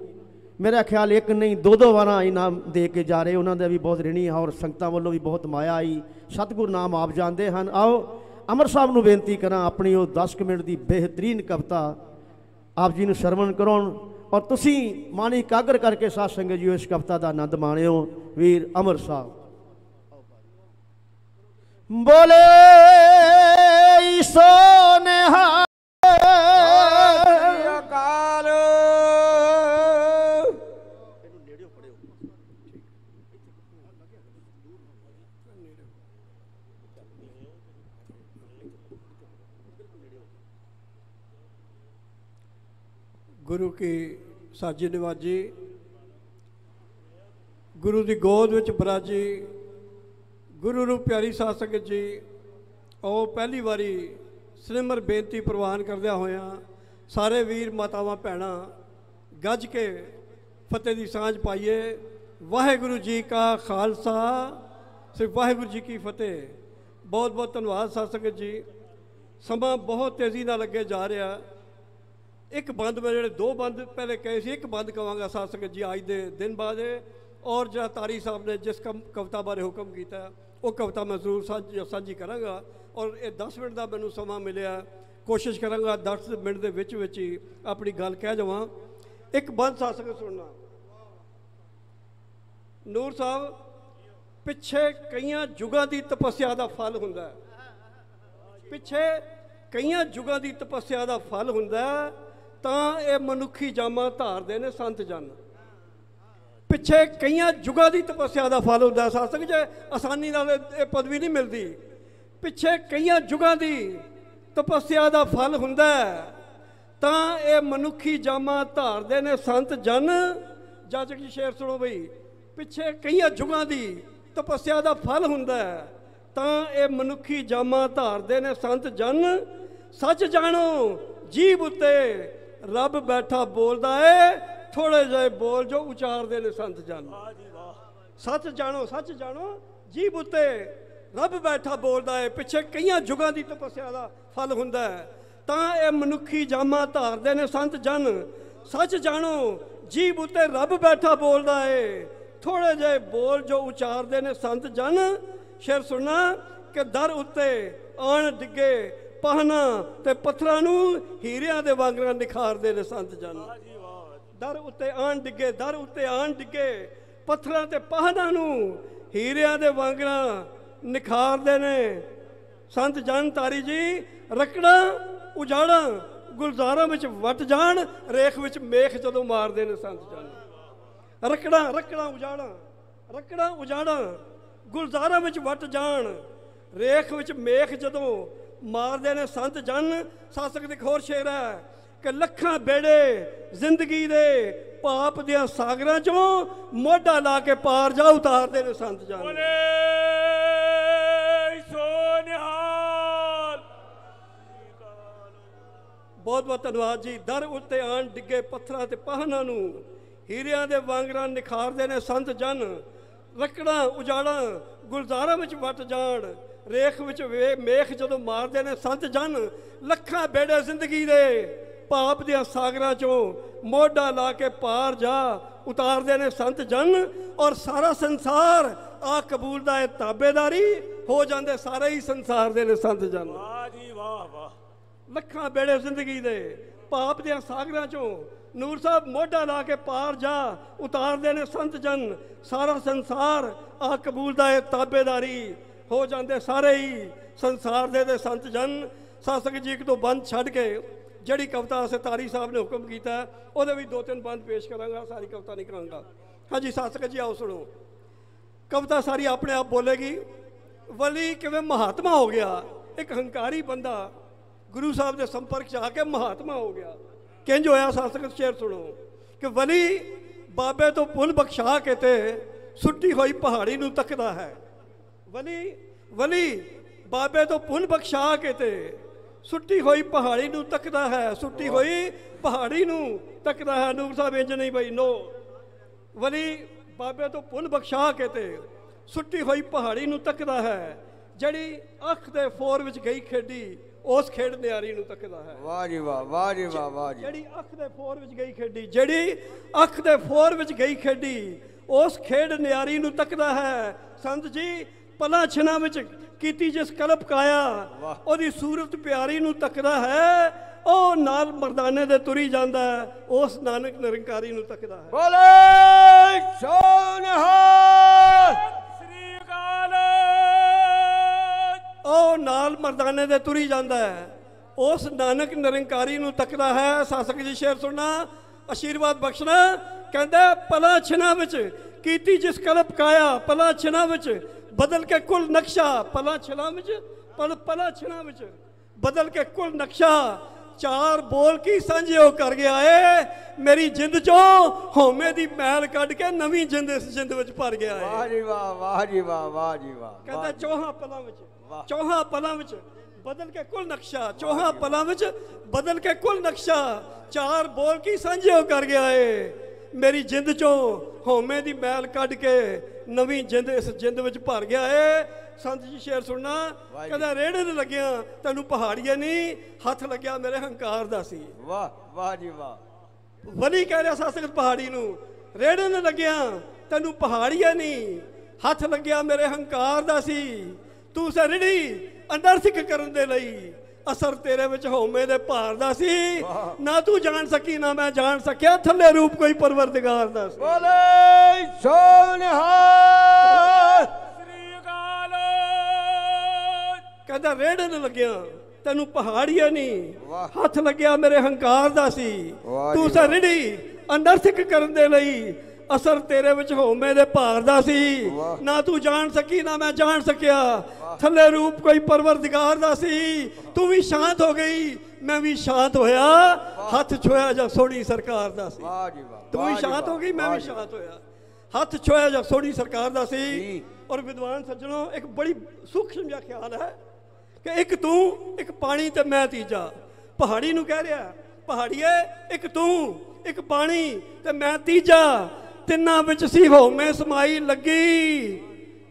[SPEAKER 5] ਮੇਰਾ ਖਿਆਲ ਇੱਕ ਨਹੀਂ ਦੋ ਦੋ ਵਾਰਾਂ ਇਨਾਮ ਦੇ ਕੇ ਜਾ ਰਹੇ, ਉਹਨਾਂ ਦਾ ਵੀ ਬਹੁਤ ਰਿਣੀ ਹੈ ਔਰ ਸੰਗਤਾਂ ਵੱਲੋਂ ਵੀ ਬਹੁਤ ਮਾਇਆ ਆਈ। ਸਤਿਗੁਰ ਨਾਮ ਆਪ ਜਾਣਦੇ ਹਨ। ਆਓ, ਅਮਰ ਸਾਹਿਬ ਨੂੰ ਬੇਨਤੀ ਕਰਾਂ, ਆਪਣੀ ਉਹ 10 ਕੁ ਮਿੰਟ ਦੀ ਬਿਹਤਰੀਨ ਕਵਿਤਾ ਆਪ ਜੀ ਨੂੰ ਸਰਵਣ ਕਰਾਉਣ। ਔਰ ਤੁਸੀਂ ਮਾਣੀ ਕਾਗਰ ਕਰਕੇ ਸਾਧ ਸੰਗਤ ਜੀ ਇਸ ਕਵਿਤਾ ਦਾ ਆਨੰਦ ਮਾਣਿਓ, ਵੀਰ ਅਮਰ ਸਾਹਿਬ ਬੋਲੇ ਸੋਨੇਹਾ
[SPEAKER 2] ਅਕਾਲ
[SPEAKER 10] ਗੁਰੂ ਕੀ ਸਾਜੀ ਨਿਵਾਜੀ, ਗੁਰੂ ਦੀ ਗੋਦ ਵਿੱਚ ਬਰਾਜੀ, ਗੁਰੂ ਨੂੰ ਪਿਆਰੀ ਸਾਧ ਸੰਗਤ ਜੀ, ਉਹ ਪਹਿਲੀ ਵਾਰੀ ਸਿਮਰ ਬੇਨਤੀ ਪ੍ਰਵਾਨ ਕਰਦਿਆਂ ਹੋਇਆਂ ਸਾਰੇ ਵੀਰ ਮਾਤਾਵਾਂ ਭੈਣਾਂ ਗੱਜ ਕੇ ਫਤਿਹ ਦੀ ਸਾਂਝ ਪਾਈਏ। ਵਾਹਿਗੁਰੂ ਜੀ ਕਾ ਖਾਲਸਾ, ਸ੍ਰੀ ਵਾਹਿਗੁਰੂ ਜੀ ਕੀ ਫਤਿਹ। ਬਹੁਤ ਬਹੁਤ ਧੰਨਵਾਦ ਸਾਧ ਸੰਗਤ ਜੀ। ਸਮਾਂ ਬਹੁਤ ਤੇਜ਼ੀ ਨਾਲ ਅੱਗੇ ਜਾ ਰਿਹਾ। ਇੱਕ ਬੰਦ ਮੈਂ ਜਿਹੜੇ ਦੋ ਬੰਦ ਪਹਿਲੇ ਕਹੇ ਸੀ ਇੱਕ ਬੰਦ ਕਵਾਂਗਾ ਸਾਧ ਸੰਗਤ ਜੀ ਅੱਜ ਦੇ ਦਿਨ ਬਾਅਦ। ਔਰ ਜਿਹੜਾ ਤਾਰੀ ਸਾਹਿਬ ਨੇ ਜਿਸ ਕਮ ਕਵਿਤਾ ਬਾਰੇ ਹੁਕਮ ਕੀਤਾ ਉਹ ਕਵਿਤਾ ਮੈਂ ਜ਼ਰੂਰ ਸਾਂਝੀ ਸਾਂਝੀ ਕਰਾਂਗਾ। ਔਰ ਇਹ 10 ਮਿੰਟ ਦਾ ਮੈਨੂੰ ਸਮਾਂ ਮਿਲਿਆ। ਕੋਸ਼ਿਸ਼ ਕਰਾਂਗਾ 10 ਮਿੰਟ ਦੇ ਵਿੱਚ ਵਿੱਚ ਹੀ ਆਪਣੀ ਗੱਲ ਕਹਿ ਜਾਵਾਂ ਇੱਕ ਬੰਦ ਸਾਧ ਸੰਗਤ ਸੁਣਨਾ। ਨੂਰ ਸਾਹਿਬ ਪਿੱਛੇ ਕਈਆਂ ਯੁਗਾਂ ਦੀ ਤਪੱਸਿਆ ਦਾ ਫਲ ਹੁੰਦਾ। ਹੈ ਪਿੱਛੇ ਕਈਆਂ ਯੁਗਾਂ ਦੀ ਤਪੱਸਿਆ ਦਾ ਫਲ ਹੁੰਦਾ। ਹੈ, ਤਾਂ ਇਹ ਮਨੁੱਖੀ ਜਾਮਾ ਧਾਰਦੇ ਨੇ ਸੰਤ ਜਨ। ਪਿੱਛੇ ਕਈਆਂ ਯੁਗਾਂ ਦੀ ਤਪੱਸਿਆ ਦਾ ਫਲ ਹੁੰਦਾ ਹੈ। ਸਾਧ ਜੇ ਆਸਾਨੀ ਨਾਲ ਇਹ ਪਦਵੀ ਨਹੀਂ ਮਿਲਦੀ। ਪਿੱਛੇ ਕਈਆਂ ਯੁਗਾਂ ਦੀ ਤਪੱਸਿਆ ਦਾ ਫਲ ਹੁੰਦਾ, ਤਾਂ ਇਹ ਮਨੁੱਖੀ ਜਾਮਾ ਧਾਰਦੇ ਨੇ ਸੰਤ ਜਨ। ਜਾਜਕ ਜੀ ਸ਼ੇਰ ਸੁਣੋ ਬਈ, ਪਿੱਛੇ ਕਈਆਂ ਯੁਗਾਂ ਦੀ ਤਪੱਸਿਆ ਦਾ ਫਲ ਹੁੰਦਾ, ਤਾਂ ਇਹ ਮਨੁੱਖੀ ਜਾਮਾ ਧਾਰਦੇ ਨੇ ਸੰਤ ਜਨ। ਸੱਚ ਜਾਣੋ ਜੀਵ ਉੱਤੇ ਰੱਬ ਬੈਠਾ ਬੋਲਦਾ ਏ ਥੋੜੇ ਜਿਹੇ ਬੋਲ ਜੋ ਉਚਾਰਦੇ ਨੇ ਸੰਤ ਜਨ ਸੱਚ ਜਾਣੋ ਸੱਚ ਜਾਣੋ ਜੀਵ ਉੱਤੇ ਰੱਬ ਬੈਠਾ ਬੋਲਦਾ ਏ ਪਿੱਛੇ ਕਈਆਂ ਯੁਗਾਂ ਦੀ ਤਪੱਸਿਆ ਦਾ ਫਲ ਹੁੰਦਾ ਹੈ। ਤਾਂ ਇਹ ਮਨੁੱਖੀ ਜਾਮਾਂ ਧਾਰਦੇ ਨੇ ਸੰਤ ਜਨ। ਸੱਚ ਜਾਣੋ ਜੀਵ ਉੱਤੇ ਰੱਬ ਬੈਠਾ ਬੋਲਦਾ ਏ ਥੋੜੇ ਜਿਹੇ ਬੋਲ ਜੋ ਉਚਾਰਦੇ ਨੇ ਸੰਤ ਜਨ। ਸ਼ੇਰ ਸੁਣਨਾ ਕਿ ਦਰ ਉੱਤੇ ਆਣ ਡਿੱਗੇ ਪਹਨਾ ਤੇ ਪੱਥਰਾਂ ਨੂੰ ਹੀਰਿਆਂ ਦੇ ਵਾਂਗਰਾਂ ਨਿਖਾਰਦੇ ਨੇ ਸੰਤ ਜਨ। ਦਰ ਉੱਤੇ ਆਣ ਡਿੱਗੇ, ਦਰ ਉੱਤੇ ਆਣ ਡਿੱਗੇ, ਪੱਥਰਾਂ ਤੇ ਪਹਾੜਾਂ ਨੂੰ ਹੀਰਿਆਂ ਦੇ ਵਾਂਗਰਾਂ ਨਿਖਾਰਦੇ ਨੇ। ਸੰਤ ਜਨ ਤਾਰੀ ਜੀ, ਰਕੜਾ ਉਜਾੜਾਂ ਗੁਲਜ਼ਾਰਾਂ ਵਿੱਚ ਵਟ ਜਾਣ, ਰੇਖ ਵਿੱਚ ਮੇਖ ਜਦੋਂ ਮਾਰਦੇ ਨੇ ਸੰਤ ਜਨ। ਰਕੜਾ ਰਕੜਾ ਉਜਾੜਾਂ ਰਕੜਾ ਉਜਾੜਾਂ ਗੁਲਜ਼ਾਰਾਂ ਵਿੱਚ ਵਟ ਜਾਣ, ਰੇਖ ਵਿੱਚ ਮੇਖ ਜਦੋਂ ਮਾਰਦੇ ਨੇ ਸੰਤ ਜਨ ਸਾਸਕ ਦੇ ਖੋਰ ਸ਼ੇਰ ਹੈ ਕਿ ਲੱਖਾਂ ਬੇੜੇ ਜ਼ਿੰਦਗੀ ਦੇ ਪਾਪ ਦੀਆਂ ਸਾਗਰਾਂ ਚੋਂ ਮੋਢਾ ਲਾ ਕੇ ਪਾਰ ਜਾ ਉਤਾਰਦੇ ਨੇ ਸੰਤ ਜਨ। ਬਹੁਤ ਬਹੁਤ ਧੰਨਵਾਦ ਜੀ। ਦਰ ਉੱਤੇ ਆਣ ਡਿੱਗੇ ਪੱਥਰਾਂ ਤੇ ਪਹਾਨਾਂ ਨੂੰ ਹੀਰਿਆਂ ਦੇ ਵਾਂਗਰਾਂ ਨਿਖਾਰਦੇ ਨੇ ਸੰਤ ਜਨ। ਰਕੜਾਂ ਉਜਾੜਾਂ ਗੁਲਜ਼ਾਰਾਂ ਵਿੱਚ ਵਟ ਜਾਣ ਰੇਖ ਵਿੱਚ ਵੇ- ਮੇਖ ਜਦੋਂ ਮਾਰਦੇ ਨੇ ਸੰਤ ਜਨ ਲੱਖਾਂ ਬੇੜੇ ਜ਼ਿੰਦਗੀ ਦੇ ਪਾਪ ਦੀਆਂ ਸਾਗਰਾਂ ਚੋਂ ਮੋਢਾ ਲਾ ਕੇ ਪਾਰ ਜਾ ਉਤਾਰਦੇ ਨੇ ਸੰਤ ਜਨ ਔਰ ਸਾਰਾ ਸੰਸਾਰ ਆ ਕਬੂਲ ਦਾ ਇਹ ਤਾਬੇਦਾਰੀ ਹੋ ਜਾਂਦੇ ਸਾਰੇ ਹੀ ਸੰਸਾਰ ਦੇ ਨੇ ਸੰਤ ਜਨ।
[SPEAKER 2] ਵਾਹ ਜੀ ਵਾਹ ਵਾਹ।
[SPEAKER 10] ਲੱਖਾਂ ਬੇੜੇ ਜ਼ਿੰਦਗੀ ਦੇ ਪਾਪ ਦੀਆਂ ਸਾਗਰਾਂ ਚੋਂ ਨੂਰ ਸਾਹਿਬ ਮੋਢਾ ਲਾ ਕੇ ਪਾਰ ਜਾ ਉਤਾਰਦੇ ਨੇ ਸੰਤ ਜਨ ਸਾਰਾ ਸੰਸਾਰ ਆ ਕਬੂਲ ਦਾ ਇਹ ਤਾਬੇਦਾਰੀ ਹੋ ਜਾਂਦੇ ਸਾਰੇ ਹੀ ਸੰਸਾਰ ਦੇ ਦੇ ਸੰਤ ਜਨ। ਸਾਸਕ ਜੀ, ਇੱਕ ਤੋਂ ਬੰਦ ਛੱਡ ਕੇ ਜਿਹੜੀ ਕਵਿਤਾ ਸਤਾਰੀ ਸਾਹਿਬ ਨੇ ਹੁਕਮ ਕੀਤਾ, ਉਹਦੇ ਵੀ ਦੋ ਤਿੰਨ ਬੰਦ ਪੇਸ਼ ਕਰਾਂਗਾ, ਸਾਰੀ ਕਵਿਤਾ ਨਹੀਂ ਕਰਾਂਗਾ। ਹਾਂਜੀ ਸਾਸਕ ਜੀ, ਆਓ ਸੁਣੋ। ਕਵਿਤਾ ਸਾਰੀ ਆਪਣੇ ਆਪ ਬੋਲੇਗੀ, ਵਲੀ ਕਿਵੇਂ ਮਹਾਤਮਾ ਹੋ ਗਿਆ? ਇੱਕ ਹੰਕਾਰੀ ਬੰਦਾ ਗੁਰੂ ਸਾਹਿਬ ਦੇ ਸੰਪਰਕ ਚ ਆ ਕੇ ਮਹਾਤਮਾ ਹੋ ਗਿਆ। ਕਿੰਜ ਹੋਇਆ ਸਾਸਕ ਸ਼ੇਰ ਸੁਣੋ। ਕਿ ਵਲੀ ਬਾਬੇ ਤੋਂ ਪੁੱਲ ਬਖਸ਼ਾ ਕੇ ਤੇ ਸੁੱਟੀ ਹੋਈ ਪਹਾੜੀ ਨੂੰ ਤੱਕਦਾ ਹੈ। ਵਲੀ ਵਲੀ ਬਾਬੇ ਤੋਂ ਪੁੱਲ ਬਖਸ਼ਾ ਕੇ ਤੇ ਸੁੱਟੀ ਹੋਈ ਪਹਾੜੀ ਨੂੰ ਤੱਕਦਾ ਹੈ ਸੁੱਟੀ ਹੋਈ ਪਹਾੜੀ ਨੂੰ ਤੱਕਦਾ ਹੈ। ਨੂਰ ਸਾਹਿਬ ਇੰਜ ਨਹੀਂ ਬਈ ਨੋ। ਵਲੀ ਬਾਬੇ ਤੋਂ ਪੁੰਨ ਬਖਸ਼ਾ ਕੇ ਤੇ ਸੁੱਟੀ ਹੋਈ ਪਹਾੜੀ ਨੂੰ ਤੱਕਦਾ ਹੈ ਜਿਹੜੀ ਅੱਖ ਦੇ ਫੋਰ ਵਿੱਚ ਗਈ ਖੇਡੀ ਉਸ ਖੇਡ ਨਿਆਰੀ ਨੂੰ ਤੱਕਦਾ ਹੈ।
[SPEAKER 2] ਵਾਹ ਜੀ ਵਾਹ ਵਾਹ ਜੀ ਵਾਹ ਵਾਹ ਜੀ।
[SPEAKER 10] ਜਿਹੜੀ ਅੱਖ ਦੇ ਫੋਰ ਵਿੱਚ ਗਈ ਖੇਡੀ ਜਿਹੜੀ ਅੱਖ ਦੇ ਫੋਰ ਵਿੱਚ ਗਈ ਖੇਡੀ ਉਸ ਖੇਡ ਨਿਆਰੀ ਨੂੰ ਤੱਕਦਾ ਹੈ। ਸੰਤ ਜੀ ਪਲਾਂ ਛਿਨਾਂ ਵਿੱਚ ਕੀਤੀ ਜਿਸ ਕਲਪ ਕਾਇਆ ਉਹਦੀ ਸੂਰਤ ਪਿਆਰੀ ਨੂੰ ਤੱਕਦਾ ਹੈ ਉਹ ਨਾਲ ਮਰਦਾਨੇ ਦੇ ਤੁਰੀ ਜਾਂਦਾ ਹੈ, ਉਸ ਨਾਨਕ ਨਿਰੰਕਾਰੀ ਨੂੰ ਤੱਕਦਾ ਹੈ।
[SPEAKER 2] ਬੋਲੇ ਸੋਨਹਾਲ ਸ੍ਰੀ ਅਕਾਲ।
[SPEAKER 10] ਉਹ ਨਾਲ ਮਰਦਾਨੇ ਦੇ ਤੁਰੀ ਜਾਂਦਾ ਹੈ ਉਸ ਨਾਨਕ ਨਿਰੰਕਾਰੀ ਨੂੰ ਤੱਕਦਾ ਹੈ। ਸਾਸਕ ਜੀ ਸ਼ੇਰ ਸੁਣਨਾ ਆਸ਼ੀਰਵਾਦ ਬਖਸ਼ਣਾ। ਕਹਿੰਦਾ ਪਲਾ ਛਿਨਾ ਵਿੱਚ ਕੀਤੀ ਜਿਸ ਕਲਪ ਕਾਇਆ ਪਲਾ ਛਿਨਾ ਵਿੱਚ ਬਦਲ ਕੇ ਕੁਲ ਨਕਸ਼ਾ ਪਲਾ ਛਿਨਾ ਵਿੱਚ ਪਲ ਪਲਾ ਛਿਨਾ ਵਿੱਚ ਬਦਲ ਕੇ ਕੁਲ ਨਕਸ਼ਾ। ਚਾਰ ਬੋਲ ਕੀ ਸਾਂਝੇ ਉਹ ਕਰ ਗਿਆ ਏ? ਮੇਰੀ ਜਿੰਦ ਚੋਂ ਹਉਮੈ ਦੀ ਮੈਲ ਕੱਢ ਕੇ ਨਵੀਂ ਜਿੰਦ ਇਸ ਜਿੰਦ ਵਿੱਚ ਭਰ ਗਿਆ ਏ।
[SPEAKER 2] ਵਾਹ ਜੀ ਵਾਹ ਵਾਹ ਜੀ ਵਾਹ ਵਾਹ ਜੀ ਵਾਹ।
[SPEAKER 10] ਕਹਿੰਦਾ ਚੌਹਾਂ ਪਲਾਂ ਵਿੱਚ ਚੌਹਾਂ ਪਲਾਂ ਵਿੱਚ ਬਦਲ ਕੇ ਕੁੱਲ ਨਕਸ਼ਾ ਚੋਹਾਂ ਪਲਾਂ ਵਿੱਚ ਬਦਲ ਕੇ ਕੁੱਲ ਨਕਸ਼ਾ ਚਾਰ ਬੋਲ ਕੀ ਸਾਂਝੇ ਉਹ ਕਰ ਗਿਆ ਏ? ਮੇਰੀ ਜਿੰਦ ਚੋਂ ਹਉਮੈ ਦੀ ਮੈਲ ਕੱਢ ਕੇ ਨਵੀਂ ਜਿੰਦ ਇਸ ਜਿੰਦ ਵਿੱਚ ਭਰ ਗਿਆ ਏ। ਸੰਤ ਜੀ ਸ਼ੇਰ ਸੁਣਨਾ ਕਹਿੰਦਾ ਰੇੜੇ ਨੂੰ ਲੱਗਿਆ ਤੈਨੂੰ ਪਹਾੜੀਏ ਨਹੀਂ ਹੱਥ ਲੱਗਿਆ ਮੇਰੇ ਹੰਕਾਰ ਦਾ ਸੀ।
[SPEAKER 2] ਵਾਹ ਵਾਹ ਜੀ ਵਾਹ।
[SPEAKER 10] ਵਲੀ ਕਹਿ ਰਿਹਾ ਸਾਸਕਤ ਪਹਾੜੀ ਨੂੰ ਰੇੜੇ ਨੂੰ ਲੱਗਿਆ ਤੈਨੂੰ ਪਹਾੜੀਆ ਨਹੀਂ ਹੱਥ ਲੱਗਿਆ ਮੇਰੇ ਹੰਕਾਰ ਦਾ ਸੀ। ਤੂੰ ਸਰੜੀ ਅਨਰਥਕ ਕਰਨ ਦੇ ਲਈ ਅਸਰ ਤੇਰੇ ਵਿੱਚ ਹਉਮੈ ਦੇ ਭਾਰ ਦਾ ਸੀ। ਨਾ ਤੂੰ ਜਾਣ ਸਕੀ ਨਾ ਮੈਂ ਜਾਣ ਸਕਿਆ। ਥੱਲੇ ਰੂਪ ਕੋਈ ਪਰਵਰਦਗਾਰ ਦਾ ਸੀ।
[SPEAKER 2] ਬੋਲੇ ਸੋਨਿਹਾਲ
[SPEAKER 10] ਕਹਿੰਦਾ ਰੇੜੇ ਨੂੰ ਲੱਗਿਆ ਤੈਨੂੰ ਪਹਾੜੀਆ ਨਹੀਂ ਹੱਥ ਲੱਗਿਆ ਮੇਰੇ ਹੰਕਾਰ ਦਾ ਸੀ। ਤੂੰ
[SPEAKER 2] ਜੀ
[SPEAKER 10] ਸਰੜੀ ਅਨਰਥਕ ਕਰਨ ਦੇ ਲਈ ਅਸਰ ਤੇਰੇ ਵਿੱਚ ਹਉਮੈ ਦੇ ਭਾਰ ਦਾ ਸੀ। ਨਾ ਤੂੰ ਜਾਣ ਸਕੀ ਨਾ ਮੈਂ ਜਾਣ ਸਕਿਆ। ਥੱਲੇ ਰੂਪ ਕੋਈ ਪਰਵਰਦਿਗਾਰ ਦਾ ਸੀ। ਤੂੰ ਵੀ ਸ਼ਾਂਤ ਹੋ ਗਈ। ਮੈਂ ਵੀ ਸ਼ਾਂਤ ਹੋਇਆ। ਹੱਥ ਛੋਇਆ ਜਾਂ ਸੋਹਣੀ ਸਰਕਾਰ ਦਾ ਸੀ।
[SPEAKER 2] ਵਾਹ ਜੀ ਵਾਹ।
[SPEAKER 10] ਤੂੰ ਵੀ ਸ਼ਾਂਤ ਹੋ ਗਈ ਮੈਂ ਵੀ ਸ਼ਾਂਤ ਹੋਇਆ। ਹੱਥ ਛੋਇਆ ਜਾਂ ਸੋਹਣੀ ਸਰਕਾਰ ਦਾ ਸੀ। ਔਰ ਵਿਦਵਾਨ ਸੱਜਣੋ ਇੱਕ ਬੜੀ ਸੂਖਮ ਜਿਹਾ ਖਿਆਲ ਹੈ ਕਿ ਇੱਕ ਤੂੰ ਇੱਕ ਪਾਣੀ ਤੇ ਮੈਂ ਤੀਜਾ। ਪਹਾੜੀ ਨੂੰ ਕਹਿ ਰਿਹਾ। ਪਹਾੜੀਏ ਇੱਕ ਤੂੰ ਇੱਕ ਪਾਣੀ ਤੇ ਮੈਂ ਤੀਜਾ। ਤਿੰਨਾਂ ਵਿੱਚ ਸੀ ਹਉਮੈ ਸਮਾਈ ਲੱਗੀ।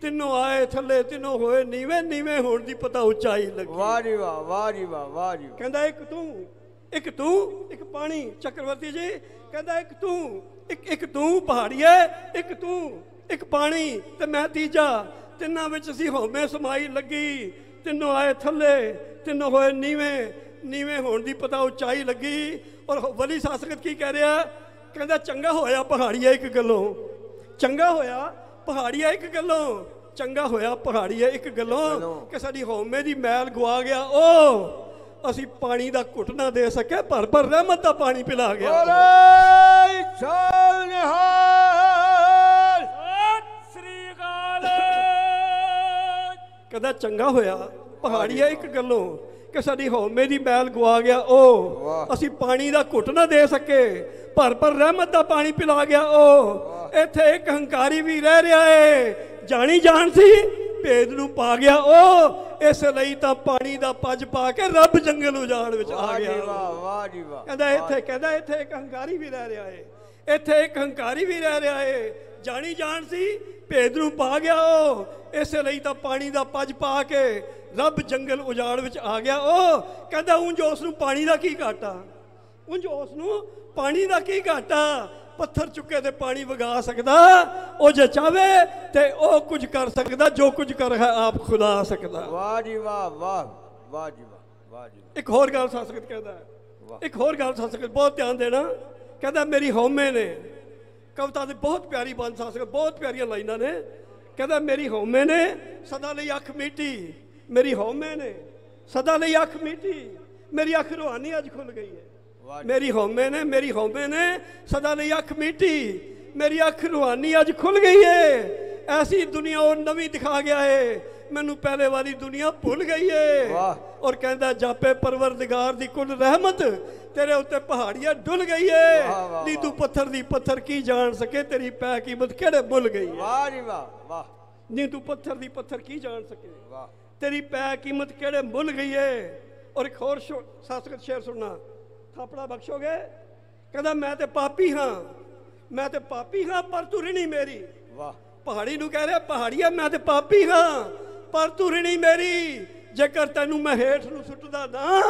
[SPEAKER 10] ਤਿੰਨੋਂ ਆਏ ਥੱਲੇ ਤਿੰਨੋਂ ਹੋਏ ਨੀਵੇਂ ਨੀਵੇਂ ਹੋਣ ਦੀ ਪਤਾ ਉਚਾਈ ਲੱਗੀ।
[SPEAKER 2] ਵਾਹ ਜੀ ਵਾਹ ਵਾਹ ਜੀ ਵਾਹ। ਵਾਹ ਜੀ।
[SPEAKER 10] ਕਹਿੰਦਾ ਇੱਕ ਤੂੰ ਇੱਕ ਤੂੰ ਇੱਕ ਪਾਣੀ ਚੱਕਰਵਰਤੀ ਜੀ। ਕਹਿੰਦਾ ਇੱਕ ਤੂੰ ਇੱਕ ਇੱਕ ਤੂੰ ਪਹਾੜੀਏ ਇੱਕ ਤੂੰ ਇੱਕ ਪਾਣੀ ਤੇ ਮੈਂ ਤੀਜਾ। ਤਿੰਨਾਂ ਵਿੱਚ ਅਸੀਂ ਹਉਮੈ ਸਮਾਈ ਲੱਗੀ। ਤਿੰਨੋਂ ਆਏ ਥੱਲੇ ਤਿੰਨੋਂ ਹੋਏ ਨੀਵੇਂ ਨੀਵੇਂ ਹੋਣ ਦੀ ਪਤਾ ਉਚਾਈ ਲੱਗੀ। ਔਰ ਵਲੀ ਸਾਸਕਤ ਕੀ ਕਹਿ ਰਿਹਾ? ਕਹਿੰਦਾ ਚੰਗਾ ਹੋਇਆ ਪਹਾੜੀਏ ਇੱਕ ਗੱਲੋਂ। ਚੰਗਾ ਹੋਇਆ ਪਹਾੜੀਆ ਇੱਕ ਗੱਲੋਂ। ਚੰਗਾ ਹੋਇਆ ਪਹਾੜੀਆ ਇੱਕ ਗੱਲੋਂ ਕਿ ਸਾਡੀ ਹਉਮੈ ਦੀ ਮੈਲ ਗਵਾ ਗਿਆ। ਉਹ ਅਸੀਂ ਪਾਣੀ ਦਾ ਘੁੱਟ ਨਾ ਦੇ ਸਕੇ ਭਰ ਭਰ ਰਹਿਮਤ ਦਾ ਪਾਣੀ ਪਿਲਾ ਗਿਆ।
[SPEAKER 2] ਬੋਲੇ ਸੋਨਿਹਾਲ
[SPEAKER 10] ਕਹਿੰਦਾ ਚੰਗਾ ਹੋਇਆ ਪਹਾੜੀਆ ਇੱਕ ਗੱਲੋਂ। ਕਿ ਸਾਡੀ ਹਉਮੈ ਦੀ ਮੈਲ ਗਵਾ ਗਿਆ ਉਹ ਅਸੀਂ ਪਾਣੀ ਦਾ ਘੁੱਟ ਨਾ ਦੇ ਸਕੇ ਭਰ ਭਰ ਰਹਿਮਤ ਦਾ ਪਾਣੀ ਪਿਲਾ ਗਿਆ ਉਹ ਇੱਥੇ ਇੱਕ ਹੰਕਾਰੀ ਵੀ ਰਹਿ ਰਿਹਾ ਏ ਜਾਣੀ ਜਾਣ ਸੀ ਭੇਦ ਨੂੰ ਪਾ ਗਿਆ ਉਹ ਇਸ ਲਈ ਤਾਂ ਪਾਣੀ ਦਾ ਪੱਜ ਪਾ ਕੇ ਰੱਬ ਜੰਗਲ ਉਜਾੜ ਵਿੱਚ ਆ ਗਿਆ।
[SPEAKER 2] ਵਾਹ ਵਾਹ ਜੀ ਵਾਹ
[SPEAKER 10] ਕਹਿੰਦਾ ਇੱਥੇ ਕਹਿੰਦਾ ਇੱਥੇ ਇੱਕ ਹੰਕਾਰੀ ਵੀ ਰਹਿ ਰਿਹਾ ਏ ਇੱਥੇ ਇੱਕ ਹੰਕਾਰੀ ਵੀ ਰਹਿ ਰਿਹਾ ਏ ਜਾਣੀ ਜਾਣ ਸੀ ਭੇਦ ਨੂੰ ਪਾ ਗਿਆ ਉਹ। ਇਸੇ ਲਈ ਤਾਂ ਪਾਣੀ ਦਾ ਪੱਜ ਪਾ ਕੇ ਰੱਬ ਜੰਗਲ ਉਜਾੜ ਵਿੱਚ ਆ ਗਿਆ ਉਹ। ਕਹਿੰਦਾ ਉਂਝ ਉਸ ਨੂੰ ਪਾਣੀ ਦਾ ਕੀ ਘਾਟਾ? ਉਂਝ ਉਸ ਨੂੰ ਪਾਣੀ ਦਾ ਕੀ ਘਾਟਾ? ਪੱਥਰ ਚੁੱਕੇ ਤੇ ਪਾਣੀ ਵਗਾ ਸਕਦਾ ਉਹ ਜੇ ਚਾਵੇ ਤੇ ਉਹ ਕੁਝ ਕਰ ਸਕਦਾ ਜੋ ਕੁਝ ਕਰ ਹੈ ਆਪ ਖੁਦਾ ਸਕਦਾ।
[SPEAKER 2] ਵਾਹ ਜੀ ਵਾਹ ਵਾਹ ਵਾਹ ਜੀ ਵਾਹ ਵਾਹ ਜੀ
[SPEAKER 10] ਇੱਕ ਹੋਰ ਗੱਲ ਸੰਸਕ੍ਰਿਤ ਕਹਿੰਦਾ। ਇੱਕ ਹੋਰ ਗੱਲ ਸੰਸਕ੍ਰਿਤ ਬਹੁਤ ਧਿਆਨ ਦੇਣਾ। ਕਹਿੰਦਾ ਮੇਰੀ ਹਉਮੈ ਨੇ ਕਵਿਤਾ ਦੀ ਬਹੁਤ ਪਿਆਰੀ ਬੰਦ ਸੰਸਕ੍ਰਿਤ ਬਹੁਤ ਪਿਆਰੀਆਂ ਲਾਈਨਾਂ ਨੇ। ਕਹਿੰਦਾ ਮੇਰੀ ਹਉਮੈ ਨੇ ਸਦਾ ਲਈ ਅੱਖ ਮੀਟੀ। ਮੇਰੀ ਹਉਮੈ ਨੇ ਸਦਾ ਲਈ ਅੱਖ ਮੀਟੀ। ਮੇਰੀ ਅੱਖ ਰੂਹਾਨੀ ਅੱਜ ਖੁੱਲ ਗਈ ਹੈ। ਮੇਰੀ ਹਉਮੈ ਨੇ ਮੇਰੀ ਹਉਮੈ ਨੇ ਸਦਾ ਲਈ ਅੱਖ ਮੀਟੀ। ਮੇਰੀ ਅੱਖ ਰੂਹਾਨੀ ਅੱਜ ਖੁੱਲ ਗਈ ਏ ਐਸੀ ਦੁਨੀਆ ਉਹ ਨਵੀਂ ਦਿਖਾ ਗਿਆ ਏ ਮੈਨੂੰ ਪਹਿਲੇ ਵਾਲੀ ਦੁਨੀਆ ਭੁੱਲ ਗਈ ਏ।
[SPEAKER 2] ਵਾਹ।
[SPEAKER 10] ਔਰ ਕਹਿੰਦਾ ਜਾਪੇ ਪਰਵਰਦਗਾਰ ਦੀ ਕੁੱਲ ਰਹਿਮਤ ਤੇਰੇ ਉੱਤੇ ਪਹਾੜੀਆਂ ਡੁੱਲ ਗਈ ਏ। ਨੀ ਤੂੰ ਪੱਥਰ ਦੀ ਪੱਥਰ ਕੀ ਜਾਣ ਸਕੇ? ਤੇਰੀ ਪੈ ਕੀਮਤ ਕਿਹੜੇ ਮੁੱਲ ਗਈ ਏ?
[SPEAKER 2] ਵਾਹ ਜੀ ਵਾਹ ਵਾਹ।
[SPEAKER 10] ਨੀ ਤੂੰ ਪੱਥਰ ਦੀ ਪੱਥਰ ਕੀ ਜਾਣ ਸਕੇ?
[SPEAKER 2] ਵਾਹ।
[SPEAKER 10] ਤੇਰੀ ਪੈ ਕੀਮਤ ਕਿਹੜੇ ਮੁੱਲ ਗਈ ਏ? ਔਰ ਇੱਕ ਹੋਰ ਸਾਸਕਤ ਸ਼ੇਰ ਸੁਣਨਾ। ਥਾਪੜਾ ਬਖਸ਼ੋਗੇ? ਕਹਿੰਦਾ ਮੈਂ ਤੇ ਪਾਪੀ ਹਾਂ। ਮੈਂ ਤੇ ਪਾਪੀ ਹਾਂ ਪਰ ਤੂੰ ਰਿਣੀ ਮੇਰੀ।
[SPEAKER 2] ਵਾਹ।
[SPEAKER 10] ਪਹਾੜੀ ਨੂੰ ਕਹਿ ਰਿਹਾ ਪਹਾੜੀਆ ਮੈਂ ਤੇ ਪਾਪੀ ਹਾਂ। ਪਰ ਤੂੰ ਰਿਣੀ ਮੇਰੀ। ਜੇਕਰ ਤੈਨੂੰ ਮੈਂ ਹੇਠ ਨੂੰ ਸੁੱਟਦਾ ਨਾ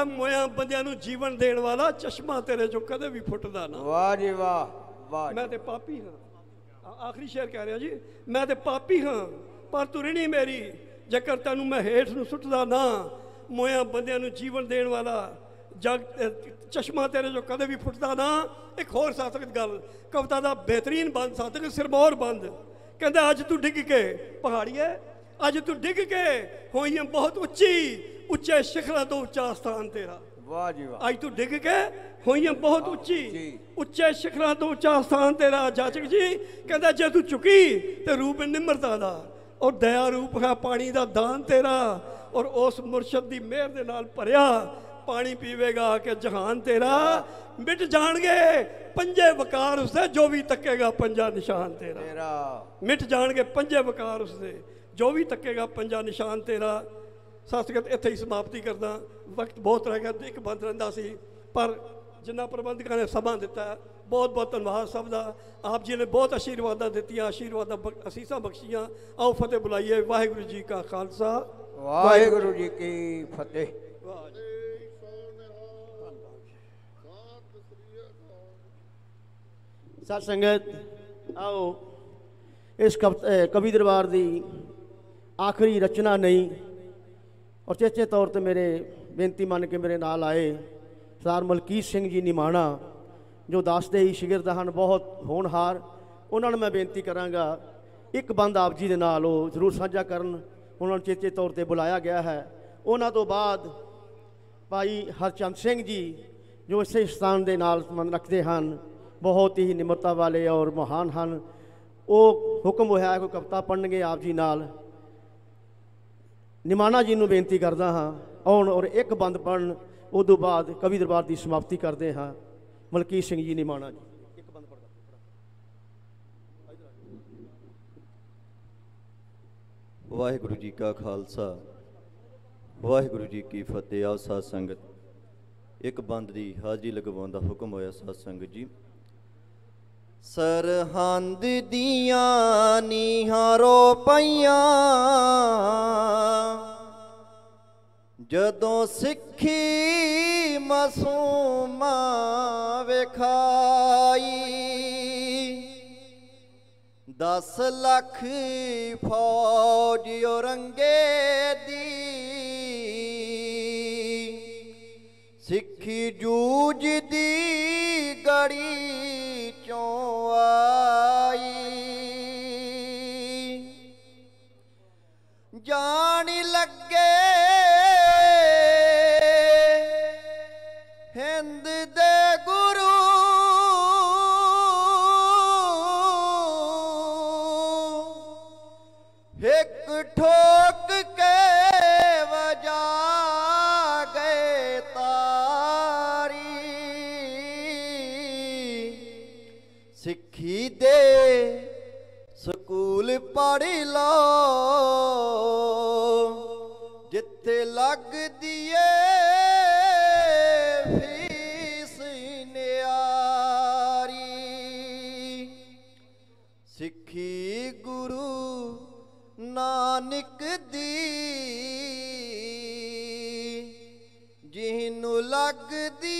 [SPEAKER 10] ਇਹ ਮੋਇਆਂ ਬੰਦਿਆਂ ਨੂੰ ਜੀਵਨ ਦੇਣ ਵਾਲਾ ਚਸ਼ਮਾ ਤੇਰੇ ਚੋਂ ਕਦੇ ਵੀ ਫੁੱਟਦਾ ਨਾ।
[SPEAKER 2] ਵਾਹ ਜੀ ਵਾਹ ਵਾਹ
[SPEAKER 10] ਮੈਂ ਤੇ ਪਾਪੀ ਹਾਂ। ਆਖਰੀ ਸ਼ੇਰ ਕਹਿ ਰਿਹਾ ਜੀ ਮੈਂ ਤੇ ਪਾਪੀ ਹਾਂ ਪਰ ਤੂੰ ਰਿਣੀ ਮੇਰੀ। ਜੇਕਰ ਤੈਨੂੰ ਮੈਂ ਹੇਠ ਨੂੰ ਸੁੱਟਦਾ ਨਾ ਮੋਇਆਂ ਬੰਦਿਆਂ ਨੂੰ ਜੀਵਨ ਦੇਣ ਵਾਲਾ ਜਗ ਚਸ਼ਮਾ ਤੇਰੇ ਜੋ ਕਦੇ ਵੀ ਫੁੱਟਦਾ ਨਾ ਇੱਕ ਹੋਰ ਸਾਸਕਤ ਗੱਲ ਕਵਿਤਾ ਦਾ ਬਿਹਤਰੀਨ ਬੰਦ ਸਾਸਕ ਸਿਰਮੌਰ ਬੰਦ। ਕਹਿੰਦਾ ਅੱਜ ਤੂੰ ਡਿੱਗ ਕੇ ਪਹਾੜੀਏ ਅੱਜ ਤੂੰ ਡਿੱਗ ਕੇ ਹੋਈ ਹੈ ਬਹੁਤ ਉੱਚੀ ਉੱਚੇ ਸਿਖਰਾਂ ਤੋਂ ਉੱਚਾ ਸਥਾਨ ਤੇਰਾ।
[SPEAKER 2] ਵਾਹ ਜੀ ਵਾਹ।
[SPEAKER 10] ਅੱਜ ਤੂੰ ਡਿੱਗ ਕੇ ਹੋਈਆਂ ਬਹੁਤ ਉੱਚੀ ਉੱਚੇ ਸਿਖਰਾਂ ਤੋਂ ਉੱਚਾ ਸਥਾਨ ਤੇਰਾ ਜਾਚਕ ਜੀ। ਕਹਿੰਦਾ ਜੇ ਤੂੰ ਚੁੱਕੀ ਤੇ ਰੂਪ ਨਿਮਰਤਾ ਦਾ ਔਰ ਦਇਆ ਰੂਪ ਹੈ ਪਾਣੀ ਦਾ ਦਾਨ ਤੇਰਾ ਔਰ ਉਸ ਮੁਰਸ਼ਦ ਦੀ ਮਿਹਰ ਦੇ ਨਾਲ ਭਰਿਆ ਪਾਣੀ ਪੀਵੇਗਾ ਕਿ ਜਹਾਨ ਤੇਰਾ। ਮਿਟ ਜਾਣਗੇ ਪੰਜੇ ਵਕਾਰ ਉਸਦੇ ਜੋ ਵੀ ਤੱਕੇਗਾ ਪੰਜਾ ਨਿਸ਼ਾਨ ਤੇਰਾ। ਮਿਟ ਜਾਣਗੇ ਪੰਜੇ ਵਕਾਰ ਉਸਦੇ ਜੋ ਵੀ ਤੱਕੇਗਾ ਪੰਜਾ ਨਿਸ਼ਾਨ ਤੇਰਾ ਸਤਿਗੁਰ ਇੱਥੇ ਹੀ ਸਮਾਪਤੀ ਕਰਦਾ। ਵਕਤ ਬਹੁਤ ਰਹਿ ਗਿਆ ਇੱਕ ਬੰਦ ਰਹਿੰਦਾ ਸੀ ਪਰ ਜਿੰਨਾ ਪ੍ਰਬੰਧਕਾਂ ਨੇ ਸਮਾਂ ਦਿੱਤਾ ਬਹੁਤ ਬਹੁਤ ਧੰਨਵਾਦ ਸਭ ਦਾ। ਆਪ ਜੀ ਨੇ ਬਹੁਤ ਆਸ਼ੀਰਵਾਦਾਂ ਦਿੱਤੀਆਂ ਆਸ਼ੀਰਵਾਦਾਂ ਬਖ- ਅਸੀਸਾਂ ਬਖਸ਼ੀਆਂ। ਆਓ ਫਤਿਹ ਬੁਲਾਈਏ ਵਾਹਿਗੁਰੂ ਜੀ ਕਾ ਖਾਲਸਾ।
[SPEAKER 2] ਵਾਹਿਗੁਰੂ ਜੀ ਕੀ ਫਤਿਹ।
[SPEAKER 5] ਸਤ ਸੰਗਤ ਆਓ ਇਸ ਕਵੀ ਦਰਬਾਰ ਦੀ ਆਖਰੀ ਰਚਨਾ ਨਹੀਂ। ਔਰ ਚੇਚੇ ਤੌਰ ਤੇ ਮੇਰੇ ਬੇਨਤੀ ਮੰਨ ਕੇ ਮੇਰੇ ਨਾਲ ਆਏ ਸਰਦਾਰ ਮਲਕੀਤ ਸਿੰਘ ਜੀ ਨਿਮਾਣਾ, ਜੋ ਦੱਸਦੇ ਹੀ ਸ਼ਾਗਿਰਦ ਹਨ, ਬਹੁਤ ਹੋਣਹਾਰ। ਉਹਨਾਂ ਨੂੰ ਮੈਂ ਬੇਨਤੀ ਕਰਾਂਗਾ, ਇੱਕ ਬੰਦ ਆਪ ਜੀ ਦੇ ਨਾਲ ਉਹ ਜ਼ਰੂਰ ਸਾਂਝਾ ਕਰਨ। ਉਹਨਾਂ ਨੂੰ ਚੇਚੇ ਤੌਰ ਤੇ ਬੁਲਾਇਆ ਗਿਆ ਹੈ। ਉਹਨਾਂ ਤੋਂ ਬਾਅਦ ਭਾਈ ਹਰਚੰਦ ਸਿੰਘ ਜੀ, ਜੋ ਇਸੇ ਸਥਾਨ ਦੇ ਨਾਲ ਸੰਬੰਧ ਰੱਖਦੇ ਹਨ, ਬਹੁਤ ਹੀ ਨਿਮਰਤਾ ਵਾਲੇ ਔਰ ਮਹਾਨ ਹਨ। ਉਹ ਹੁਕਮ ਹੋਇਆ ਕੋਈ ਕਵਿਤਾ ਪੜ੍ਹਨਗੇ ਆਪ ਜੀ ਨਾਲ। ਨਿਮਾਣਾ ਜੀ ਨੂੰ ਬੇਨਤੀ ਕਰਦਾ ਹਾਂ, ਆਉਣ ਔਰ ਇੱਕ ਬੰਦ ਪੜਨ ਉਦੋਂ ਬਾਅਦ ਕਵੀ ਦਰਬਾਰ ਦੀ ਸਮਾਪਤੀ ਕਰਦੇ ਹਾਂ। ਮਲਕੀਤ ਸਿੰਘ ਜੀ ਨਿਮਾਣਾ ਜੀ। ਇੱਕ ਬੰਦ ਪੜ੍ਹਦਾ।
[SPEAKER 11] ਵਾਹਿਗੁਰੂ ਜੀ ਕਾ ਖਾਲਸਾ, ਵਾਹਿਗੁਰੂ ਜੀ ਕੀ ਫਤਿਹ। ਆ ਸਾਧ ਸੰਗਤ, ਇੱਕ ਬੰਦ ਦੀ ਹਾਜ਼ਰੀ ਲਗਵਾਉਣ ਦਾ ਹੁਕਮ ਹੋਇਆ ਸਾਧ ਸੰਗਤ ਜੀ। ਸਰਹੰਦ ਦੀਆਂ ਨੀਹਾਂ ਰੋ ਪਈਆਂ। ਜਦੋਂ ਸਿੱਖੀ ਮਾਸੂਮਾਂ ਵੇਖਾਈ ਦਸ ਲੱਖ ਫੌਜ ਔਰੰਗੇ ਦੀ ਸਿੱਖੀ ਜੂਝਦੀ ਗੜੀ ਚੋਂ ਆਈ। ਜਾਣ ਲੱਗੇ ਸਕੂਲ ਲਓ ਜਿੱਥੇ ਲੱਗਦੀ ਏ ਫੀਸ ਨਿਆਰੀ। ਸਿੱਖੀ ਗੁਰੂ ਨਾਨਕ ਦੀ ਜਿਹਨੂੰ ਲੱਗਦੀ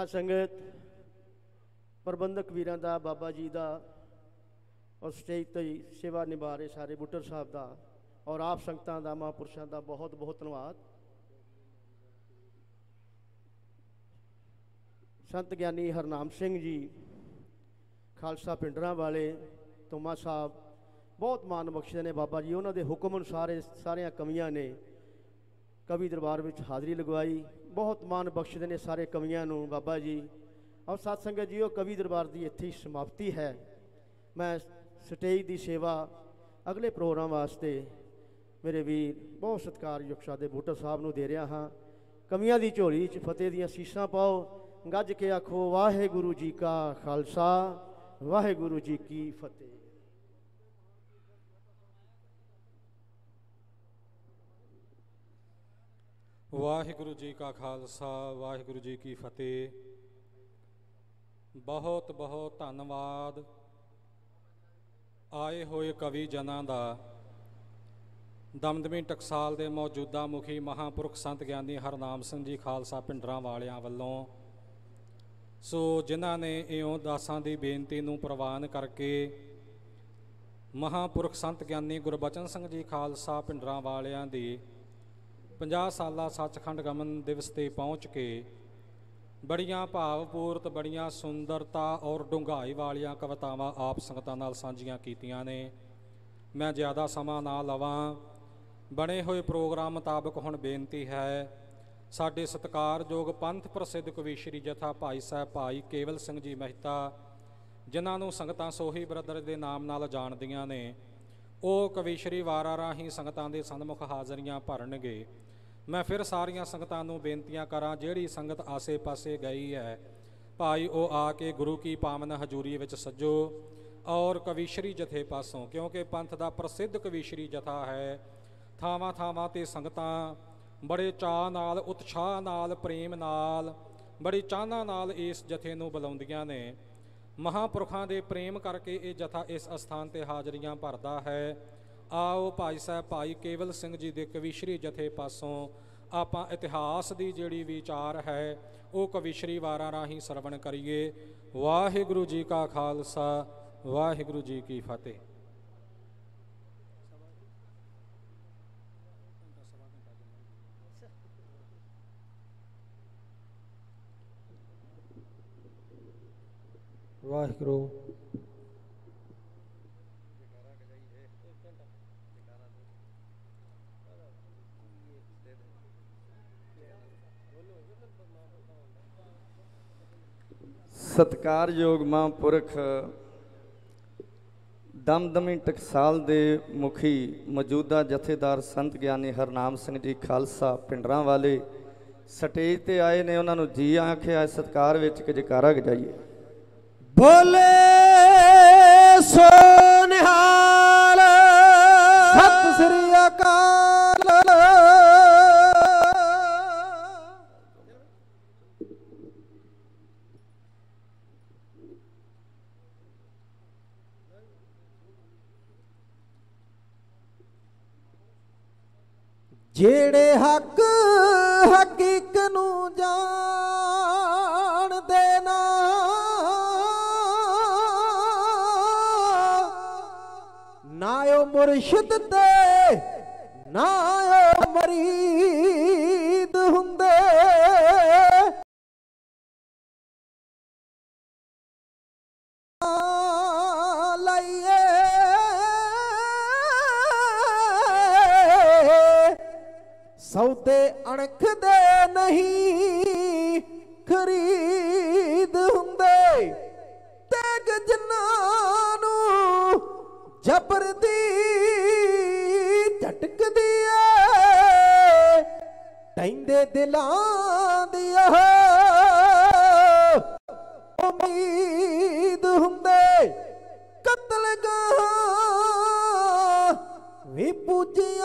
[SPEAKER 5] ਸਾਧ ਸੰਗਤ, ਪ੍ਰਬੰਧਕ ਵੀਰਾਂ ਦਾ, ਬਾਬਾ ਜੀ ਦਾ, ਔਰ ਸਟੇਜ ਤੇ ਸੇਵਾ ਨਿਭਾ ਰਹੇ ਸਾਰੇ ਬੁੱਟਰ ਸਾਹਿਬ ਦਾ, ਔਰ ਆਪ ਸੰਗਤਾਂ ਦਾ, ਮਹਾਂਪੁਰਸ਼ਾਂ ਦਾ ਬਹੁਤ ਬਹੁਤ ਧੰਨਵਾਦ। ਸੰਤ ਗਿਆਨੀ ਹਰਨਾਮ ਸਿੰਘ ਜੀ, ਖਾਲਸਾ ਪਿੰਡਰਾਂ ਵਾਲੇ, ਤੁਮਾ ਸਾਹਿਬ, ਬਹੁਤ ਮਾਨ ਬਖਸ਼ਦੇ ਨੇ ਬਾਬਾ ਜੀ। ਉਹਨਾਂ ਦੇ ਹੁਕਮ ਅਨੁਸਾਰ ਸਾਰੀਆਂ ਕਮੀਆਂ ਨੇ ਕਵੀ ਦਰਬਾਰ ਵਿੱਚ ਹਾਜ਼ਰੀ ਲਗਵਾਈ। ਬਹੁਤ ਮਾਨ ਬਖਸ਼ਦੇ ਨੇ ਸਾਰੇ ਕਵੀਆਂ ਨੂੰ, ਬਾਬਾ ਜੀ। ਔਰ ਸਤ ਸੰਗਤ ਜੀ ਉਹ ਕਵੀ ਦਰਬਾਰ ਦੀ ਇੱਥੇ ਸਮਾਪਤੀ ਹੈ। ਮੈਂ ਸਟੇਜ ਦੀ ਸੇਵਾ ਅਗਲੇ ਪ੍ਰੋਗਰਾਮ ਵਾਸਤੇ ਮੇਰੇ ਵੀਰ ਬਹੁਤ ਸਤਿਕਾਰਯੋਗ ਸਾਦੇ ਬੂਟਾ ਸਾਹਿਬ ਨੂੰ ਦੇ ਰਿਹਾ ਹਾਂ। ਕਮੀਆਂ ਦੀ ਝੋਲੀ 'ਚ ਫਤਿਹ ਦੀਆਂ ਸੀਸਾਂ ਪਾਓ। ਗੱਜ ਕੇ ਆਖੋ, ਵਾਹਿਗੁਰੂ ਜੀ ਕਾ ਖਾਲਸਾ, ਵਾਹਿਗੁਰੂ ਜੀ ਕੀ ਫਤਿਹ।
[SPEAKER 3] ਵਾਹਿਗੁਰੂ ਜੀ ਕਾ ਖਾਲਸਾ, ਵਾਹਿਗੁਰੂ ਜੀ ਕੀ ਫਤਿਹ। ਬਹੁਤ ਬਹੁਤ ਧੰਨਵਾਦ। ਆਏ ਹੋਏ ਕਵੀ ਜਨਾਂ ਦਾ। ਦਮਦਮੀ ਟਕਸਾਲ ਦੇ ਮੌਜੂਦਾ ਮੁਖੀ ਮਹਾਪੁਰਖ ਸੰਤ ਗਿਆਨੀ ਹਰਨਾਮ ਸਿੰਘ ਜੀ ਖਾਲਸਾ ਪਿੰਡਰਾਂ ਵਾਲਿਆਂ ਵੱਲੋਂ। ਸੋ ਜਿਨ੍ਹਾਂ ਨੇ ਇਉਂ ਦਾਸਾਂ ਦੀ ਬੇਨਤੀ ਨੂੰ ਪ੍ਰਵਾਨ ਕਰਕੇ ਮਹਾਪੁਰਖ ਸੰਤ ਗਿਆਨੀ ਗੁਰਬਚਨ ਸਿੰਘ ਜੀ ਖਾਲਸਾ ਪਿੰਡਰਾਂ ਵਾਲਿਆਂ ਦੀ 50 ਸਾਲਾ ਸੱਚਖੰਡ ਗਮਨ ਦਿਵਸ ਤੇ ਪਹੁੰਚ ਕੇ ਬੜੀਆਂ ਭਾਵਪੂਰਤ, ਬੜੀਆਂ ਸੁੰਦਰਤਾ ਔਰ ਡੂੰਘਾਈ ਵਾਲੀਆਂ ਕਵਿਤਾਵਾਂ ਆਪ ਸੰਗਤਾਂ ਨਾਲ ਸਾਂਝੀਆਂ ਕੀਤੀਆਂ ਨੇ। ਮੈਂ ਜ਼ਿਆਦਾ ਸਮਾਂ ਨਾ ਲਵਾਂ। ਬਣੇ ਹੋਏ ਪ੍ਰੋਗਰਾਮ ਮੁਤਾਬਕ ਹੁਣ ਬੇਨਤੀ ਹੈ, ਸਾਡੇ ਸਤਿਕਾਰਯੋਗ ਪੰਥ ਪ੍ਰਸਿੱਧ ਕਵੀਸ਼ਰੀ ਜਥਾ ਭਾਈ ਸਾਹਿਬ ਭਾਈ ਕੇਵਲ ਸਿੰਘ ਜੀ ਮਹਿਤਾ, ਜਿਨ੍ਹਾਂ ਨੂੰ ਸੰਗਤਾਂ ਸੋਹੀ ਬ੍ਰਦਰ ਦੇ ਨਾਮ ਨਾਲ ਜਾਣਦੀਆਂ ਨੇ, ਉਹ ਕਵੀਸ਼ਰੀ ਵਾਰਾਂ ਰਾਹੀਂ ਸੰਗਤਾਂ ਦੇ ਸਨਮੁਖ ਹਾਜ਼ਰੀਆਂ ਭਰਨਗੇ। ਮੈਂ ਫਿਰ ਸਾਰੀਆਂ ਸੰਗਤਾਂ ਨੂੰ ਬੇਨਤੀਆਂ ਕਰਾਂ, ਜਿਹੜੀ ਸੰਗਤ ਆਸੇ-ਪਾਸੇ ਗਈ ਹੈ, ਭਾਈ ਉਹ ਆ ਕੇ ਗੁਰੂ ਕੀ ਪਾਵਨ ਹਜ਼ੂਰੀ ਵਿੱਚ ਸੱਜੋ ਔਰ ਕਵੀਸ਼ਰੀ ਜਥੇ ਪਾਸੋਂ, ਕਿਉਂਕਿ ਪੰਥ ਦਾ ਪ੍ਰਸਿੱਧ ਕਵੀਸ਼ਰੀ ਜਥਾ ਹੈ ਥਾਵਾਂ ਥਾਵਾਂ ਤੇ ਸੰਗਤਾਂ ਬੜੇ ਚਾਅ ਨਾਲ, ਉਤਸ਼ਾਹ ਨਾਲ, ਪ੍ਰੇਮ ਨਾਲ, ਬੜੀ ਚਾਹਨਾ ਨਾਲ ਇਸ ਜਥੇ ਨੂੰ ਬੁਲਾਉਂਦੀਆਂ ਨੇ। ਮਹਾਪੁਰਖਾਂ ਦੇ ਪ੍ਰੇਮ ਕਰਕੇ ਇਹ ਜਥਾ ਇਸ ਅਸਥਾਨ ਤੇ ਹਾਜ਼ਰੀਆਂ ਭਰਦਾ ਹੈ। ਆਓ ਭਾਈ ਸਾਹਿਬ, ਭਾਈ ਕੇਵਲ ਸਿੰਘ ਜੀ ਦੇ ਕਵੀਸ਼ਰੀ ਜਥੇ ਪਾਸੋਂ ਆਪਾਂ ਇਤਿਹਾਸ ਦੀ ਜਿਹੜੀ ਵਿਚਾਰ ਹੈ, ਉਹ ਕਵੀਸ਼ਰੀ ਵਾਰਾਂ ਰਾਹੀਂ ਸਰਵਣ ਕਰੀਏ। ਵਾਹਿਗੁਰੂ ਜੀ ਕਾ ਖਾਲਸਾ, ਵਾਹਿਗੁਰੂ ਜੀ ਕੀ ਫਤਿਹ।
[SPEAKER 12] ਵਾਹਿਗੁਰੂ
[SPEAKER 13] ਸਤਕਾਰਯੋਗ ਮਹਾਂਪੁਰਖ, ਦਮਦਮੀ ਟਕਸਾਲ ਦੇ ਮੁਖੀ, ਮੌਜੂਦਾ ਜਥੇਦਾਰ ਸੰਤ ਗਿਆਨੀ ਹਰਨਾਮ ਸਿੰਘ ਜੀ ਖਾਲਸਾ ਪਿੰਡਰਾਂ ਵਾਲੇ ਸਟੇਜ ਤੇ ਆਏ ਨੇ, ਉਹਨਾਂ ਨੂੰ ਜੀ ਆਖਿਆ ਸਤਕਾਰ ਵਿੱਚ ਕਿ ਜਕਾਰਾ ਗਜਾਈਏ
[SPEAKER 14] ਬੋਲੇ ਸੋ ਨਿਹਾਲ, ਸਤਿ ਸ੍ਰੀ ਅਕਾਲ। ਜਿਹੜੇ ਹੱਕ ਹਕੀਕ ਨੂੰ ਜਾਣਦੇ ਨਾ। ਨਾ ਉਹ ਮੁਰਸ਼ਿਦ ਤੇ ਨਾ ਉਹ ਮਰੀ ਅਣਖਦੇ ਨਹੀਂ ਖਰੀਦ ਹੁੰਦੇ। ਤੇਗ ਜਿਨ੍ਹਾਂ ਨੂੰ ਜਬਰ ਦੀ ਝਟਕਦੀ ਏ, ਟੈਂਦੇ ਦਿਲਾਂ ਦੀ ਉਹ ਉਮੀਦ ਹੁੰਦੇ। ਕਤਲ ਗਾਹਾਂ ਵੀ ਪੂਜੀ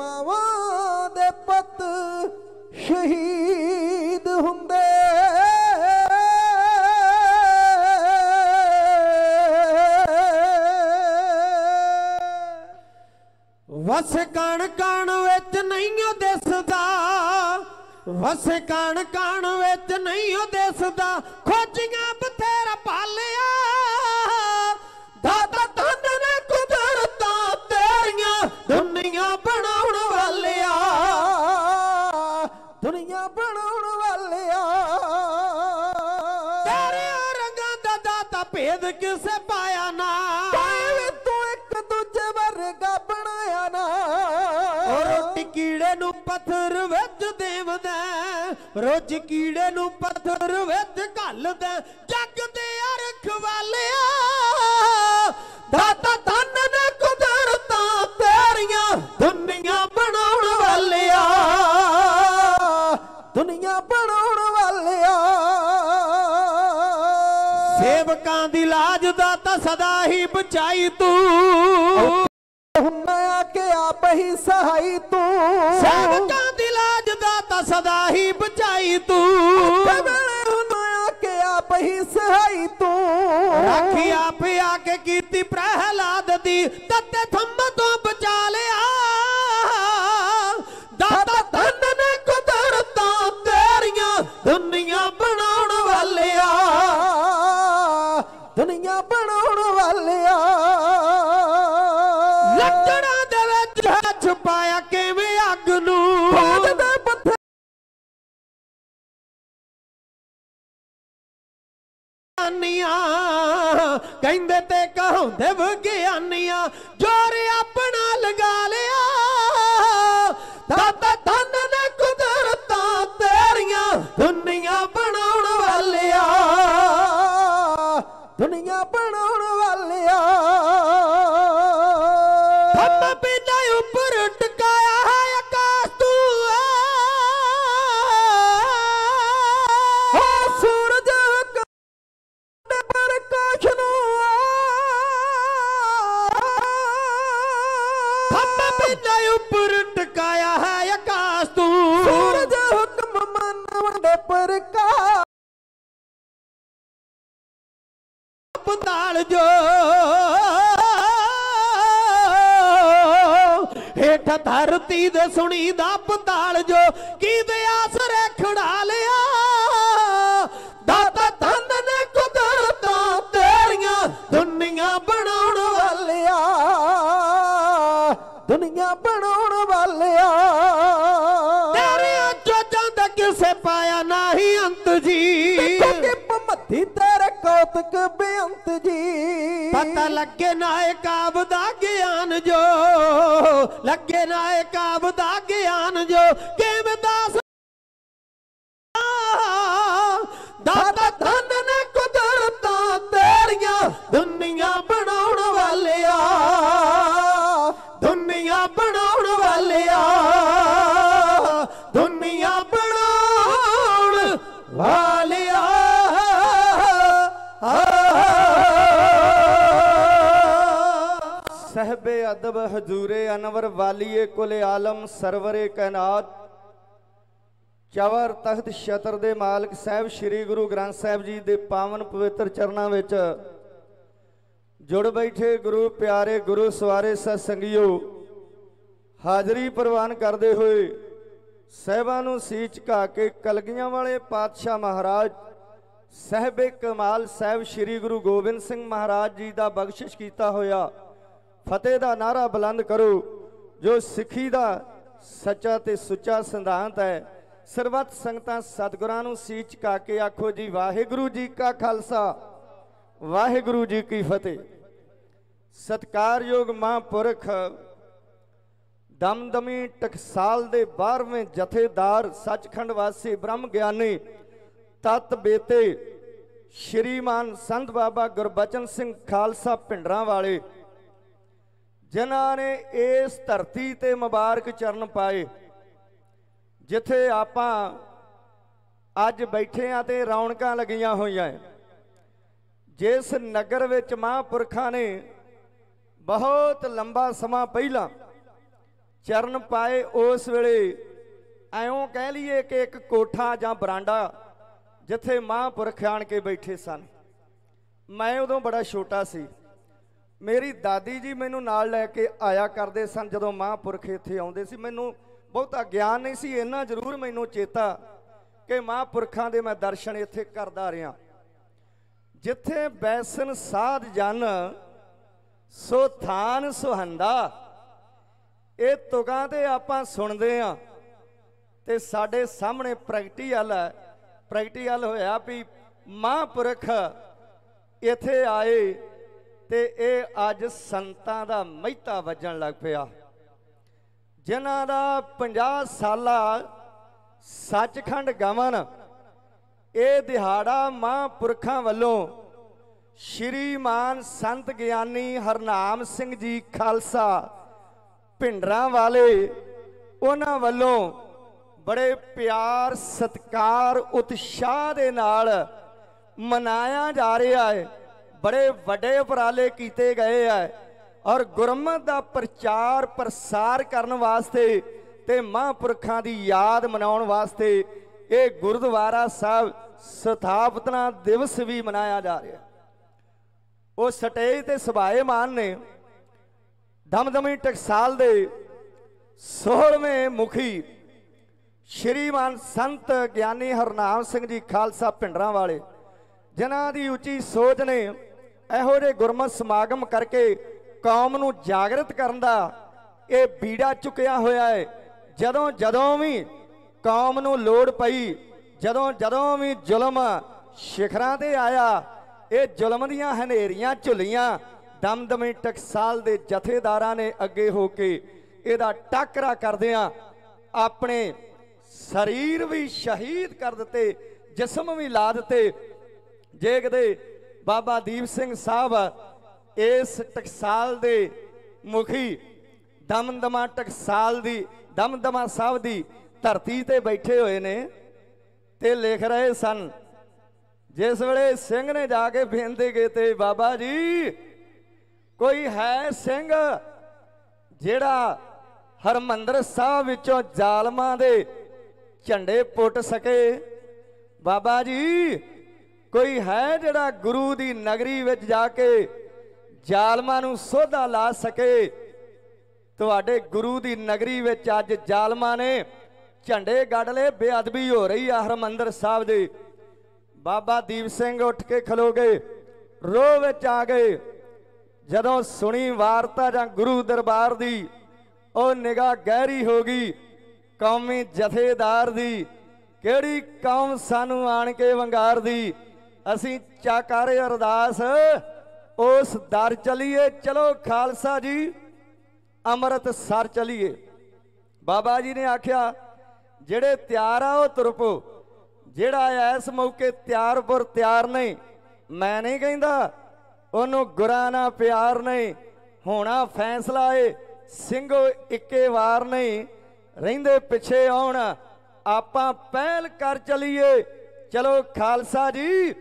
[SPEAKER 14] ਮਾਵਾਂ ਦੇ ਪੁੱਤ ਸ਼ਹੀਦ ਹੁੰਦੇ। ਵਸ ਕਣ ਕਣ ਵਿੱਚ ਨਹੀਂ ਉਹ ਦਿਸਦਾ, ਵਸ ਕਣ ਕਣ ਵਿੱਚ ਨਹੀਂ
[SPEAKER 15] ਉਹ ਦਿਸਦਾ। ਪੱਥਰ ਵਿੱਚ ਦੇਵਦਾ ਰੋਜ਼ ਕੀੜੇ ਨੂੰ ਪੱਥਰ ਵਿੱਚ ਘੱਲਦਾ ਜੱਗ ਦੇ ਅਰਖ ਵਾਲਿਆ, ਦਾਤਾ ਧੰਨ ਨੇ ਕੁਦਰਤਾਂ ਤੇਰੀਆਂ ਦੁਨੀਆ ਬਣਾਉਣ ਵਾਲਿਆ।
[SPEAKER 14] ਦੁਨੀਆ ਬਣਾਉਣ ਵਾਲਿਆ।
[SPEAKER 15] ਸੇਵਕਾਂ ਦੀ ਲਾਜ ਦਾ ਤਾਂ ਸਦਾ ਹੀ ਬਚਾਈ ਤੂੰ।
[SPEAKER 14] ਮੈਂ ਆ ਕੇ ਆਪ ਹੀ ਸਹਾਈ ਤੂੰ।
[SPEAKER 15] ਸੇਵਕਾਂ ਦੀ ਲਾਜ ਦਾ ਤਾਂ ਸਦਾ ਹੀ ਬਚਾਈ ਤੂੰ।
[SPEAKER 14] ਵੇਲੇ ਹੁਣ ਆ ਕੇ ਆਪ ਹੀ ਸਹਾਈ ਤੂੰ।
[SPEAKER 15] ਰਾਖੀ ਆਪ ਆ ਕੇ ਕੀਤੀ ਪ੍ਰਹਿਲਾਦ ਦੀ ਤੱਤੇ ਥੰਮ ਤੋਂ ਬਚਾ ਲਿਆ। ਵਿਗਿਆਨੀਆਂ ਕਹਿੰਦੇ ਤੇ ਕਹਾਉਂਦੇ ਵਿਗਿਆਨੀਆਂ ਜੋਰ ਆਪਣਾ ਲਗਾ ਲਿਆ। ਦਾਤਾ ਧੰਨ ਨੇ ਕੁਦਰਤਾਂ ਤੇਰੀਆਂ, ਦੁਨੀਆ ਪਤਾਲ ਜੋ। ਹੇਠ ਧਰਤੀ ਦੇ ਸੁਣੀ ਦਾ ਪਤਾਲ ਜੋ। ਕਿਦੇ ਆਸਰੇ ਖੜਾ ਲਿਆ ਤੇਰੇ
[SPEAKER 14] ਬੇਅੰਤ ਜੀ।
[SPEAKER 15] ਪਤਾ ਲੱਗੇ ਨਾ ਇਹ ਕਾਬ ਦਾ ਗਿਆਨ ਜੋ, ਲੱਗੇ ਨਾ ਇਹ ਕਾਬ ਦਾ ਗਿਆਨ ਜੋ, ਕਿਵੇਂ ਦਾਸ
[SPEAKER 13] ਅਦਬ ਹਜੂਰੇ ਅਨਵਰ ਵਾਲੀਏ ਕੁਲ ਆਲਮ ਸਰਵਰੇ ਕਾਇਨਾਤ ਚਵਰ ਤਖਤ ਛਤਰ ਦੇ ਮਾਲਕ ਸਾਹਿਬ ਸ੍ਰੀ ਗੁਰੂ ਗ੍ਰੰਥ ਸਾਹਿਬ ਜੀ ਦੇ ਪਾਵਨ ਪਵਿੱਤਰ ਚਰਨਾਂ ਵਿੱਚ ਜੁੜ ਬੈਠੇ ਗੁਰੂ ਪਿਆਰੇ ਗੁਰੂ ਸਵਾਰੇ ਸਤ ਸੰਗਿਓ, ਹਾਜ਼ਰੀ ਪ੍ਰਵਾਨ ਕਰਦੇ ਹੋਏ ਸਹਿਬਾਂ ਨੂੰ ਸੀਚ ਝੁਕਾ ਕੇ ਕਲਗੀਆਂ ਵਾਲੇ ਪਾਤਸ਼ਾਹ ਮਹਾਰਾਜ, ਸਹਿਬੇ ਕਮਾਲ ਸਾਹਿਬ ਸ੍ਰੀ ਗੁਰੂ ਗੋਬਿੰਦ ਸਿੰਘ ਮਹਾਰਾਜ ਜੀ ਦਾ ਬਖਸ਼ਿਸ਼ ਕੀਤਾ ਹੋਇਆ। ਫਤਿਹ ਦਾ ਨਾਰਾ ਬੁਲੰਦ ਕਰੋ, ਜੋ ਸਿੱਖੀ ਦਾ ਸੱਚਾ ਤੇ ਸੁੱਚਾ ਸਿਧਾਂਤ ਹੈ। ਸਰਬੱਤ ਸੰਗਤਾਂ ਸਤਿਗੁਰਾਂ ਨੂੰ ਸੀਚ ਝੁਕਾ ਕੇ ਆਖੋ ਜੀ, ਵਾਹਿਗੁਰੂ ਜੀ ਕਾ ਖਾਲਸਾ, ਵਾਹਿਗੁਰੂ ਜੀ ਕੀ ਫਤਿਹ। ਸਤਕਾਰਯੋਗ ਮਹਾਂਪੁਰਖ, ਦਮਦਮੀ ਟਕਸਾਲ ਦੇ 12ਵੇਂ ਜਥੇਦਾਰ, ਸੱਚਖੰਡ ਵਾਸੀ, ਬ੍ਰਹਮ ਗਿਆਨੀ, ਤਤ ਬੇਤੇ, ਸ਼੍ਰੀਮਾਨ ਸੰਤ ਬਾਬਾ ਗੁਰਬਚਨ ਸਿੰਘ ਖਾਲਸਾ ਪਿੰਡਰਾਂ ਵਾਲੇ ਜਿਨ੍ਹਾਂ ਨੇ ਇਸ ਧਰਤੀ ਤੇ ਮੁਬਾਰਕ ਚਰਨ ਪਾਏ, ਜਿੱਥੇ ਆਪਾਂ ਅੱਜ ਬੈਠੇ ਆ ਤੇ ਰੌਣਕਾਂ ਲੱਗੀਆਂ ਹੋਈਆਂ ਜਿਸ ਨਗਰ ਵਿੱਚ ਮਹਾਂਪੁਰਖਾਂ ਨੇ ਬਹੁਤ ਲੰਬਾ ਸਮਾਂ ਪਹਿਲਾਂ ਚਰਨ ਪਾਏ, ਉਸ ਵੇਲੇ ਐਉਂ ਕਹਿ ਲਈਏ ਕਿ ਇੱਕ ਕੋਠਾ ਜਾਂ ਬਰਾਂਡਾ ਜਿੱਥੇ ਮਹਾਂਪੁਰਖ ਆਣ ਕੇ ਬੈਠੇ ਸਨ। ਮੈਂ ਉਦੋਂ ਬੜਾ ਛੋਟਾ ਸੀ। ਮੇਰੀ ਦਾਦੀ ਜੀ ਮੈਨੂੰ ਨਾਲ ਲੈ ਕੇ ਆਇਆ ਕਰਦੇ ਸਨ ਜਦੋਂ ਮਹਾਂਪੁਰਖ ਇੱਥੇ ਆਉਂਦੇ ਸੀ। ਮੈਨੂੰ ਬਹੁਤਾ ਗਿਆਨ ਨਹੀਂ ਸੀ, ਇੰਨਾ ਜ਼ਰੂਰ ਮੈਨੂੰ ਚੇਤਾ ਕਿ ਮਹਾਂਪੁਰਖਾਂ ਦੇ ਮੈਂ ਦਰਸ਼ਨ ਇੱਥੇ ਕਰਦਾ ਰਿਹਾ। ਜਿੱਥੇ ਬੈਸਨ ਸਾਧ ਜਨ, ਸੋ ਥਾਨ ਸੁਹੰਦਾ। ਇਹ ਤੁਕਾਂ ਤੇ ਆਪਾਂ ਸੁਣਦੇ ਆ ਤੇ ਸਾਡੇ ਸਾਹਮਣੇ ਪ੍ਰੈਕਟੀਕਲ ਹੈ ਪ੍ਰੈਕਟੀਕਲ ਹੋਇਆ ਵੀ ਮਹਾਂਪੁਰਖ ਇੱਥੇ ਆਏ। ਤੇ ਇਹ ਅੱਜ ਸੰਤਾਂ ਦਾ ਮਹਿਤਾ ਵੱਜਣ ਲੱਗ ਪਿਆ। ਜਿਨ੍ਹਾਂ ਦਾ 50 ਸਾਲਾ ਸੱਚਖੰਡ ਗਮਨ ਇਹ ਦਿਹਾੜਾ ਮਹਾਂਪੁਰਖਾਂ ਵੱਲੋਂ ਸ਼੍ਰੀਮਾਨ ਸੰਤ ਗਿਆਨੀ ਹਰਨਾਮ ਸਿੰਘ ਜੀ ਖਾਲਸਾ ਭਿੰਡਰਾਂ ਵਾਲੇ ਉਹਨਾਂ ਵੱਲੋਂ ਬੜੇ ਪਿਆਰ, ਸਤਕਾਰ, ਉਤਸ਼ਾਹ ਦੇ ਨਾਲ ਮਨਾਇਆ ਜਾ ਰਿਹਾ ਹੈ। ਬੜੇ ਵੱਡੇ ਉਪਰਾਲੇ ਕੀਤੇ ਗਏ ਆ ਔਰ ਗੁਰਮਤ ਦਾ ਪ੍ਰਚਾਰ ਪ੍ਰਸਾਰ ਕਰਨ ਵਾਸਤੇ ਤੇ ਮਹਾਂਪੁਰਖਾਂ ਦੀ ਯਾਦ ਮਨਾਉਣ ਵਾਸਤੇ ਇਹ ਗੁਰਦੁਆਰਾ ਸਾਹਿਬ ਸਥਾਪਨਾ ਦਿਵਸ ਵੀ ਮਨਾਇਆ ਜਾ ਰਿਹਾ ਉਹ ਸਟੇਜ ਤੇ ਸਭਾਏਮਾਨ ਨੇ ਦਮਦਮੀ ਟਕਸਾਲ ਦੇ 16ਵੇਂ ਮੁਖੀ ਸ਼੍ਰੀਮਾਨ ਸੰਤ ਗਿਆਨੀ ਹਰਨਾਮ ਸਿੰਘ ਜੀ ਖਾਲਸਾ ਪਿੰਡਰਾਂ ਵਾਲੇ ਜਿਨ੍ਹਾਂ ਦੀ ਉੱਚੀ ਸੋਚ ਨੇ ਇਹੋ ਜਿਹੇ ਗੁਰਮਤ ਸਮਾਗਮ ਕਰਕੇ ਕੌਮ ਨੂੰ ਜਾਗਰਤ ਕਰਨ ਦਾ ਇਹ ਬੀੜਾ ਚੁੱਕਿਆ ਹੋਇਆ ਹੈ। ਜਦੋਂ ਜਦੋਂ ਵੀ ਕੌਮ ਨੂੰ ਲੋੜ ਪਈ, ਜਦੋਂ ਜਦੋਂ ਵੀ ਜ਼ੁਲਮ ਸ਼ਿਖਰਾਂ ਤੇ ਆਇਆ, ਇਹ ਜ਼ੁਲਮ ਦੀਆਂ ਹਨੇਰੀਆਂ, ਝੁੱਲੀਆਂ ਦਮਦਮੀ ਟਕਸਾਲ ਦੇ ਜਥੇਦਾਰਾਂ ਨੇ ਅੱਗੇ ਹੋ ਕੇ ਇਹਦਾ ਟਾਕਰਾ ਕਰਦਿਆਂ ਆਪਣੇ ਸਰੀਰ ਵੀ ਸ਼ਹੀਦ ਕਰ ਦਿੱਤੇ, ਜਿਸਮ ਵੀ ਲਾ ਦਿੱਤੇ। ਜੇ ਕਦੇ ਬਾਬਾ ਦੀਪ ਸਿੰਘ ਸਾਹਿਬ ਇਸ ਟਕਸਾਲ ਦੇ ਮੁਖੀ, ਦਮਦਮਾ ਟਕਸਾਲ ਦੀ, ਦਮਦਮਾ ਸਾਹਿਬ ਦੀ ਧਰਤੀ ਤੇ ਬੈਠੇ ਹੋਏ ਨੇ ਤੇ ਲਿਖ ਰਹੇ ਸਨ, ਜਿਸ ਵੇਲੇ ਸਿੰਘ ਨੇ ਜਾ ਕੇ ਬੇਨਤੀ ਕੀਤੀ ਬਾਬਾ ਜੀ, ਕੋਈ ਹੈ ਸਿੰਘ ਜਿਹੜਾ ਹਰਮੰਦਰ ਸਾਹਿਬ ਵਿੱਚੋਂ ਜ਼ਾਲਮਾਂ ਦੇ ਝੰਡੇ ਪੁੱਟ ਸਕੇ? ਬਾਬਾ ਜੀ ਕੋਈ ਹੈ ਜਿਹੜਾ ਗੁਰੂ ਦੀ ਨਗਰੀ ਵਿੱਚ ਜਾ ਕੇ ਜ਼ਾਲਮਾਂ ਨੂੰ ਸੋਧਾ ਲਾ ਸਕੇ? ਤੁਹਾਡੇ ਗੁਰੂ ਦੀ ਨਗਰੀ ਵਿੱਚ ਅੱਜ ਜ਼ਾਲਮਾਂ ਨੇ ਝੰਡੇ ਗੱਡ ਲਏ, ਬੇਅਦਬੀ ਹੋ ਰਹੀ ਆ ਹਰਮੰਦਰ ਸਾਹਿਬ ਦੀ। ਬਾਬਾ ਦੀਪ ਸਿੰਘ ਉੱਠ ਕੇ ਖਲੋ ਗਏ, ਰੋਹ ਵਿੱਚ ਆ ਗਏ। ਜਦੋਂ ਸੁਣੀ ਵਾਰਤਾ ਜਾਂ ਗੁਰੂ ਦਰਬਾਰ ਦੀ, ਉਹ ਨਿਗਾਹ ਗਹਿਰੀ ਹੋ ਗਈ, ਕੌਮੀ ਜਥੇਦਾਰ ਦੀ, ਕਿਹੜੀ ਕੌਮ ਸਾਨੂੰ ਆਣ ਕੇ ਵੰਗਾਰਦੀ ਅਸੀਂ ਚਾਕਾਰੇ ਅਰਦਾਸ, ਉਸ ਦਰ ਚਲੀਏ। ਚਲੋ ਖਾਲਸਾ ਜੀ, ਅੰਮ੍ਰਿਤ ਸਰ ਚਲੀਏ। ਬਾਬਾ ਜੀ ਨੇ ਆਖਿਆ, ਜਿਹੜੇ ਤਿਆਰ ਆ ਉਹ ਤੁਰਪੋ। ਜਿਹੜਾ ਇਸ ਮੌਕੇ ਤਿਆਰਪੁਰ ਤਿਆਰ ਨਹੀਂ, ਮੈਂ ਨਹੀਂ ਕਹਿੰਦਾ। ਉਹਨੂੰ ਗੁਰਾਂ ਨਾਲ ਪਿਆਰ ਨਹੀਂ, ਹੋਣਾ ਫੈਸਲਾ ਏ। ਸਿੰਘੋ ਇੱਕੇ ਵਾਰ ਨਹੀਂ, ਰਹਿੰਦੇ ਪਿੱਛੇ ਆਉਣ। ਆਪਾਂ ਪਹਿਲ ਕਰ ਚਲੀਏ। ਚਲੋ ਖਾਲਸਾ ਜੀ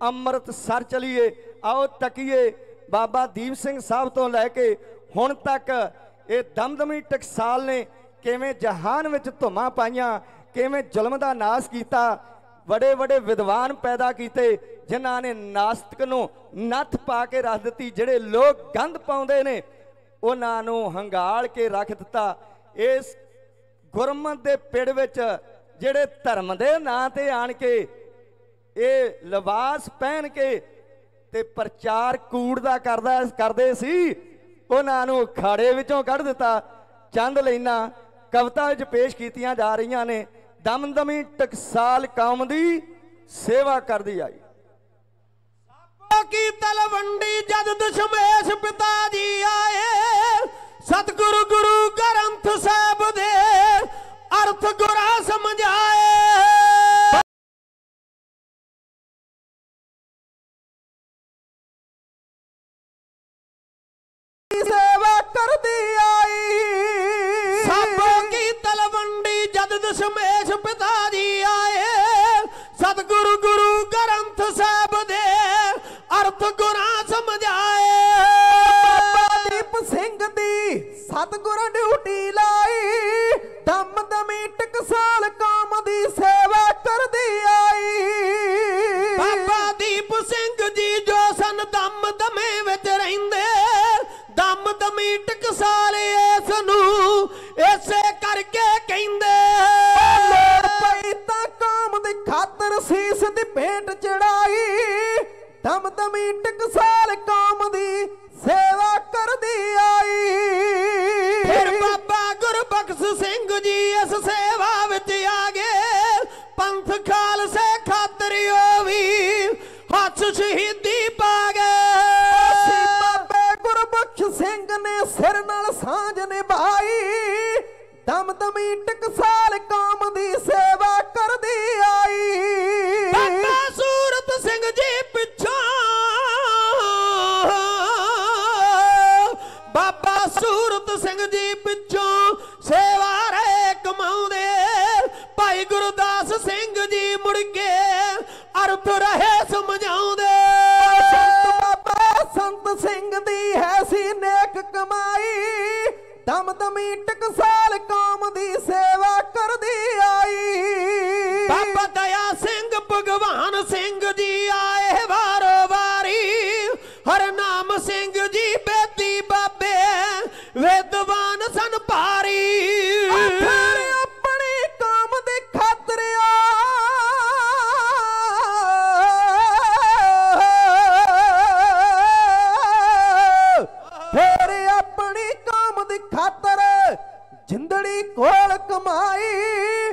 [SPEAKER 13] ਅੰਮ੍ਰਿਤਸਰ ਚਲੀਏ, ਆਓ ਤਕੀਏ ਬਾਬਾ ਦੀਪ ਸਿੰਘ ਸਾਹਿਬ ਤੋਂ ਲੈ ਕੇ ਹੁਣ ਤੱਕ ਇਹ ਦਮਦਮੀ ਟਕਸਾਲ ਨੇ ਕਿਵੇਂ ਜਹਾਨ ਵਿੱਚ ਧੁਮਾ ਪਾਈਆਂ, ਕਿਵੇਂ ਜ਼ੁਲਮ ਦਾ ਨਾਸ਼ ਕੀਤਾ ਵੱਡੇ ਵੱਡੇ ਵਿਦਵਾਨ ਪੈਦਾ ਕੀਤੇ, ਜਿਨ੍ਹਾਂ ਨੇ ਨਾਸਤਕ ਨੂੰ ਨੱਥ ਪਾ ਕੇ ਰੱਖ ਦਿੱਤੀ, ਜਿਹੜੇ ਲੋਕ ਗੰਦ ਪਾਉਂਦੇ ਨੇ, ਉਹਨਾਂ ਨੂੰ ਹੰਗਾਲ ਕੇ ਰੱਖ ਦਿੱਤਾ। ਇਸ ਗੁਰਮਤ ਦੇ ਪਿੜ ਵਿੱਚ ਜਿਹੜੇ ਧਰਮ ਦੇ ਨਾਂ ਤੇ ਆਣ ਕੇ ਇਹ ਲਿਬਾਸ ਪਹਿਨ ਕੇ ਤੇ ਪ੍ਰਚਾਰ ਕੂੜ ਦਾ ਕਰਦਾ ਕਰਦੇ ਸੀ, ਉਹਨਾਂ ਨੂੰ ਖਾੜੇ ਵਿੱਚੋਂ ਕੱਢ ਦਿੱਤਾ। ਚੰਦ ਲੈਣਾ ਕਵਿਤਾ ਵਿੱਚ ਪੇਸ਼ ਕੀਤੀਆਂ ਜਾ ਰਹੀਆਂ ਨੇ, ਦਮਦਮੀ ਟਕਸਾਲ ਕੌਮ ਦੀ ਸੇਵਾ ਕਰਦੀ ਆਈ।
[SPEAKER 15] ਕੀ ਤਲਵੰਡੀ ਜਦ ਦਸ਼ਮੇਸ਼ ਪਿਤਾ ਜੀ ਆਏ, ਸਤਿਗੁਰੂ ਗੁਰੂ ਗ੍ਰੰਥ ਸਾਹਿਬ ਦੇ ਅਰਥ ਗੁਰਾ ਸਮਝਾਏ ਸੇਵਾ ਕਰਦੀ ਆਈ। ਸਾਬੋ ਕੀ ਤਲਵੰਡੀ ਜਦ ਦਸ਼ਮੇਸ਼ ਪਿਤਾ ਜੀ ਆਏ। ਸਤਿਗੁਰੂ ਗੁਰੂ ਗ੍ਰੰਥ ਸਾਹਿਬ ਦੇ ਅਰਥ ਗੁਰਾਂ ਸਮਝਾਏ। ਬਾਬਾ ਦੀਪ ਸਿੰਘ ਦੀ ਸਤਿਗੁਰ ਡਿਊਟੀ ਲਾਈ। ਦਮ ਦਮੀ ਟਕਸਾਲ ਕੌਮ ਦੀ ਸੇਵਾ ਕਰਦੀ ਆਈ। ਬਾਬਾ ਦੀਪ ਸਿੰਘ ਜੀ ਜੋ ਸਨ ਦਮ ਦਮੇ ਵਿੱਚ ਰਹਿੰਦੇ ਦਮੀ ਟਕਸਾਲ ਇਸ ਨੂੰ ਇਸੇ ਕਰਕੇ ਕਹਿੰਦੇ। ਲੋੜ ਪਈ ਤਾਂ ਕੌਮ ਦੀ ਖਾਤਰ ਸੀਸ ਦੀ ਭੇਟ ਚੜਾਈ। ਦਮ ਦਮੀ ਟਕਸਾਲ ਕੌਮ ਦੀ ਸੇਵਾ ਕਰਦੀ ਆਈ। ਫਿਰ ਬਾਬਾ ਗੁਰਬਖਸ਼ ਸਿੰਘ ਜੀ ਇਸ ਸੇਵਾ
[SPEAKER 14] ਸਿੰਘ ਨੇ ਸਿਰ ਨਾਲ ਸਾਂਝ ਨਿਭਾਈ। ਦਮ ਦਮੀ ਟਕਸਾਲ ਕੌਮ ਦੀ ਸੇਵਾ ਕਰਦੀ ਆਈ।
[SPEAKER 15] ਬਾਬਾ ਸੂਰਤ ਸਿੰਘ ਜੀ ਪਿੱਛੋਂ। ਬਾਬਾ ਸੂਰਤ ਸਿੰਘ ਜੀ ਪਿੱਛੋਂ ਸੇਵਾ ਰੇ ਕਮਾਉਂਦੇ। ਭਾਈ ਗੁਰਦਾਸ ਸਿੰਘ ਜੀ ਮੁੜ ਕੇ ਅਰਥ ਰਹੇ ਸਮਝਾਉਂਦੇ।
[SPEAKER 14] ਸੰਤ ਬਾਬਾ ਸੰਤ ਸਿੰਘ ਦੀ ਹੈ ਕਮਾਈ ਦਮ ਦਮੀ ਟਕਸਾਲ ਕੌਮ ਦੀ ਸੇਵਾ ਕਰਦੀ ਆਈ।
[SPEAKER 15] ਬਾਬਾ ਦਇਆ ਸਿੰਘ ਭਗਵਾਨ ਸਿੰਘ
[SPEAKER 14] ਜਿੰਦੜੀ ਕੋਲ ਕਮਾਈ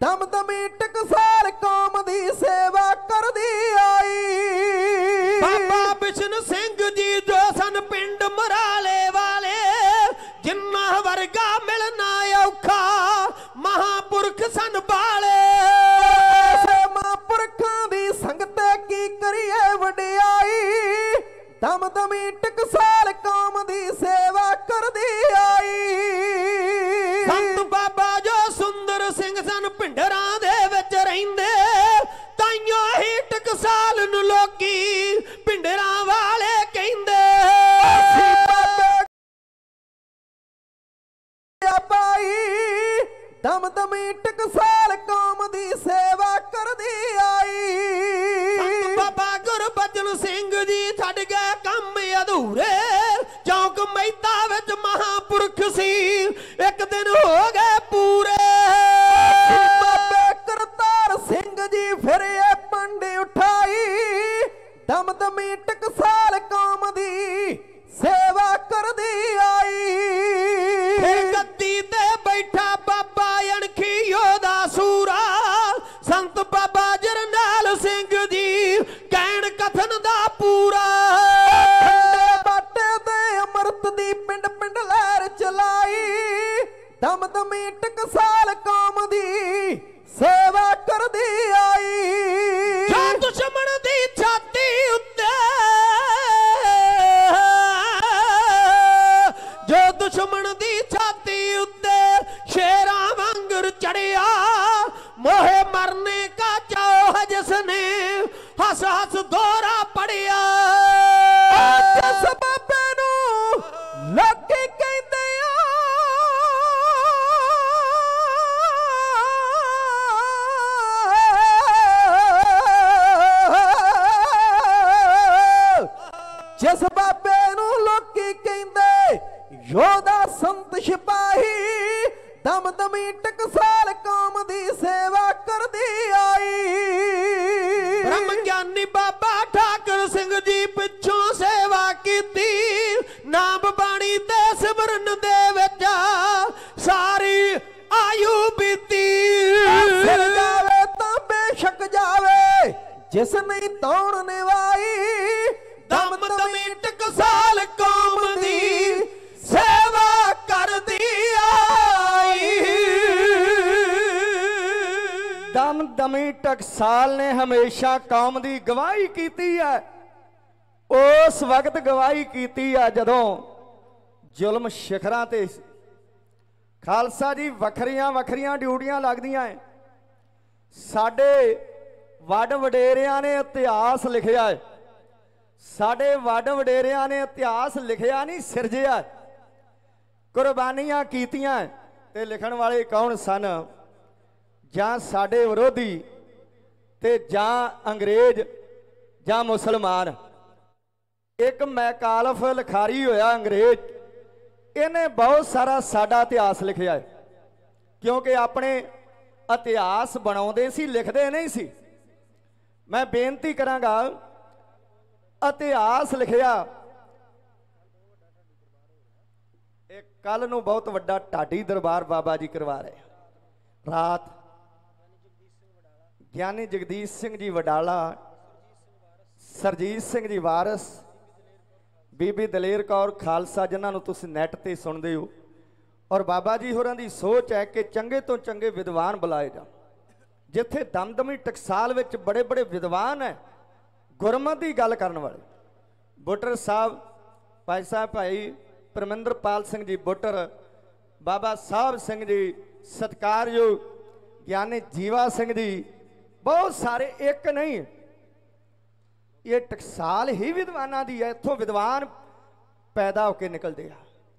[SPEAKER 14] ਦਮ ਦਮੀ ਟਕਸਾਲ ਕੌਮ ਦੀ ਸੇਵਾ ਕਰਦੀ ਆਈ।
[SPEAKER 15] ਬਾਬਾ ਬਿਸ਼ਨ ਸਿੰਘ ਜੀ ਜੋ ਸਨ ਪਿੰਡ ਮਰਾਲੇ ਵਾਲੇ ਜਿੰਨਾ ਵਰਗਾ ਮਿਲਣਾ ਔਖਾ ਮਹਾਪੁਰਖ ਸਨ ਬਾਲੇ।
[SPEAKER 14] ਮਹਾਂਪੁਰਖਾਂ ਦੀ ਸੰਗਤ ਕੀ ਕਰੀਏ ਵਡਿਆਈ ਦਮ ਦਮੀ
[SPEAKER 15] ਟਕਸਾਲ
[SPEAKER 14] ਦਮ ਦਮੀ ਟਕਸਾਲ ਕੌਮ ਦੀ ਸੇਵਾ ਕਰਦੀ ਆਈ।
[SPEAKER 15] ਬਾਬਾ ਗੁਰਬਚਨ ਸਿੰਘ ਜੀ ਛੱਡ ਗਏ ਕੰਮ ਅਧੂਰੇ। ਚੌਕ ਮਹਿਤਾ ਵਿੱਚ ਮਹਾਪੁਰਖ ਸੀ। ਇੱਕ ਦਿਨ ਹੋ ਗਏ ਪੂਰੇ।
[SPEAKER 14] ਬਾਬੇ ਕਰਤਾਰ ਸਿੰਘ ਜੀ ਫਿਰ ਇਹ ਪੰਡ ਉਠਾਈ। ਦਮ ਦਮੀ ਟਕਸਾਲ ਕੌਮ ਦੀ ਸੇਵਾ ਕਰਦੀ ਆਈ।
[SPEAKER 15] ਫਿਰ ਗੱਦੀ ਤੇ ਬੈਠਾ ਸਿੰਘ ਜੀ ਕਹਿਣ ਕਥਨ ਦਾ ਪੂਰਾ।
[SPEAKER 14] ਬਾਟੇ ਤੇ ਅੰਮ੍ਰਿਤ ਦੀ ਪਿੰਡ ਪਿੰਡ ਲਹਿਰ ਚਲਾਈ। ਦਮ ਦਮੀ ਟਕਸਾਲ ਕੌਮ ਦੀ ਸੇਵਾ ਕਰਦੀ ਆਈ।
[SPEAKER 15] ਜੋ ਦੁਸ਼ਮਣ ਦੀ ਛਾਤੀ ਉੱਤੇ। ਜੋ ਦੁਸ਼ਮਣ ਦੀ ਛਾਤੀ ਉੱਤੇ ਸ਼ੇਰਾਂ ਵਾਂਗਰ ਚੜਿਆ ਮੋਹੇ ਮਰਨੇ ਕਾ ਹੱਸ ਹੱਸ ਦੋਰਾ ਪੜਿਆ।
[SPEAKER 14] ਜਿਸ ਬਾਬੇ ਨੂੰ ਲੋਕੀ ਕਹਿੰਦੇ ਆ। ਜਿਸ ਬਾਬੇ ਨੂੰ ਲੋਕੀ ਕਹਿੰਦੇ, ਯੋਧਾ ਸੰਤ ਸਿਪਾਹੀ ਦਮ ਦਮੀ ਟਕਸਾਲ
[SPEAKER 15] ਬਾਣੀ ਤੇ ਸਿਮਰਨ ਦੇ ਵਿੱਚ ਸਾਰੀ ਆਯੂ ਬੀਤੀ।
[SPEAKER 14] ਸਿਰ ਜਾਵੇ ਤਾਂ ਬੇਸ਼ੱਕ ਜਾਵੇ ਜਿਸ ਨਹੀਂ ਤੌਣ ਨਿਵਾਈ
[SPEAKER 15] ਦਮ ਦਮੀ ਟਕਸਾਲ ਕੌਮ ਦੀ ਸੇਵਾ ਕਰਦੀ ਆਈ।
[SPEAKER 13] ਦਮ ਦਮੀ ਟਕਸਾਲ ਨੇ ਹਮੇਸ਼ਾ ਕੌਮ ਦੀ ਗਵਾਹੀ ਕੀਤੀ ਹੈ। ਉਸ ਵਕਤ ਗਵਾਹੀ ਕੀਤੀ ਆ ਜਦੋਂ ਜ਼ੁਲਮ ਸ਼ਿਖਰਾਂ ਤੇ ਸੀ। ਖਾਲਸਾ ਜੀ ਵੱਖਰੀਆਂ ਵੱਖਰੀਆਂ ਡਿਊਟੀਆਂ ਲੱਗਦੀਆਂ ਐ। ਸਾਡੇ ਵੱਡ ਵਡੇਰਿਆਂ ਨੇ ਇਤਿਹਾਸ ਲਿਖਿਆ ਹੈ ਸਾਡੇ ਵੱਡ ਵਡੇਰਿਆਂ ਨੇ ਇਤਿਹਾਸ ਲਿਖਿਆ ਨਹੀਂ, ਸਿਰਜਿਆ ਕੁਰਬਾਨੀਆਂ ਕੀਤੀਆਂ ਤੇ ਲਿਖਣ ਵਾਲੇ ਕੌਣ ਸਨ? ਜਾਂ ਸਾਡੇ ਵਿਰੋਧੀ ਤੇ ਜਾਂ ਅੰਗਰੇਜ਼ ਜਾਂ ਮੁਸਲਮਾਨ? ਇੱਕ ਮੈਕਾਲਫ ਲਿਖਾਰੀ ਹੋਇਆ ਅੰਗਰੇਜ਼। ਇਹਨੇ ਬਹੁਤ ਸਾਰਾ ਸਾਡਾ ਇਤਿਹਾਸ ਲਿਖਿਆ ਹੈ। ਕਿਉਂਕਿ ਆਪਣੇ ਇਤਿਹਾਸ ਬਣਾਉਂਦੇ ਸੀ, ਲਿਖਦੇ ਨਹੀਂ ਸੀ। ਮੈਂ ਬੇਨਤੀ ਕਰਾਂਗਾ, ਇਤਿਹਾਸ ਲਿਖਿਆ। ਇਹ ਕੱਲ ਨੂੰ ਬਹੁਤ ਵੱਡਾ ਢਾਡੀ ਦਰਬਾਰ ਬਾਬਾ ਜੀ ਕਰਵਾ ਰਹੇ ਰਾਤ ਗਿਆਨੀ ਜਗਦੀਸ਼ ਸਿੰਘ ਜੀ ਵਡਾਲਾ, ਸਰਜੀਤ ਸਿੰਘ ਜੀ ਵਾਰਸ ਬੀਬੀ ਦਲੇਰ ਕੌਰ ਖਾਲਸਾ, ਜਿਨ੍ਹਾਂ ਨੂੰ ਤੁਸੀਂ ਨੈਟ ਤੇ ਸੁਣਦੇ ਹੋ। ਔਰ ਬਾਬਾ ਜੀ ਹੋਰਾਂ ਦੀ ਸੋਚ ਹੈ ਕਿ ਚੰਗੇ ਤੋਂ ਚੰਗੇ ਵਿਦਵਾਨ ਬੁਲਾਏ ਜਾਣ। ਜਿੱਥੇ ਦਮਦਮੀ ਟਕਸਾਲ ਵਿੱਚ ਬੜੇ ਬੜੇ ਵਿਦਵਾਨ ਹੈ, ਗੁਰਮਤ ਦੀ ਗੱਲ ਕਰਨ ਵਾਲੇ। ਬੁੱਟਰ ਸਾਹਿਬ, ਭਾਈ ਸਾਹਿਬ, ਭਾਈ ਪਰਮਿੰਦਰਪਾਲ ਸਿੰਘ ਜੀ ਬੁੱਟਰ, ਬਾਬਾ ਸਾਹਿਬ ਸਿੰਘ ਜੀ ਸਤਕਾਰਯੋਗ ਗਿਆਨੀ ਜੀਵਾ ਸਿੰਘ ਜੀ, ਬਹੁਤ ਸਾਰੇ ਇੱਕ ਨਹੀਂ ਇਹ ਟਕਸਾਲ ਹੀ ਵਿਦਵਾਨਾਂ ਦੀ ਹੈ, ਇੱਥੋਂ ਵਿਦਵਾਨ ਪੈਦਾ ਹੋ ਕੇ ਨਿਕਲਦੇ ਆ।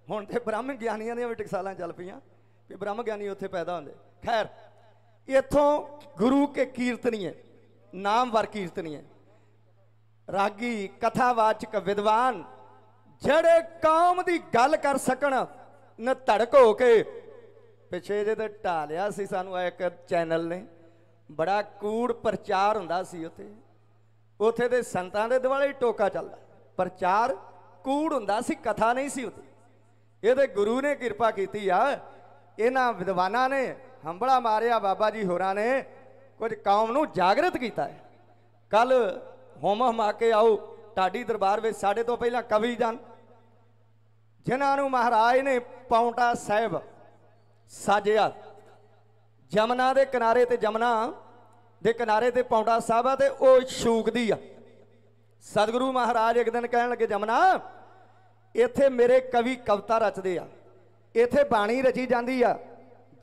[SPEAKER 13] ਹੁਣ ਤੇ ਬ੍ਰਹਮ ਗਿਆਨੀਆਂ ਦੀਆਂ ਵੀ ਟਕਸਾਲਾਂ ਚੱਲ ਪਈਆਂ ਵੀ ਬ੍ਰਹਮ ਗਿਆਨੀ ਉੱਥੇ ਪੈਦਾ ਹੁੰਦੇ। ਖੈਰ, ਇੱਥੋਂ ਗੁਰੂ ਕੇ ਕੀਰਤਨੀਏ ਨਾਮਵਰ ਕੀਰਤਨੀਏ। ਰਾਗੀ ਕਥਾਵਾਚਕ ਵਿਦਵਾਨ ਜਿਹੜੇ ਕੌਮ ਦੀ ਗੱਲ ਕਰ ਸਕਣ, ਨ ਧੜਕ ਹੋ ਕੇ ਪਿਛੇ ਜੇ ਤੇ ਢਾਲਿਆ ਸੀ ਸਾਨੂੰ ਇੱਕ ਚੈਨਲ ਨੇ, ਬੜਾ ਕੂੜ ਪ੍ਰਚਾਰ ਹੁੰਦਾ ਸੀ ਉੱਥੇ। ਉੱਥੇ ਦੇ ਸੰਤਾਂ ਦੇ ਦੁਆਲੇ ਟੋਕਾ ਚੱਲਦਾ। ਪ੍ਰਚਾਰ ਕੂੜ ਹੁੰਦਾ ਸੀ, ਕਥਾ ਨਹੀਂ ਸੀ ਉੱਥੇ ਇਹਦੇ ਗੁਰੂ ਨੇ ਕਿਰਪਾ ਕੀਤੀ ਆ। ਇਹਨਾਂ ਵਿਦਵਾਨਾਂ ਨੇ ਹੰਬੜਾ ਮਾਰਿਆ, ਬਾਬਾ ਜੀ ਹੋਰਾਂ ਨੇ ਕੁਝ ਕੌਮ ਨੂੰ ਜਾਗਰਤ ਕੀਤਾ ਹੈ। ਕੱਲ ਹੋਮ ਹਮਾ ਕੇ ਆਓ ਢਾਡੀ ਦਰਬਾਰ ਵਿੱਚ ਸਾਡੇ ਤੋਂ ਪਹਿਲਾਂ ਕਵੀ ਜਨ ਜਿਨ੍ਹਾਂ ਨੂੰ ਮਹਾਰਾਜ ਨੇ ਪੌਂਟਾ ਸਾਹਿਬ ਸਾਜਿਆ, ਜਮਨਾ ਦੇ ਕਿਨਾਰੇ ਤੇ ਜਮਨਾ ਦੇ ਕਿਨਾਰੇ ਤੇ ਪੌਂਟਾ ਸਾਹਿਬ ਆ ਤੇ ਉਹ ਸ਼ੂਕਦੀ ਆ। ਸਤਿਗੁਰੂ ਮਹਾਰਾਜ ਇੱਕ ਦਿਨ ਕਹਿਣ ਲੱਗੇ, ਜਮਨਾ, ਇੱਥੇ ਮੇਰੇ ਕਵੀ ਕਵਿਤਾ ਰਚਦੇ ਆ। ਇੱਥੇ ਬਾਣੀ ਰਚੀ ਜਾਂਦੀ ਆ।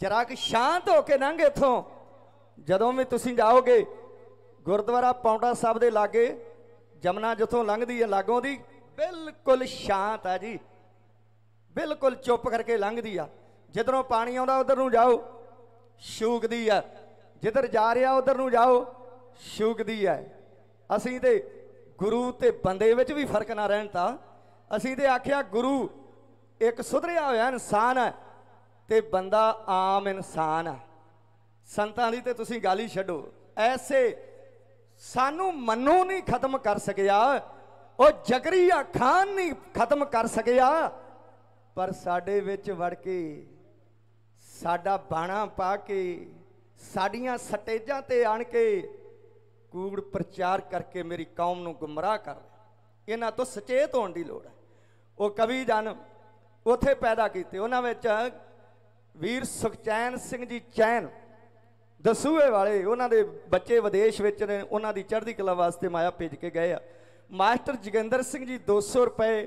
[SPEAKER 13] ਜਰਾ ਕਿ ਸ਼ਾਂਤ ਹੋ ਕੇ ਲੰਘ ਇੱਥੋਂ। ਜਦੋਂ ਵੀ ਤੁਸੀਂ ਜਾਓਗੇ, ਗੁਰਦੁਆਰਾ ਪੌਂਟਾ ਸਾਹਿਬ ਦੇ ਲਾਗੇ, ਜਮਨਾ ਜਿੱਥੋਂ ਲੰਘਦੀ ਹੈ ਲਾਗੋਂ ਦੀ, ਬਿਲਕੁਲ ਸ਼ਾਂਤ ਆ ਜੀ। ਬਿਲਕੁਲ ਚੁੱਪ ਕਰਕੇ ਲੰਘਦੀ ਆ। ਜਿੱਧਰੋਂ ਪਾਣੀ ਆਉਂਦਾ, ਉਧਰ ਨੂੰ ਜਾਓ। ਸ਼ੂਕਦੀ ਆ। ਜਿੱਧਰ ਜਾ ਰਿਹਾ, ਉਧਰ ਨੂੰ ਜਾਓ। ਸ਼ੂਕਦੀ ਹੈ। ਅਸੀਂ ਤੇ ਗੁਰੂ ਤੇ ਬੰਦੇ ਵਿੱਚ ਵੀ ਫ਼ਰਕ ਨਾ ਰਹਿਣ ਤਾਂ ਅਸੀਂ ਤੇ ਆਖਿਆ, ਗੁਰੂ, ਇੱਕ ਸੁਧਰਿਆ ਹੋਇਆ ਇਨਸਾਨ ਹੈ ਤੇ ਬੰਦਾ ਆਮ ਇਨਸਾਨ ਹੈ। ਸੰਤਾਂ ਦੀ ਤੇ ਤੁਸੀਂ ਗੱਲ ਹੀ ਛੱਡੋ। ਐਸੇ ਸਾਨੂੰ ਮੰਨੂ ਨਹੀਂ ਖਤਮ ਕਰ ਸਕਿਆ, ਉਹ ਜਕਰੀਆ ਖਾਨ ਨਹੀਂ ਖਤਮ ਕਰ ਸਕਿਆ, ਪਰ ਸਾਡੇ ਵਿੱਚ ਵੜ ਕੇ ਸਾਡਾ ਬਾਣਾ ਪਾ ਕੇ ਸਾਡੀਆਂ ਸਟੇਜਾਂ ਤੇ ਆਣ ਕੇ ਕੂੜ ਪ੍ਰਚਾਰ ਕਰਕੇ ਮੇਰੀ ਕੌਮ ਨੂੰ ਗੁੰਮਰਾਹ ਕਰ ਰਿਹਾ ਇਹਨਾਂ ਤੋਂ ਸੁਚੇਤ ਹੋਣ ਦੀ ਲੋੜ ਹੈ। ਉਹ ਕਵੀ ਜਨ ਉਥੇ ਪੈਦਾ ਕੀਤੇ। ਉਹਨਾਂ ਵਿੱਚ ਵੀਰ ਸੁਖਚੈਨ ਸਿੰਘ ਜੀ ਚੈਨ, ਦਸੂਏ ਵਾਲੇ, ਉਹਨਾਂ ਦੇ ਬੱਚੇ ਵਿਦੇਸ਼ ਵਿੱਚ ਨੇ, ਉਹਨਾਂ ਦੀ ਚੜ੍ਹਦੀ ਕਲਾ ਵਾਸਤੇ ਮਾਇਆ ਭੇਜ ਕੇ ਗਏ ਆ। ਮਾਸਟਰ ਜਗਿੰਦਰ ਸਿੰਘ ਜੀ 200 ਰੁਪਏ,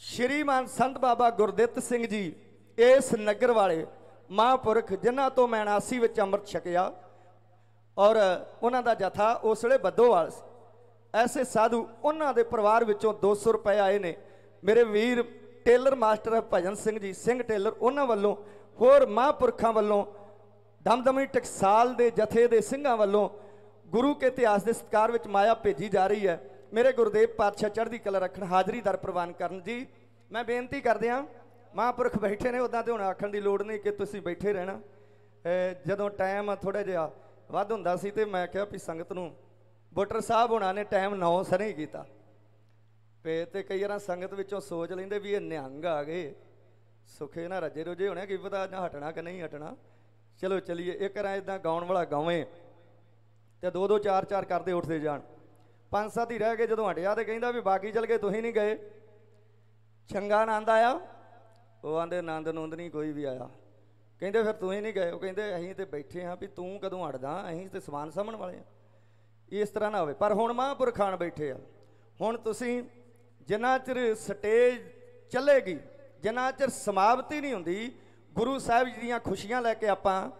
[SPEAKER 13] ਸ਼੍ਰੀਮਾਨ ਸੰਤ ਬਾਬਾ ਗੁਰਦਿੱਤ ਸਿੰਘ ਜੀ, ਇਸ ਨਗਰ ਵਾਲੇ ਮਹਾਂਪੁਰਖ ਜਿਨ੍ਹਾਂ ਤੋਂ ਮੈਂ 79 ਵਿੱਚ ਅੰਮ੍ਰਿਤ ਛਕਿਆ ਔਰ ਉਹਨਾਂ ਦਾ ਜਥਾ ਉਸ ਵੇਲੇ ਬੱਦੋਵਾਲ ਸੀ। ਐਸੇ ਸਾਧੂ ਉਹਨਾਂ ਦੇ ਪਰਿਵਾਰ ਵਿੱਚੋਂ 200 ਰੁਪਏ ਆਏ ਨੇ। ਮੇਰੇ ਵੀਰ ਟੇਲਰ ਮਾਸਟਰ ਭਜਨ ਸਿੰਘ ਜੀ, ਸਿੰਘ ਟੇਲਰ, ਉਹਨਾਂ ਵੱਲੋਂ ਹੋਰ ਮਹਾਂਪੁਰਖਾਂ ਵੱਲੋਂ ਦਮਦਮੀ ਟਕਸਾਲ ਦੇ ਜਥੇ ਦੇ ਸਿੰਘਾਂ ਵੱਲੋਂ ਗੁਰੂ ਕੇ ਇਤਿਹਾਸ ਦੇ ਸਤਕਾਰ ਵਿੱਚ ਮਾਇਆ ਭੇਜੀ ਜਾ ਰਹੀ ਹੈ। ਮੇਰੇ ਗੁਰਦੇਵ ਪਾਤਸ਼ਾਹ ਚੜ੍ਹਦੀ ਕਲਾ ਰੱਖਣ ਹਾਜ਼ਰੀ ਦਰ ਪ੍ਰਵਾਨ ਕਰਨ ਜੀ, ਮੈਂ ਬੇਨਤੀ ਕਰਦੇ ਹਾਂ ਮਹਾਂਪੁਰਖ ਬੈਠੇ ਨੇ ਉਦਾਂ ਤੇ ਹੁਣ ਆਖਣ ਦੀ ਲੋੜ ਨਹੀਂ ਕਿ ਤੁਸੀਂ ਬੈਠੇ ਰਹਿਣਾ। ਜਦੋਂ ਟਾਈਮ ਥੋੜਾ ਜਿਹਾ ਵੱਧ ਹੁੰਦਾ ਸੀ ਤੇ ਮੈਂ ਕਿਹਾ ਵੀ ਸੰਗਤ ਨੂੰ ਬੁੱਟਰ ਸਾਹਿਬ ਹੋਣਾ ਨੇ ਟਾਈਮ 9 ਸਨੇ ਕੀਤਾ। ਪੇ ਤੇ ਕਈ ਵਾਰਾਂ ਸੰਗਤ ਵਿੱਚੋਂ ਸੋਚ ਲੈਂਦੇ ਵੀ ਇਹ ਨਿਹੰਗ ਆ ਗਏ। ਸੁਖੇ ਨਾ ਰੱਜੇ ਰੋਜੇ ਹੋਣੇ ਕੀ ਪਤਾ ਨਾ ਹਟਣਾ ਕਿ ਨਹੀਂ ਹਟਣਾ। ਚਲੋ ਚਲੀਏ, ਇੱਕ ਰਾਂ ਇਦਾਂ ਗਾਉਣ ਵਾਲਾ ਗਾਵੇਂ ਤੇ ਦੋ ਦੋ ਚਾਰ ਚਾਰ ਕਰਦੇ ਉੱਠਦੇ ਜਾਣ। ਪੰਜ ਸੱਤ ਹੀ ਰਹਿ ਗਏ, ਜਦੋਂ ਹਟਿਆ ਤੇ ਕਹਿੰਦਾ ਵੀ ਬਾਕੀ ਚਲ ਗਏ, ਤੁਸੀਂ ਨਹੀਂ ਗਏ। ਚੰਗਾ ਆਨੰਦ ਆਇਆ। ਉਹ ਆਂਦੇ, ਆਨੰਦ ਨੁੰਦ ਨਹੀਂ, ਕੋਈ ਵੀ ਆਇਆ। ਕਹਿੰਦੇ, ਫਿਰ ਤੂੰ ਹੀ ਨਹੀਂ ਗਏ? ਉਹ ਕਹਿੰਦੇ, ਅਸੀਂ ਤੇ ਬੈਠੇ ਹਾਂ ਵੀ ਤੂੰ ਕਦੋਂ ਹਟਦਾ? ਅਸੀਂ ਤੇ ਸਮਾਨ ਸਾਹਮਣ ਵਾਲੇ ਆ ਇਸ ਤਰ੍ਹਾਂ ਨਾ ਹੋਵੇ। ਪਰ ਹੁਣ ਮਹਾਂਪੁਰਖ ਖਾਨ ਬੈਠੇ ਆ। ਹੁਣ ਤੁਸੀਂ ਜਿੰਨਾ ਚਿਰ ਸਟੇਜ ਚੱਲੇਗੀ, ਜਿੰਨਾ ਚਿਰ ਸਮਾਪਤੀ ਨਹੀਂ ਹੁੰਦੀ, ਗੁਰੂ ਸਾਹਿਬ ਜੀ ਦੀਆਂ ਖੁਸ਼ੀਆਂ ਲੈ ਕੇ ਆਪਾਂ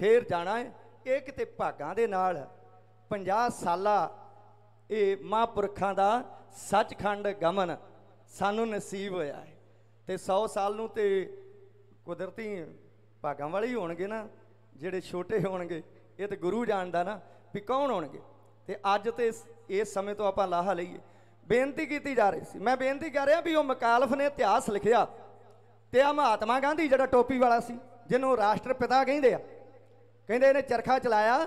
[SPEAKER 13] ਫੇਰ ਜਾਣਾ ਹੈ। ਇਹ ਕਿਤੇ ਭਾਗਾਂ ਦੇ ਨਾਲ 50 ਸਾਲਾ ਇਹ ਮਹਾਂਪੁਰਖਾਂ ਦਾ ਸੱਚਖੰਡ ਗਮਨ ਸਾਨੂੰ ਨਸੀਬ ਹੋਇਆ ਹੈ। ਤੇ 100 ਸਾਲ ਨੂੰ ਤੇ ਕੁਦਰਤੀ ਭਾਗਾਂ ਵਾਲੇ ਹੀ ਹੋਣਗੇ ਨਾ, ਜਿਹੜੇ ਛੋਟੇ ਹੋਣਗੇ, ਇਹ ਤੇ ਗੁਰੂ ਜਾਣਦਾ ਨਾ ਵੀ ਕੌਣ ਹੋਣਗੇ। ਤੇ ਅੱਜ ਤੇ ਇਸ- ਸਮੇਂ ਤੋਂ ਆਪਾਂ ਲਾਹਾ ਲਈਏ। ਬੇਨਤੀ ਕੀਤੀ ਜਾ ਰਹੀ ਸੀ। ਮੈਂ ਬੇਨਤੀ ਕਰ ਰਿਹਾ ਵੀ ਉਹ ਮਕਾਲਫ ਨੇ ਇਤਿਹਾਸ ਲਿਖਿਆ। ਤੇ ਆ ਮਹਾਤਮਾ ਗਾਂਧੀ ਜਿਹੜਾ ਟੋਪੀ ਵਾਲਾ ਸੀ, ਜਿਹਨੂੰ ਰਾਸ਼ਟਰ ਪਿਤਾ ਕਹਿੰਦੇ ਆ। ਕਹਿੰਦੇ ਇਹਨੇ ਚਰਖਾ ਚਲਾਇਆ,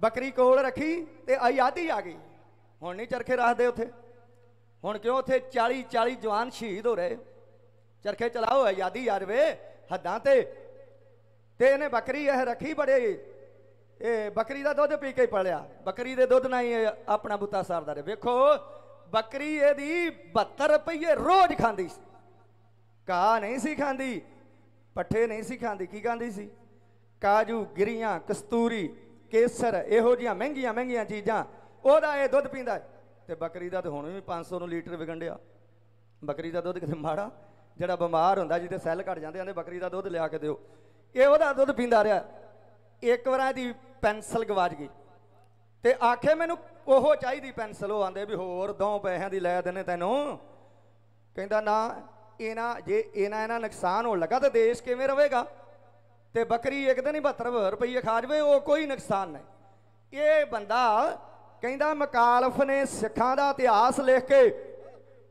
[SPEAKER 13] ਬੱਕਰੀ ਕੋਲ ਰੱਖੀ ਤੇ ਆਜ਼ਾਦੀ ਆ ਗਈ। ਹੁਣ ਨਹੀਂ ਚਰਖੇ ਰੱਖਦੇ ਉੱਥੇ। ਹੁਣ ਕਿਉਂ ਉੱਥੇ 40 40 ਜਵਾਨ ਸ਼ਹੀਦ ਹੋ ਰਹੇ? ਚਰਖੇ ਚਲਾਓ ਆਜ਼ਾਦੀ ਯਾਰ ਵੇ ਹੱਦਾਂ ਤੇ। ਤੇ ਇਹਨੇ ਬੱਕਰੀ ਇਹ ਰੱਖੀ ਬੜੇ। ਇਹ ਬੱਕਰੀ ਦਾ ਦੁੱਧ ਪੀ ਕੇ ਪਲਿਆ। ਬੱਕਰੀ ਦੇ ਦੁੱਧ ਨਾਲ ਹੀ ਇਹ ਆਪਣਾ ਬੁੱਤਾ ਸਾਰਦਾ ਰਿਹਾ। ਵੇਖੋ, ਬੱਕਰੀ ਇਹਦੀ 72 ਰੁਪਏ ਰੋਜ਼ ਖਾਂਦੀ ਸੀ। ਕਾ ਨਹੀਂ ਸੀ ਖਾਂਦੀ, ਪੱਠੇ ਨਹੀਂ ਸੀ ਖਾਂਦੀ, ਕੀ ਖਾਂਦੀ ਸੀ? ਕਾਜੂ, ਗਿਰੀਆਂ, ਕਸਤੂਰੀ, ਕੇਸਰ, ਇਹੋ ਜੀਆਂ ਮਹਿੰਗੀਆਂ ਮਹਿੰਗੀਆਂ ਚੀਜ਼ਾਂ, ਉਹਦਾ ਇਹ ਦੁੱਧ ਪੀਂਦਾ ਹੈ। ਤੇ ਬੱਕਰੀ ਦਾ ਤੇ ਹੁਣ ਵੀ 500 ਨੂੰ ਲੀਟਰ ਵਿਕਣ ਡਿਆ। ਬੱਕਰੀ ਦਾ ਦੁੱਧ ਕਿਤੇ ਮਾੜਾ ਜਿਹੜਾ ਬਿਮਾਰ ਹੁੰਦਾ ਜਿਹਦੇ ਸੈੱਲ ਘਟ ਜਾਂਦੇ ਆਂਦੇ ਬੱਕਰੀ ਦਾ ਦੁੱਧ ਲਿਆ ਕੇ ਦਿਓ। ਇਹ ਉਹਦਾ ਦੁੱਧ ਪੀਂਦਾ ਰਿਹਾ। ਇੱਕ ਵਾਰ ਇਹਦੀ ਪੈਨਸਲ ਗਵਾਚ ਗਈ। ਤੇ ਆਖੇ ਮੈਨੂੰ ਉਹ ਚਾਹੀਦੀ ਪੈਨਸਲ, ਉਹ ਆਂਦੇ ਵੀ ਹੋਰ ਦੋ ਪੈਸਿਆਂ ਦੀ ਲੈ ਦਿੰਨੇ ਤੈਨੂੰ। ਕਹਿੰਦਾ, ਨਾ ਇਹਨਾਂ ਜੇ ਇਹਨਾਂ ਇਹਨਾਂ ਨੁਕਸਾਨ ਹੋਣ ਲੱਗਾ ਤਾਂ ਦੇਸ਼ ਕਿਵੇਂ ਰਹੇਗਾ ਤੇ ਬੱਕਰੀ ਇੱਕ ਦਿਨ ਹੀ 72 ਰੁਪਏ ਖਾ ਜਵੇ, ਉਹ ਕੋਈ ਨੁਕਸਾਨ ਨਹੀਂ। ਇਹ ਬੰਦਾ ਕਹਿੰਦਾ, ਮਕਾਲਫ ਨੇ ਸਿੱਖਾਂ ਦਾ ਇਤਿਹਾਸ ਲਿਖ ਕੇ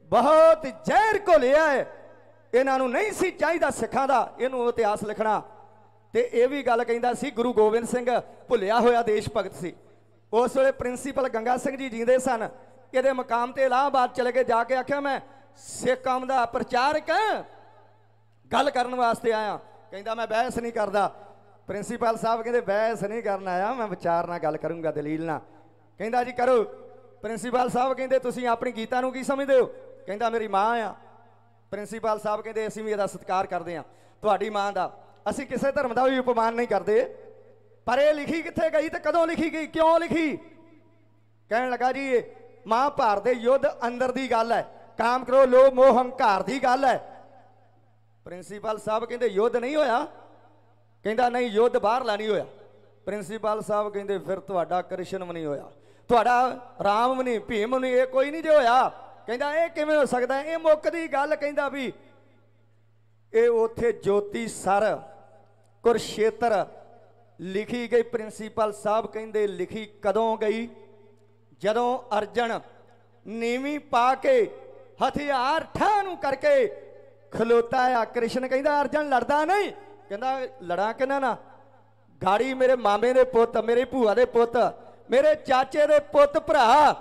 [SPEAKER 13] ਬਹੁਤ ਜ਼ਹਿਰ ਘੋਲਿਆ ਹੈ। ਇਹਨਾਂ ਨੂੰ ਨਹੀਂ ਸੀ ਚਾਹੀਦਾ ਸਿੱਖਾਂ ਦਾ, ਇਹਨੂੰ ਇਤਿਹਾਸ ਲਿਖਣਾ। ਤੇ ਇਹ ਵੀ ਗੱਲ ਕਹਿੰਦਾ ਸੀ, ਗੁਰੂ ਗੋਬਿੰਦ ਸਿੰਘ ਭੁੱਲਿਆ ਹੋਇਆ ਦੇਸ਼ ਭਗਤ ਸੀ। ਉਸ ਵੇਲੇ ਪ੍ਰਿੰਸੀਪਲ ਗੰਗਾ ਸਿੰਘ ਜੀ ਜੀਂਦੇ ਸਨ। ਇਹਦੇ ਮਕਾਮ ਤੇ ਇਲਾਹਾਬਾਦ ਚਲੇ ਕੇ ਜਾ ਕੇ ਆਖਿਆ, ਮੈਂ ਸਿੱਖ ਕੌਮ ਦਾ ਪ੍ਰਚਾਰਕ ਗੱਲ ਕਰਨ ਵਾਸਤੇ ਆਇਆ। ਕਹਿੰਦਾ, ਮੈਂ ਬਹਿਸ ਨਹੀਂ ਕਰਦਾ। ਪ੍ਰਿੰਸੀਪਲ ਸਾਹਿਬ ਕਹਿੰਦੇ, ਬਹਿਸ ਨਹੀਂ ਕਰਨ ਆਇਆ, ਮੈਂ ਵਿਚਾਰ ਨਾਲ ਗੱਲ ਕਰੂੰਗਾ, ਦਲੀਲ ਨਾਲ। ਕਹਿੰਦਾ, ਜੀ ਕਰੋ। ਪ੍ਰਿੰਸੀਪਲ ਸਾਹਿਬ ਕਹਿੰਦੇ, ਤੁਸੀਂ ਆਪਣੀ ਗੀਤਾ ਨੂੰ ਕੀ ਸਮਝਦੇ ਹੋ? ਕਹਿੰਦਾ, ਮੇਰੀ ਮਾਂ ਆ। ਪ੍ਰਿੰਸੀਪਲ ਸਾਹਿਬ ਕਹਿੰਦੇ, ਅਸੀਂ ਵੀ ਇਹਦਾ ਸਤਿਕਾਰ ਕਰਦੇ ਹਾਂ, ਤੁਹਾਡੀ ਮਾਂ ਦਾ। ਅਸੀਂ ਕਿਸੇ ਧਰਮ ਦਾ ਵੀ ਉਪਮਾਨ ਨਹੀਂ ਕਰਦੇ। ਪਰ ਇਹ ਲਿਖੀ ਕਿੱਥੇ ਗਈ ਤੇ ਕਦੋਂ ਲਿਖੀ ਗਈ? ਕਿਉਂ ਲਿਖੀ? ਕਹਿਣ ਲੱਗਾ ਜੀ, ਇਹ ਮਹਾਭਾਰਤ ਦੇ ਯੁੱਧ ਅੰਦਰ ਦੀ ਗੱਲ ਹੈ। ਕਾਮ ਕਰੋ, ਲੋਭ, ਮੋਹ, ਹੰਕਾਰ ਦੀ ਗੱਲ ਹੈ। ਪ੍ਰਿੰਸੀਪਲ ਸਾਹਿਬ ਕਹਿੰਦੇ, ਯੁੱਧ ਨਹੀਂ ਹੋਇਆ? ਕਹਿੰਦਾ, ਨਹੀਂ, ਯੁੱਧ ਬਾਹਰਲਾ ਨਹੀਂ ਹੋਇਆ। ਪ੍ਰਿੰਸੀਪਲ ਸਾਹਿਬ ਕਹਿੰਦੇ, ਫਿਰ ਤੁਹਾਡਾ ਕ੍ਰਿਸ਼ਨ ਵੀ ਨਹੀਂ ਹੋਇਆ। ਤੁਹਾਡਾ ਰਾਮ ਵੀ ਨਹੀਂ, ਭੀਮ ਵੀ ਨਹੀਂ, ਇਹ ਕੋਈ ਨਹੀਂ ਜੇ ਹੋਇਆ। ਕਹਿੰਦਾ, ਇਹ ਕਿਵੇਂ ਹੋ ਸਕਦਾ ਇਹ ਮੁੱਕਦੀ ਗੱਲ ਕਹਿੰਦਾ ਵੀ ਇਹ ਉਥੇ ਜੋਤੀ ਸਰ ਕੁਰਸ਼ੇਤਰ ਲਿਖੀ ਗਈ, ਪ੍ਰਿੰਸੀਪਲ ਸਾਹਿਬ ਕਹਿੰਦੇ ਲਿਖੀ ਕਦੋਂ ਗਈ? ਜਦੋਂ ਅਰਜਨ ਨੀਵੀਂ ਪਾ ਕੇ ਹਥਿਆਰ ਠਾਹ ਨੂੰ ਕਰਕੇ ਖਲੋਤਾ ਆ। ਕ੍ਰਿਸ਼ਨ ਕਹਿੰਦਾ ਅਰਜਨ ਲੜਦਾ ਨਹੀਂ? ਕਹਿੰਦਾ, ਲੜਾਂ ਕਿਹਨਾਂ ਨਾਲ? ਗਾੜੀ ਮੇਰੇ ਮਾਮੇ ਦੇ ਪੁੱਤ, ਮੇਰੇ ਭੂਆ ਦੇ ਪੁੱਤ, ਮੇਰੇ ਚਾਚੇ ਦੇ ਪੁੱਤ ਭਰਾ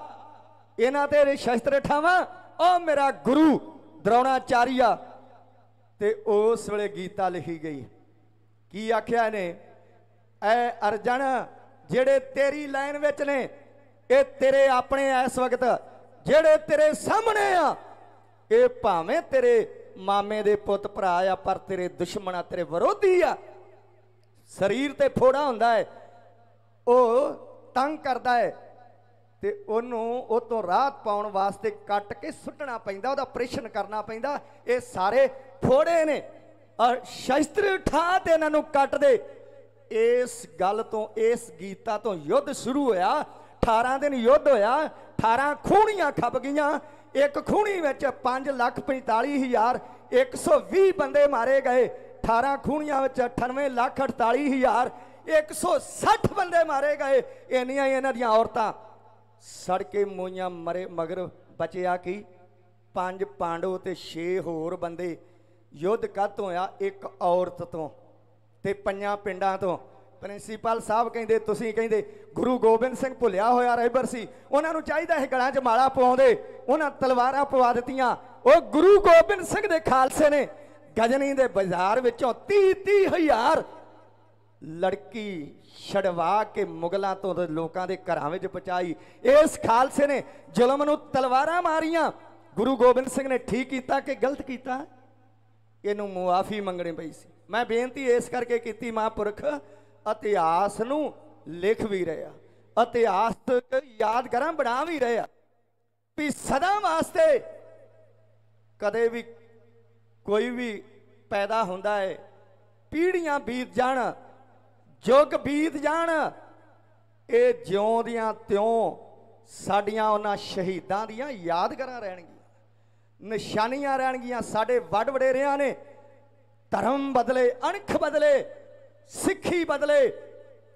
[SPEAKER 13] ਇਹਨਾਂ ਤੇ ਸ਼ਸਤਰ ਠਾਵਾਂ, ਉਹ ਮੇਰਾ ਗੁਰੂ ਦਰੋਣਾਚਾਰੀਆ। ਤੇ ਉਸ ਵੇਲੇ ਗੀਤਾ ਲਿਖੀ ਗਈ। ਕੀ ਆਖਿਆ ਇਹਨੇ? ਐ ਅਰਜਨ ਜਿਹੜੇ ਤੇਰੀ ਲਾਈਨ ਵਿੱਚ ਨੇ, ਇਹ ਤੇਰੇ ਆਪਣੇ ਇਸ ਵਕਤ। ਜਿਹੜੇ ਤੇਰੇ ਸਾਹਮਣੇ ਆ, ਇਹ ਭਾਵੇਂ ਤੇਰੇ ਮਾਮੇ ਦੇ ਪੁੱਤ ਭਰਾ ਆ, ਪਰ ਤੇਰੇ ਦੁਸ਼ਮਣ ਆ, ਤੇਰੇ ਵਿਰੋਧੀ ਆ। ਸਰੀਰ ਤੇ ਫੋੜਾ ਹੁੰਦਾ ਹੈ। ਉਹ ਤੰਗ ਕਰਦਾ ਹੈ। ਤੇ ਉਹਨੂੰ ਉਹ ਤੋਂ ਰਾਹਤ ਪਾਉਣ ਵਾਸਤੇ ਕੱਟ ਕੇ ਸੁੱਟਣਾ ਪੈਂਦਾ, ਉਹਦਾ ਆਪਰੇਸ਼ਨ ਕਰਨਾ ਪੈਂਦਾ। ਇਹ ਸਾਰੇ ਫੋੜੇ ਨੇ। ਔਰ ਸ਼ਸਤਰ ਉਠਾ ਤੇ ਇਹਨਾਂ ਨੂੰ ਕੱਟ ਦੇ। ਇਸ ਗੱਲ ਤੋਂ, ਇਸ ਗੀਤਾ ਤੋਂ ਯੁੱਧ ਸ਼ੁਰੂ ਹੋਇਆ। 18 ਦਿਨ ਯੁੱਧ ਹੋਇਆ। 18 ਖੂਣੀਆਂ ਖੱਪ ਗਈਆਂ। ਇੱਕ ਖੂਣੀ ਵਿੱਚ 5 ਲੱਖ 45 ਹਜ਼ਾਰ 120 ਬੰਦੇ ਮਾਰੇ ਗਏ। 18 ਖੂਣੀਆਂ ਵਿੱਚ 98 ਲੱਖ 48 ਹਜ਼ਾਰ 160 ਬੰਦੇ ਮਾਰੇ ਗਏ। ਇੰਨੀਆਂ ਹੀ ਇਹਨਾਂ ਦੀਆਂ ਔਰਤਾਂ। ਸੜ ਕੇ ਮੋਈਆਂ ਮਰੇ ਮਗਰ ਬਚਿਆ ਕੀ? ਪੰਜ ਪਾਂਡਵ ਤੇ ਛੇ ਹੋਰ ਬੰਦੇ ਯੁੱਧ ਕੱਤ ਹੋਇਆ ਇੱਕ ਔਰਤ ਤੋਂ ਤੇ ਪੰਜਾਂ ਪਿੰਡਾਂ ਤੋਂ। ਪ੍ਰਿੰਸੀਪਲ ਸਾਹਿਬ ਕਹਿੰਦੇ, ਤੁਸੀਂ ਕਹਿੰਦੇ, ਗੁਰੂ ਗੋਬਿੰਦ ਸਿੰਘ ਭੁੱਲਿਆ ਹੋਇਆ ਰਹਿਬਰ ਸੀ। ਉਹਨਾਂ ਨੂੰ ਚਾਹੀਦਾ ਹੈ ਗਲਾਂ 'ਚ ਮਾਲਾ ਪਵਾਉਂਦੇ। ਉਹਨਾਂ ਤਲਵਾਰਾਂ ਪਵਾ ਦਿੱਤੀਆਂ। ਉਹ ਗੁਰੂ ਗੋਬਿੰਦ ਸਿੰਘ ਦੇ ਖਾਲਸੇ ਨੇ। ਗਜਨੀ ਦੇ ਬਾਜ਼ਾਰ ਵਿੱਚੋਂ 30 30 ਹਜ਼ਾਰ ਲੜਕੀ ਛਡਵਾ ਕੇ ਮੁਗਲਾਂ ਤੋਂ ਲੋਕਾਂ ਦੇ ਘਰਾਂ ਵਿੱਚ ਪਹੁੰਚਾਈ। ਇਸ ਖਾਲਸੇ ਨੇ ਜ਼ੁਲਮ ਨੂੰ ਤਲਵਾਰਾਂ ਮਾਰੀਆਂ। ਗੁਰੂ ਗੋਬਿੰਦ ਸਿੰਘ ਨੇ ਠੀਕ ਕੀਤਾ ਕਿ ਗਲਤ ਕੀਤਾ? ਇਹਨੂੰ ਮੁਆਫੀ ਮੰਗਣੀ ਪਈ ਸੀ। ਮੈਂ ਬੇਨਤੀ ਇਸ ਕਰਕੇ ਕੀਤੀ, ਮਹਾਂਪੁਰਖ, ਇਤਿਹਾਸ ਨੂੰ ਲਿਖ ਵੀ ਰਿਹਾ। ਇਤਿਹਾਸ ਯਾਦ ਕਰਾਂ ਬਣਾ ਵੀ ਰਿਹਾ। ਵੀ ਸਦਾ ਵਾਸਤੇ ਕਦੇ ਵੀ ਕੋਈ ਵੀ ਪੈਦਾ ਹੁੰਦਾ ਹੈ, ਪੀੜ੍ਹੀਆਂ ਬੀਤ ਜਾਣ ਯੁੱਗ ਬੀਤ ਜਾਣ। ਇਹ ਜਿਉਂ ਦੀਆਂ ਤਿਉਂ ਸਾਡੀਆਂ ਉਹਨਾਂ ਸ਼ਹੀਦਾਂ ਦੀਆਂ ਯਾਦਗਾਰਾਂ ਰਹਿਣਗੀਆਂ। ਨਿਸ਼ਾਨੀਆਂ ਰਹਿਣਗੀਆਂ ਸਾਡੇ ਵੱਡ ਵਡੇਰਿਆਂ ਨੇ। ਧਰਮ ਬਦਲੇ, ਅਣਖ ਬਦਲੇ, ਸਿੱਖੀ ਬਦਲੇ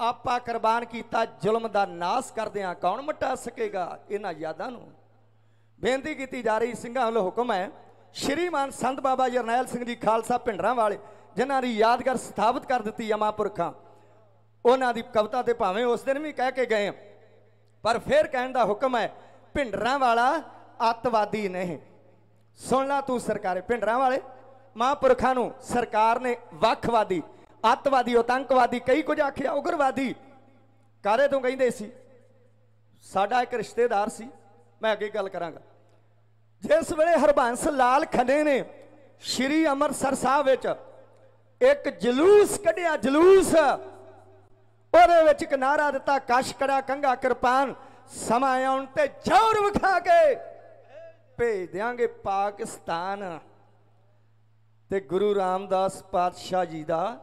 [SPEAKER 13] ਆਪਾ ਕੁਰਬਾਨ ਕੀਤਾ, ਜ਼ੁਲਮ ਦਾ ਨਾਸ ਕਰਦਿਆਂ ਕੌਣ ਮਿਟਾ ਸਕੇਗਾ? ਇਹਨਾਂ ਯਾਦਾਂ ਨੂੰ। ਬੇਨਤੀ ਕੀਤੀ ਜਾ ਰਹੀ ਸਿੰਘਾਂ ਵੱਲੋਂ ਹੁਕਮ ਹੈ ਸ਼੍ਰੀਮਾਨ ਸੰਤ ਬਾਬਾ ਜਰਨੈਲ ਸਿੰਘ ਜੀ ਖਾਲਸਾ ਪਿੰਡਰਾਂ ਵਾਲੇ ਜਿਨ੍ਹਾਂ ਦੀ ਯਾਦਗਾਰ ਸਥਾਪਿਤ ਕਰ ਦਿੱਤੀ ਆ ਮਹਾਂਪੁਰਖਾਂ। ਉਹਨਾਂ ਦੀ ਕਵਿਤਾ ਤੇ ਭਾਵੇਂ ਉਸ ਦਿਨ ਵੀ ਕਹਿ ਕੇ ਗਏ ਪਰ ਫਿਰ ਕਹਿਣ ਦਾ ਹੁਕਮ ਹੈ, ਭਿੰਡਰਾਂ ਵਾਲਾ ਅੱਤਵਾਦੀ ਨਹੀਂ। ਸੁਣ ਲਾ ਤੂੰ ਸਰਕਾਰੇ, ਭਿੰਡਰਾਂ ਵਾਲੇ, ਮਹਾਂਪੁਰਖਾਂ ਨੂੰ ਸਰਕਾਰ ਨੇ ਵੱਖਵਾਦੀ, ਅੱਤਵਾਦੀ ਆਤੰਕਵਾਦੀ ਕਈ ਕੁਝ ਆਖਿਆ, ਉਗਰਵਾਦੀ। ਕਾਰੇ ਤੋਂ ਕਹਿੰਦੇ ਸੀ? ਸਾਡਾ ਇੱਕ ਰਿਸ਼ਤੇਦਾਰ ਸੀ, ਮੈਂ ਅੱਗੇ ਗੱਲ ਕਰਾਂਗਾ। ਜਿਸ ਵੇਲੇ ਹਰਬੰਸ ਲਾਲ ਖੰਨੇ ਨੇ ਸ਼੍ਰੀ ਅੰਮ੍ਰਿਤਸਰ ਸਾਹਿਬ ਵਿੱਚ ਇੱਕ ਜਲੂਸ ਕੱਢਿਆ, ਜਲੂਸ ਉਹਦੇ ਵਿੱਚ ਇੱਕ ਨਾਰਾ ਦਿੱਤਾ, ਕਸ਼ ਕੜਾ ਕੰਗਾ ਕਿਰਪਾਨ, ਸਮਾਂ ਆਉਣ ਤੇ ਜ਼ੋਰ ਵਿਖਾ ਕੇ ਭੇਜ ਦਿਆਂਗੇ ਪਾਕਿਸਤਾਨ। ਤੇ ਗੁਰੂ ਰਾਮਦਾਸ ਪਾਤਸ਼ਾਹ ਜੀ ਦਾ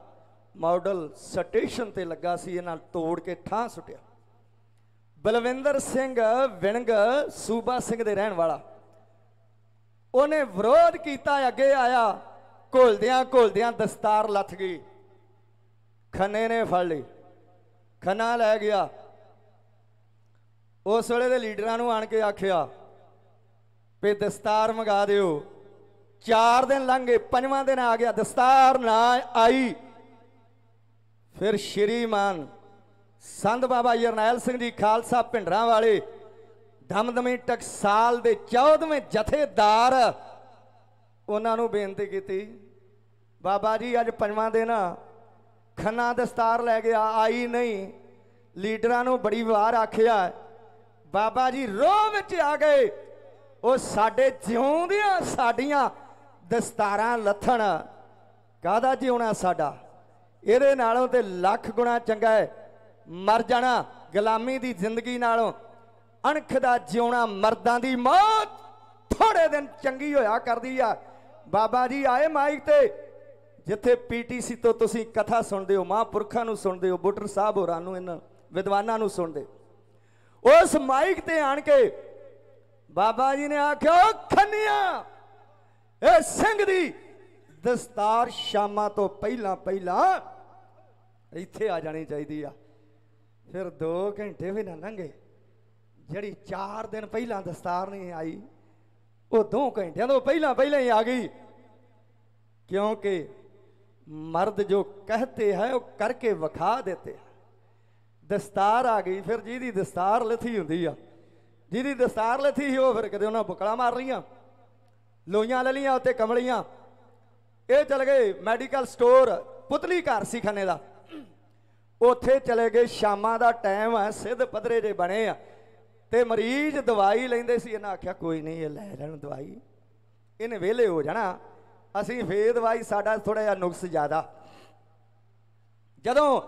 [SPEAKER 13] ਮਾਡਲ ਸਟੇਸ਼ਨ ਤੇ ਲੱਗਾ ਸੀ ਇਹਨਾਂ ਤੋੜ ਕੇ ਠਾਂ ਸੁੱਟਿਆ। ਬਲਵਿੰਦਰ ਸਿੰਘ ਵਿਣਗ ਸੂਬਾ ਸਿੰਘ ਦੇ ਰਹਿਣ ਵਾਲਾ। ਉਹਨੇ ਵਿਰੋਧ ਕੀਤਾ, ਅੱਗੇ ਆਇਆ ਘੋਲਦਿਆਂ ਘੋਲਦਿਆਂ ਦਸਤਾਰ ਲੱਥ ਗਈ। ਖੰਨੇ ਨੇ ਫੜ ਲਈ। ਖੰਨਾ ਲੈ ਗਿਆ। ਉਸ ਵੇਲੇ ਦੇ ਲੀਡਰਾਂ ਨੂੰ ਆਣ ਕੇ ਆਖਿਆ ਵੀ ਦਸਤਾਰ ਮੰਗਾ ਦਿਓ। ਚਾਰ ਦਿਨ ਲੰਘ ਗਏ ਪੰਜਵਾਂ ਦਿਨ ਆ ਗਿਆ ਦਸਤਾਰ ਨਾ ਆਈ। ਫਿਰ ਸ਼੍ਰੀਮਾਨ ਸੰਤ ਬਾਬਾ ਜਰਨੈਲ ਸਿੰਘ ਜੀ ਖਾਲਸਾ ਭਿੰਡਰਾਂ ਵਾਲੇ ਦਮਦਮੀ ਟਕਸਾਲ ਦੇ 14ਵੇਂ ਜਥੇਦਾਰ ਉਹਨਾਂ ਨੂੰ ਬੇਨਤੀ ਕੀਤੀ ਬਾਬਾ ਜੀ ਅੱਜ ਪੰਜਵਾਂ ਦਿਨ ਆ, ਖੰਨਾ ਦਸਤਾਰ ਲੈ ਗਿਆ, ਆਈ ਨਹੀਂ। ਲੀਡਰਾਂ ਨੂੰ ਬੜੀ ਵਾਰ ਆਖਿਆ, ਬਾਬਾ ਜੀ, ਰੋਹ ਵਿੱਚ ਆ ਗਏ। ਉਹ ਸਾਡੇ ਜਿਉਂਦਿਆਂ ਸਾਡੀਆਂ ਦਸਤਾਰਾਂ ਲੱਥਣ। ਕਾਹਦਾ ਜਿਉਣਾ ਸਾਡਾ? ਇਹਦੇ ਨਾਲੋਂ ਤੇ ਲੱਖ ਗੁਣਾ ਚੰਗਾ ਹੈ। ਮਰ ਜਾਣਾ ਗੁਲਾਮੀ ਦੀ ਜ਼ਿੰਦਗੀ ਨਾਲੋਂ। ਅਣਖ ਦਾ ਜਿਉਣਾ ਮਰਦਾਂ ਦੀ ਮੌਤ। ਥੋੜੇ ਦਿਨ ਚੰਗੀ ਹੋਇਆ ਕਰਦੀ ਆ। ਬਾਬਾ ਜੀ ਆਏ ਮਾਈਕ ਤੇ। ਜਿੱਥੇ ਪੀਟੀਸੀ ਤੋਂ ਤੁਸੀਂ ਕਥਾ ਸੁਣਦੇ ਹੋ, ਮਹਾਂਪੁਰਖਾਂ ਨੂੰ ਸੁਣਦੇ ਹੋ ਬੁੱਟਰ ਸਾਹਿਬ ਹੋਰਾਂ ਨੂੰ, ਇਹਨਾਂ ਵਿਦਵਾਨਾਂ ਨੂੰ ਸੁਣਦੇ। ਉਸ ਮਾਈਕ ਤੇ ਆਣ ਕੇ ਬਾਬਾ ਜੀ ਨੇ ਆਖਿਆ ਖੰਨਿਆ, ਇਹ ਸਿੰਘ ਦੀ ਦਸਤਾਰ ਸ਼ਾਮਾਂ ਤੋਂ ਪਹਿਲਾਂ ਪਹਿਲਾਂ ਇੱਥੇ ਆ ਜਾਣੀ ਚਾਹੀਦੀ ਆ। ਫਿਰ 2 ਘੰਟੇ ਵੀ ਨਾ ਲੰਘੇ। ਜਿਹੜੀ 4 ਦਿਨ ਪਹਿਲਾਂ ਦਸਤਾਰ ਨਹੀਂ ਆਈ, ਉਹ 2 ਘੰਟਿਆਂ ਤੋਂ ਪਹਿਲਾਂ ਪਹਿਲਾਂ ਹੀ ਆ ਗਈ। ਕਿਉਂਕਿ ਮਰਦ ਜੋ ਕਹਤੇ ਹੈ, ਉਹ ਕਰਕੇ ਵਿਖਾ ਦਿੱਤੇ ਦਸਤਾਰ ਆ ਗਈ, ਫਿਰ ਜਿਹਦੀ ਦਸਤਾਰ ਲਿਥੀ ਹੁੰਦੀ ਆ, ਜਿਹਦੀ ਦਸਤਾਰ ਲਿਥੀ ਸੀ, ਉਹ ਫਿਰ ਕਦੇ ਉਹਨਾਂ ਬੁਕਲਾ ਮਾਰ ਲਈਆਂ, ਲੋਈਆਂ ਲੈ ਲਈਆਂ, ਉੱਤੇ ਕਮਲੀਆਂ। ਇਹ ਚਲੇ ਗਏ ਮੈਡੀਕਲ ਸਟੋਰ, ਪੁਤਲੀ ਘਰ ਸੀ ਖੰਨੇ ਦਾ। ਉੱਥੇ ਚਲੇ ਗਏ, ਸ਼ਾਮਾਂ ਦਾ ਟਾਈਮ ਆ, ਸਿੱਧ ਪਧਰੇ ਜੇ ਬਣੇ ਆ, ਤੇ ਮਰੀਜ਼ ਦਵਾਈ ਲੈਂਦੇ ਸੀ, ਇਹਨਾਂ ਆਖਿਆ, ਕੋਈ ਨਹੀਂ, ਇਹ ਲੈ ਲੈਣ ਦਵਾਈ। ਇਹਨੇ ਵਿਹਲੇ ਹੋ ਜਾਣਾ। ਅਸੀਂ ਫੇਰ ਦਵਾਈ ਸਾਡਾ ਥੋੜਾ ਜਿਹਾ ਨੁਕਸ ਜ਼ਿਆਦਾ। ਜਦੋਂ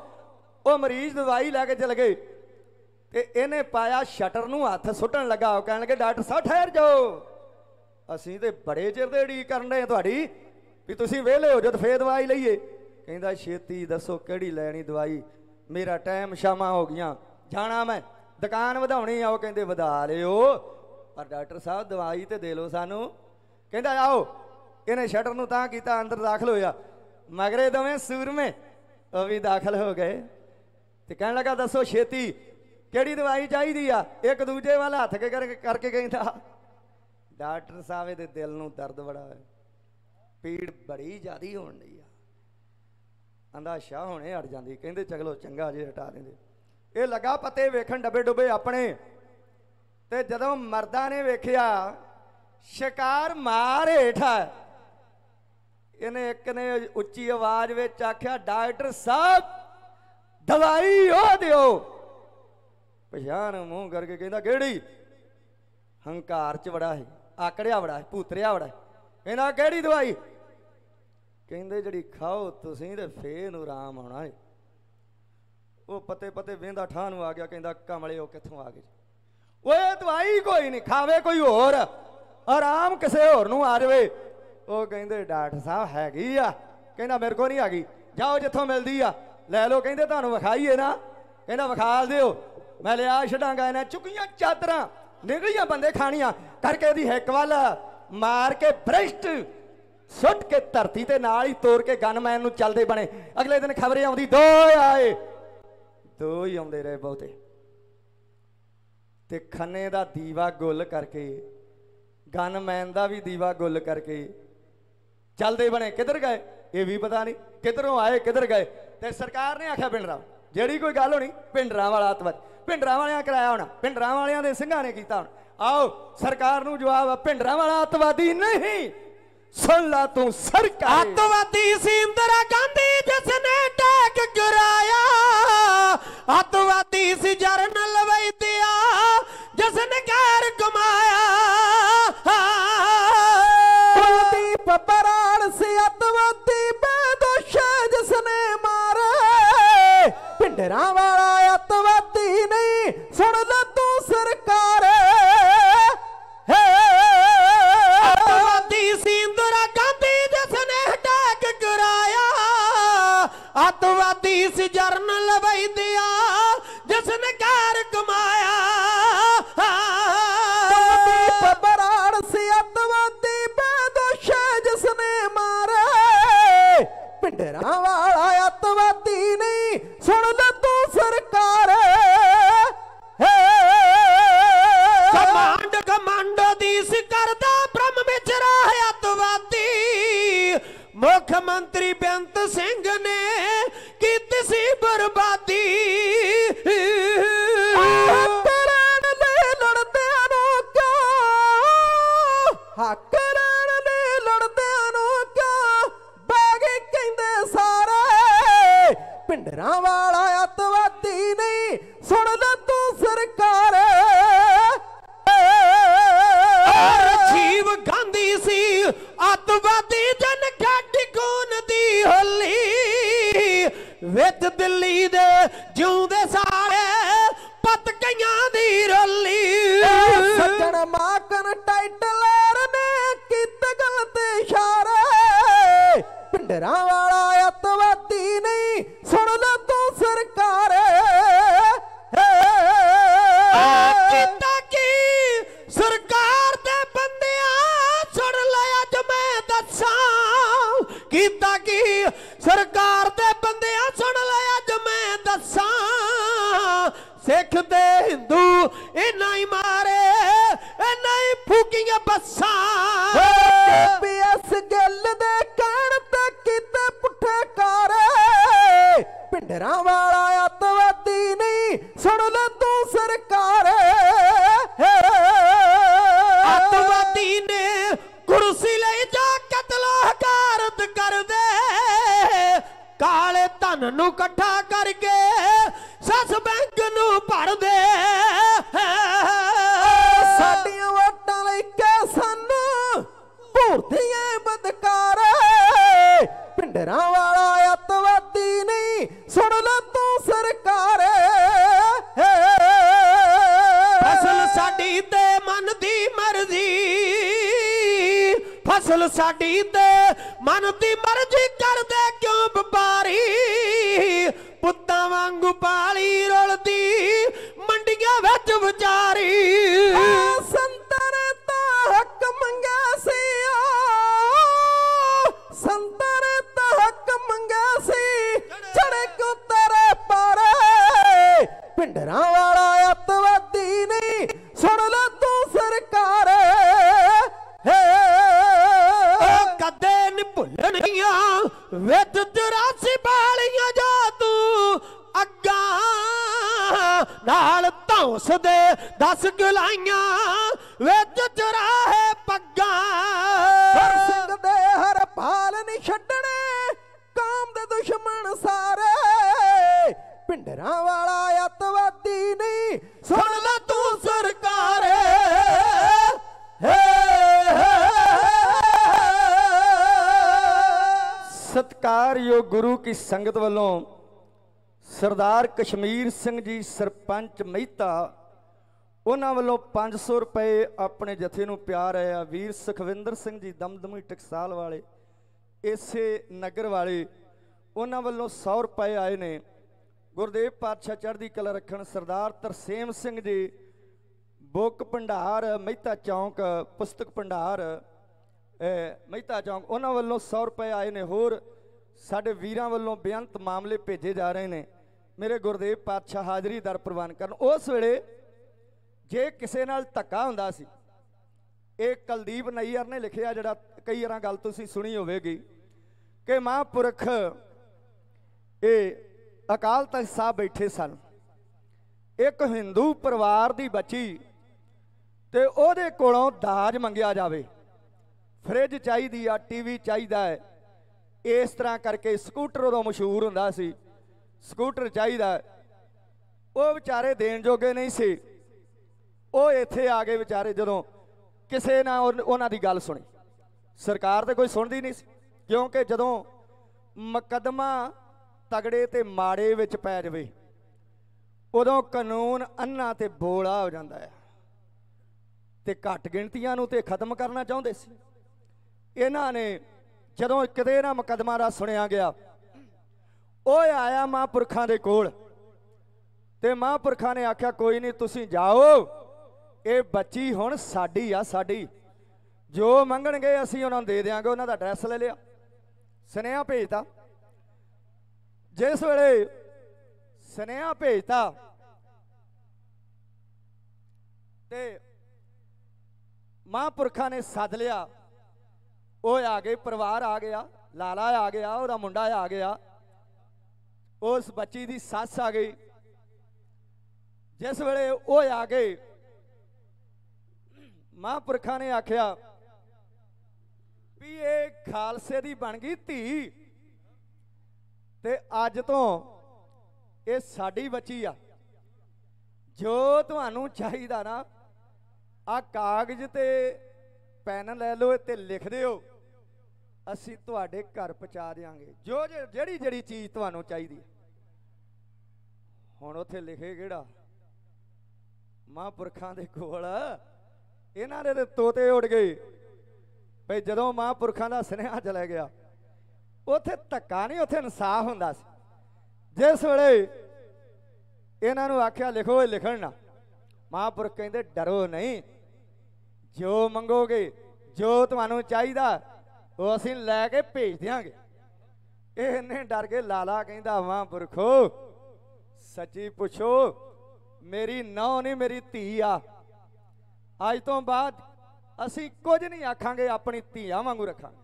[SPEAKER 13] ਉਹ ਮਰੀਜ਼ ਦਵਾਈ ਲੈ ਕੇ ਚਲ ਗਏ ਤੇ ਇਹਨੇ ਪਾਇਆ ਸ਼ਟਰ ਨੂੰ ਹੱਥ ਸੁੱਟਣ ਲੱਗਾ। ਉਹ ਕਹਿਣ ਲੱਗੇ, ਡਾਕਟਰ ਸਾਹਿਬ, ਠਹਿਰ ਜਾਓ। ਅਸੀਂ ਤੇ ਬੜੇ ਚਿਰ ਦੇ ਢੀ ਕਰਨ ਦੇ ਤੁਹਾਡੀ, ਵੀ ਤੁਸੀਂ ਵਿਹਲੇ ਹੋ ਜਦ ਫੇਰ ਦਵਾਈ ਲਈਏ। ਕਹਿੰਦਾ, ਛੇਤੀ ਦੱਸੋ ਕਿਹੜੀ ਲੈਣੀ ਦਵਾਈ? ਮੇਰਾ ਟਾਈਮ ਸ਼ਾਮਾਂ ਹੋ ਗਈਆਂ। ਜਾਣਾ ਮੈਂ। ਦੁਕਾਨ ਵਧਾਉਣੀ ਆ। ਉਹ ਕਹਿੰਦੇ, ਵਧਾ ਲਿਓ। ਪਰ ਡਾਕਟਰ ਸਾਹਿਬ, ਦਵਾਈ ਤੇ ਦੇ ਲਓ ਸਾਨੂੰ। ਕਹਿੰਦਾ, ਆਓ ਇਹਨੇ ਸ਼ਟਰ ਨੂੰ ਤਾਂ ਕੀਤਾ, ਅੰਦਰ ਦਾਖਲ ਹੋਇਆ। ਮਗਰੇ ਦੋਵੇਂ ਸੂਰਮੇ ਉਹ ਵੀ ਦਾਖਲ ਹੋ ਗਏ। ਤੇ ਕਹਿਣ ਲੱਗਾ, ਦੱਸੋ ਛੇਤੀ, ਕਿਹੜੀ ਦਵਾਈ ਚਾਹੀਦੀ ਆ? ਇੱਕ ਦੂਜੇ ਵੱਲ ਹੱਥ ਕੇ ਕਰਕੇ ਕਹਿੰਦਾ, ਡਾਕਟਰ ਸਾਹਿਬ, ਇਹਦੇ ਦਿਲ ਨੂੰ ਦਰਦ ਬੜਾ ਹੋਇਆ। ਪੀੜ ਬੜੀ ਜ਼ਿਆਦੀ ਹੋਣ ਲਈ ਆ। ਆਂਦਾ ਸ਼ਾਹ ਹੁਣੇ ਹਟ ਜਾਂਦੀ। ਕਹਿੰਦੇ ਚਗਲੋ ਚੰਗਾ ਜੇ ਹਟਾ ਦਿੰਦੇ। ਇਹ ਲਗਾ ਪਤੇ ਵੇਖਣ ਡੱਬੇ ਡੁੱਬੇ ਆਪਣੇ। ਤੇ ਜਦੋਂ ਮਰਦਾਂ ਨੇ ਵੇਖਿਆ, ਸ਼ਿਕਾਰ ਮਾਰ ਹੇਠਾ ਇਹਨੇ ਇੱਕ ਨੇ ਉੱਚੀ ਆਵਾਜ਼ ਵਿੱਚ ਆਖਿਆ, ਡਾਕਟਰ ਸਾਹਿਬ, ਦਵਾਈ ਉਹ ਦਿਓ। ਪਛਾਣ ਮੂੰਹ ਕਰਕੇ ਕਹਿੰਦਾ, ਕਿਹੜੀ? ਹੰਕਾਰ ਚ ਬੜਾ ਹੈ, ਆਕੜਿਆ ਬੜਾ ਹੈ, ਭੂਤਰਿਆ ਬੜਾ ਹੈ। ਕਹਿੰਦਾ, ਕਿਹੜੀ ਦਵਾਈ? ਕਹਿੰਦੇ, ਜਿਹੜੀ ਖਾਓ ਤੁਸੀਂ ਤੇ ਫੇਰ ਨੂੰ ਆਰਾਮ ਆਉਣਾ ਹੈ। ਉਹ ਪਤੇ ਪਤੇ ਵੇਂਦਾ ਠਾਹ ਨੂੰ ਆ ਗਿਆ, ਕਹਿੰਦਾ, ਕਮਲੇ ਉਹ ਕਿੱਥੋਂ ਆ ਗਏ? ਓਏ, ਦਵਾਈ ਕੋਈ ਨਹੀਂ, ਖਾਵੇ ਕੋਈ ਹੋਰ। ਆਰਾਮ ਕਿਸੇ ਹੋਰ ਨੂੰ ਆ ਜਾਵੇ। ਉਹ ਕਹਿੰਦੇ ਡਾਕਟਰ ਸਾਹਿਬ ਹੈਗੀ ਆ। ਕਹਿੰਦਾ ਮੇਰੇ ਕੋ ਨਹੀਂ ਆ ਗਈ ਜਾਓ ਜਿੱਥੋਂ ਮਿਲਦੀ ਆ। ਲੈ ਲਓ, ਕਹਿੰਦੇ ਤੁਹਾਨੂੰ ਵਿਖਾਈਏ ਨਾ। ਕਹਿੰਦਾ ਵਿਖਾਲ ਦਿਓ। ਮੈਂ ਲਿਆ ਛਡਾਂਗਾ ਇਹਨਾਂ ਚੁੱਕੀਆਂ ਚਾਦਰਾਂ। ਨਿਕਲੀਆਂ ਬੰਦੇ ਖਾਣੀਆਂ। ਕਰਕੇ ਇਹਦੀ ਹਿੱਕ ਵੱਲ ਮਾਰ ਕੇ ਭ੍ਰਿਸ਼ਟ ਸੁੱਟ ਕੇ ਧਰਤੀ ਤੇ ਨਾਲ ਹੀ ਤੋੜ ਕੇ ਗਨਮੈਨ ਨੂੰ ਚੱਲਦੇ ਬਣੇ। ਅਗਲੇ ਦਿਨ ਖਬਰੇ ਆਉਂਦੀ ਦੋ ਆਏ। ਦੋ ਹੀ ਆਉਂਦੇ ਰਹੇ ਬਹੁਤੇ। ਤੇ ਖੰਨੇ ਦਾ ਦੀਵਾ ਗੁੱਲ ਕਰਕੇ, ਗਨਮੈਨ ਦਾ ਵੀ ਦੀਵਾ ਗੁੱਲ ਕਰਕੇ ਚੱਲਦੇ ਬਣੇ, ਕਿੱਧਰ ਗਏ? ਇਹ ਵੀ ਪਤਾ ਨਹੀਂ, ਕਿੱਧਰੋਂ ਆਏ, ਕਿੱਧਰ ਗਏ? ਤੇ ਸਰਕਾਰ ਨੇ ਆਖਿਆ ਪਿੰਡਰਾ ਜਿਹੜੀ ਕੋਈ ਗੱਲ ਹੋਣੀ ਪਿੰਡਰਾਂ ਵਾਲਾ ਅਤਵਾਦ ਪਿੰਡਰਾਂ ਵਾਲਿਆਂ ਕਰਾਇਆ ਹੋਣਾ ਪਿੰਡਰਾਂ ਵਾਲਿਆਂ ਦੇ ਸਿੰਘਾਂ ਨੇ ਕੀਤਾ ਹੋਣਾ। ਆਓ, ਸਰਕਾਰ ਨੂੰ ਜਵਾਬ ਆ ਪਿੰਡਰਾਂ ਵਾਲਾ ਅਤਵਾਦੀ ਨਹੀਂ। ਸੁਣ ਲਾ ਤੂੰ, ਸਰਕਾਰ।
[SPEAKER 15] ਅੱਤਵਾਦੀ ਸੀ ਇੰਦਰਾ ਗਾਂਧੀ ਜਿਸ ਨੇ ਟੈਕ ਗਿਰਾਇਆ। ਅੱਤਵਾਦੀ ਸੀ ਸੀ ਜਰਨਲ
[SPEAKER 14] ਪਿੰਡਰਾਂ ਵਾਲਾ ਅਤਵਾਦੀ ਨਹੀਂ ਸੁਣ ਲੈ ਤੂੰ ਸਰਕਾਰ। ਹੇ।
[SPEAKER 15] ਅਤਵਾਦੀ ਸੀ ਇੰਦਰਾ ਗਾਂਧੀ ਜਿਸ ਨੇ ਅਟੈਕ ਕਰਾਇਆ। ਅਤਵਾਦੀ ਸੀ ਜਰਨਲ ਵੈਦਿਆ ਜਿਸ ਨੇ ਕਹਿਰ ਕਮਾਇਆ।
[SPEAKER 14] ਕੁਲਦੀਪ ਬਰਾੜ ਸੀ ਅਤਵਾਦੀ ਬੇਦੋਸ਼ ਜਿਸ ਨੇ ਮਾਰੇ। ਪਿੰਡਰਾਂ ਵਾਲਾ ਅਤਵਾਦੀ ਨਹੀਂ ਸੁਣ ਲੈ
[SPEAKER 15] ਮੁੱਖ ਮੰਤਰੀ ਬੇਅੰਤ ਸਿੰਘ ਨੇ ਕੀਤੀ ਸੀ ਬਰਬਾਦੀ।
[SPEAKER 14] ਕਰਨ ਲਈ ਲੜਦਿਆਂ ਨੂੰ ਕਿਉਂ? ਹੱਕ ਲੈਣ ਲਈ ਲੜਦਿਆਂ ਨੂੰ ਕਿਉਂ? ਬਾਗੀ ਕਹਿੰਦੇ ਸਾਰੇ। ਪਿੰਡਰਾਂ ਵਾਲਾ ਅਤਵਾਦੀ ਨਹੀਂ, ਸੁਣ ਲੈ
[SPEAKER 15] ਵਿੱਚ ਦਿੱਲੀ ਦੇ ਜਿਉਂਦੇ ਸਾਰੇ ਪਤ ਕਈਆਂ ਦੀ ਰੋਲੀ।
[SPEAKER 14] ਸੱਜਣ ਮਾਕਨ ਟਾਈਟਲਰ ਨੇ ਕੀਤੇ ਗਲਤ ਇਸ਼ਾਰੇ। ਪਿੰਡਰਾਂ ਵਾਲਾ ਅਤਵਾਦੀ ਨਹੀਂ ਤੇ
[SPEAKER 15] ਹਿੰਦੂ ਇਨਾ ਹੀ ਮਾਰੇ ਇਨਾ ਹੀ ਫੂਕੀਆਂ ਬੱਸਾਂ।
[SPEAKER 14] ਪੀਐਸ ਗਿੱਲ ਦੇ ਕਹਿਣ ਤੇ ਕੀਤੇ ਪੁੱਠੇ ਕਾਰੇ ਪਿੰਡਰਾਂ ਵਾਲਾ ਅਤਵਾਦੀ ਨਹੀਂ ਸੁਣ ਲੈ ਤੂੰ ਸਰਕਾਰ
[SPEAKER 15] ਅਤਵਾਦੀ ਨੇ ਕੁਰਸੀ ਲਈ ਜਾ ਕਤਲ ਹਕਾਰਤ ਕਰਦੇ ਕਾਲੇ ਧਨ ਨੂੰ ਇਕੱਠਾ ਕਰਕੇ ਸੱਸ ਬੈਂਕ
[SPEAKER 14] ਪਿੰਡਰਾਂ ਵਾਲਾ ਅਤਵਾਦੀ ਨਹੀਂ। ਸੁਣ ਲੈ ਤੂੰ ਸਰਕਾਰ
[SPEAKER 15] ਫਸਲ ਸਾਡੀ ਤੇ ਮਨ ਦੀ ਮਰਜ਼ੀ। ਫਸਲ ਸਾਡੀ ਤੇ ਮਨ ਦੀ ਮਰਜ਼ੀ
[SPEAKER 13] ਸੰਗਤ ਵੱਲੋਂ ਸਰਦਾਰ ਕਸ਼ਮੀਰ ਸਿੰਘ ਜੀ ਸਰਪੰਚ ਮਹਿਤਾ, ਉਹਨਾਂ ਵੱਲੋਂ 500 ਰੁਪਏ ਆਪਣੇ ਜਥੇ ਨੂੰ ਪਿਆਰ ਆ। ਵੀਰ ਸੁਖਵਿੰਦਰ ਸਿੰਘ ਜੀ ਦਮਦਮੀ ਟਕਸਾਲ ਵਾਲੇ, ਇਸੇ ਨਗਰ ਵਾਲੇ, ਉਹਨਾਂ ਵੱਲੋਂ 100 ਰੁਪਏ ਆਏ ਨੇ। ਗੁਰਦੇਵ ਪਾਤਸ਼ਾਹ ਚੜ੍ਹਦੀ ਕਲਾ ਰੱਖਣ ਸਰਦਾਰ ਤਰਸੇਮ ਸਿੰਘ ਜੀ, ਬੁੱਕ ਭੰਡਾਰ, ਮਹਿਤਾ ਚੌਂਕ, ਪੁਸਤਕ ਭੰਡਾਰ ਮਹਿਤਾ ਚੌਂਕ, ਉਹਨਾਂ ਵੱਲੋਂ 100 ਰੁਪਏ ਆਏ ਨੇ। ਹੋਰ ਸਾਡੇ ਵੀਰਾਂ ਵੱਲੋਂ ਬੇਅੰਤ ਮਾਮਲੇ ਭੇਜੇ ਜਾ ਰਹੇ ਨੇ। ਮੇਰੇ ਗੁਰਦੇਵ ਪਾਤਸ਼ਾਹ ਹਾਜ਼ਰੀ ਦਰ ਪ੍ਰਵਾਨ ਕਰਨ। ਉਸ ਵੇਲੇ ਜੇ ਕਿਸੇ ਨਾਲ ਧੱਕਾ ਹੁੰਦਾ ਸੀ, ਇਹ ਕੁਲਦੀਪ ਨਈਅਰ ਨੇ ਲਿਖਿਆ ਜਿਹੜਾ ਕਈ ਵਾਰਾਂ ਗੱਲ ਤੁਸੀਂ ਸੁਣੀ ਹੋਵੇਗੀ ਕਿ ਮਹਾਂਪੁਰਖ ਇਹ ਅਕਾਲ ਤਖਤ ਸਾਹਿਬ ਬੈਠੇ ਸਨ। ਇੱਕ ਹਿੰਦੂ ਪਰਿਵਾਰ ਦੀ ਬੱਚੀ ਤੇ ਉਹਦੇ ਕੋਲੋਂ ਦਾਜ ਮੰਗਿਆ ਜਾਵੇ। ਫ੍ਰਿਜ ਚਾਹੀਦੀ ਆ, ਟੀਵੀ ਚਾਹੀਦਾ ਹੈ। ਇਸ ਤਰ੍ਹਾਂ ਕਰਕੇ ਸਕੂਟਰ ਉਦੋਂ ਮਸ਼ਹੂਰ ਹੁੰਦਾ ਸੀ। ਸਕੂਟਰ ਚਾਹੀਦਾ। ਉਹ ਵਿਚਾਰੇ ਦੇਣ ਜੋਗੇ ਨਹੀਂ ਸੀ। ਉਹ ਇੱਥੇ ਆ ਗਏ ਵਿਚਾਰੇ ਜਦੋਂ ਕਿਸੇ ਨਾ ਉਹਨਾਂ ਦੀ ਗੱਲ ਸੁਣੀ। ਸਰਕਾਰ ਤੇ ਕੋਈ ਸੁਣਦੀ ਨਹੀਂ ਸੀ, ਕਿਉਂਕਿ ਜਦੋਂ ਮੁਕੱਦਮਾ ਤਗੜੇ ਤੇ ਮਾੜੇ ਵਿੱਚ ਪੈ ਜਾਵੇ, ਉਦੋਂ ਕਾਨੂੰਨ ਅੰਨਾ ਤੇ ਬੋਲਾ ਹੋ ਜਾਂਦਾ ਹੈ ਤੇ ਘੱਟ ਗਿਣਤੀਆਂ ਨੂੰ ਤੇ ਖਤਮ ਕਰਨਾ ਚਾਹੁੰਦੇ ਸੀ। ਇਹਨਾਂ ਨੇ ਜਦੋਂ ਕਿਤੇ ਨਾ ਮੁਕੱਦਮਾ ਦਾ ਸੁਣਿਆ ਗਿਆ, ਉਹ ਆਇਆ ਮਹਾਂਪੁਰਖਾਂ ਦੇ ਕੋਲ ਤੇ ਮਹਾਂਪੁਰਖਾਂ ਨੇ ਆਖਿਆ, ਕੋਈ ਨਹੀਂ, ਤੁਸੀਂ ਜਾਓ। ਇਹ ਬੱਚੀ ਹੁਣ ਸਾਡੀ ਆ, ਸਾਡੀ। ਜੋ ਮੰਗਣਗੇ ਅਸੀਂ ਉਹਨਾਂ ਨੂੰ ਦੇ ਦੇਵਾਂਗੇ ਉਹਨਾਂ ਦਾ ਐਡਰੈਸ ਲੈ ਲਿਆ। ਸੁਨੇਹਾ ਭੇਜਤਾ। ਜਿਸ ਵੇਲੇ ਸੁਨੇਹਾ ਭੇਜਤਾ ਤੇ ਮਹਾਂਪੁਰਖਾਂ ਨੇ ਸੱਦ ਲਿਆ। ਉਹ ਆ ਗਏ, ਪਰਿਵਾਰ ਆ ਗਿਆ, ਲਾਲਾ ਆ ਗਿਆ, ਉਹਦਾ ਮੁੰਡਾ ਆ ਗਿਆ। ਉਸ ਬੱਚੀ ਦੀ ਸੱਸ ਆ ਗਈ। ਜਿਸ ਵੇਲੇ ਉਹ ਆ ਗਏ, ਮਹਾਂਪੁਰਖਾਂ ਨੇ ਆਖਿਆ ਵੀ ਇਹ ਖਾਲਸੇ ਦੀ ਬਣ ਗਈ ਧੀ ਤੇ ਅੱਜ ਤੋਂ ਇਹ ਸਾਡੀ ਬੱਚੀ ਆ। ਜੋ ਤੁਹਾਨੂੰ ਚਾਹੀਦਾ ਨਾ ਆ ਕਾਗਜ਼ ਤੇ, ਪੈਨ ਲੈ ਲਓ ਤੇ ਲਿਖ ਦਿਓ। ਅਸੀਂ ਤੁਹਾਡੇ ਘਰ ਪਹੁੰਚਾ ਦੇਾਂਗੇ ਜੋ ਜੇ- ਜਿਹੜੀ ਜਿਹੜੀ ਚੀਜ਼ ਤੁਹਾਨੂੰ ਚਾਹੀਦੀ ਹੈ। ਹੁਣ ਉੱਥੇ ਲਿਖੇ ਕਿਹੜਾ? ਮਹਾਂਪੁਰਖਾਂ ਦੇ ਕੋਲ। ਇਹਨਾਂ ਦੇ ਤੋਤੇ ਉੱਡ ਗਏ। ਭਈ ਜਦੋਂ ਮਹਾਂਪੁਰਖਾਂ ਦਾ ਸੁਨੇਹਾ ਚਲਾ ਗਿਆ, ਉੱਥੇ ਧੱਕਾ ਨਹੀਂ, ਉੱਥੇ ਇਨਸਾਫ ਹੁੰਦਾ ਸੀ। ਜਿਸ ਵੇਲੇ ਇਹਨਾਂ ਨੂੰ ਆਖਿਆ, ਲਿਖੋ ਇਹ ਲਿਖਣ ਨਾ। ਮਹਾਂਪੁਰਖ ਕਹਿੰਦੇ, ਡਰੋ ਨਹੀਂ। ਜੋ ਮੰਗੋਗੇ, ਜੋ ਤੁਹਾਨੂੰ ਚਾਹੀਦਾ ਉਹ ਅਸੀਂ ਲੈ ਕੇ ਭੇਜ ਦਿਆਂਗੇ। ਇਹਨੇ ਡਰ ਕੇ ਲਾਲਾ ਕਹਿੰਦਾ ਮਹਾਂਪੁਰਖੋ ਸੱਚੀ ਪੁੱਛੋ, ਮੇਰੀ ਨੌ ਨਹੀਂ, ਮੇਰੀ ਧੀ ਆ। ਅੱਜ ਤੋਂ ਬਾਅਦ ਅਸੀਂ ਕੁਝ ਨਹੀਂ ਆਖਾਂਗੇ, ਆਪਣੀ ਧੀਆਂ ਵਾਂਗੂ ਰੱਖਾਂਗੇ।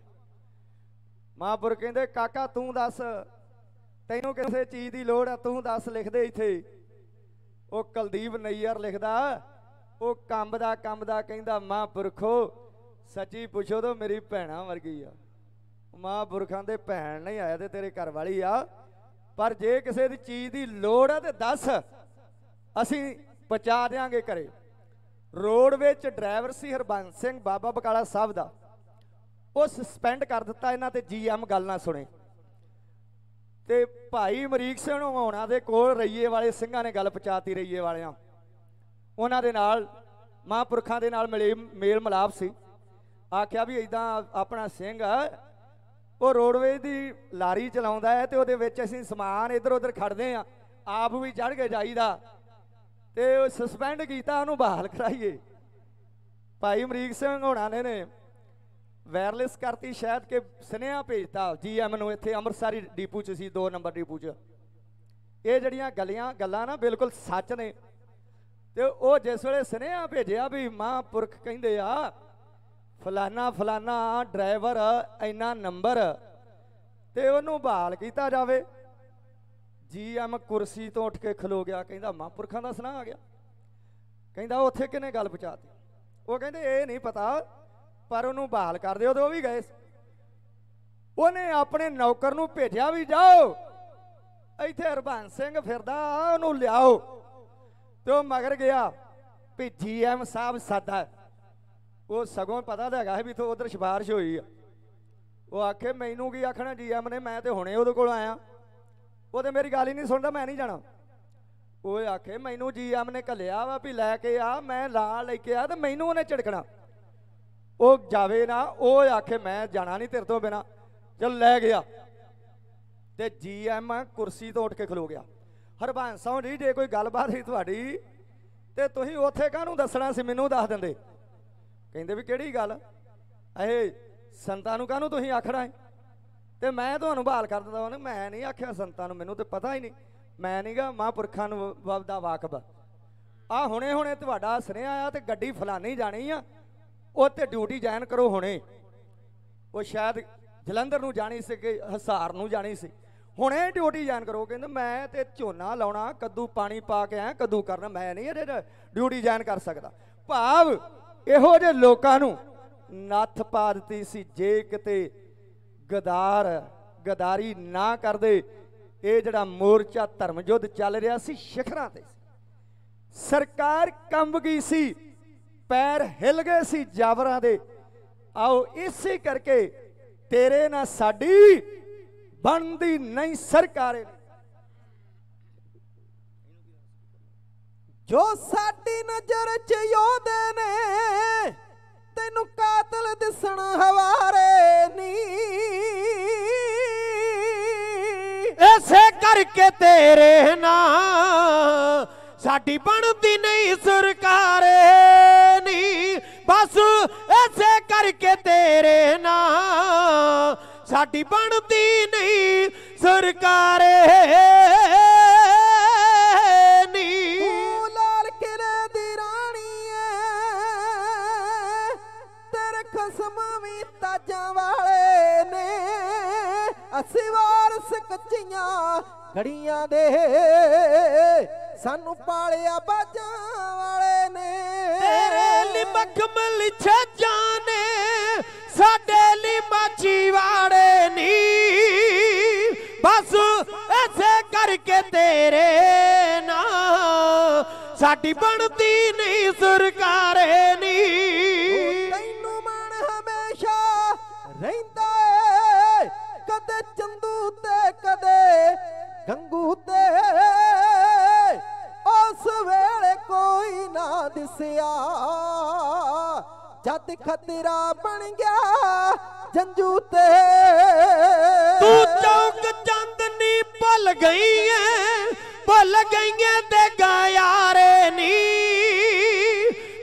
[SPEAKER 13] ਮਹਾਂਪੁਰਖ ਕਹਿੰਦੇ, ਕਾਕਾ, ਤੂੰ ਦੱਸ, ਤੈਨੂੰ ਕਿਸੇ ਚੀਜ਼ ਦੀ ਲੋੜ ਆ? ਤੂੰ ਦੱਸ, ਲਿਖਦੇ ਇੱਥੇ। ਉਹ ਕੁਲਦੀਪ ਨਈਅਰ ਲਿਖਦਾ, ਉਹ ਕੰਬ ਦਾ ਕੰਬ ਦਾ ਕਹਿੰਦਾ ਮਹਾਂਪੁਰਖੋ ਸੱਚੀ ਪੁੱਛੋ ਤਾਂ ਮੇਰੀ ਭੈਣਾ ਵਰਗੀ ਆ। ਮਾਂ ਪੁਰਖਾਂ ਦੇ ਭੈਣ ਨਹੀਂ ਆਇਆ ਤੇ ਤੇਰੇ ਘਰ ਵਾਲੀ ਆ। ਪਰ ਜੇ ਕਿਸੇ ਦੀ ਚੀਜ਼ ਦੀ ਲੋੜ ਆ ਤੇ ਦੱਸ। ਅਸੀਂ ਪਹੁੰਚਾ ਦਿਆਂਗੇ ਘਰੇ। ਰੋਡ ਵਿੱਚ ਡਰਾਈਵਰ ਸੀ ਹਰਬੰਸ ਸਿੰਘ ਬਾਬਾ ਬਕਾਲਾ ਸਾਹਿਬ ਦਾ। ਉਹ ਸਸਪੈਂਡ ਕਰ ਦਿੱਤਾ ਇਹਨਾਂ ਤੇ ਜੀਐਮ ਗੱਲ ਨਾ ਸੁਣੇ। ਤੇ ਭਾਈ ਅਮਰੀਕ ਸਿੰਘ ਹੋਣਾ ਦੇ ਕੋਲ ਰਈਏ ਵਾਲੇ ਸਿੰਘਾਂ ਨੇ ਗੱਲ ਪਹੁੰਚਾਤੀ ਰਈਏ ਵਾਲਿਆਂ। ਉਹਨਾਂ ਦੇ ਨਾਲ ਮਹਾਂਪੁਰਖਾਂ ਦੇ ਨਾਲ ਮਿਲੇ ਮੇਲ ਮਿਲਾਪ ਸੀ। ਆਖਿਆ ਵੀ ਇਦਾਂ ਆਪਣਾ ਸਿੰਘ ਉਹ ਰੋਡਵੇਜ਼ ਦੀ ਲਾਰੀ ਚਲਾਉਂਦਾ ਹੈ ਤੇ ਉਹਦੇ ਵਿੱਚ ਅਸੀਂ ਸਮਾਨ ਇੱਧਰ ਉੱਧਰ ਖੜਦੇ ਆ ਆਪ ਵੀ ਚੜ ਕੇ ਜਾਈਦਾ। ਤੇ ਉਹ ਸਸਪੈਂਡ ਕੀਤਾ, ਉਹਨੂੰ ਬਹਾਲ ਕਰਾਈਏ। ਭਾਈ ਅਮਰੀਕ ਸਿੰਘ ਹੋਣਾ ਨੇ ਨੇ ਵਾਇਰਲੈਸ ਕਰਤੀ, ਸ਼ਾਇਦ ਕਿ ਸੁਨੇਹਾ ਭੇਜਤਾ। ਜੀਐਮ ਨੂੰ ਇੱਥੇ ਅੰਮ੍ਰਿਤਸਰੀ ਡੀਪੂ 'ਚ ਸੀ 2 ਨੰਬਰ ਡੀਪੂ 'ਚ। ਇਹ ਜਿਹੜੀਆਂ ਗਲੀਆਂ, ਗੱਲਾਂ ਨਾ ਬਿਲਕੁਲ ਸੱਚ ਨੇ। ਤੇ ਉਹ ਜਿਸ ਵੇਲੇ ਸੁਨੇਹਾ ਭੇਜਿਆ ਵੀ ਮਹਾਂਪੁਰਖ ਕਹਿੰਦੇ ਆ ਫਲਾਨਾ ਫਲਾਨਾ ਡਰਾਈਵਰ, ਇੰਨਾ ਨੰਬਰ ਤੇ ਉਹਨੂੰ ਬਹਾਲ ਕੀਤਾ ਜਾਵੇ। ਜੀ ਜੀਐਮ ਕੁਰਸੀ ਤੋਂ ਉੱਠ ਕੇ ਖਲੋ ਗਿਆ, ਕਹਿੰਦਾ ਮਹਾਂਪੁਰਖਾਂ ਦਾ ਸੁਨਾ ਆ ਗਿਆ। ਕਹਿੰਦਾ ਉੱਥੇ ਕਿਨੇ ਗੱਲ ਪਹੁੰਚਾਤੀ? ਉਹ ਕਹਿੰਦੇ ਇਹ ਨਹੀਂ ਪਤਾ, ਪਰ ਉਹਨੂੰ ਬਹਾਲ ਕਰ ਦਿਓ ਤੇ ਉਹ ਵੀ ਗਏ। ਸੀ। ਉਹਨੇ ਆਪਣੇ ਨੌਕਰ ਨੂੰ ਭੇਜਿਆ ਵੀ ਜਾਓ, ਇੱਥੇ ਹਰਬੰਸ ਸਿੰਘ ਫਿਰਦਾ, ਉਹਨੂੰ ਲਿਆਓ। ਤੇ ਉਹ ਮਗਰ ਗਿਆ, ਵੀ ਜੀਐਮ ਸਾਹਿਬ ਸਾਦਾ ਉਹ ਸਗੋਂ ਪਤਾ ਤਾਂ ਹੈਗਾ ਸੀ ਵੀ ਤੋਂ ਉਧਰ ਸਿਫਾਰਿਸ਼ ਹੋਈ ਆ। ਉਹ ਆਖੇ, ਮੈਨੂੰ ਕੀ ਆਖਣਾ? ਜੀਐਮ ਨੇ ਮੈਂ ਤੇ ਹੁਣੇ ਉਹਦੇ ਕੋਲ ਆਇਆ। ਉਹ ਤੇ ਮੇਰੀ ਗੱਲ ਹੀ ਨਹੀਂ ਸੁਣਦਾ, ਮੈਂ ਨਹੀਂ ਜਾਣਾ। ਉਹ ਆਖੇ, ਮੈਨੂੰ ਜੀਐਮ ਨੇ ਘੱਲਿਆ ਵਾ ਵੀ ਲੈ ਕੇ ਆ, ਮੈਂ ਲਾ ਲੈ ਕੇ ਆ ਤੇ ਮੈਨੂੰ ਉਹਨੇ ਝਿੜਕਣਾ। ਉਹ ਜਾਵੇ ਨਾ, ਉਹ ਆਖੇ, ਮੈਂ ਜਾਣਾ ਨਹੀਂ ਤੇਰੇ ਤੋਂ ਬਿਨਾ। ਚੱਲ ਲੈ ਗਿਆ। ਤੇ ਜੀਐਮ ਕੁਰਸੀ ਤੋਂ ਉੱਠ ਕੇ ਖਲੋ ਗਿਆ। ਹਰਬੰਸ ਸਿੰਘ ਜੀ, ਜੇ ਕੋਈ ਗੱਲਬਾਤ ਸੀ ਤੁਹਾਡੀ, ਤੇ ਤੁਸੀਂ ਉੱਥੇ ਕਾਹਨੂੰ ਦੱਸਣਾ ਸੀ? ਮੈਨੂੰ ਦੱਸ ਦਿੰਦੇ। ਕਹਿੰਦੇ ਵੀ ਕਿਹੜੀ ਗੱਲ? ਇਹ ਸੰਤਾਂ ਨੂੰ ਕਾਹਨੂੰ ਤੁਸੀਂ ਆਖਣਾ ਹੈ ਤੇ ਮੈਂ ਤੁਹਾਨੂੰ ਬਹਾਲ ਕਰ ਦਿੰਦਾ ਉਹਨੇ ਮੈਂ ਨਹੀਂ ਆਖਿਆ ਸੰਤਾਂ ਨੂੰ, ਮੈਨੂੰ ਤੇ ਪਤਾ ਹੀ ਨਹੀਂ। ਮੈਂ ਨਹੀਂਗਾ ਮਹਾਂਪੁਰਖਾਂ ਨੂੰ ਵ- ਦਾ ਵਾਕਬ। ਆ ਹੁਣੇ ਹੁਣੇ ਤੁਹਾਡਾ ਸੁਨੇਹਾ ਆਇਆ ਤੇ ਗੱਡੀ ਫਲਾਨੀ ਜਾਣੀ ਆ ਉਹ ਤੇ ਡਿਊਟੀ ਜੁਆਇਨ ਕਰੋ ਹੁਣੇ। ਉਹ ਸ਼ਾਇਦ ਜਲੰਧਰ ਨੂੰ ਜਾਣੀ ਸੀ ਕਿ ਹਸਾਰ ਨੂੰ ਜਾਣੀ ਸੀ। ਹੁਣੇ ਡਿਊਟੀ ਜੁਆਇਨ ਕਰੋ, ਕਹਿੰਦੇ ਮੈਂ ਤੇ ਝੋਨਾ ਲਾਉਣਾ, ਕੱਦੂ ਪਾਣੀ ਪਾ ਕੇ ਆਇਆ ਕੱਦੂ ਕਰਨਾ, ਮੈਂ ਨਹੀਂ ਇਹਦੇ ਡਿਊਟੀ ਜੁਆਇਨ ਕਰ ਸਕਦਾ। ਭਾਵ ਇਹੋ ਜਿਹੇ ਲੋਕਾਂ ਨੂੰ ਨੱਥ ਪਾ ਦਿੱਤੀ ਸੀ, ਜੇ ਕਿਤੇ ਗਦਾਰ, ਗਦਾਰੀ ਨਾ ਕਰਦੇ, ਇਹ ਜਿਹੜਾ ਮੋਰਚਾ ਧਰਮ ਯੁੱਧ ਚੱਲ ਰਿਹਾ ਸੀ, ਸਿਖਰਾਂ ਤੇ ਸਰਕਾਰ ਕੰਬ ਗਈ ਸੀ, ਪੈਰ ਹਿਲ ਗਏ ਸੀ ਜਾਵਰਾਂ ਦੇ। ਆਓ ਇਸੇ ਕਰਕੇ ਤੇਰੇ ਨਾਲ ਸਾਡੀ ਬਣਦੀ ਨਹੀਂ ਸਰਕਾਰੇ
[SPEAKER 14] ਜੋ ਸਾਡੀ ਨਜ਼ਰ 'ਚ ਯੋਧੇ ਨੇ, ਤੈਨੂੰ ਕਾਤਲ ਦਿਸਣ ਹਵਾਰੇ ਨਹੀਂ।
[SPEAKER 15] ਐਸੇ ਕਰਕੇ ਤੇਰੇ ਨਾਲ ਸਾਡੀ ਬਣਦੀ ਨਹੀਂ ਸਰਕਾਰੇ ਨਹੀਂ। ਬਸ ਐਸੇ ਕਰਕੇ ਤੇਰੇ ਨਾਲ ਸਾਡੀ ਬਣਦੀ ਨਹੀਂ ਸਰਕਾਰੇ।
[SPEAKER 14] ਖਸਮ ਵੀ ਤਾਜਾਂ ਵਾਲੇ ਨੇ। ਅਸੀਂ ਵਾਰਸ ਕੱਚੀਆਂ ਘੜੀਆਂ ਦੇ। ਸਾਨੂੰ ਪਾਲਿਆ ਬਾਜਾਂ ਵਾਲੇ ਨੇ।
[SPEAKER 15] ਤੇਰੇ ਲਈ ਮਖਮਲ ਛੱਜਾਂ ਨੇ ਸਾਡੇ ਲਈ ਮਾਚੀ ਵਾੜੇ ਨਹੀਂ ਬਸ ਐਸੇ ਕਰਕੇ ਤੇਰੇ ਨਾ ਸਾਡੀ ਬਣਦੀ ਨਹੀਂ ਸਰਕਾਰੇ ਨਹੀਂ
[SPEAKER 14] ਕਦੇ ਚੰਦੂ ਤੇ ਕਦੇ ਗੰਗੂ ਤੇ। ਉਸ ਵੇਲੇ ਕੋਈ ਨਾ ਦਿਸਿਆ। ਜਦ ਖਤਰਾ ਬਣ ਗਿਆ ਜੰਜੂ ਤੇ।
[SPEAKER 15] ਤੂੰ ਚੌਕ ਚੰਦਨੀ ਭੁੱਲ ਗਈ ਐ ਭੁੱਲ ਗਈਆਂ ਤੇ ਗਾਇਆਰੇ ਨੀ।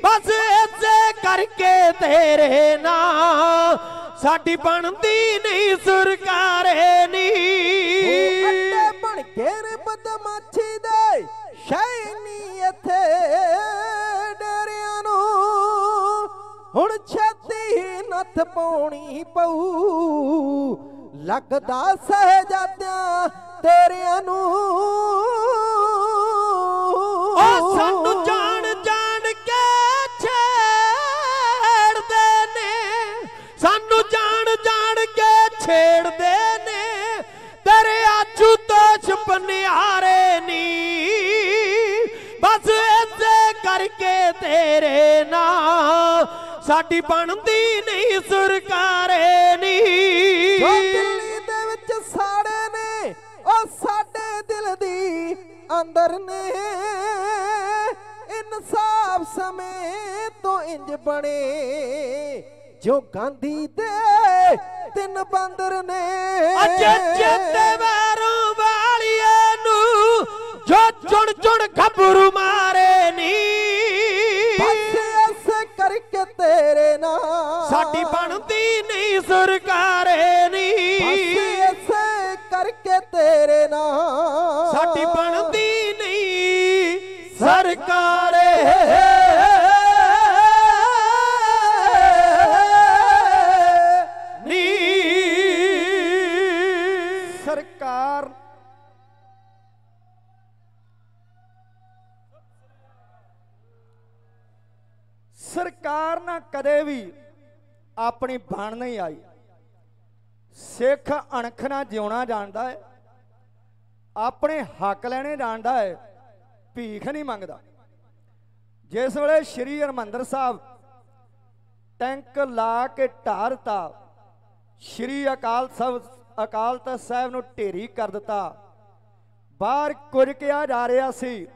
[SPEAKER 15] ਬਸ ਐਸੇ ਕਰਕੇ ਤੇਰੇ ਨਾਲ ਸਾਡੀ ਬਣਦੀ ਨਹੀਂ ਸਰਕਾਰੇ ਨੀ।
[SPEAKER 14] ਅੱਡੇ ਬਣ ਕੇ ਨੇ ਬਦਮਾਛੀ ਦੇ ਸ਼ੈਨੀ ਇੱਥੇ ਡਰਿਆਂ ਨੂੰ। ਹੁਣ ਛੇਤੀ ਨੱਥ ਪਾਉਣੀ ਪਊ। ਲੱਗਦਾ ਸਹਜਾਦਿਆਂ ਤੇਰਿਆਂ ਨੂੰ।
[SPEAKER 15] ਉਹ ਸਾਨੂੰ ਛੇੜਦੇ ਨੇ। ਤੇਰੇ ਆਜੂ ਤੋਂ ਛਪਨਿਆਰੇ ਨੀ। ਬਸ ਐਸੇ ਕਰਕੇ ਤੇਰੇ ਨਾਲ ਸਾਡੀ ਬਣਦੀ ਨਹੀਂ ਸਰਕਾਰੇ ਨੀ।
[SPEAKER 14] ਜੋ ਦਿੱਲੀ ਦੇ ਵਿੱਚ ਸਾੜੇ ਨੇ, ਉਹ ਸਾਡੇ ਦਿਲ ਦੀ ਅੰਦਰ ਨੇ। ਇਨਸਾਫ ਸਮੇਂ ਤੋਂ ਇੰਜ ਬਣੇ। ਜੋ ਗਾਂਧੀ ਦੇ ਤਿੰਨ ਬਾਂਦਰ ਨੇ।
[SPEAKER 15] ਅੱਜ ਜਿੱਤੇ ਵੈਰੋਂ ਵਾਲੀਏ ਨੂੰ ਜੋ ਚੁਣ ਚੁਣ ਖਬਰੂ ਮਾਰੇ ਨੀ।
[SPEAKER 14] ਬਸ ਕਰਕੇ ਤੇਰੇ ਨਾਲ
[SPEAKER 15] ਸਾਡੀ ਬਣਦੀ ਨਹੀਂ ਸਰਕਾਰੇ ਨੀ।
[SPEAKER 14] ਬਸ ਐਸੇ ਕਰਕੇ ਤੇਰੇ ਨਾਲ
[SPEAKER 15] ਸਾਡੀ ਬਣਦੀ ਨਹੀਂ ਸਰਕਾਰੇ।
[SPEAKER 13] ਸਰਕਾਰ ਨਾ ਕਦੇ ਵੀ ਆਪਣੀ ਬਣ ਨਹੀਂ ਆਈ। ਸਿੱਖ ਅਣਖ ਨਾਲ ਜਿਉਣਾ ਜਾਣਦਾ ਹੈ ਆਪਣੇ ਹੱਕ ਲੈਣੇ ਜਾਣਦਾ ਹੈ ਭੀਖ ਨਹੀਂ ਮੰਗਦਾ। ਜਿਸ ਵੇਲੇ ਸ਼੍ਰੀ ਹਰਮੰਦਰ ਸਾਹਿਬ ਟੈਂਕ ਲਾ ਕੇ ਢਾਰਤਾ ਸ਼੍ਰੀ ਅਕਾਲ ਸਾਹਿਬ ਅਕਾਲ ਤਖਤ ਸਾਹਿਬ ਨੂੰ ਢੇਰੀ ਕਰ ਦਿੱਤਾ, ਬਾਹਰ ਕੁਝ ਕਿਹਾ ਜਾ ਰਿਹਾ ਸੀ,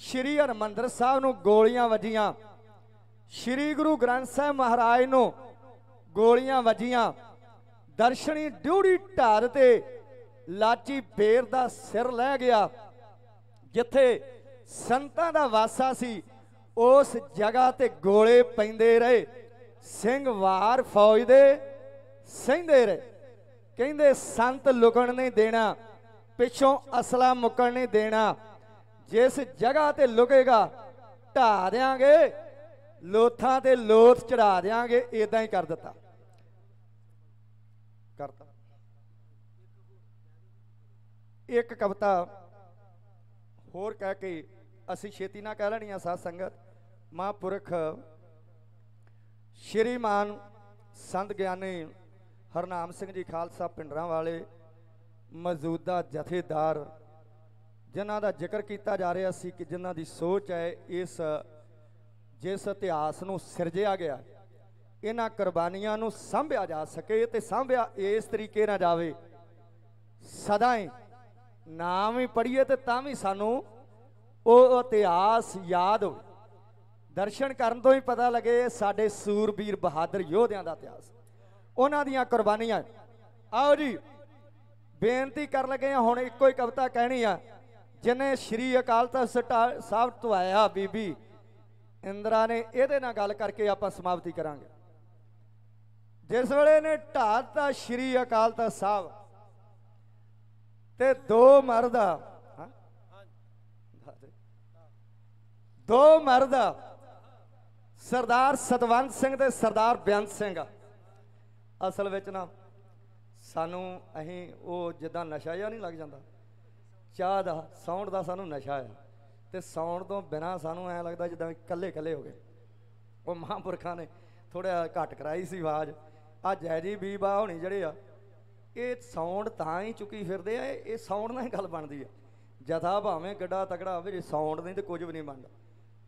[SPEAKER 13] ਸ਼੍ਰੀ ਹਰਮੰਦਰ ਸਾਹਿਬ ਨੂੰ ਗੋਲੀਆਂ ਵੱਜੀਆਂ। ਸ਼੍ਰੀ ਗੁਰੂ ਗ੍ਰੰਥ ਸਾਹਿਬ ਮਹਾਰਾਜ ਨੂੰ ਗੋਲੀਆਂ ਵੱਜੀਆਂ। ਦਰਸ਼ਨੀ ਡਿਊੜੀ ਢਾਰ ਤੇ ਲਾਚੀ ਬੇਰ ਦਾ ਸਿਰ ਲੈ ਗਿਆ। ਜਿੱਥੇ ਸੰਤਾਂ ਦਾ ਵਾਸਾ ਸੀ, ਉਸ ਜਗ੍ਹਾ ਤੇ ਗੋਲੇ ਪੈਂਦੇ ਰਹੇ। ਸਿੰਘ ਵਾਰ ਫੌਜ ਦੇ ਸਹਿੰਦੇ ਰਹੇ। ਕਹਿੰਦੇ, ਸੰਤ ਲੁਕਣ ਨਹੀਂ ਦੇਣਾ, ਪਿੱਛੋਂ ਅਸਲਾ ਮੁੱਕਣ ਨਹੀਂ ਦੇਣਾ। ਜਿਸ ਜਗ੍ਹਾ ਤੇ ਲੁਕੇਗਾ ਢਾ ਦਿਆਂਗੇ। ਲੋਥਾਂ ਤੇ ਲੋਥ ਚੜਾ ਦਿਆਂਗੇ ਇਦਾਂ ਹੀ ਕਰ ਦਿੱਤਾ। ਕਰਤਾ। ਇੱਕ ਕਵਿਤਾ ਹੋਰ ਕਹਿ ਕੇ ਅਸੀਂ ਛੇਤੀ ਨਾਲ ਕਹਿ ਲੈਣੀ ਆ ਸਾਧ ਸੰਗਤ। ਮਹਾਂਪੁਰਖ ਸ਼੍ਰੀਮਾਨ ਸੰਤ ਗਿਆਨੀ ਹਰਨਾਮ ਸਿੰਘ ਜੀ ਖਾਲਸਾ ਪਿੰਡਰਾਂ ਵਾਲੇ ਮੌਜੂਦਾ ਜਥੇਦਾਰ, ਜਿਨ੍ਹਾਂ ਦਾ ਜ਼ਿਕਰ ਕੀਤਾ ਜਾ ਰਿਹਾ ਸੀ ਕਿ ਜਿਨ੍ਹਾਂ ਦੀ ਸੋਚ ਹੈ ਇਸ ਜਿਸ ਇਤਿਹਾਸ ਨੂੰ ਸਿਰਜਿਆ ਗਿਆ, ਇਹਨਾਂ ਕੁਰਬਾਨੀਆਂ ਨੂੰ ਸਾਂਭਿਆ ਜਾ ਸਕੇ ਤੇ ਸਾਂਭਿਆ ਇਸ ਤਰੀਕੇ ਨਾਲ ਜਾਵੇ। ਸਦਾ ਹੀ ਨਾਮ ਹੀ ਪੜ੍ਹੀਏ ਤੇ ਤਾਂ ਵੀ ਸਾਨੂੰ ਉਹ ਇਤਿਹਾਸ ਯਾਦ ਹੋਵੇ। ਦਰਸ਼ਨ ਕਰਨ ਤੋਂ ਹੀ ਪਤਾ ਲੱਗੇ ਸਾਡੇ ਸੂਰਬੀਰ ਬਹਾਦਰ ਯੋਧਿਆਂ ਦਾ ਇਤਿਹਾਸ। ਉਹਨਾਂ ਦੀਆਂ ਕੁਰਬਾਨੀਆਂ। ਆਓ ਜੀ, ਬੇਨਤੀ ਕਰਨ ਲੱਗੇ ਹਾਂ, ਹੁਣ ਇੱਕੋ ਹੀ ਕਵਿਤਾ ਕਹਿਣੀ ਆ, ਜਿਨੇ ਸ਼੍ਰੀ ਅਕਾਲ ਤਖਤ ਸਾਹਿਬ ਤੋਂ ਆਇਆ ਬੀਬੀ ਇੰਦਰਾ ਨੇ ਇਹਦੇ ਨਾਲ ਗੱਲ ਕਰਕੇ ਆਪਾਂ ਸਮਾਪਤੀ ਕਰਾਂਗੇ। ਜਿਸ ਵੇਲੇ ਨੇ ਢਾਤਾ ਸ਼੍ਰੀ ਅਕਾਲ ਤਖਤ ਸਾਹਿਬ ਤੇ ਦੋ ਮਰਦ ਆ ਦੋ ਮਰਦ, ਸਰਦਾਰ ਸਤਵੰਤ ਸਿੰਘ ਤੇ ਸਰਦਾਰ ਬੇਅੰਤ ਸਿੰਘ। ਅਸਲ ਵਿੱਚ ਨਾ, ਸਾਨੂੰ ਅਸੀਂ ਉਹ ਜਿੱਦਾਂ ਨਸ਼ਾ ਜਿਹਾ ਨਹੀਂ ਲੱਗ ਜਾਂਦਾ। ਚਾਹ ਦਾ, ਸਾਊਂਡ ਦਾ ਸਾਨੂੰ ਨਸ਼ਾ ਆ। ਤੇ ਸਾਊਂਡ ਤੋਂ ਬਿਨਾ ਸਾਨੂੰ ਐ ਲੱਗਦਾ ਜਿੱਦਾਂ ਇਕੱਲੇ ਇਕੱਲੇ ਹੋ ਗਏ। ਉਹ ਮਹਾਂਪੁਰਖਾਂ ਨੇ ਥੋੜਾ ਘੱਟ ਕਰਾਈ ਸੀ ਆਵਾਜ਼। ਆ ਜੈਜੀ ਬੀਬਾ ਹੋਣੀ ਜਿਹੜੇ ਆ, ਇਹ ਸਾਊਂਡ ਤਾਂ ਹੀ ਚੁੱਕੀ ਫਿਰਦੇ ਆ, ਇਹ ਸਾਊਂਡ ਨਾਲ ਹੀ ਗੱਲ ਬਣਦੀ ਆ। ਜਥਾ ਭਾਵੇਂ ਗੱਡਾ ਤਗੜਾ ਹੋਵੇ, ਜੇ ਸਾਊਂਡ ਨਹੀਂ ਤੇ ਕੁਝ ਵੀ ਨਹੀਂ ਬਣਦਾ।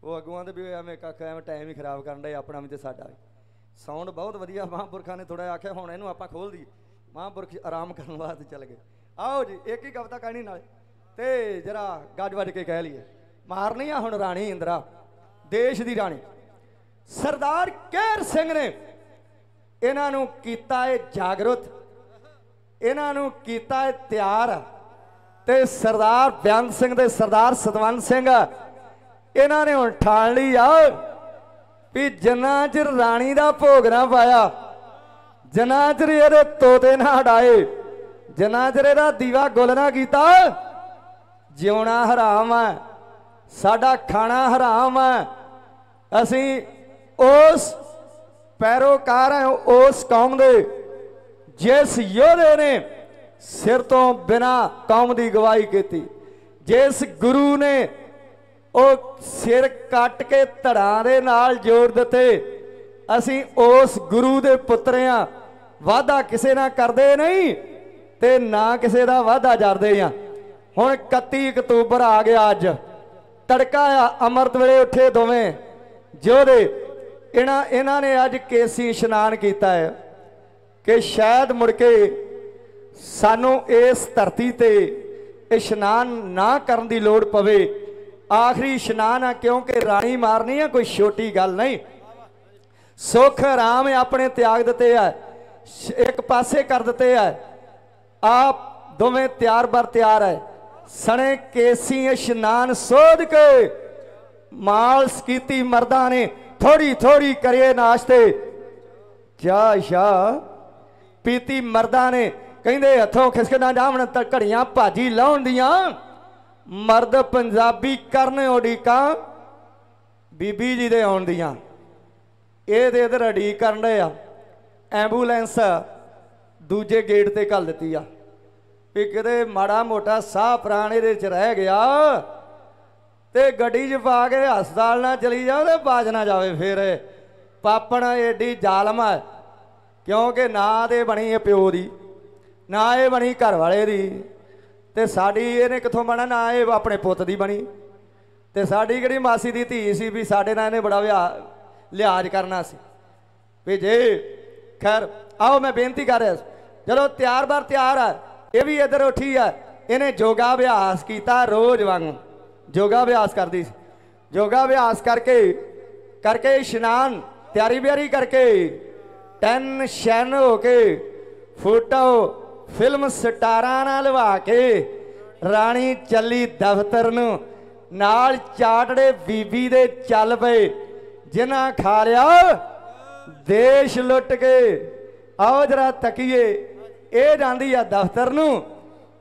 [SPEAKER 13] ਉਹ ਅਗੂਆਂ ਦੇ ਵੀ ਐਵੇਂ ਕੱਖ ਐਵੇਂ ਟਾਈਮ ਹੀ ਖਰਾਬ ਕਰਨ ਦੇ ਆਪਣਾ ਵੀ ਤੇ ਸਾਡਾ ਵੀ। ਸਾਊਂਡ ਬਹੁਤ ਵਧੀਆ, ਮਹਾਂਪੁਰਖਾਂ ਨੇ ਥੋੜਾ ਆਖਿਆ, ਹੁਣ ਇਹਨੂੰ ਆਪਾਂ ਖੋਲ ਦਈਏ। ਮਹਾਂਪੁਰਖ ਆਰਾਮ ਕਰਨ ਵਾਸਤੇ ਚੱਲ ਗਏ। ਆਓ ਜੀ, ਇੱਕ ਹੀ ਕਵਿਤਾ ਕਹਿਣੀ ਨਾਲ। ਤੇ ਜਰਾ ਗੱਜ ਵੱਜ ਕੇ ਕਹਿ ਲਈਏ। ਮਾਰਨੀ ਆ ਹੁਣ ਰਾਣੀ ਇੰਦਰਾ, ਦੇਸ਼ ਦੀ ਰਾਣੀ। ਸਰਦਾਰ ਕੇਰ ਸਿੰਘ ਨੇ ਇਹਨਾਂ ਨੂੰ ਕੀਤਾ ਏ ਜਾਗਰੂਕ, ਇਹਨਾਂ ਨੂੰ ਕੀਤਾ ਏ ਤਿਆਰ ਤੇ ਸਰਦਾਰ ਬਿਆਨ ਸਿੰਘ ਤੇ ਸਰਦਾਰ ਸਤਵੰਤ ਸਿੰਘ ਇਹਨਾਂ ਨੇ ਹੁਣ ਠਾਣ ਲਈ ਆ ਵੀ ਜਿੰਨਾ ਚਿਰ ਰਾਣੀ ਦਾ ਭੋਗ ਨਾ ਪਾਇਆ, ਜਿੰਨਾ ਚਿਰ ਇਹਦੇ ਤੋਤੇ ਨਾ ਹਟਾਏ, ਜਿੰਨਾ ਚਿਰ ਇਹਦਾ ਦੀਵਾ ਗੁੱਲ ਨਾ ਕੀਤਾ, ਜਿਉਣਾ ਹਰਾਮ ਹੈ ਸਾਡਾ ਖਾਣਾ ਹਰਾਮ ਹੈ। ਅਸੀਂ ਉਸ ਪੈਰੋਕਾਰ ਹਾਂ, ਉਸ ਕੌਮ ਦੇ, ਜਿਸ ਯੋਧੇ ਨੇ ਸਿਰ ਤੋਂ ਬਿਨਾ ਕੌਮ ਦੀ ਗਵਾਹੀ ਕੀਤੀ। ਜਿਸ ਗੁਰੂ ਨੇ ਉਹ ਸਿਰ ਕੱਟ ਕੇ ਧੜਾਂ ਦੇ ਨਾਲ ਜੋੜ ਦਿੱਤੇ, ਅਸੀਂ ਉਸ ਗੁਰੂ ਦੇ ਪੁੱਤਰਿਆਂ ਵਾਦਾ ਕਿਸੇ ਨਾਲ ਕਰਦੇ ਨਹੀਂ ਤੇ ਨਾ ਕਿਸੇ ਦਾ ਵਾਦਾ ਜਰਦੇ ਆ ਹੁਣ 31 ਅਕਤੂਬਰ ਆ ਗਿਆ ਅੱਜ। ਤੜਕਾ ਆ, ਅੰਮ੍ਰਿਤ ਵੇਲੇ ਉੱਠੇ ਦੋਵੇਂ। ਜੋਧੇ ਇਹਨਾਂ ਇਹਨਾਂ ਨੇ ਅੱਜ ਕੇਸੀ ਇਸ਼ਨਾਨ ਕੀਤਾ ਹੈ ਕਿ ਸ਼ਾਇਦ ਮੁੜ ਕੇ ਸਾਨੂੰ ਇਸ ਧਰਤੀ ਤੇ ਇਸ਼ਨਾਨ ਨਾ ਕਰਨ ਦੀ ਲੋੜ ਪਵੇ। ਆਖਰੀ ਇਸ਼ਨਾਨ ਆ, ਕਿਉਂਕਿ ਰਾਣੀ ਮਾਰਨੀ ਆ, ਕੋਈ ਛੋਟੀ ਗੱਲ ਨਹੀਂ। ਸੁਖ ਆਰਾਮ ਆਪਣੇ ਤਿਆਗ ਦਿੱਤੇ ਆ ਇੱਕ ਪਾਸੇ ਕਰ ਦਿੱਤੇ ਆ। ਆਪ ਦੋਵੇਂ ਤਿਆਰ ਬਰ ਤਿਆਰ ਹੈ ਸਣੇ ਕੇਸੀ ਇਸ਼ਨਾਨ ਸੋਧ ਕੇ ਮਾਲਸ ਕੀਤੀ ਮਰਦਾਂ ਨੇ ਥੋੜੀ ਥੋੜੀ ਕਰੇ ਨਾਸ਼ਤੇ। ਜਾ ਸ਼ਾ ਪੀਤੀ ਮਰਦਾਂ ਨੇ, ਕਹਿੰਦੇ ਹੱਥੋਂ ਖਿਸਕਣਾ ਜਾਵਣ ਤਾਂ ਘੜੀਆਂ ਭਾਜੀ ਲਾਉਣ ਦੀਆਂ। ਮਰਦ ਪੰਜਾਬੀ ਕਰਨ ਉਡੀਕਾਂ, ਬੀਬੀ ਜੀ ਦੇ ਆਉਣ ਦੀਆਂ। ਇਹ ਤੇ ਇਧਰ ਅਡੀਕ ਕਰਨ ਰਹੇ ਆ। ਐਂਬੂਲੈਂਸ ਦੂਜੇ ਗੇਟ ਤੇ ਘੱਲ ਦਿੱਤੀ ਆ। ਵੀ ਕਿਤੇ ਮਾੜਾ ਮੋਟਾ ਸਾਹ ਪ੍ਰਾਣ ਇਹਦੇ ਚ ਰਹਿ ਗਿਆ ਤੇ ਗੱਡੀ 'ਚ ਪਾ ਕੇ ਹਸਪਤਾਲ ਨਾਲ ਚਲੀ ਜਾਓ ਤੇ ਬਾਜ ਨਾ ਜਾਵੇ ਫਿਰ। ਪਾਪਣ ਏਡੀ ਜ਼ਾਲਮ ਹੈ ਕਿਉਂਕਿ ਨਾ ਤੇ ਬਣੀ ਇਹ ਪਿਓ ਦੀ, ਨਾ ਇਹ ਬਣੀ ਘਰ ਵਾਲੇ ਦੀ। ਤੇ ਸਾਡੀ ਇਹਨੇ ਕਿੱਥੋਂ ਬਣਾ, ਨਾ ਇਹ ਆਪਣੇ ਪੁੱਤ ਦੀ ਬਣੀ। ਤੇ ਸਾਡੀ ਕਿਹੜੀ ਮਾਸੀ ਦੀ ਧੀ ਸੀ ਵੀ ਸਾਡੇ ਨਾਲ ਇਹਨੇ ਬੜਾ ਵਿਆਹ ਲਿਹਾਜ਼ ਕਰਨਾ ਸੀ। ਵੀ ਜੇ, ਖੈਰ, ਆਓ ਮੈਂ ਬੇਨਤੀ ਕਰ ਰਿਹਾ ਸੀ। ਚਲੋ ਤਿਆਰ ਬਰ ਤਿਆਰ ਆ ਇਹ ਵੀ ਇੱਧਰ ਉੱਠੀ ਆ। ਇਹਨੇ ਯੋਗਾ ਅਭਿਆਸ ਕੀਤਾ ਰੋਜ਼ ਵਾਂਗੂ। ਯੋਗਾ ਅਭਿਆਸ ਕਰਦੀ ਸੀ। ਯੋਗਾ ਅਭਿਆਸ ਕਰਕੇ ਕਰਕੇ ਇਸ਼ਨਾਨ, ਤਿਆਰੀ ਬਿਆਰੀ ਕਰਕੇ ਟੈਨ ਸ਼ਨ ਹੋ ਕੇ, ਫੋਟੋ, ਫਿਲਮ ਸਟਾਰਾਂ ਨਾਲ ਲਵਾ ਕੇ ਰਾਣੀ ਚੱਲੀ ਦਫ਼ਤਰ ਨੂੰ। ਨਾਲ ਚਾਟੜੇ ਬੀਬੀ ਦੇ ਚੱਲ ਪਏ। ਜਿਨ੍ਹਾਂ ਖਾ ਲਿਆ, ਦੇਸ਼ ਲੁੱਟ ਕੇ। ਆਓ ਜਰਾ ਤਕੀਏ। ਇਹ ਜਾਂਦੀ ਆ ਦਫ਼ਤਰ ਨੂੰ।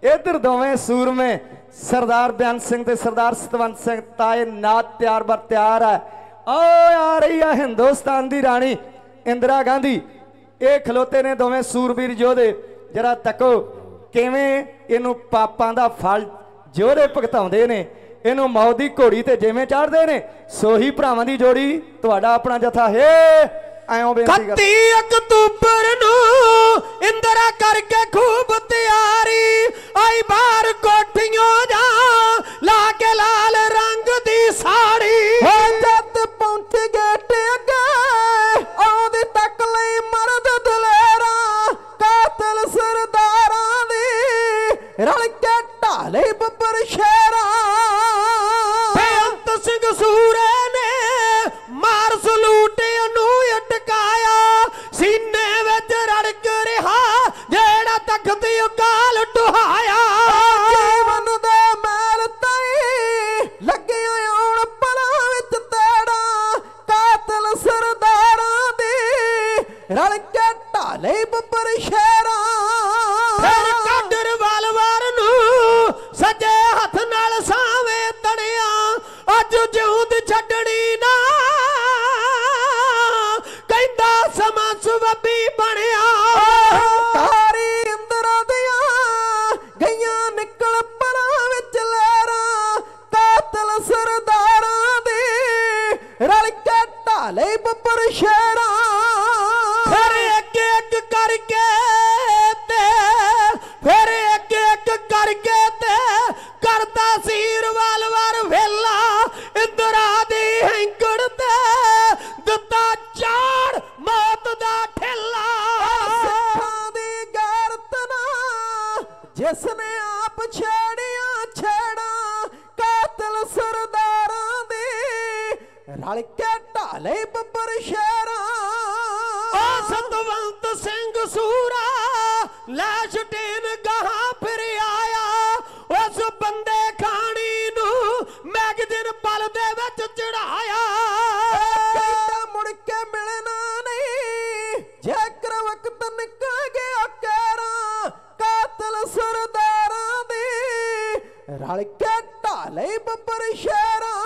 [SPEAKER 13] ਇਧਰ ਦੋਵੇਂ ਸੂਰਮੇ, ਸਰਦਾਰ ਬਿਆਨ ਸਿੰਘ ਤੇ ਸਰਦਾਰ ਸਤਵੰਤ ਸਿੰਘ, ਤਾਏ ਨਾਤ ਤਿਆਰ ਬਰ ਤਿਆਰ ਆ। ਓ ਆ ਰਹੀ ਆ ਹਿੰਦੁਸਤਾਨ ਦੀ ਰਾਣੀ, ਇੰਦਰਾ ਗਾਂਧੀ। ਇਹ ਖਲੋਤੇ ਨੇ ਦੋਵੇਂ ਸੂਰਬੀਰ ਯੋਧੇ। ਜਰਾ ਤੱਕੋ, ਕਿਵੇਂ ਇਹਨੂੰ ਪਾਪਾਂ ਦਾ ਫਲ ਜੋਧੇ ਭਗਤਾਉਂਦੇ ਨੇ? ਇਹਨੂੰ ਮੌਤ ਦੀ ਘੋੜੀ ਤੇ ਜਿਵੇਂ ਚੜਦੇ ਨੇ? ਸੋਹੀ ਭਰਾਵਾਂ ਦੀ ਜੋੜੀ, ਤੁਹਾਡਾ ਆਪਣਾ ਜਥਾ। ਹੈ ਐਉਂ ਬੇਨਤੀ ਕਰ
[SPEAKER 15] 31 ਅਕਤੂਬਰ ਨੂੰ ਇੰਦਰਾ ਕਰਕੇ ਖੂਬ ਤਿਆਰੀ ਆਈ ਬਾਹਰ ਕੋਠੀਆਂ ਜਾ
[SPEAKER 14] ਲਾ ਕੇ
[SPEAKER 15] ਲਾਲ
[SPEAKER 14] ਰੰਗ ਦੀ
[SPEAKER 15] ਸਾੜੀ। ਹੋ ਜੱਤ
[SPEAKER 14] ਪਹੁੰਚ ਗੇਟ ਅੱਗੇ ਆਉਂਦੀ ਤੱਕ ਲਈ ਮਰਦ ਦਲੇਰਾ ਕਾਤਲ ਸਰਦਾਰਾਂ ਦੀ ਰਲ ਕੇ ਢਾਲੇ ਬੱਬਰ ਸ਼ੇਰਾਂ ਰਲ ਕੇ ਢਾਲੇ ਬੱਬਰ ਸ਼ੇਰਾਂ
[SPEAKER 15] ਓ ਸਤਵੰਤ ਸਿੰਘ ਸੂਰਾ ਲਾਸ਼ ਟੇਨ ਗਾਹਾਂ ਫਿਰ ਆਇਆ। ਉਸ ਬੰਦੇ ਖਾਣੀ ਨੂੰ ਮੈਗਜ਼ੀਨ ਪਲ ਦੇ ਵਿੱਚ ਚੜਾਇਆ।
[SPEAKER 14] ਕਹਿੰਦਾ ਮੁੜ ਕੇ ਮਿਲਣਾ ਨਹੀਂ। ਜੇਕਰ ਵਕਤ ਨਿਕਲ ਗਿਆ ਕੇਰਾ ਕਾਤਲ ਰਲ ਕੇ ਢਾਲੇ ਬੱਬਰ ਸ਼ੇਰਾਂ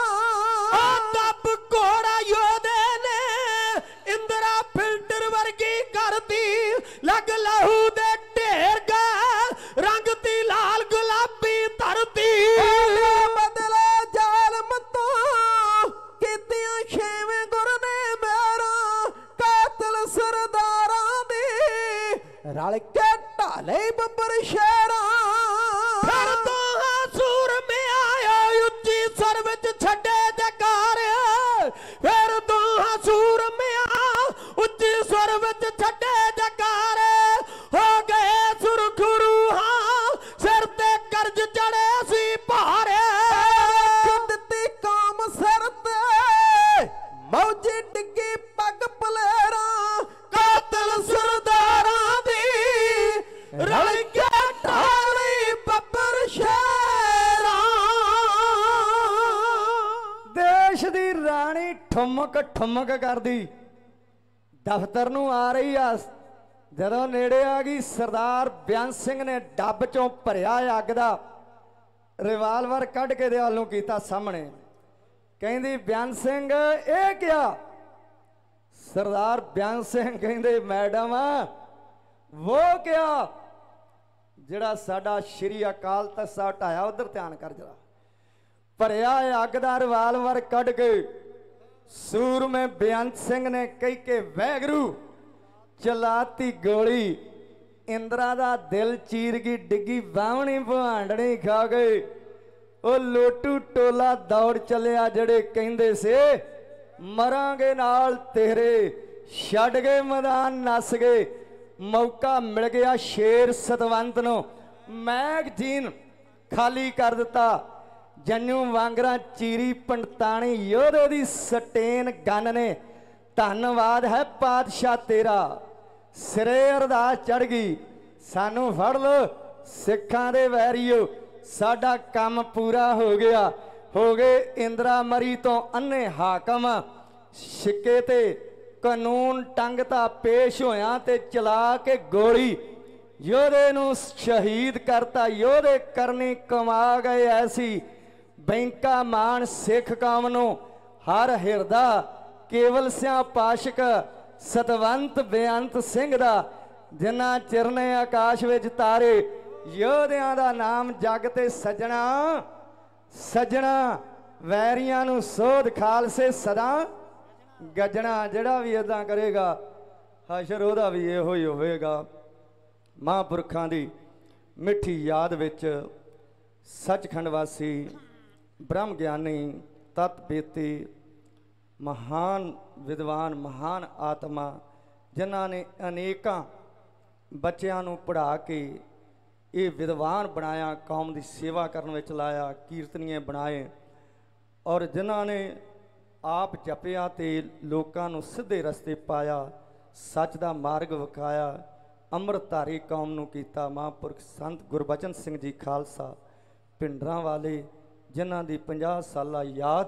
[SPEAKER 15] ਆ ਦੱਬ ਘੋੜਾ ਯੋਧੇ ਨੇ ਇੰਦਰਾ ਫਿਲਟਰ ਵਰਗੀ ਕਰਦੀ। ਲੱਗ ਲਹੂ ਦੇ ਢੇਰ ਗਾ ਰੰਗ ਤੀ ਲਾਲ ਗੁਲਾਬੀ ਧਰਤੀ।
[SPEAKER 14] ਬਦਲਾ ਜ਼ਾਲਮ ਤੋਂ ਕੀਤੀਆਂ ਛੇਵੇਂ ਗੁਰ ਨੇ ਮੇਰਾ ਕਾਤਲ ਸਰਦਾਰਾਂ ਦੀ। ਰਲ ਕੇ ਢਾਲੇ ਬੱਬਰ ਸ਼ੇਰਾਂ
[SPEAKER 15] ਛੱਡੇ ਵਿੱਚ ਕਾਰ ਜਕਾਰ ਫਿਰ ਦੋਹਾਂ ਸੂਰ
[SPEAKER 13] ਠੁਮਕ ਠੁਮਕ ਕਰਦੀ। ਦਫ਼ਤਰ ਨੂੰ ਆ ਰਹੀ ਆ। ਜਦੋਂ ਨੇੜੇ ਆ ਗਈ, ਸਰਦਾਰ ਬਿਆਨ ਸਿੰਘ ਨੇ ਡੱਬ ਚੋਂ ਭਰਿਆ ਅੱਗ ਦਾ ਰਿਵਾਲਵਰ ਕੱਢ ਕੇ ਦਿਆਲ ਨੂੰ ਕੀਤਾ ਸਾਹਮਣੇ। ਕਹਿੰਦੀ, ਬਿਆਨ ਸਿੰਘ, ਇਹ ਕਿਆ? ਸਰਦਾਰ ਬਿਆਨ ਸਿੰਘ ਕਹਿੰਦੇ, ਮੈਡਮ ਉਹ ਕਿਆ? ਜਿਹੜਾ ਸਾਡਾ ਸ਼੍ਰੀ ਅਕਾਲ ਤਖਤ ਸਾਹਿਬ ਢਾਇਆ, ਉਧਰ ਧਿਆਨ ਕਰ ਜਰਾ। ਭਰਿਆ ਅੱਗ ਦਾ ਰਿਵਾਲਵਰ ਕੱਢ ਕੇ ਸੂਰਮੇ ਬੇਅੰਤ ਸਿੰਘ ਨੇ ਕਹੀ ਕੇ ਵੈਗਰੂ, ਚਲਾਤੀ ਗੋਲੀ, ਇੰਦਰਾ ਦਾ ਦਿਲ ਚੀਰ ਗਈ ਡਿੱਗੀ ਬਾਵਣੀ ਭਾਂਡਣੀ ਖਾ ਗਏ ਉਹ ਲੋਟੂ ਟੋਲਾ ਦੌੜ ਚੱਲਿਆ ਜਿਹੜੇ ਕਹਿੰਦੇ ਸੀ, ਮਰਾਂਗੇ ਨਾਲ ਤੇਰੇ, ਛੱਡ ਗਏ ਮੈਦਾਨ, ਨੱਸ ਗਏ। ਮੌਕਾ ਮਿਲ ਗਿਆ ਸ਼ੇਰ ਸਤਵੰਤ ਨੂੰ। ਮੈਗਜ਼ੀਨ ਖਾਲੀ ਕਰ ਦਿੱਤਾ। ਜੰਨੂ ਵਾਂਗਰਾ ਚੀਰੀ ਪੰਡਤਾਣੀ ਯੋਧੇ ਦੀ ਸਟੇਨ ਗਨ ਨੇ। ਧੰਨਵਾਦ ਹੈ ਪਾਤਸ਼ਾਹ ਤੇਰਾ। ਸਿਰੇ ਅਰਦਾਸ ਚੜ ਗਈ। ਸਾਨੂੰ ਫੜ ਲੋ ਸਿੱਖਾਂ ਦੇ ਵੈਰੀਓ। ਸਾਡਾ ਕੰਮ ਪੂਰਾ ਹੋ ਗਿਆ। ਹੋ ਗਏ ਇੰਦਰਾ ਮਰੀ ਤੋਂ ਅੰਨੇ ਹਾਕਮ। ਸਿੱਕੇ ਤੇ ਕਾਨੂੰਨ ਟੰਗਤਾ ਪੇਸ਼ ਹੋਇਆ ਤੇ ਚਲਾ ਕੇ ਗੋਲੀ। ਯੋਧੇ ਨੂੰ ਸ਼ਹੀਦ ਕਰਤਾ। ਯੋਧੇ ਕਰਨੀ ਕਮਾ ਗਏ ਐਸੀ। ਬੈਂਕਾ ਮਾਨ ਸਿੱਖ ਕੌਮ ਨੂੰ ਹਰ ਹਿਰਦਾ ਕੇਵਲ ਸਿਆ ਪਾਸ਼ਕ, ਸਤਵੰਤ ਬੇਅੰਤ ਸਿੰਘ ਦਾ ਜਿਨ੍ਹਾਂ ਚਿਰਨੇ ਆਕਾਸ਼ ਵਿੱਚ ਤਾਰੇ, ਯੋਧਿਆਂ ਦਾ ਨਾਮ ਜਗ ਤੇ ਸਜਣਾ ਸਜਣਾ ਵੈਰੀਆਂ ਨੂੰ ਸੋਧ ਖਾਲਸੇ ਸਦਾ, ਗੱਜਣਾ ਜਿਹੜਾ ਵੀ ਇਦਾਂ ਕਰੇਗਾ, ਹਸ਼ਰ ਉਹਦਾ ਵੀ ਇਹੋ ਹੀ ਹੋਵੇਗਾ। ਮਹਾਂਪੁਰਖਾਂ ਦੀ ਮਿੱਠੀ ਯਾਦ ਵਿੱਚ ਸੱਚਖੰਡ ਵਾਸੀ ਬ੍ਰਹਮ ਗਿਆਨੀ ਤਤ ਬੇਤੀ ਮਹਾਨ ਵਿਦਵਾਨ, ਮਹਾਨ ਆਤਮਾ, ਜਿਨ੍ਹਾਂ ਨੇ ਅਨੇਕਾਂ ਬੱਚਿਆਂ ਨੂੰ ਪੜ੍ਹਾ ਕੇ ਇਹ ਵਿਦਵਾਨ ਬਣਾਇਆ, ਕੌਮ ਦੀ ਸੇਵਾ ਕਰਨ ਵਿੱਚ ਲਾਇਆ, ਕੀਰਤਨੀਏ ਬਣਾਏ ਔਰ ਜਿਨ੍ਹਾਂ ਨੇ ਆਪ ਜਪਿਆ ਤੇ ਲੋਕਾਂ ਨੂੰ ਸਿੱਧੇ ਰਸਤੇ ਪਾਇਆ, ਸੱਚ ਦਾ ਮਾਰਗ ਵਿਖਾਇਆ, ਅੰਮ੍ਰਿਤਧਾਰੀ ਕੌਮ ਨੂੰ ਕੀਤਾ, ਮਹਾਂਪੁਰਖ ਸੰਤ ਗੁਰਬਚਨ ਸਿੰਘ ਜੀ ਖਾਲਸਾ, ਪਿੰਡਰਾਂ ਵਾਲੇ ਜਿਨ੍ਹਾਂ ਦੀ 50 ਸਾਲਾ ਯਾਦ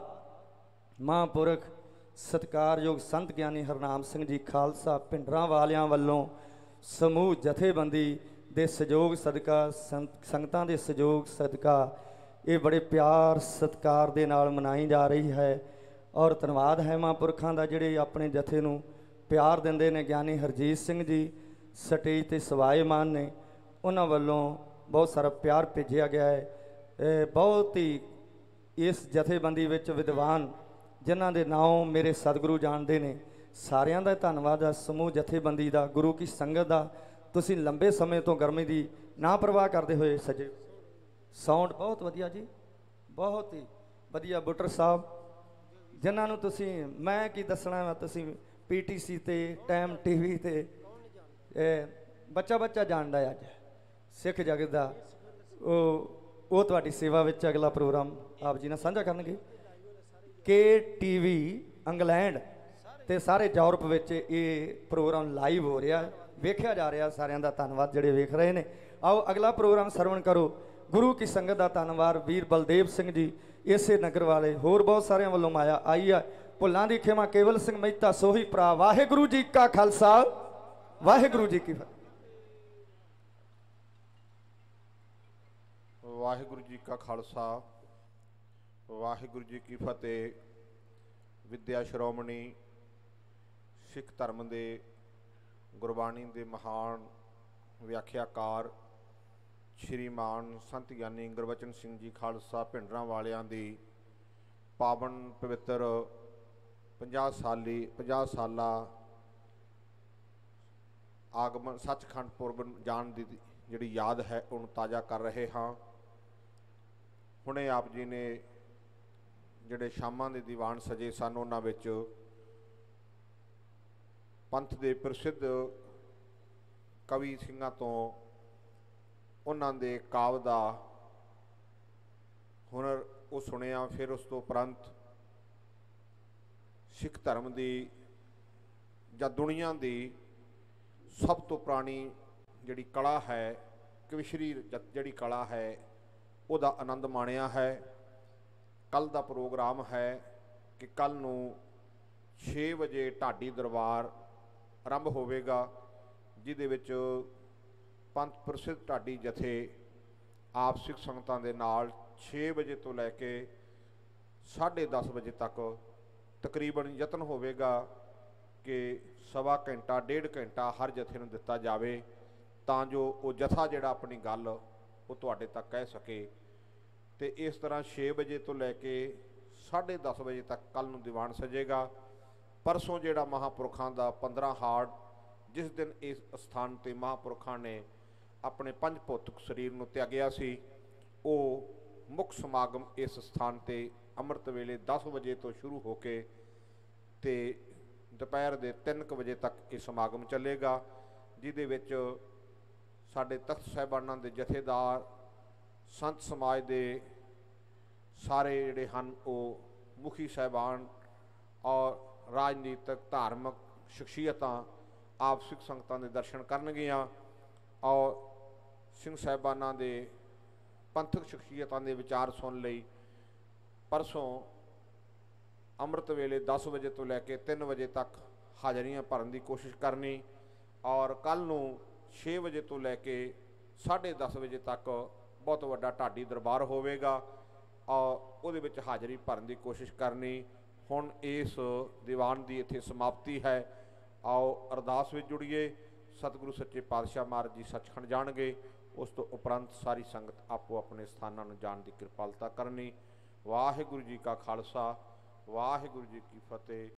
[SPEAKER 13] ਮਹਾਂਪੁਰਖ ਸਤਿਕਾਰਯੋਗ ਸੰਤ ਗਿਆਨੀ ਹਰਨਾਮ ਸਿੰਘ ਜੀ ਖਾਲਸਾ ਪਿੰਡਰਾਂ ਵਾਲਿਆਂ ਵੱਲੋਂ ਸਮੂਹ ਜਥੇਬੰਦੀ ਦੇ ਸਹਿਯੋਗ ਸਦਕਾ, ਸੰਤ- ਸੰਗਤਾਂ ਦੇ ਸਹਿਯੋਗ ਸਦਕਾ ਇਹ ਬੜੇ ਪਿਆਰ ਸਤਿਕਾਰ ਦੇ ਨਾਲ ਮਨਾਈ ਜਾ ਰਹੀ ਹੈ ਔਰ ਧੰਨਵਾਦ ਹੈ ਮਹਾਂਪੁਰਖਾਂ ਦਾ ਜਿਹੜੇ ਆਪਣੇ ਜਥੇ ਨੂੰ ਪਿਆਰ ਦਿੰਦੇ ਨੇ, ਗਿਆਨੀ ਹਰਜੀਤ ਸਿੰਘ ਜੀ ਸਟੇਜ ਤੇ ਸਵਾਏਮਾਨ ਨੇ, ਉਹਨਾਂ ਵੱਲੋਂ ਬਹੁਤ ਸਾਰਾ ਪਿਆਰ ਭੇਜਿਆ ਗਿਆ ਹੈ। ਬਹੁਤ ਹੀ ਇਸ ਜਥੇਬੰਦੀ ਵਿੱਚ ਵਿਦਵਾਨ, ਜਿਨ੍ਹਾਂ ਦੇ ਨਾਮ ਮੇਰੇ ਸਤਿਗੁਰੂ ਜਾਣਦੇ ਨੇ, ਸਾਰਿਆਂ ਦਾ ਧੰਨਵਾਦ ਹੈ ਸਮੂਹ ਜਥੇਬੰਦੀ ਦਾ, ਗੁਰੂ ਕੀ ਸੰਗਤ ਦਾ, ਤੁਸੀਂ ਲੰਬੇ ਸਮੇਂ ਤੋਂ ਗਰਮੀ ਦੀ ਨਾ ਪ੍ਰਵਾਹ ਕਰਦੇ ਹੋਏ ਸਜੇ ਸਾਊਂਡ ਬਹੁਤ ਵਧੀਆ ਜੀ, ਬਹੁਤ ਹੀ ਵਧੀਆ ਬੁੱਟਰ ਸਾਹਿਬ, ਜਿਨ੍ਹਾਂ ਨੂੰ ਤੁਸੀਂ, ਮੈਂ ਕੀ ਦੱਸਣਾ ਵਾ, ਤੁਸੀਂ ਪੀਟੀਸੀ ਤੇ, ਟਾਈਮ ਟੀਵੀ ਤੇ ਬੱਚਾ ਬੱਚਾ ਜਾਣਦਾ ਹੈ ਅੱਜ, ਸਿੱਖ ਜਗਤ ਦਾ। ਉਹ ਉਹ ਤੁਹਾਡੀ ਸੇਵਾ ਵਿੱਚ ਅਗਲਾ ਪ੍ਰੋਗਰਾਮ ਆਪ ਜੀ ਨਾਲ ਸਾਂਝਾ ਕਰਨਗੇ ਕੇ ਟੀਵੀ ਇੰਗਲੈਂਡ ਤੇ ਸਾਰੇ ਯੂਰਪ ਵਿੱਚ ਇਹ ਪ੍ਰੋਗਰਾਮ ਲਾਈਵ ਹੋ ਰਿਹਾ ਵੇਖਿਆ ਜਾ ਰਿਹਾ, ਸਾਰਿਆਂ ਦਾ ਧੰਨਵਾਦ ਜਿਹੜੇ ਵੇਖ ਰਹੇ ਨੇ। ਆਓ ਅਗਲਾ ਪ੍ਰੋਗਰਾਮ ਸਰਵਣ ਕਰੋ। ਗੁਰੂ ਕੀ ਸੰਗਤ ਦਾ ਧੰਨਵਾਦ। ਵੀਰ ਬਲਦੇਵ ਸਿੰਘ ਜੀ ਇਸੇ ਨਗਰ ਵਾਲੇ, ਹੋਰ ਬਹੁਤ ਸਾਰਿਆਂ ਵੱਲੋਂ ਮਾਇਆ ਆਈ ਆ। ਭੁੱਲਾਂ ਦੀ ਖੇਮਾ ਕੇਵਲ ਸਿੰਘ ਮਹਿਤਾ ਸੋਹੀ ਭਰਾ। ਵਾਹਿਗੁਰੂ ਜੀ ਕਾ ਖਾਲਸਾ। ਵਾਹਿਗੁਰੂ ਜੀ ਕੀ ਫਤਿਹ।
[SPEAKER 16] ਵਾਹਿਗੁਰੂ ਜੀ ਕਾ ਖਾਲਸਾ, ਵਾਹਿਗੁਰੂ ਜੀ ਕੀ ਫਤਿਹ। ਵਿਦਿਆ ਸ਼੍ਰੋਮਣੀ ਸਿੱਖ ਧਰਮ ਦੇ ਗੁਰਬਾਣੀ ਦੇ ਮਹਾਨ ਵਿਆਖਿਆਕਾਰ ਸ਼੍ਰੀਮਾਨ ਸੰਤ ਗਿਆਨੀ ਗੁਰਬਚਨ ਸਿੰਘ ਜੀ ਖਾਲਸਾ, ਭਿੰਡਰਾਂ ਵਾਲਿਆਂ ਦੀ ਪਾਵਨ ਪਵਿੱਤਰ 50 ਸਾਲੀ 50 ਸਾਲਾ ਆਗਮਨ ਸੱਚਖੰਡ ਪੁਰਬ ਜਾਣ ਦੀ ਜਿਹੜੀ ਯਾਦ ਹੈ, ਉਹਨੂੰ ਤਾਜ਼ਾ ਕਰ ਰਹੇ ਹਾਂ। ਹੁਣੇ ਆਪ ਜੀ ਨੇ ਜਿਹੜੇ ਸ਼ਾਮਾਂ ਦੇ ਦੀਵਾਨ ਸਜੇ ਸਨ, ਉਹਨਾਂ ਵਿੱਚ ਪੰਥ ਦੇ ਪ੍ਰਸਿੱਧ ਕਵੀ ਸਿੰਘਾਂ ਤੋਂ ਉਹਨਾਂ ਦੇ ਕਾਵ ਦਾ ਹੁਨਰ ਉਹ ਸੁਣਿਆ, ਫਿਰ ਉਸ ਤੋਂ ਉਪਰੰਤ ਸਿੱਖ ਧਰਮ ਦੀ ਜਾਂ ਦੁਨੀਆ ਦੀ ਸਭ ਤੋਂ ਪੁਰਾਣੀ ਜਿਹੜੀ ਕਲਾ ਹੈ, ਕਵਿਸ਼ਰੀ ਜਿਹੜੀ ਕਲਾ ਹੈ ਉਹਦਾ ਆਨੰਦ ਮਾਣਿਆ ਹੈ। ਕੱਲ ਦਾ ਪ੍ਰੋਗਰਾਮ ਹੈ ਕਿ ਕੱਲ ਨੂੰ 6 ਵਜੇ ਢਾਡੀ ਦਰਬਾਰ ਆਰੰਭ ਹੋਵੇਗਾ, ਜਿਹਦੇ ਵਿੱਚ ਪੰਥ ਪ੍ਰਸਿੱਧ ਢਾਡੀ ਜਥੇ ਆਪ ਸਿੱਖ ਸੰਗਤਾਂ ਦੇ ਨਾਲ 6 ਵਜੇ ਤੋਂ ਲੈ ਕੇ 10:30 ਵਜੇ ਤੱਕ ਤਕਰੀਬਨ ਯਤਨ ਹੋਵੇਗਾ ਕਿ ਸਵਾ ਘੰਟਾ, ਡੇਢ ਘੰਟਾ ਹਰ ਜਥੇ ਨੂੰ ਦਿੱਤਾ ਜਾਵੇ, ਤਾਂ ਜੋ ਉਹ ਜਥਾ ਜਿਹੜਾ ਆਪਣੀ ਗੱਲ ਉਹ ਤੁਹਾਡੇ ਤੱਕ ਕਹਿ ਸਕੇ। ਤੇ ਇਸ ਤਰ੍ਹਾਂ 6 ਵਜੇ ਤੋਂ ਲੈ ਕੇ 10:30 ਵਜੇ ਤੱਕ ਕੱਲ ਨੂੰ ਦੀਵਾਨ ਸਜੇਗਾ। ਪਰਸੋਂ ਜਿਹੜਾ ਮਹਾਪੁਰਖਾਂ ਦਾ 15 ਹਾੜ, ਜਿਸ ਦਿਨ ਇਸ ਸਥਾਨ ਤੇ ਮਹਾਪੁਰਖਾਂ ਨੇ ਆਪਣੇ ਪੰਜ ਭੌਤਿਕ ਸਰੀਰ ਨੂੰ ਤਿਆਗਿਆ ਸੀ, ਉਹ ਮੁੱਖ ਸਮਾਗਮ ਇਸ ਸਥਾਨ ਤੇ ਅੰਮ੍ਰਿਤ ਵੇਲੇ 10 ਵਜੇ ਤੋਂ ਸ਼ੁਰੂ ਹੋ ਕੇ ਤੇ ਦੁਪਹਿਰ ਦੇ 3:00 ਵਜੇ ਤੱਕ ਇਹ ਸਮਾਗਮ ਚੱਲੇਗਾ, ਜਿਹਦੇ ਵਿੱਚ ਸਾਡੇ ਤਖਤ ਸਾਹਿਬਾਨਾਂ ਦੇ ਜਥੇਦਾਰ ਸੰਤ ਸਮਾਜ ਦੇ ਸਾਰੇ ਜਿਹੜੇ ਹਨ, ਉਹ ਮੁਖੀ ਸਾਹਿਬਾਨ ਔਰ ਰਾਜਨੀਤਿਕ, ਧਾਰਮਿਕ ਸ਼ਖਸੀਅਤਾਂ ਆਪ ਸਿੱਖ ਸੰਗਤਾਂ ਦੇ ਦਰਸ਼ਨ ਕਰਨਗੀਆਂ ਔਰ ਸਿੰਘ ਸਾਹਿਬਾਨਾਂ ਦੇ ਪੰਥਕ ਸ਼ਖਸੀਅਤਾਂ ਦੇ ਵਿਚਾਰ ਸੁਣ ਲਈ ਪਰਸੋਂ ਅੰਮ੍ਰਿਤ ਵੇਲੇ 10 ਵਜੇ ਤੋਂ ਲੈ ਕੇ 3 ਵਜੇ ਤੱਕ ਹਾਜ਼ਰੀਆਂ ਭਰਨ ਦੀ ਕੋਸ਼ਿਸ਼ ਕਰਨੀ ਔਰ ਕੱਲ ਨੂੰ 6 ਵਜੇ ਤੋਂ ਲੈ ਕੇ 10:30 ਵਜੇ ਤੱਕ ਬਹੁਤ ਵੱਡਾ ਢਾਡੀ ਦਰਬਾਰ ਹੋਵੇਗਾ। ਔਰ ਉਹਦੇ ਵਿੱਚ ਹਾਜ਼ਰੀ ਭਰਨ ਦੀ ਕੋਸ਼ਿਸ਼ ਕਰਨੀ। ਹੁਣ ਇਸ ਦੀਵਾਨ ਦੀ ਇੱਥੇ ਸਮਾਪਤੀ ਹੈ। ਆਓ ਅਰਦਾਸ ਵਿੱਚ ਜੁੜੀਏ। ਸਤਿਗੁਰੂ ਸੱਚੇ ਪਾਤਸ਼ਾਹ ਮਹਾਰਾਜ ਜੀ ਸੱਚਖੰਡ ਜਾਣਗੇ। ਉਸ ਤੋਂ ਉਪਰੰਤ ਸਾਰੀ ਸੰਗਤ ਆਪੋ ਆਪਣੇ ਸਥਾਨਾਂ ਨੂੰ ਜਾਣ ਦੀ ਕਿਰਪਾਲਤਾ ਕਰਨੀ। ਵਾਹਿਗੁਰੂ ਜੀ ਕਾ ਖਾਲਸਾ, ਵਾਹਿਗੁਰੂ ਜੀ ਕੀ ਫਤਿਹ।